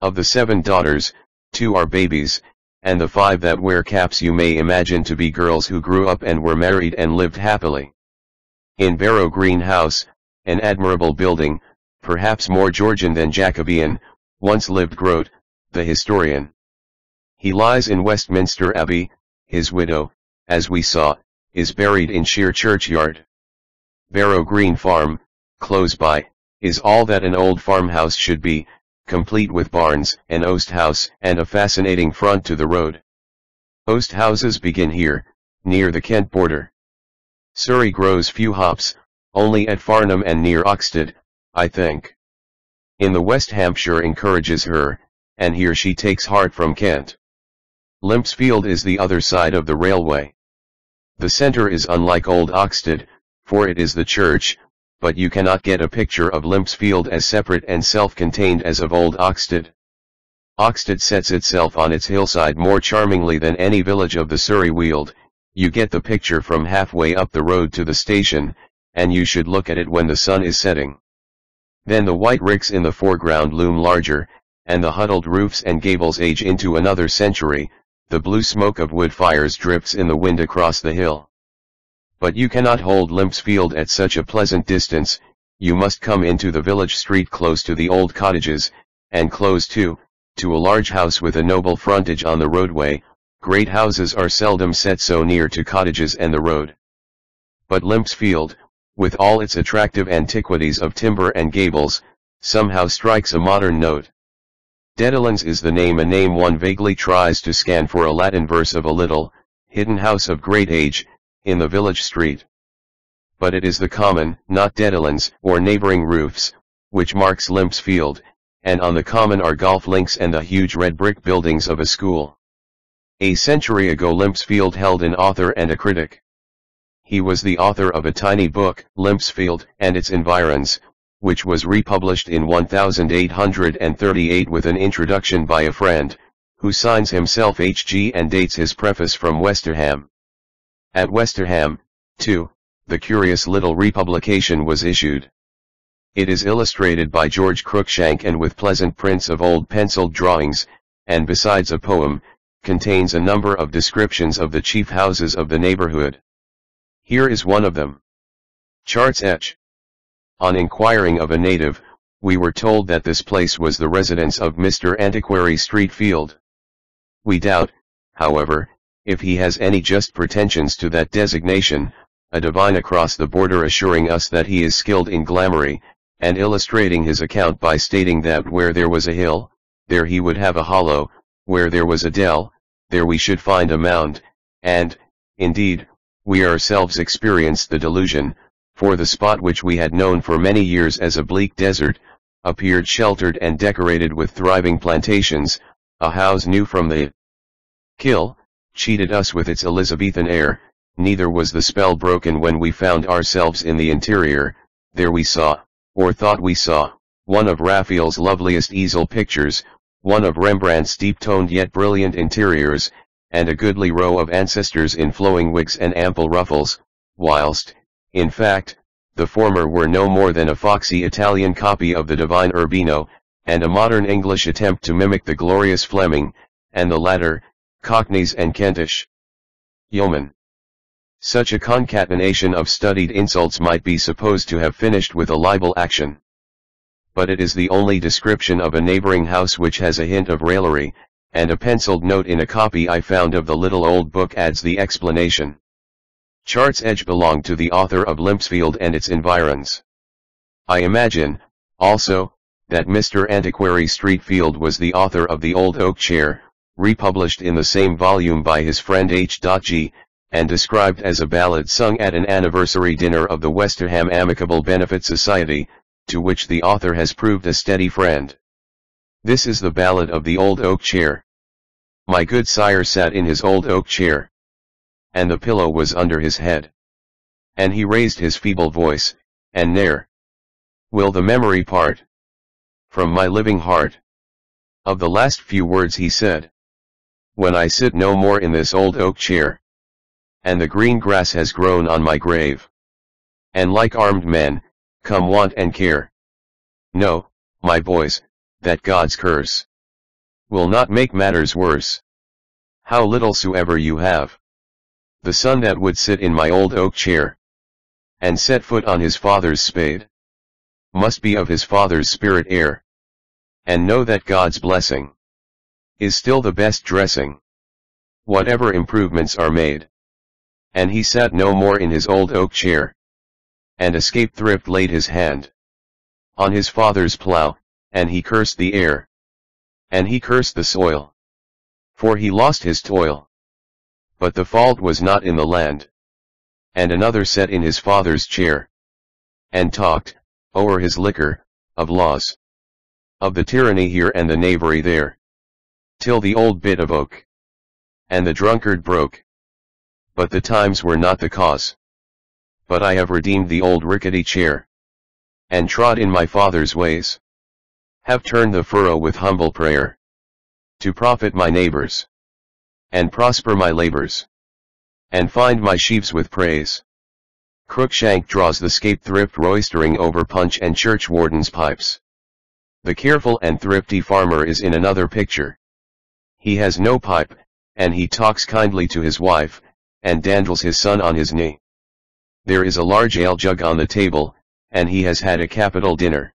Of the seven daughters, two are babies, and the five that wear caps you may imagine to be girls who grew up and were married and lived happily. In Barrow Green House, an admirable building, perhaps more Georgian than Jacobean, once lived Grote, the historian. He lies in Westminster Abbey, his widow, as we saw, is buried in Shere Churchyard. Barrow Green Farm, close by, is all that an old farmhouse should be, complete with barns, an oast house, and a fascinating front to the road. Oast houses begin here, near the Kent border. Surrey grows few hops, only at Farnham and near Oxted, I think in the West Hampshire encourages her, and here she takes heart from Kent. Limpsfield is the other side of the railway. The centre is unlike Old Oxted, for it is the church, but you cannot get a picture of Limpsfield as separate and self-contained as of Old Oxted. Oxted sets itself on its hillside more charmingly than any village of the Surrey Weald, you get the picture from halfway up the road to the station, and you should look at it when the sun is setting. Then the white ricks in the foreground loom larger, and the huddled roofs and gables age into another century, the blue smoke of wood fires drifts in the wind across the hill. But you cannot hold Limpsfield at such a pleasant distance, you must come into the village street close to the old cottages, and close too, to a large house with a noble frontage on the roadway, great houses are seldom set so near to cottages and the road. But Limpsfield, with all its attractive antiquities of timber and gables, somehow strikes a modern note. Detillens is the name a name one vaguely tries to scan for a Latin verse of a little, hidden house of great age, in the village street. But it is the common, not Detillens, or neighboring roofs, which marks Limpsfield, and on the common are golf links and the huge red brick buildings of a school. A century ago Limpsfield held an author and a critic. He was the author of a tiny book, Limpsfield and its Environs, which was republished in 1838 with an introduction by a friend, who signs himself H.G. and dates his preface from Westerham. At Westerham, too, the curious little republication was issued. It is illustrated by George Cruikshank and with pleasant prints of old penciled drawings, and besides a poem, contains a number of descriptions of the chief houses of the neighborhood. Here is one of them. Charts Edge. On inquiring of a native, we were told that this place was the residence of Mr. Antiquary Streatfeild. We doubt, however, if he has any just pretensions to that designation, a divine across the border assuring us that he is skilled in glamoury, and illustrating his account by stating that where there was a hill, there he would have a hollow, where there was a dell, there we should find a mound, and, indeed, we ourselves experienced the delusion, for the spot which we had known for many years as a bleak desert, appeared sheltered and decorated with thriving plantations, a house new from the kill, cheated us with its Elizabethan air, neither was the spell broken when we found ourselves in the interior, there we saw, or thought we saw, one of Raphael's loveliest easel pictures, one of Rembrandt's deep-toned yet brilliant interiors, and a goodly row of ancestors in flowing wigs and ample ruffles, whilst, in fact, the former were no more than a foxy Italian copy of the divine Urbino, and a modern English attempt to mimic the glorious Fleming, and the latter, Cockneys and Kentish yeomen. Such a concatenation of studied insults might be supposed to have finished with a libel action. But it is the only description of a neighboring house which has a hint of raillery, and a penciled note in a copy I found of the little old book adds the explanation. Charts Edge belonged to the author of Limpsfield and its environs. I imagine, also, that Mr. Antiquary Streatfeild was the author of The Old Oak Chair, republished in the same volume by his friend H.G., and described as a ballad sung at an anniversary dinner of the Westerham Amicable Benefit Society, to which the author has proved a steady friend. This is the ballad of the old oak chair. My good sire sat in his old oak chair. And the pillow was under his head. And he raised his feeble voice, and ne'er will the memory part from my living heart. Of the last few words he said, When I sit no more in this old oak chair, and the green grass has grown on my grave. And like armed men, come want and care. No, my boys, that God's curse will not make matters worse. How little soever you have. The son that would sit in my old oak chair, and set foot on his father's spade, must be of his father's spirit heir. And know that God's blessing is still the best dressing. Whatever improvements are made. And he sat no more in his old oak chair. And escape thrift laid his hand on his father's plough, and he cursed the air. And he cursed the soil. For he lost his toil. But the fault was not in the land. And another sat in his father's chair. And talked, o'er his liquor, of laws. Of the tyranny here and the knavery there. Till the old bit of oak. And the drunkard broke. But the times were not the cause. But I have redeemed the old rickety chair. And trod in my father's ways. Have turned the furrow with humble prayer. To profit my neighbors. And prosper my labors. And find my sheaves with praise. Cruikshank draws the scape thrift roistering over punch and churchwarden's pipes. The careful and thrifty farmer is in another picture. He has no pipe, and he talks kindly to his wife, and dandles his son on his knee. There is a large ale jug on the table, and he has had a capital dinner.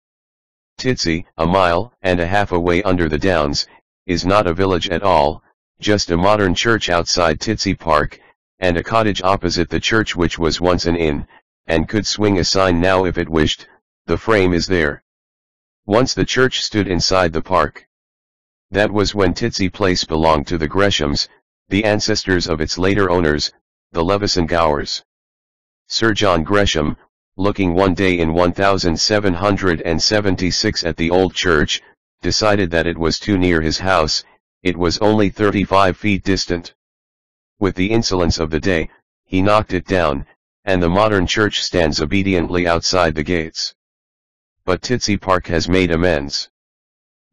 Titsey, a mile and a half away under the downs, is not a village at all, just a modern church outside Titsey Park, and a cottage opposite the church which was once an inn, and could swing a sign now if it wished, the frame is there. Once the church stood inside the park. That was when Titsey Place belonged to the Greshams, the ancestors of its later owners, the Leveson Gowers. Sir John Gresham, looking one day in 1776 at the old church, decided that it was too near his house, it was only 35 feet distant. With the insolence of the day, he knocked it down, and the modern church stands obediently outside the gates. But Titsey Park has made amends.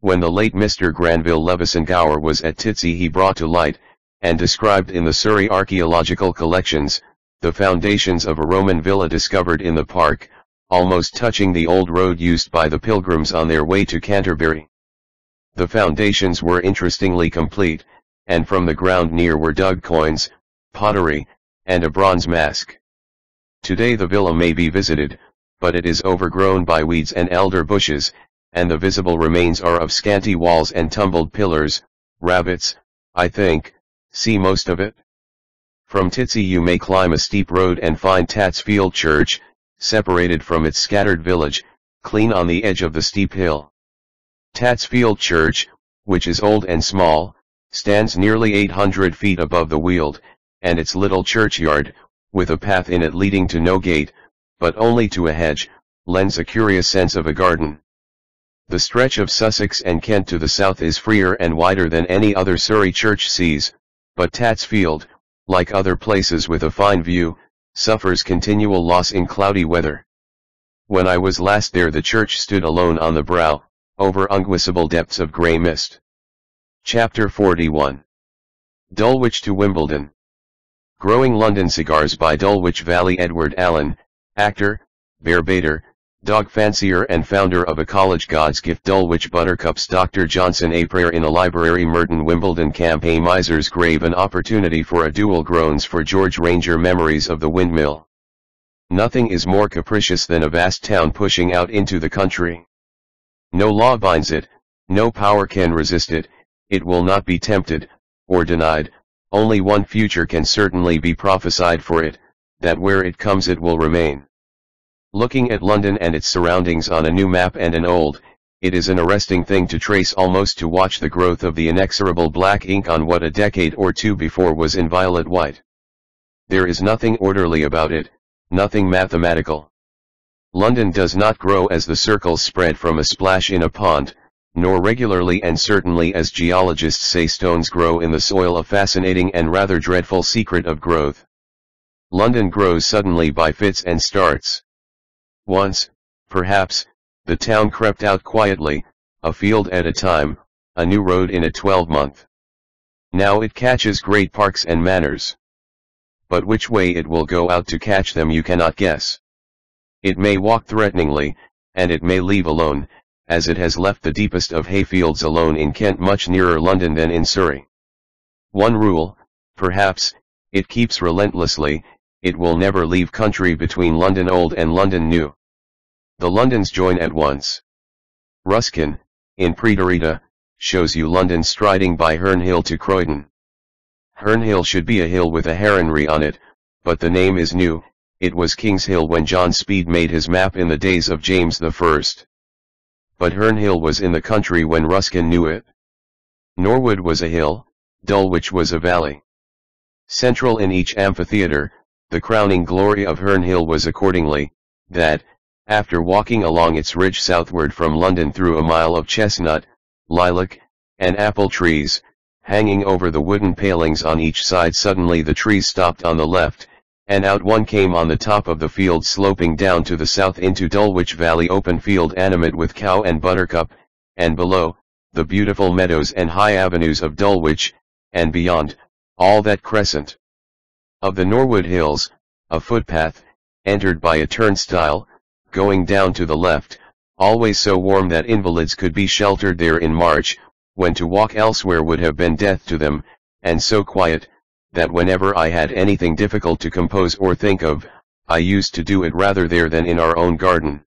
When the late Mr. Granville Leveson Gower was at Titsey he brought to light, and described in the Surrey Archaeological Collections, the foundations of a Roman villa discovered in the park, almost touching the old road used by the pilgrims on their way to Canterbury. The foundations were interestingly complete, and from the ground near were dug coins, pottery, and a bronze mask. Today the villa may be visited, but it is overgrown by weeds and elder bushes, and the visible remains are of scanty walls and tumbled pillars, rabbits, I think, see most of it? From Titsey you may climb a steep road and find Tatsfield Church, separated from its scattered village, clean on the edge of the steep hill. Tatsfield Church, which is old and small, stands nearly 800 feet above the Weald, and its little churchyard, with a path in it leading to no gate, but only to a hedge, lends a curious sense of a garden. The stretch of Sussex and Kent to the south is freer and wider than any other Surrey church sees, but Tatsfield, like other places with a fine view, suffers continual loss in cloudy weather. When I was last there the church stood alone on the brow, over unguessable depths of grey mist. Chapter 41 Dulwich to Wimbledon Growing London Cigars by Dulwich Valley Edward Allen, actor, bear baiter, dog fancier and founder of a college God's Gift Dulwich Buttercups Dr. Johnson A Prayer in a Library Merton Wimbledon Campaign Miser's Grave An opportunity for a duel groans for George Ranger Memories of the Windmill Nothing is more capricious than a vast town pushing out into the country. No law binds it, no power can resist it, it will not be tempted, or denied, only one future can certainly be prophesied for it, that where it comes it will remain. Looking at London and its surroundings on a new map and an old, it is an arresting thing to trace almost to watch the growth of the inexorable black ink on what a decade or two before was in violet white. There is nothing orderly about it, nothing mathematical. London does not grow as the circles spread from a splash in a pond, nor regularly and certainly as geologists say stones grow in the soil a fascinating and rather dreadful secret of growth. London grows suddenly by fits and starts. Once, perhaps, the town crept out quietly, a field at a time, a new road in a twelve-month. Now it catches great parks and manors. But which way it will go out to catch them you cannot guess. It may walk threateningly, and it may leave alone, as it has left the deepest of hayfields alone in Kent much nearer London than in Surrey. One rule, perhaps, it keeps relentlessly, it will never leave country between London Old and London New. The Londons join at once. Ruskin, in Praeterita, shows you London striding by Herne Hill to Croydon. Herne Hill should be a hill with a heronry on it, but the name is new, it was King's Hill when John Speed made his map in the days of James I. But Herne Hill was in the country when Ruskin knew it. Norwood was a hill, Dulwich was a valley. Central in each amphitheatre, the crowning glory of Herne Hill was accordingly, that, after walking along its ridge southward from London through a mile of chestnut, lilac, and apple trees, hanging over the wooden palings on each side suddenly the trees stopped on the left, and out one came on the top of the field sloping down to the south into Dulwich Valley open field animate with cow and buttercup, and below, the beautiful meadows and high avenues of Dulwich, and beyond, all that crescent. Of the Norwood Hills, a footpath, entered by a turnstile, going down to the left, always so warm that invalids could be sheltered there in March, when to walk elsewhere would have been death to them, and so quiet, that whenever I had anything difficult to compose or think of, I used to do it rather there than in our own garden.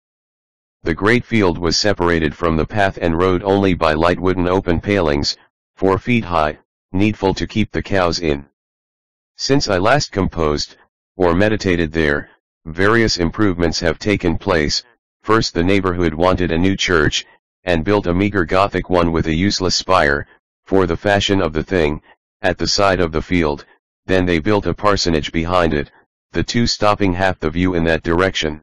The great field was separated from the path and road only by light wooden open palings, four feet high, needful to keep the cows in. Since I last composed, or meditated there, Various improvements have taken place, first the neighborhood wanted a new church, and built a meager Gothic one with a useless spire, for the fashion of the thing, at the side of the field, then they built a parsonage behind it, the two stopping half the view in that direction.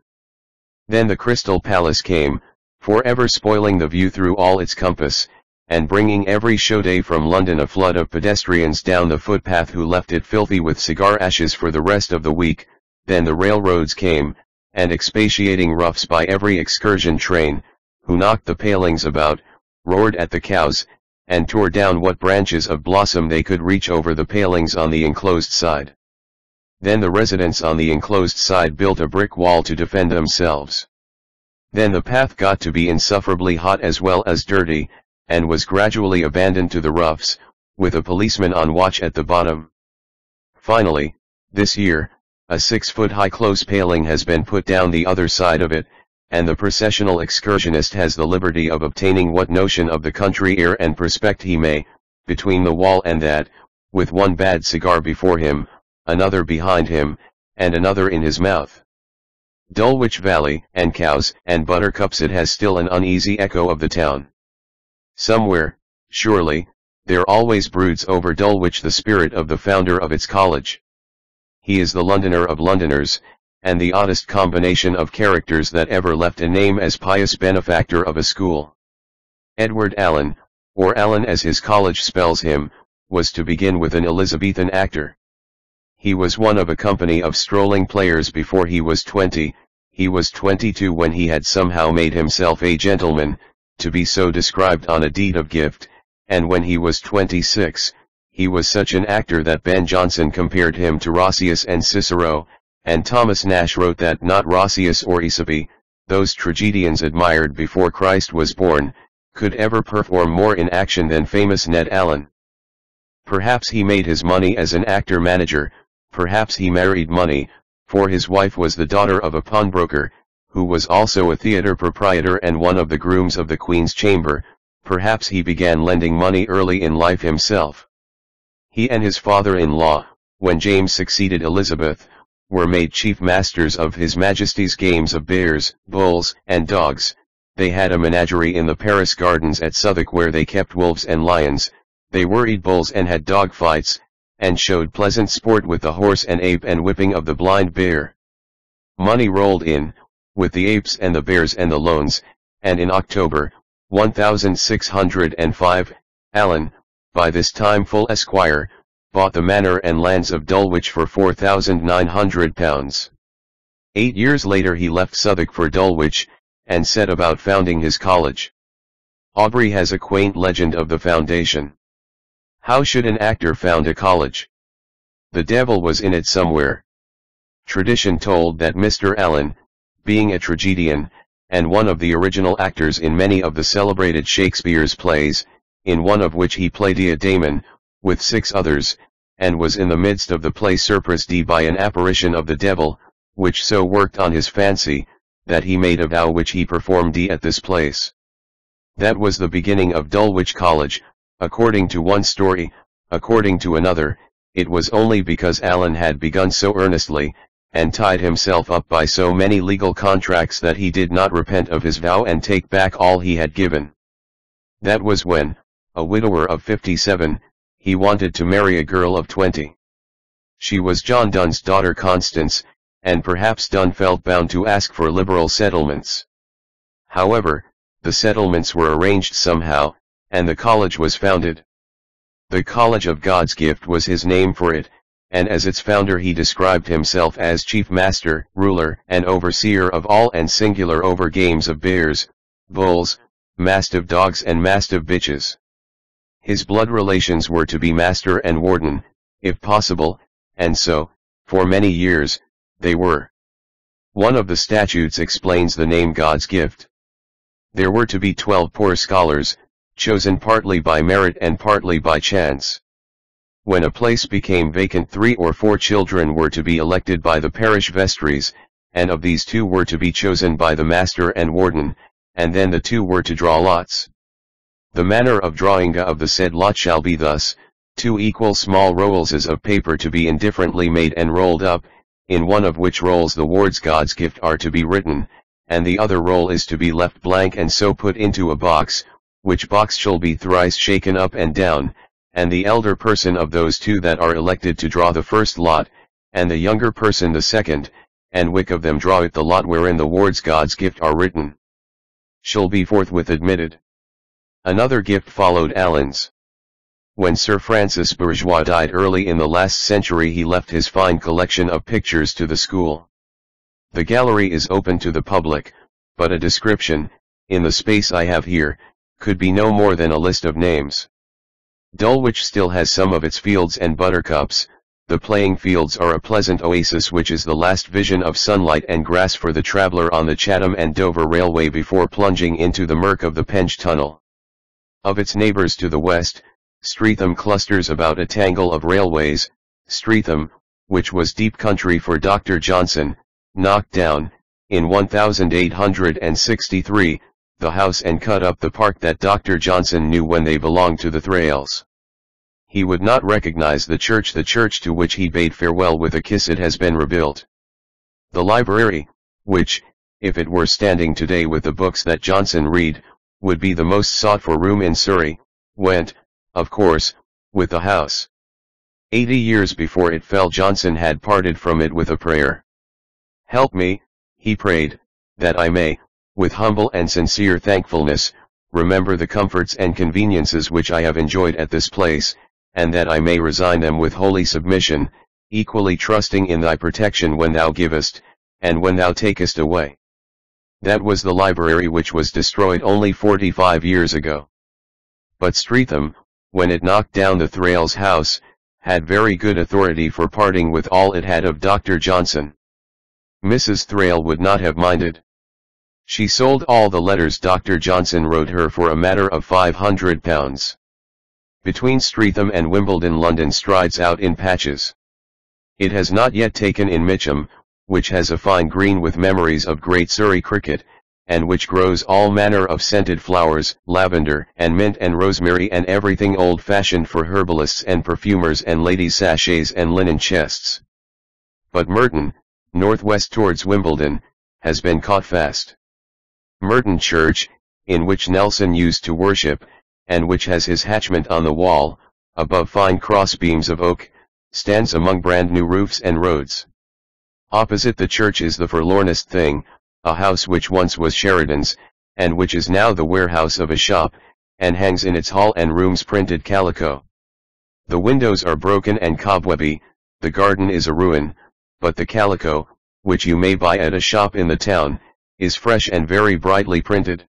Then the Crystal Palace came, forever spoiling the view through all its compass, and bringing every show day from London a flood of pedestrians down the footpath who left it filthy with cigar ashes for the rest of the week, then the railroads came, and expatiating roughs by every excursion train, who knocked the palings about, roared at the cows, and tore down what branches of blossom they could reach over the palings on the enclosed side. Then the residents on the enclosed side built a brick wall to defend themselves. Then the path got to be insufferably hot as well as dirty, and was gradually abandoned to the roughs, with a policeman on watch at the bottom. Finally, this year, a six-foot-high close paling has been put down the other side of it, and the processional excursionist has the liberty of obtaining what notion of the country air and prospect he may, between the wall and that, with one bad cigar before him, another behind him, and another in his mouth. Dulwich Valley, and cows, and buttercups it has still an uneasy echo of the town. Somewhere, surely, there always broods over Dulwich the spirit of the founder of its college. He is the Londoner of Londoners, and the oddest combination of characters that ever left a name as pious benefactor of a school. Edward Allen, or Alleyn as his college spells him, was to begin with an Elizabethan actor. He was one of a company of strolling players before he was 20, he was 22 when he had somehow made himself a gentleman, to be so described on a deed of gift, and when he was 26, he was such an actor that Ben Jonson compared him to Roscius and Cicero, and Thomas Nash wrote that not Roscius or Aesop, those tragedians admired before Christ was born, could ever perform more in action than famous Ned Allen. Perhaps he made his money as an actor-manager, perhaps he married money, for his wife was the daughter of a pawnbroker, who was also a theatre proprietor and one of the grooms of the Queen's Chamber, perhaps he began lending money early in life himself. He and his father-in-law, when James succeeded Elizabeth, were made chief masters of His Majesty's games of bears, bulls, and dogs, they had a menagerie in the Paris Gardens at Southwark where they kept wolves and lions, they worried bulls and had dog fights, and showed pleasant sport with the horse and ape and whipping of the blind bear. Money rolled in, with the apes and the bears and the loans, and in October, 1605, Allen, by this time full esquire, bought the manor and lands of Dulwich for £4,900. Eight years later he left Southwark for Dulwich, and set about founding his college. Aubrey has a quaint legend of the foundation. How should an actor found a college? The devil was in it somewhere. Tradition told that Mr. Allen, being a tragedian, and one of the original actors in many of the celebrated Shakespeare's plays, in one of which he played Damon, with six others, and was in the midst of the play surprised by an apparition of the devil, which so worked on his fancy, that he made a vow which he performed D at this place. That was the beginning of Dulwich College, according to one story, according to another, it was only because Allen had begun so earnestly, and tied himself up by so many legal contracts that he did not repent of his vow and take back all he had given. That was when, a widower of 57, he wanted to marry a girl of 20. She was John Donne's daughter Constance, and perhaps Donne felt bound to ask for liberal settlements. However, the settlements were arranged somehow, and the college was founded. The College of God's Gift was his name for it, and as its founder he described himself as chief master, ruler, and overseer of all and singular over games of bears, bulls, mastiff dogs and mastiff bitches. His blood relations were to be master and warden, if possible, and so, for many years, they were. One of the statutes explains the name God's gift. There were to be twelve poor scholars, chosen partly by merit and partly by chance. When a place became vacant three or four children were to be elected by the parish vestries, and of these two were to be chosen by the master and warden, and then the two were to draw lots. The manner of drawing of the said lot shall be thus, two equal small rolls of paper to be indifferently made and rolled up, in one of which rolls the words God's gift are to be written, and the other roll is to be left blank and so put into a box, which box shall be thrice shaken up and down, and the elder person of those two that are elected to draw the first lot, and the younger person the second, and which of them draweth the lot wherein the words God's gift are written, shall be forthwith admitted. Another gift followed Allen's. When Sir Francis Bourgeois died early in the last century he left his fine collection of pictures to the school. The gallery is open to the public, but a description, in the space I have here, could be no more than a list of names. Dulwich still has some of its fields and buttercups, the playing fields are a pleasant oasis which is the last vision of sunlight and grass for the traveller on the Chatham and Dover Railway before plunging into the murk of the Penge Tunnel. Of its neighbours to the west, Streatham clusters about a tangle of railways, Streatham, which was deep country for Dr. Johnson, knocked down, in 1863, the house and cut up the park that Dr. Johnson knew when they belonged to the Thrales. He would not recognize the church the church to which he bade farewell with a kiss it has been rebuilt. The library, which, if it were standing today with the books that Johnson read, would be the most sought for room in Surrey, went, of course, with the house. Eighty years before it fell Johnson had parted from it with a prayer. Help me, he prayed, that I may, with humble and sincere thankfulness, remember the comforts and conveniences which I have enjoyed at this place, and that I may resign them with holy submission, equally trusting in thy protection when thou givest, and when thou takest away. That was the library which was destroyed only 45 years ago. But Streatham, when it knocked down the Thrale's house, had very good authority for parting with all it had of Dr. Johnson. Mrs. Thrale would not have minded. She sold all the letters Dr. Johnson wrote her for a matter of £500. Between Streatham and Wimbledon London strides out in patches. It has not yet taken in Mitcham, which has a fine green with memories of great Surrey cricket, and which grows all manner of scented flowers, lavender and mint and rosemary and everything old-fashioned for herbalists and perfumers and ladies' sachets and linen chests. But Merton, northwest towards Wimbledon, has been caught fast. Merton Church, in which Nelson used to worship, and which has his hatchment on the wall, above fine crossbeams of oak, stands among brand new roofs and roads. Opposite the church is the forlornest thing, a house which once was Sheridan's, and which is now the warehouse of a shop, and hangs in its hall and rooms printed calico. The windows are broken and cobwebby, the garden is a ruin, but the calico, which you may buy at a shop in the town, is fresh and very brightly printed.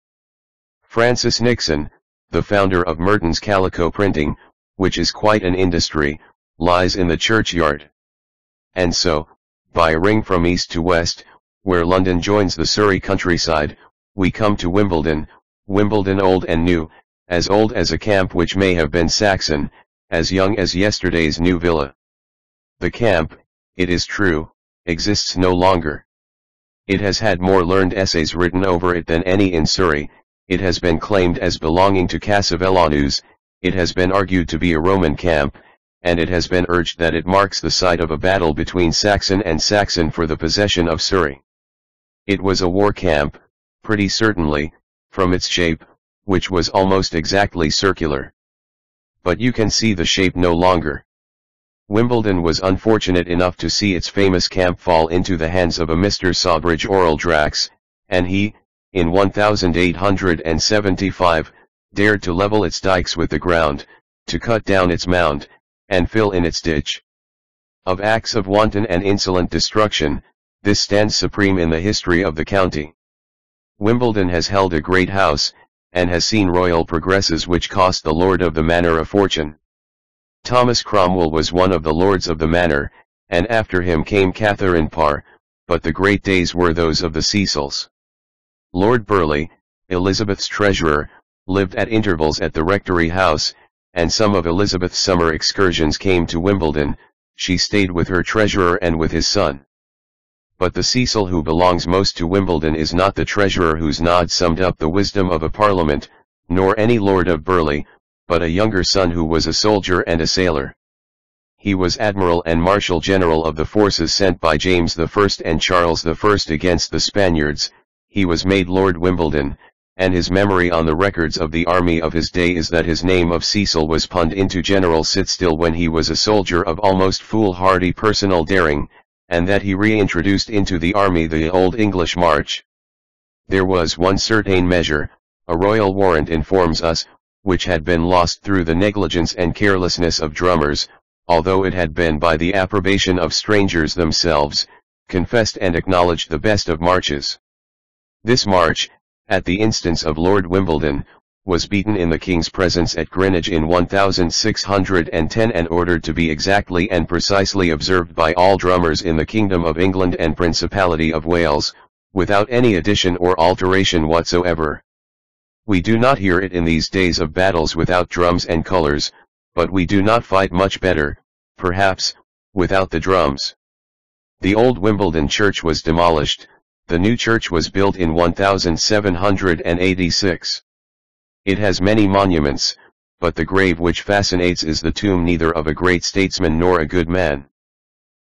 Francis Nixon, the founder of Merton's Calico Printing, which is quite an industry, lies in the churchyard. And so, by a ring from east to west, where London joins the Surrey countryside, we come to Wimbledon, Wimbledon old and new, as old as a camp which may have been Saxon, as young as yesterday's new villa. The camp, it is true, exists no longer. It has had more learned essays written over it than any in Surrey, it has been claimed as belonging to Cassivellaunus, it has been argued to be a Roman camp, and it has been urged that it marks the site of a battle between Saxon and Saxon for the possession of Surrey. It was a war camp, pretty certainly, from its shape, which was almost exactly circular. But you can see the shape no longer. Wimbledon was unfortunate enough to see its famous camp fall into the hands of a Mr. Sawbridge Erle-Drax, and he, in 1875, dared to level its dikes with the ground, to cut down its mound, and fill in its ditch. Of acts of wanton and insolent destruction, this stands supreme in the history of the county. Wimbledon has held a great house, and has seen royal progresses which cost the lord of the manor a fortune. Thomas Cromwell was one of the lords of the manor, and after him came Catherine Parr, but the great days were those of the Cecils. Lord Burleigh, Elizabeth's treasurer, lived at intervals at the rectory house, and some of Elizabeth's summer excursions came to Wimbledon, she stayed with her treasurer and with his son. But the Cecil who belongs most to Wimbledon is not the treasurer whose nod summed up the wisdom of a parliament, nor any lord of Burleigh, but a younger son who was a soldier and a sailor. He was admiral and marshal general of the forces sent by James I and Charles I against the Spaniards, he was made Lord Wimbledon, and his memory on the records of the army of his day is that his name of Cecil was punned into General Sitstill when he was a soldier of almost foolhardy personal daring, and that he reintroduced into the army the old English march. There was one certain measure, a royal warrant informs us, which had been lost through the negligence and carelessness of drummers, although it had been by the approbation of strangers themselves, confessed and acknowledged the best of marches. This march, at the instance of Lord Wimbledon, was beaten in the King's presence at Greenwich in 1610 and ordered to be exactly and precisely observed by all drummers in the Kingdom of England and Principality of Wales, without any addition or alteration whatsoever. We do not hear it in these days of battles without drums and colors, but we do not fight much better, perhaps, without the drums. The old Wimbledon church was demolished, the new church was built in 1786. It has many monuments, but the grave which fascinates is the tomb neither of a great statesman nor a good man.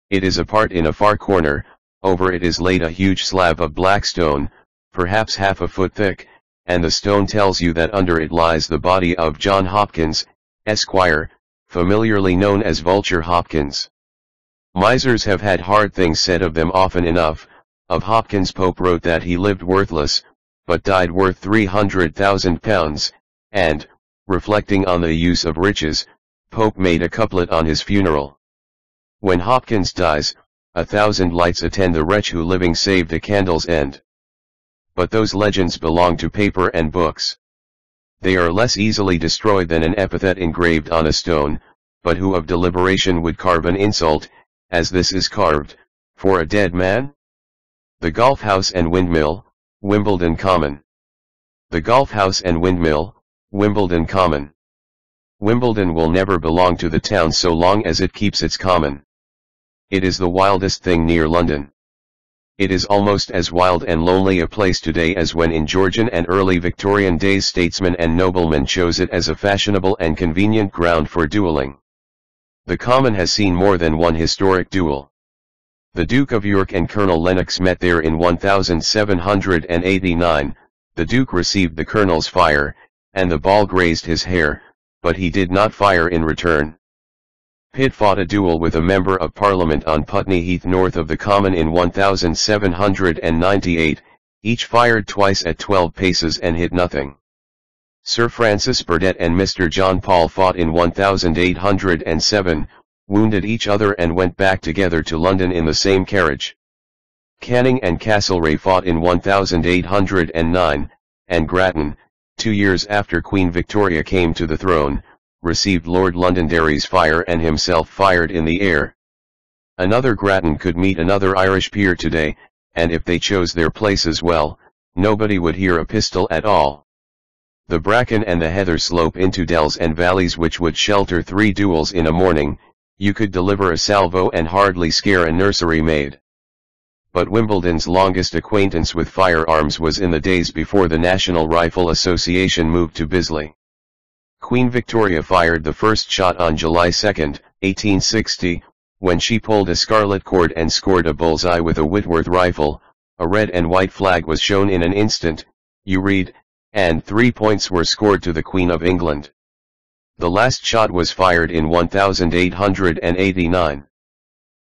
It is apart in a far corner, over it is laid a huge slab of black stone, perhaps half a foot thick, and the stone tells you that under it lies the body of John Hopkins, Esquire, familiarly known as Vulture Hopkins. Misers have had hard things said of them often enough, of Hopkins Pope wrote that he lived worthless, but died worth £300,000, and, reflecting on the use of riches, Pope made a couplet on his funeral. When Hopkins dies, a thousand lights attend the wretch who living saved a candle's end. But those legends belong to paper and books. They are less easily destroyed than an epithet engraved on a stone, but who of deliberation would carve an insult, as this is carved, for a dead man? The Golf House and Windmill, Wimbledon Common. The Golf House and Windmill, Wimbledon Common. Wimbledon will never belong to the town so long as it keeps its common. It is the wildest thing near London. It is almost as wild and lonely a place today as when in Georgian and early Victorian days statesmen and noblemen chose it as a fashionable and convenient ground for dueling. The Common has seen more than one historic duel. The Duke of York and Colonel Lennox met there in 1789, the Duke received the Colonel's fire, and the ball grazed his hair, but he did not fire in return. Pitt fought a duel with a Member of Parliament on Putney Heath north of the Common in 1798, each fired twice at 12 paces and hit nothing. Sir Francis Burdett and Mr. John Paul fought in 1807, wounded each other and went back together to London in the same carriage. Canning and Castlereagh fought in 1809, and Grattan, two years after Queen Victoria came to the throne, received Lord Londonderry's fire and himself fired in the air. Another Grattan could meet another Irish peer today, and if they chose their places well, nobody would hear a pistol at all. The bracken and the heather slope into dells and valleys which would shelter three duels in a morning, you could deliver a salvo and hardly scare a nursery maid. But Wimbledon's longest acquaintance with firearms was in the days before the National Rifle Association moved to Bisley. Queen Victoria fired the first shot on July 2, 1860, when she pulled a scarlet cord and scored a bullseye with a Whitworth rifle, a red and white flag was shown in an instant, you read, and three points were scored to the Queen of England. The last shot was fired in 1889.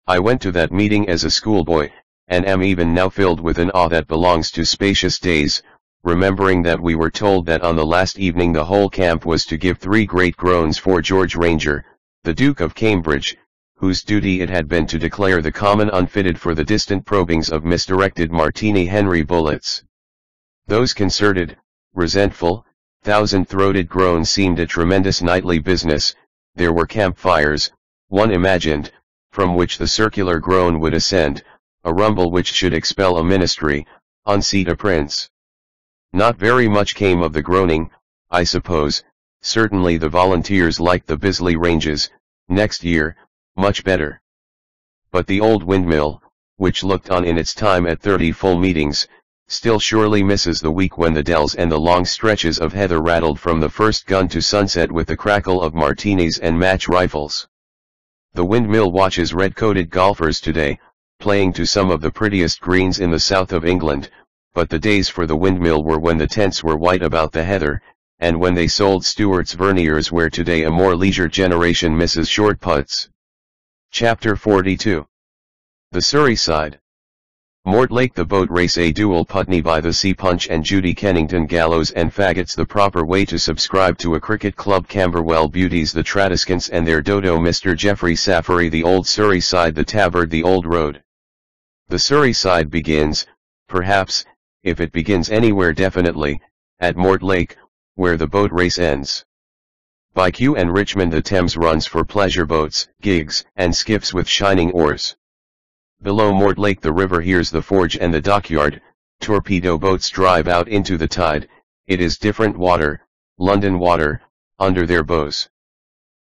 I went to that meeting as a schoolboy, and am even now filled with an awe that belongs to spacious days, remembering that we were told that on the last evening the whole camp was to give three great groans for George Ranger, the Duke of Cambridge, whose duty it had been to declare the common unfitted for the distant probings of misdirected Martini Henry bullets. Those concerted, resentful, thousand-throated groans seemed a tremendous nightly business, there were campfires, one imagined, from which the circular groan would ascend, a rumble which should expel a ministry, unseat a prince. Not very much came of the groaning, I suppose, certainly the volunteers liked the Bisley Ranges, next year, much better. But the old windmill, which looked on in its time at 30 full meetings, still surely misses the week when the dells and the long stretches of heather rattled from the first gun to sunset with the crackle of martinis and match rifles. The windmill watches red-coated golfers today, playing to some of the prettiest greens in the south of England, but the days for the windmill were when the tents were white about the heather, and when they sold Stewart's verniers where today a more leisure generation misses short putts. Chapter 42 The Surrey Side Mortlake the boat race a duel Putney by the sea punch and Judy Kennington gallows and faggots the proper way to subscribe to a cricket club Camberwell beauties the Tradescants and their dodo Mr. Geoffrey Safari the old Surrey side the Tabard the old road. The Surrey side begins, perhaps, if it begins anywhere definitely, at Mortlake, where the boat race ends. By Kew and Richmond the Thames runs for pleasure boats, gigs, and skiffs with shining oars. Below Mortlake the river hears the forge and the dockyard, torpedo boats drive out into the tide, it is different water, London water, under their bows.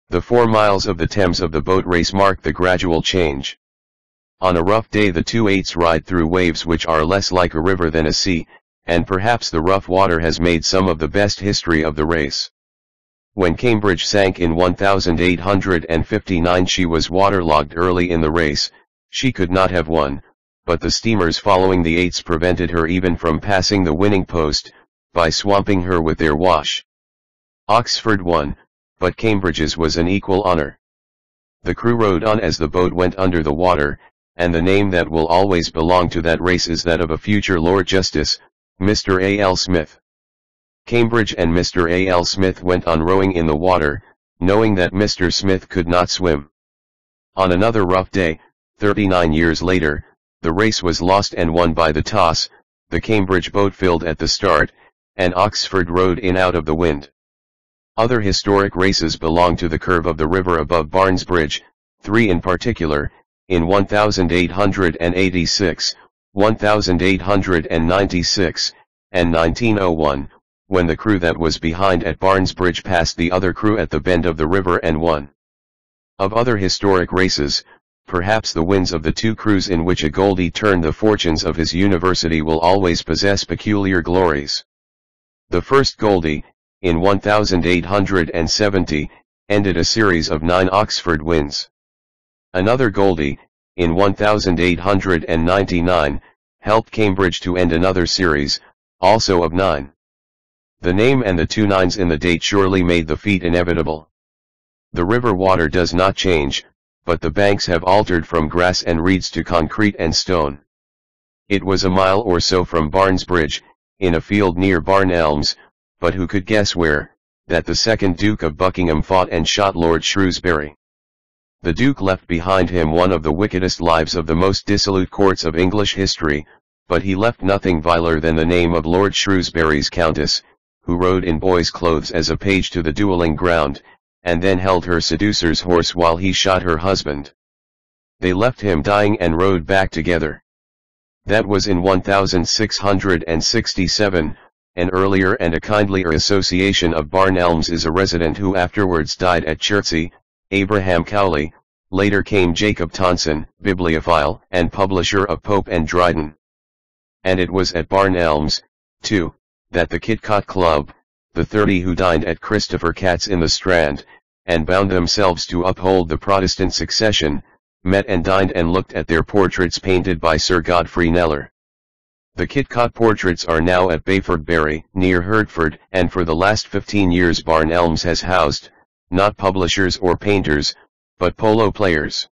The four miles of the Thames of the boat race mark the gradual change. On a rough day the two eights ride through waves which are less like a river than a sea, and perhaps the rough water has made some of the best history of the race. When Cambridge sank in 1859 she was waterlogged early in the race, she could not have won, but the steamers following the eights prevented her even from passing the winning post, by swamping her with their wash. Oxford won, but Cambridge's was an equal honor. The crew rode on as the boat went under the water, and the name that will always belong to that race is that of a future Lord Justice, Mr. A. L. Smith. Cambridge and Mr. A. L. Smith went on rowing in the water, knowing that Mr. Smith could not swim. On another rough day, 39 years later, the race was lost and won by the toss, the Cambridge boat filled at the start, and Oxford rode in out of the wind. Other historic races belong to the curve of the river above Barnes Bridge, three in particular, in 1886, 1896, and 1901, when the crew that was behind at Barnes Bridge passed the other crew at the bend of the river and won. Of other historic races, perhaps the wins of the two crews in which a Goldie turned the fortunes of his university will always possess peculiar glories. The first Goldie, in 1870, ended a series of nine Oxford wins. Another Goldie, in 1899, helped Cambridge to end another series, also of nine. The name and the two nines in the date surely made the feat inevitable. The river water does not change, but the banks have altered from grass and reeds to concrete and stone. It was a mile or so from Barnes Bridge, in a field near Barn Elms, but who could guess where, that the second Duke of Buckingham fought and shot Lord Shrewsbury. The Duke left behind him one of the wickedest lives of the most dissolute courts of English history, but he left nothing viler than the name of Lord Shrewsbury's Countess, who rode in boy's clothes as a page to the dueling ground, and then held her seducer's horse while he shot her husband. They left him dying and rode back together. That was in 1667, an earlier and a kindlier association of Barn Elms is a resident who afterwards died at Chertsey, Abraham Cowley, later came Jacob Tonson, bibliophile and publisher of Pope and Dryden. And it was at Barn Elms, too, that the Kit-Cat Club, the thirty who dined at Christopher Cat's in the Strand, and bound themselves to uphold the Protestant succession, met and dined and looked at their portraits painted by Sir Godfrey Kneller. The Kit-Cat portraits are now at Bayfordbury, near Hertford, and for the last 15 years Barn Elms has housed, not publishers or painters, but polo players.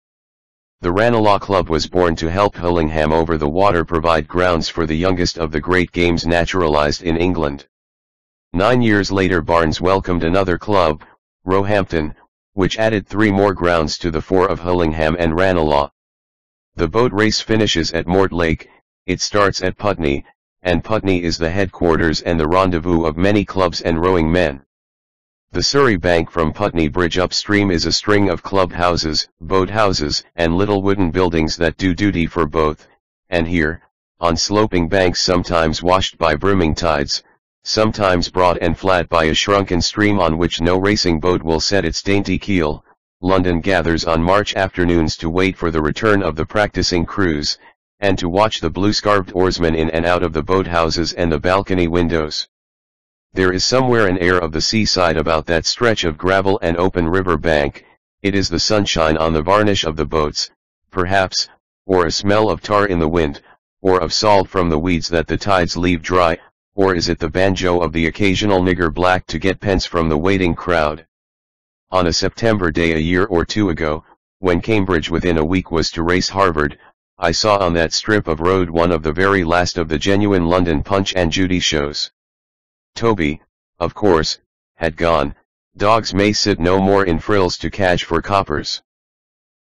The Ranelagh Club was born to help Hurlingham over the water provide grounds for the youngest of the great games naturalized in England. Nine years later Barnes welcomed another club, Roehampton, which added three more grounds to the four of Hurlingham and Ranelagh. The boat race finishes at Mortlake, it starts at Putney, and Putney is the headquarters and the rendezvous of many clubs and rowing men. The Surrey bank from Putney Bridge upstream is a string of clubhouses, boathouses, and little wooden buildings that do duty for both, and here, on sloping banks sometimes washed by brimming tides, sometimes broad and flat by a shrunken stream on which no racing boat will set its dainty keel, London gathers on March afternoons to wait for the return of the practicing crews, and to watch the blue-scarved oarsmen in and out of the boathouses and the balcony windows. There is somewhere an air of the seaside about that stretch of gravel and open river bank, it is the sunshine on the varnish of the boats, perhaps, or a smell of tar in the wind, or of salt from the weeds that the tides leave dry, or is it the banjo of the occasional nigger black to get pence from the waiting crowd? On a September day a year or two ago, when Cambridge within a week was to race Harvard, I saw on that strip of road one of the very last of the genuine London Punch and Judy shows. Toby, of course, had gone, dogs may sit no more in frills to catch for coppers.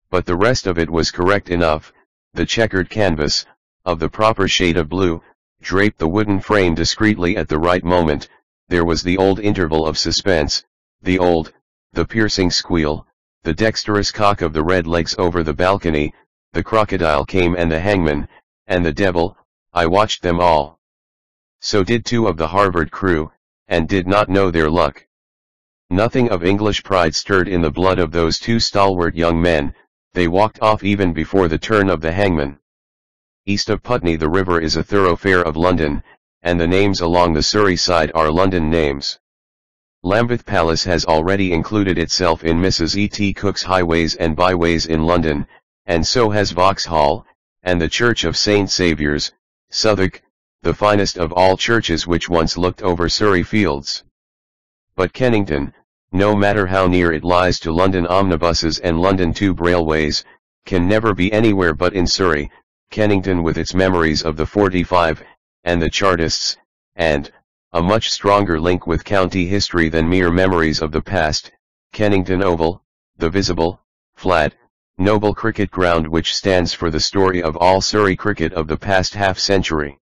But the rest of it was correct enough, the checkered canvas, of the proper shade of blue, draped the wooden frame discreetly at the right moment, there was the old interval of suspense, the old, the piercing squeal, the dexterous cock of the red legs over the balcony, the crocodile came and the hangman, and the devil, I watched them all. So did two of the Harvard crew, and did not know their luck. Nothing of English pride stirred in the blood of those two stalwart young men, they walked off even before the turn of the hangman. East of Putney the river is a thoroughfare of London, and the names along the Surrey side are London names. Lambeth Palace has already included itself in Mrs. E. T. Cook's Highways and Byways in London, and so has Vauxhall, and the Church of St. Saviour's, Southwark, the finest of all churches which once looked over Surrey fields. But Kennington, no matter how near it lies to London omnibuses and London tube railways, can never be anywhere but in Surrey, Kennington with its memories of the 45, and the Chartists, and, a much stronger link with county history than mere memories of the past, Kennington Oval, the visible, flat, noble cricket ground which stands for the story of all Surrey cricket of the past half century.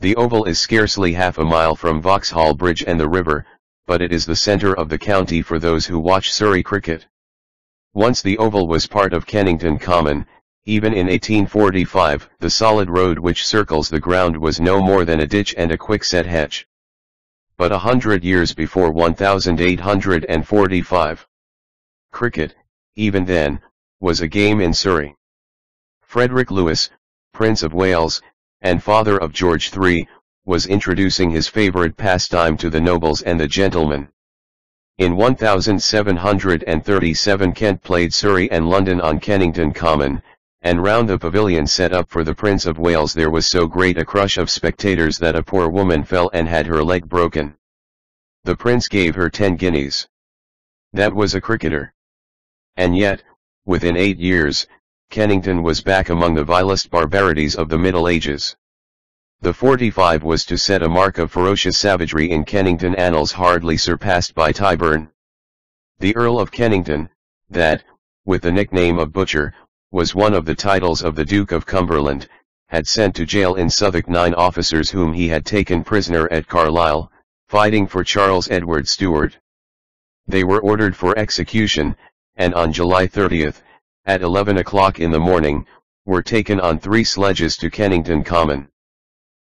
The Oval is scarcely half a mile from Vauxhall Bridge and the river, but it is the centre of the county for those who watch Surrey cricket. Once the Oval was part of Kennington Common, even in 1845 the solid road which circles the ground was no more than a ditch and a quickset hedge but a hundred years before 1845. Cricket, even then, was a game in Surrey. Frederick Lewis, Prince of Wales, and father of George III, was introducing his favourite pastime to the nobles and the gentlemen. In 1737 Kent played Surrey and London on Kennington Common, and round the pavilion set up for the Prince of Wales there was so great a crush of spectators that a poor woman fell and had her leg broken. The prince gave her ten guineas. That was a cricketer. And yet, within eight years, Kennington was back among the vilest barbarities of the Middle Ages. The 45 was to set a mark of ferocious savagery in Kennington annals hardly surpassed by Tyburn. The Earl of Kennington, that, with the nickname of Butcher, was one of the titles of the Duke of Cumberland, had sent to jail in Southwark nine officers whom he had taken prisoner at Carlisle, fighting for Charles Edward Stuart. They were ordered for execution, and on July 30, at 11 o'clock in the morning, were taken on three sledges to Kennington Common.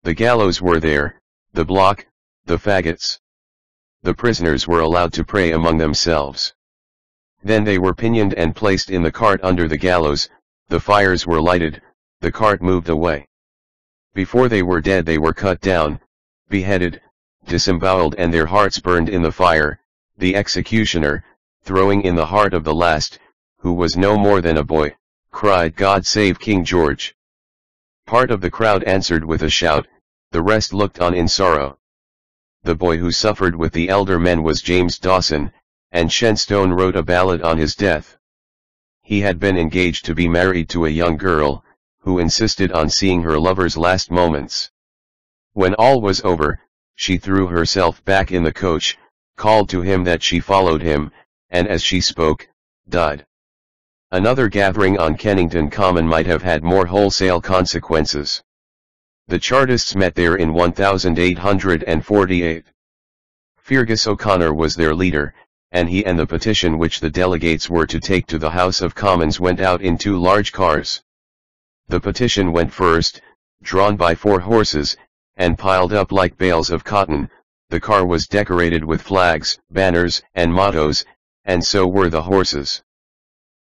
The gallows were there, the block, the faggots. The prisoners were allowed to pray among themselves. Then they were pinioned and placed in the cart under the gallows, the fires were lighted, the cart moved away. Before they were dead they were cut down, beheaded, disemboweled and their hearts burned in the fire, the executioner, throwing in the heart of the last, who was no more than a boy, cried God save King George. Part of the crowd answered with a shout, the rest looked on in sorrow. The boy who suffered with the elder men was James Dawson, and Shenstone wrote a ballad on his death. He had been engaged to be married to a young girl, who insisted on seeing her lover's last moments. When all was over, she threw herself back in the coach, called to him that she followed him, and as she spoke, died. Another gathering on Kennington Common might have had more wholesale consequences. The Chartists met there in 1848. Feargus O'Connor was their leader, and he and the petition which the delegates were to take to the House of Commons went out in two large cars. The petition went first, drawn by four horses, and piled up like bales of cotton, the car was decorated with flags, banners, and mottos, and so were the horses.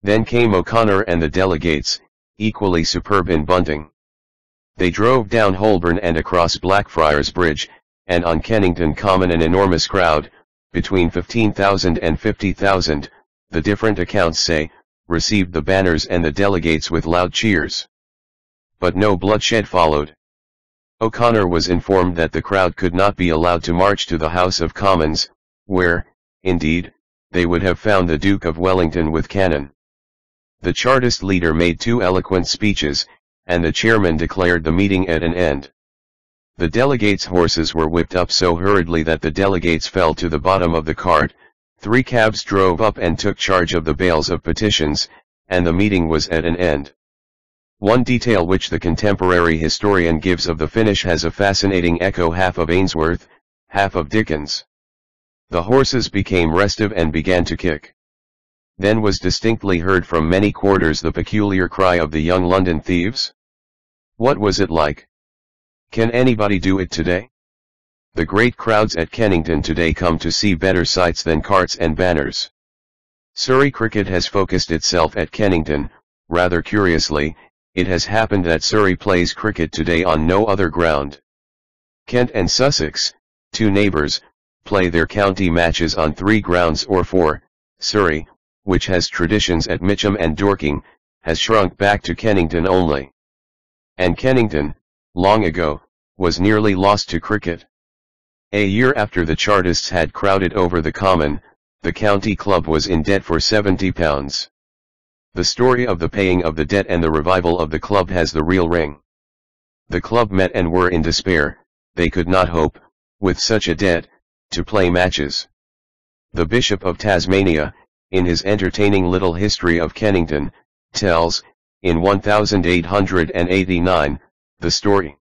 Then came O'Connor and the delegates, equally superb in bunting. They drove down Holborn and across Blackfriars Bridge, and on Kennington Common an enormous crowd, between 15,000 and 50,000, the different accounts say, received the banners and the delegates with loud cheers. But no bloodshed followed. O'Connor was informed that the crowd could not be allowed to march to the House of Commons, where, indeed, they would have found the Duke of Wellington with cannon. The Chartist leader made two eloquent speeches, and the chairman declared the meeting at an end. The delegates' horses were whipped up so hurriedly that the delegates fell to the bottom of the cart, three cabs drove up and took charge of the bales of petitions, and the meeting was at an end. One detail which the contemporary historian gives of the finish has a fascinating echo half of Ainsworth, half of Dickens. The horses became restive and began to kick. Then was distinctly heard from many quarters the peculiar cry of the young London thieves. What was it like? Can anybody do it today? The great crowds at Kennington today come to see better sights than carts and banners. Surrey cricket has focused itself at Kennington, rather curiously, it has happened that Surrey plays cricket today on no other ground. Kent and Sussex, two neighbours, play their county matches on three grounds or four, Surrey, which has traditions at Mitcham and Dorking, has shrunk back to Kennington only. And Kennington, long ago, was nearly lost to cricket. A year after the Chartists had crowded over the common, the county club was in debt for £70. The story of the paying of the debt and the revival of the club has the real ring. The club met and were in despair, they could not hope, with such a debt, to play matches. The Bishop of Tasmania, in his entertaining little history of Kennington, tells, in 1889, the story.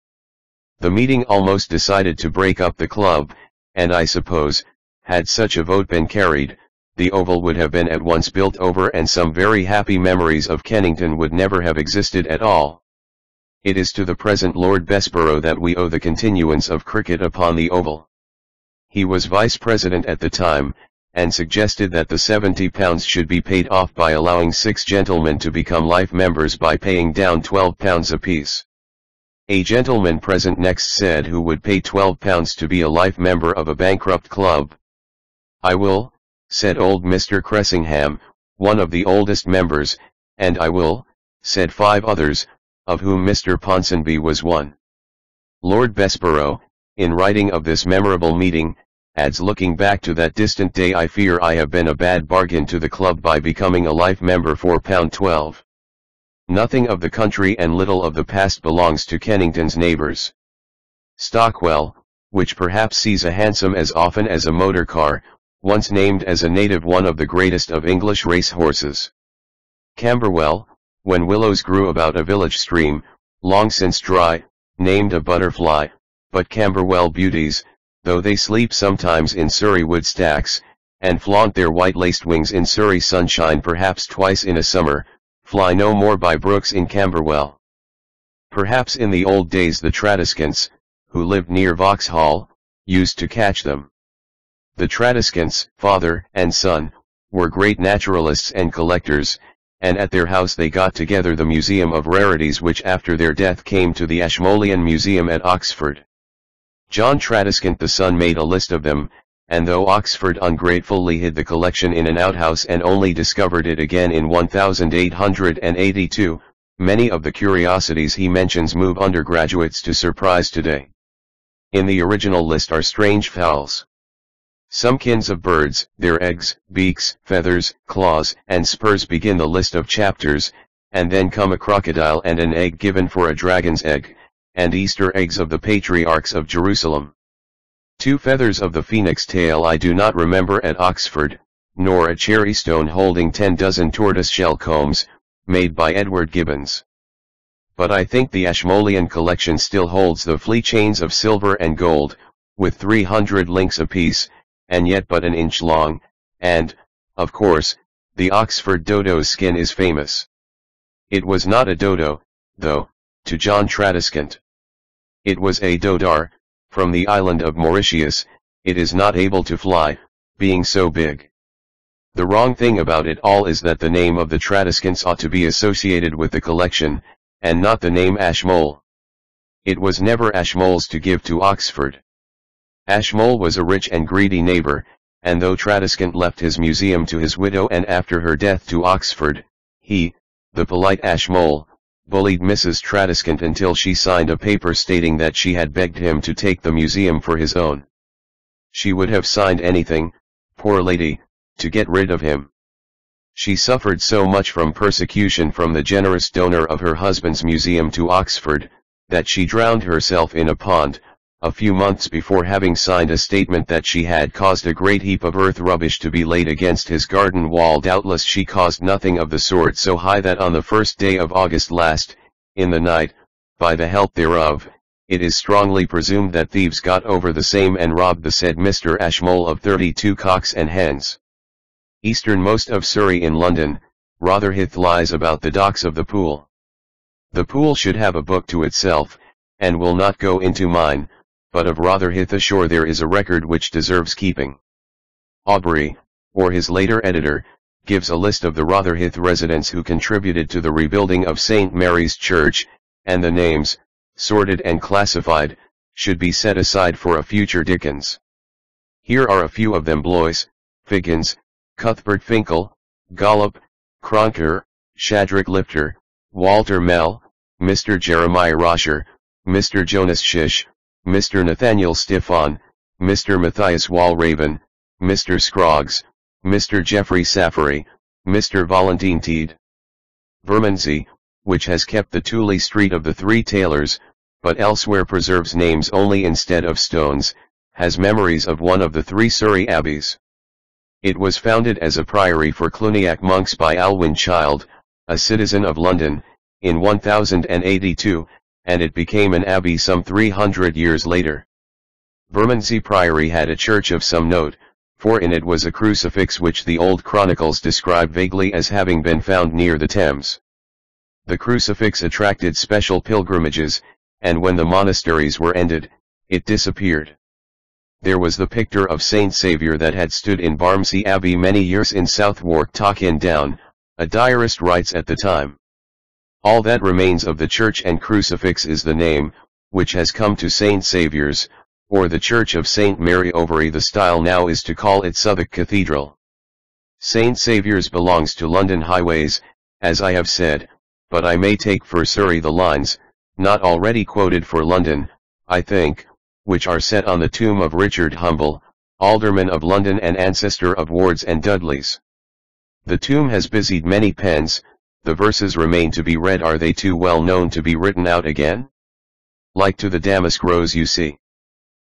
The meeting almost decided to break up the club, and I suppose, had such a vote been carried, the Oval would have been at once built over and some very happy memories of Kennington would never have existed at all. It is to the present Lord Bessborough that we owe the continuance of cricket upon the Oval. He was Vice President at the time, and suggested that the £70 should be paid off by allowing six gentlemen to become life members by paying down £12 apiece. A gentleman present next said who would pay £12 to be a life member of a bankrupt club. I will, said old Mr. Cressingham, one of the oldest members, and I will, said five others, of whom Mr. Ponsonby was one. Lord Bessborough, in writing of this memorable meeting, adds looking back to that distant day I fear I have been a bad bargain to the club by becoming a life member for £12. Nothing of the country and little of the past belongs to Kennington's neighbours. Stockwell, which perhaps sees a hansom as often as a motor car, once named as a native one of the greatest of English race horses. Camberwell, when willows grew about a village stream, long since dry, named a butterfly, but Camberwell beauties, though they sleep sometimes in Surrey wood stacks, and flaunt their white-laced wings in Surrey sunshine perhaps twice in a summer, fly no more by brooks in Camberwell. Perhaps in the old days the Tradescants, who lived near Vauxhall, used to catch them. The Tradescants, father and son, were great naturalists and collectors, and at their house they got together the Museum of Rarities which after their death came to the Ashmolean Museum at Oxford. John Tradescant the son made a list of them, and though Oxford ungratefully hid the collection in an outhouse and only discovered it again in 1882, many of the curiosities he mentions move undergraduates to surprise today. In the original list are strange fowls. Some kins of birds, their eggs, beaks, feathers, claws, and spurs begin the list of chapters, and then come a crocodile and an egg given for a dragon's egg, and Easter eggs of the patriarchs of Jerusalem. Two feathers of the phoenix tail I do not remember at Oxford, nor a cherry stone holding ten dozen tortoise-shell combs, made by Edward Gibbons. But I think the Ashmolean collection still holds the flea chains of silver and gold, with 300 links apiece, and yet but an inch long, and, of course, the Oxford dodo's skin is famous. It was not a dodo, though, to John Tradescant. It was a dodar, from the island of Mauritius, it is not able to fly, being so big. The wrong thing about it all is that the name of the Tradescants ought to be associated with the collection, and not the name Ashmole. It was never Ashmole's to give to Oxford. Ashmole was a rich and greedy neighbor, and though Tradescant left his museum to his widow and after her death to Oxford, he, the polite Ashmole, bullied Mrs. Tradescant until she signed a paper stating that she had begged him to take the museum for his own. She would have signed anything, poor lady, to get rid of him. She suffered so much from persecution from the generous donor of her husband's museum to Oxford, that she drowned herself in a pond, a few months before having signed a statement that she had caused a great heap of earth rubbish to be laid against his garden wall doubtless she caused nothing of the sort so high that on the first day of August last, in the night, by the help thereof, it is strongly presumed that thieves got over the same and robbed the said Mr. Ashmole of 32 cocks and hens. Easternmost of Surrey in London, Rotherhithe lies about the docks of the pool. The pool should have a book to itself, and will not go into mine, but of Rotherhithe ashore there is a record which deserves keeping. Aubrey, or his later editor, gives a list of the Rotherhithe residents who contributed to the rebuilding of St. Mary's Church, and the names, sorted and classified, should be set aside for a future Dickens. Here are a few of them Blois, Figgins, Cuthbert Finkel, Gollop, Cronker, Shadrach Lifter, Walter Mell, Mr. Jeremiah Rosher, Mr. Jonas Shish, Mr. Nathaniel Stiffon, Mr. Matthias Walraven, Mr. Scroggs, Mr. Geoffrey Safari, Mr. Valentine Teed. Bermondsey, which has kept the Tooley Street of the Three Tailors, but elsewhere preserves names only instead of stones, has memories of one of the three Surrey abbeys. It was founded as a priory for Cluniac monks by Alwyn Child, a citizen of London, in 1082, and it became an abbey some 300 years later. Bermondsey Priory had a church of some note, for in it was a crucifix which the old chronicles describe vaguely as having been found near the Thames. The crucifix attracted special pilgrimages, and when the monasteries were ended, it disappeared. There was the picture of Saint Saviour that had stood in Barmsey Abbey many years in Southwark Talkin Down, a diarist writes at the time. All that remains of the church and crucifix is the name, which has come to Saint Saviour's, or the Church of Saint Mary Overy the style now is to call it Southwark Cathedral. Saint Saviour's belongs to London Highways, as I have said, but I may take for Surrey the lines, not already quoted for London, I think, which are set on the tomb of Richard Humble, Alderman of London and ancestor of Wards and Dudleys. The tomb has busied many pens, the verses remain to be read are they too well known to be written out again? Like to the damask rose you see.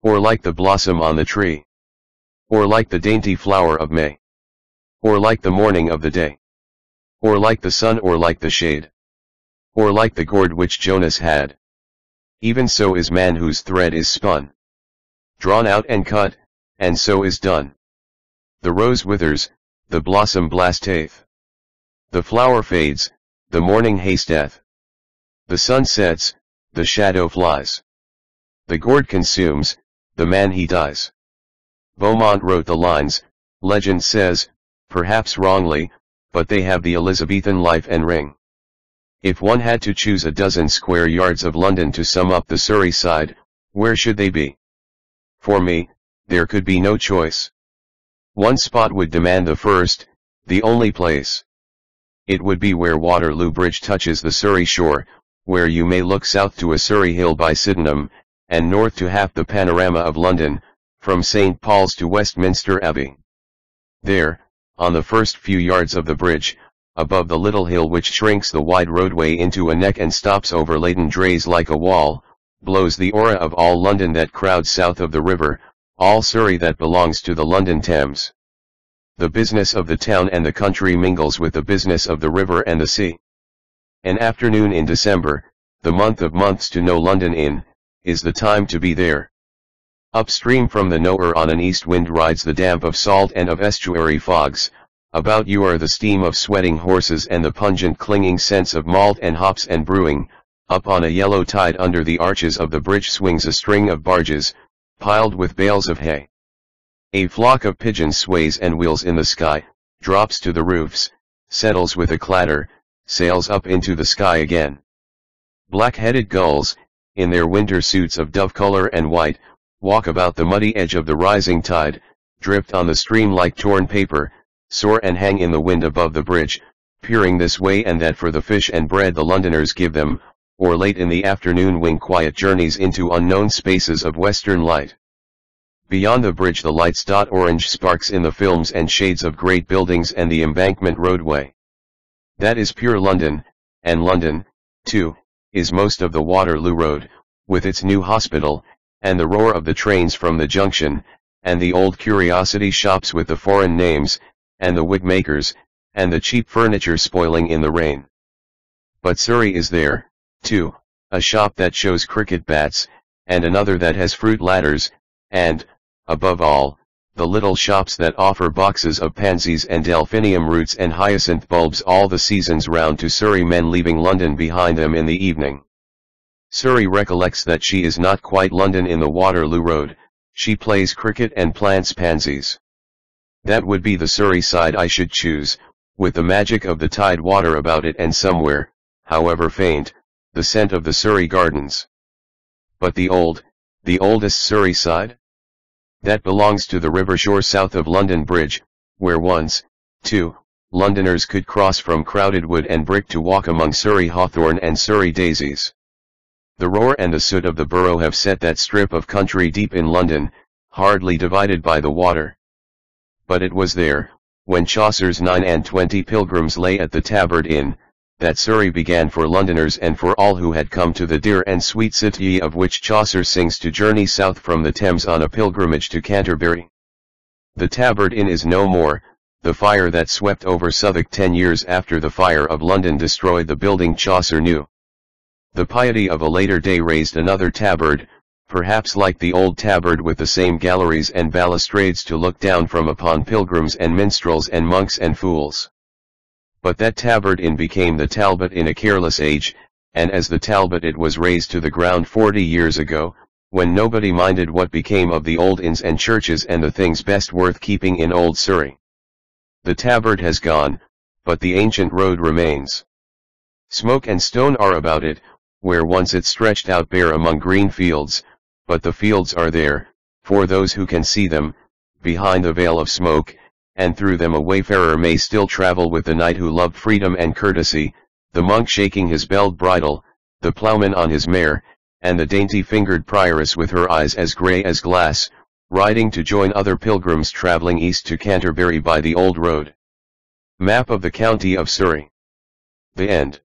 Or like the blossom on the tree. Or like the dainty flower of May. Or like the morning of the day. Or like the sun or like the shade. Or like the gourd which Jonas had. Even so is man whose thread is spun. Drawn out and cut, and so is done. The rose withers, the blossom blasteth. The flower fades, the morning hasteth. The sun sets, the shadow flies. The gourd consumes, the man he dies. Beaumont wrote the lines, legend says, perhaps wrongly, but they have the Elizabethan life and ring. If one had to choose a dozen square yards of London to sum up the Surrey side, where should they be? For me, there could be no choice. One spot would demand the first, the only place. It would be where Waterloo Bridge touches the Surrey shore, where you may look south to a Surrey hill by Sydenham, and north to half the panorama of London, from St. Paul's to Westminster Abbey. There, on the first few yards of the bridge, above the little hill which shrinks the wide roadway into a neck and stops over laden drays like a wall, blows the aura of all London that crowds south of the river, all Surrey that belongs to the London Thames. The business of the town and the country mingles with the business of the river and the sea. An afternoon in December, the month of months to know London in, is the time to be there. Upstream from the Nore on an east wind rides the damp of salt and of estuary fogs, about you are the steam of sweating horses and the pungent clinging scents of malt and hops and brewing, up on a yellow tide under the arches of the bridge swings a string of barges, piled with bales of hay. A flock of pigeons sways and wheels in the sky, drops to the roofs, settles with a clatter, sails up into the sky again. Black-headed gulls, in their winter suits of dove color and white, walk about the muddy edge of the rising tide, drift on the stream like torn paper, soar and hang in the wind above the bridge, peering this way and that for the fish and bread the Londoners give them, or late in the afternoon wing quiet journeys into unknown spaces of western light. Beyond the bridge the lights dot orange sparks in the films and shades of great buildings and the embankment roadway. That is pure London, and London, too, is most of the Waterloo Road, with its new hospital, and the roar of the trains from the junction, and the old curiosity shops with the foreign names, and the wig makers, and the cheap furniture spoiling in the rain. But Surrey is there, too, a shop that shows cricket bats, and another that has fruit ladders, and, above all, the little shops that offer boxes of pansies and delphinium roots and hyacinth bulbs all the seasons round to Surrey men leaving London behind them in the evening. Surrey recollects that she is not quite London in the Waterloo Road, she plays cricket and plants pansies. That would be the Surrey side I should choose, with the magic of the tide water about it and somewhere, however faint, the scent of the Surrey gardens. But the old, the oldest Surrey side? That belongs to the river shore south of London Bridge, where once, too, Londoners could cross from crowded wood and brick to walk among Surrey hawthorn and Surrey daisies. The roar and the soot of the borough have set that strip of country deep in London, hardly divided by the water. But it was there, when Chaucer's nine and twenty pilgrims lay at the Tabard Inn, that Surrey began for Londoners and for all who had come to the dear and sweet city of which Chaucer sings to journey south from the Thames on a pilgrimage to Canterbury. The Tabard Inn is no more, the fire that swept over Southwark ten years after the fire of London destroyed the building Chaucer knew. The piety of a later day raised another tabard, perhaps like the old tabard with the same galleries and balustrades to look down from upon pilgrims and minstrels and monks and fools. But that tabard inn became the Talbot in a careless age, and as the Talbot it was razed to the ground forty years ago, when nobody minded what became of the old inns and churches and the things best worth keeping in old Surrey. The tabard has gone, but the ancient road remains. Smoke and stone are about it, where once it stretched out bare among green fields, but the fields are there, for those who can see them, behind the veil of smoke, and through them a wayfarer may still travel with the knight who loved freedom and courtesy, the monk shaking his belled bridle, the ploughman on his mare, and the dainty-fingered prioress with her eyes as grey as glass, riding to join other pilgrims travelling east to Canterbury by the old road. Map of the County of Surrey. The End.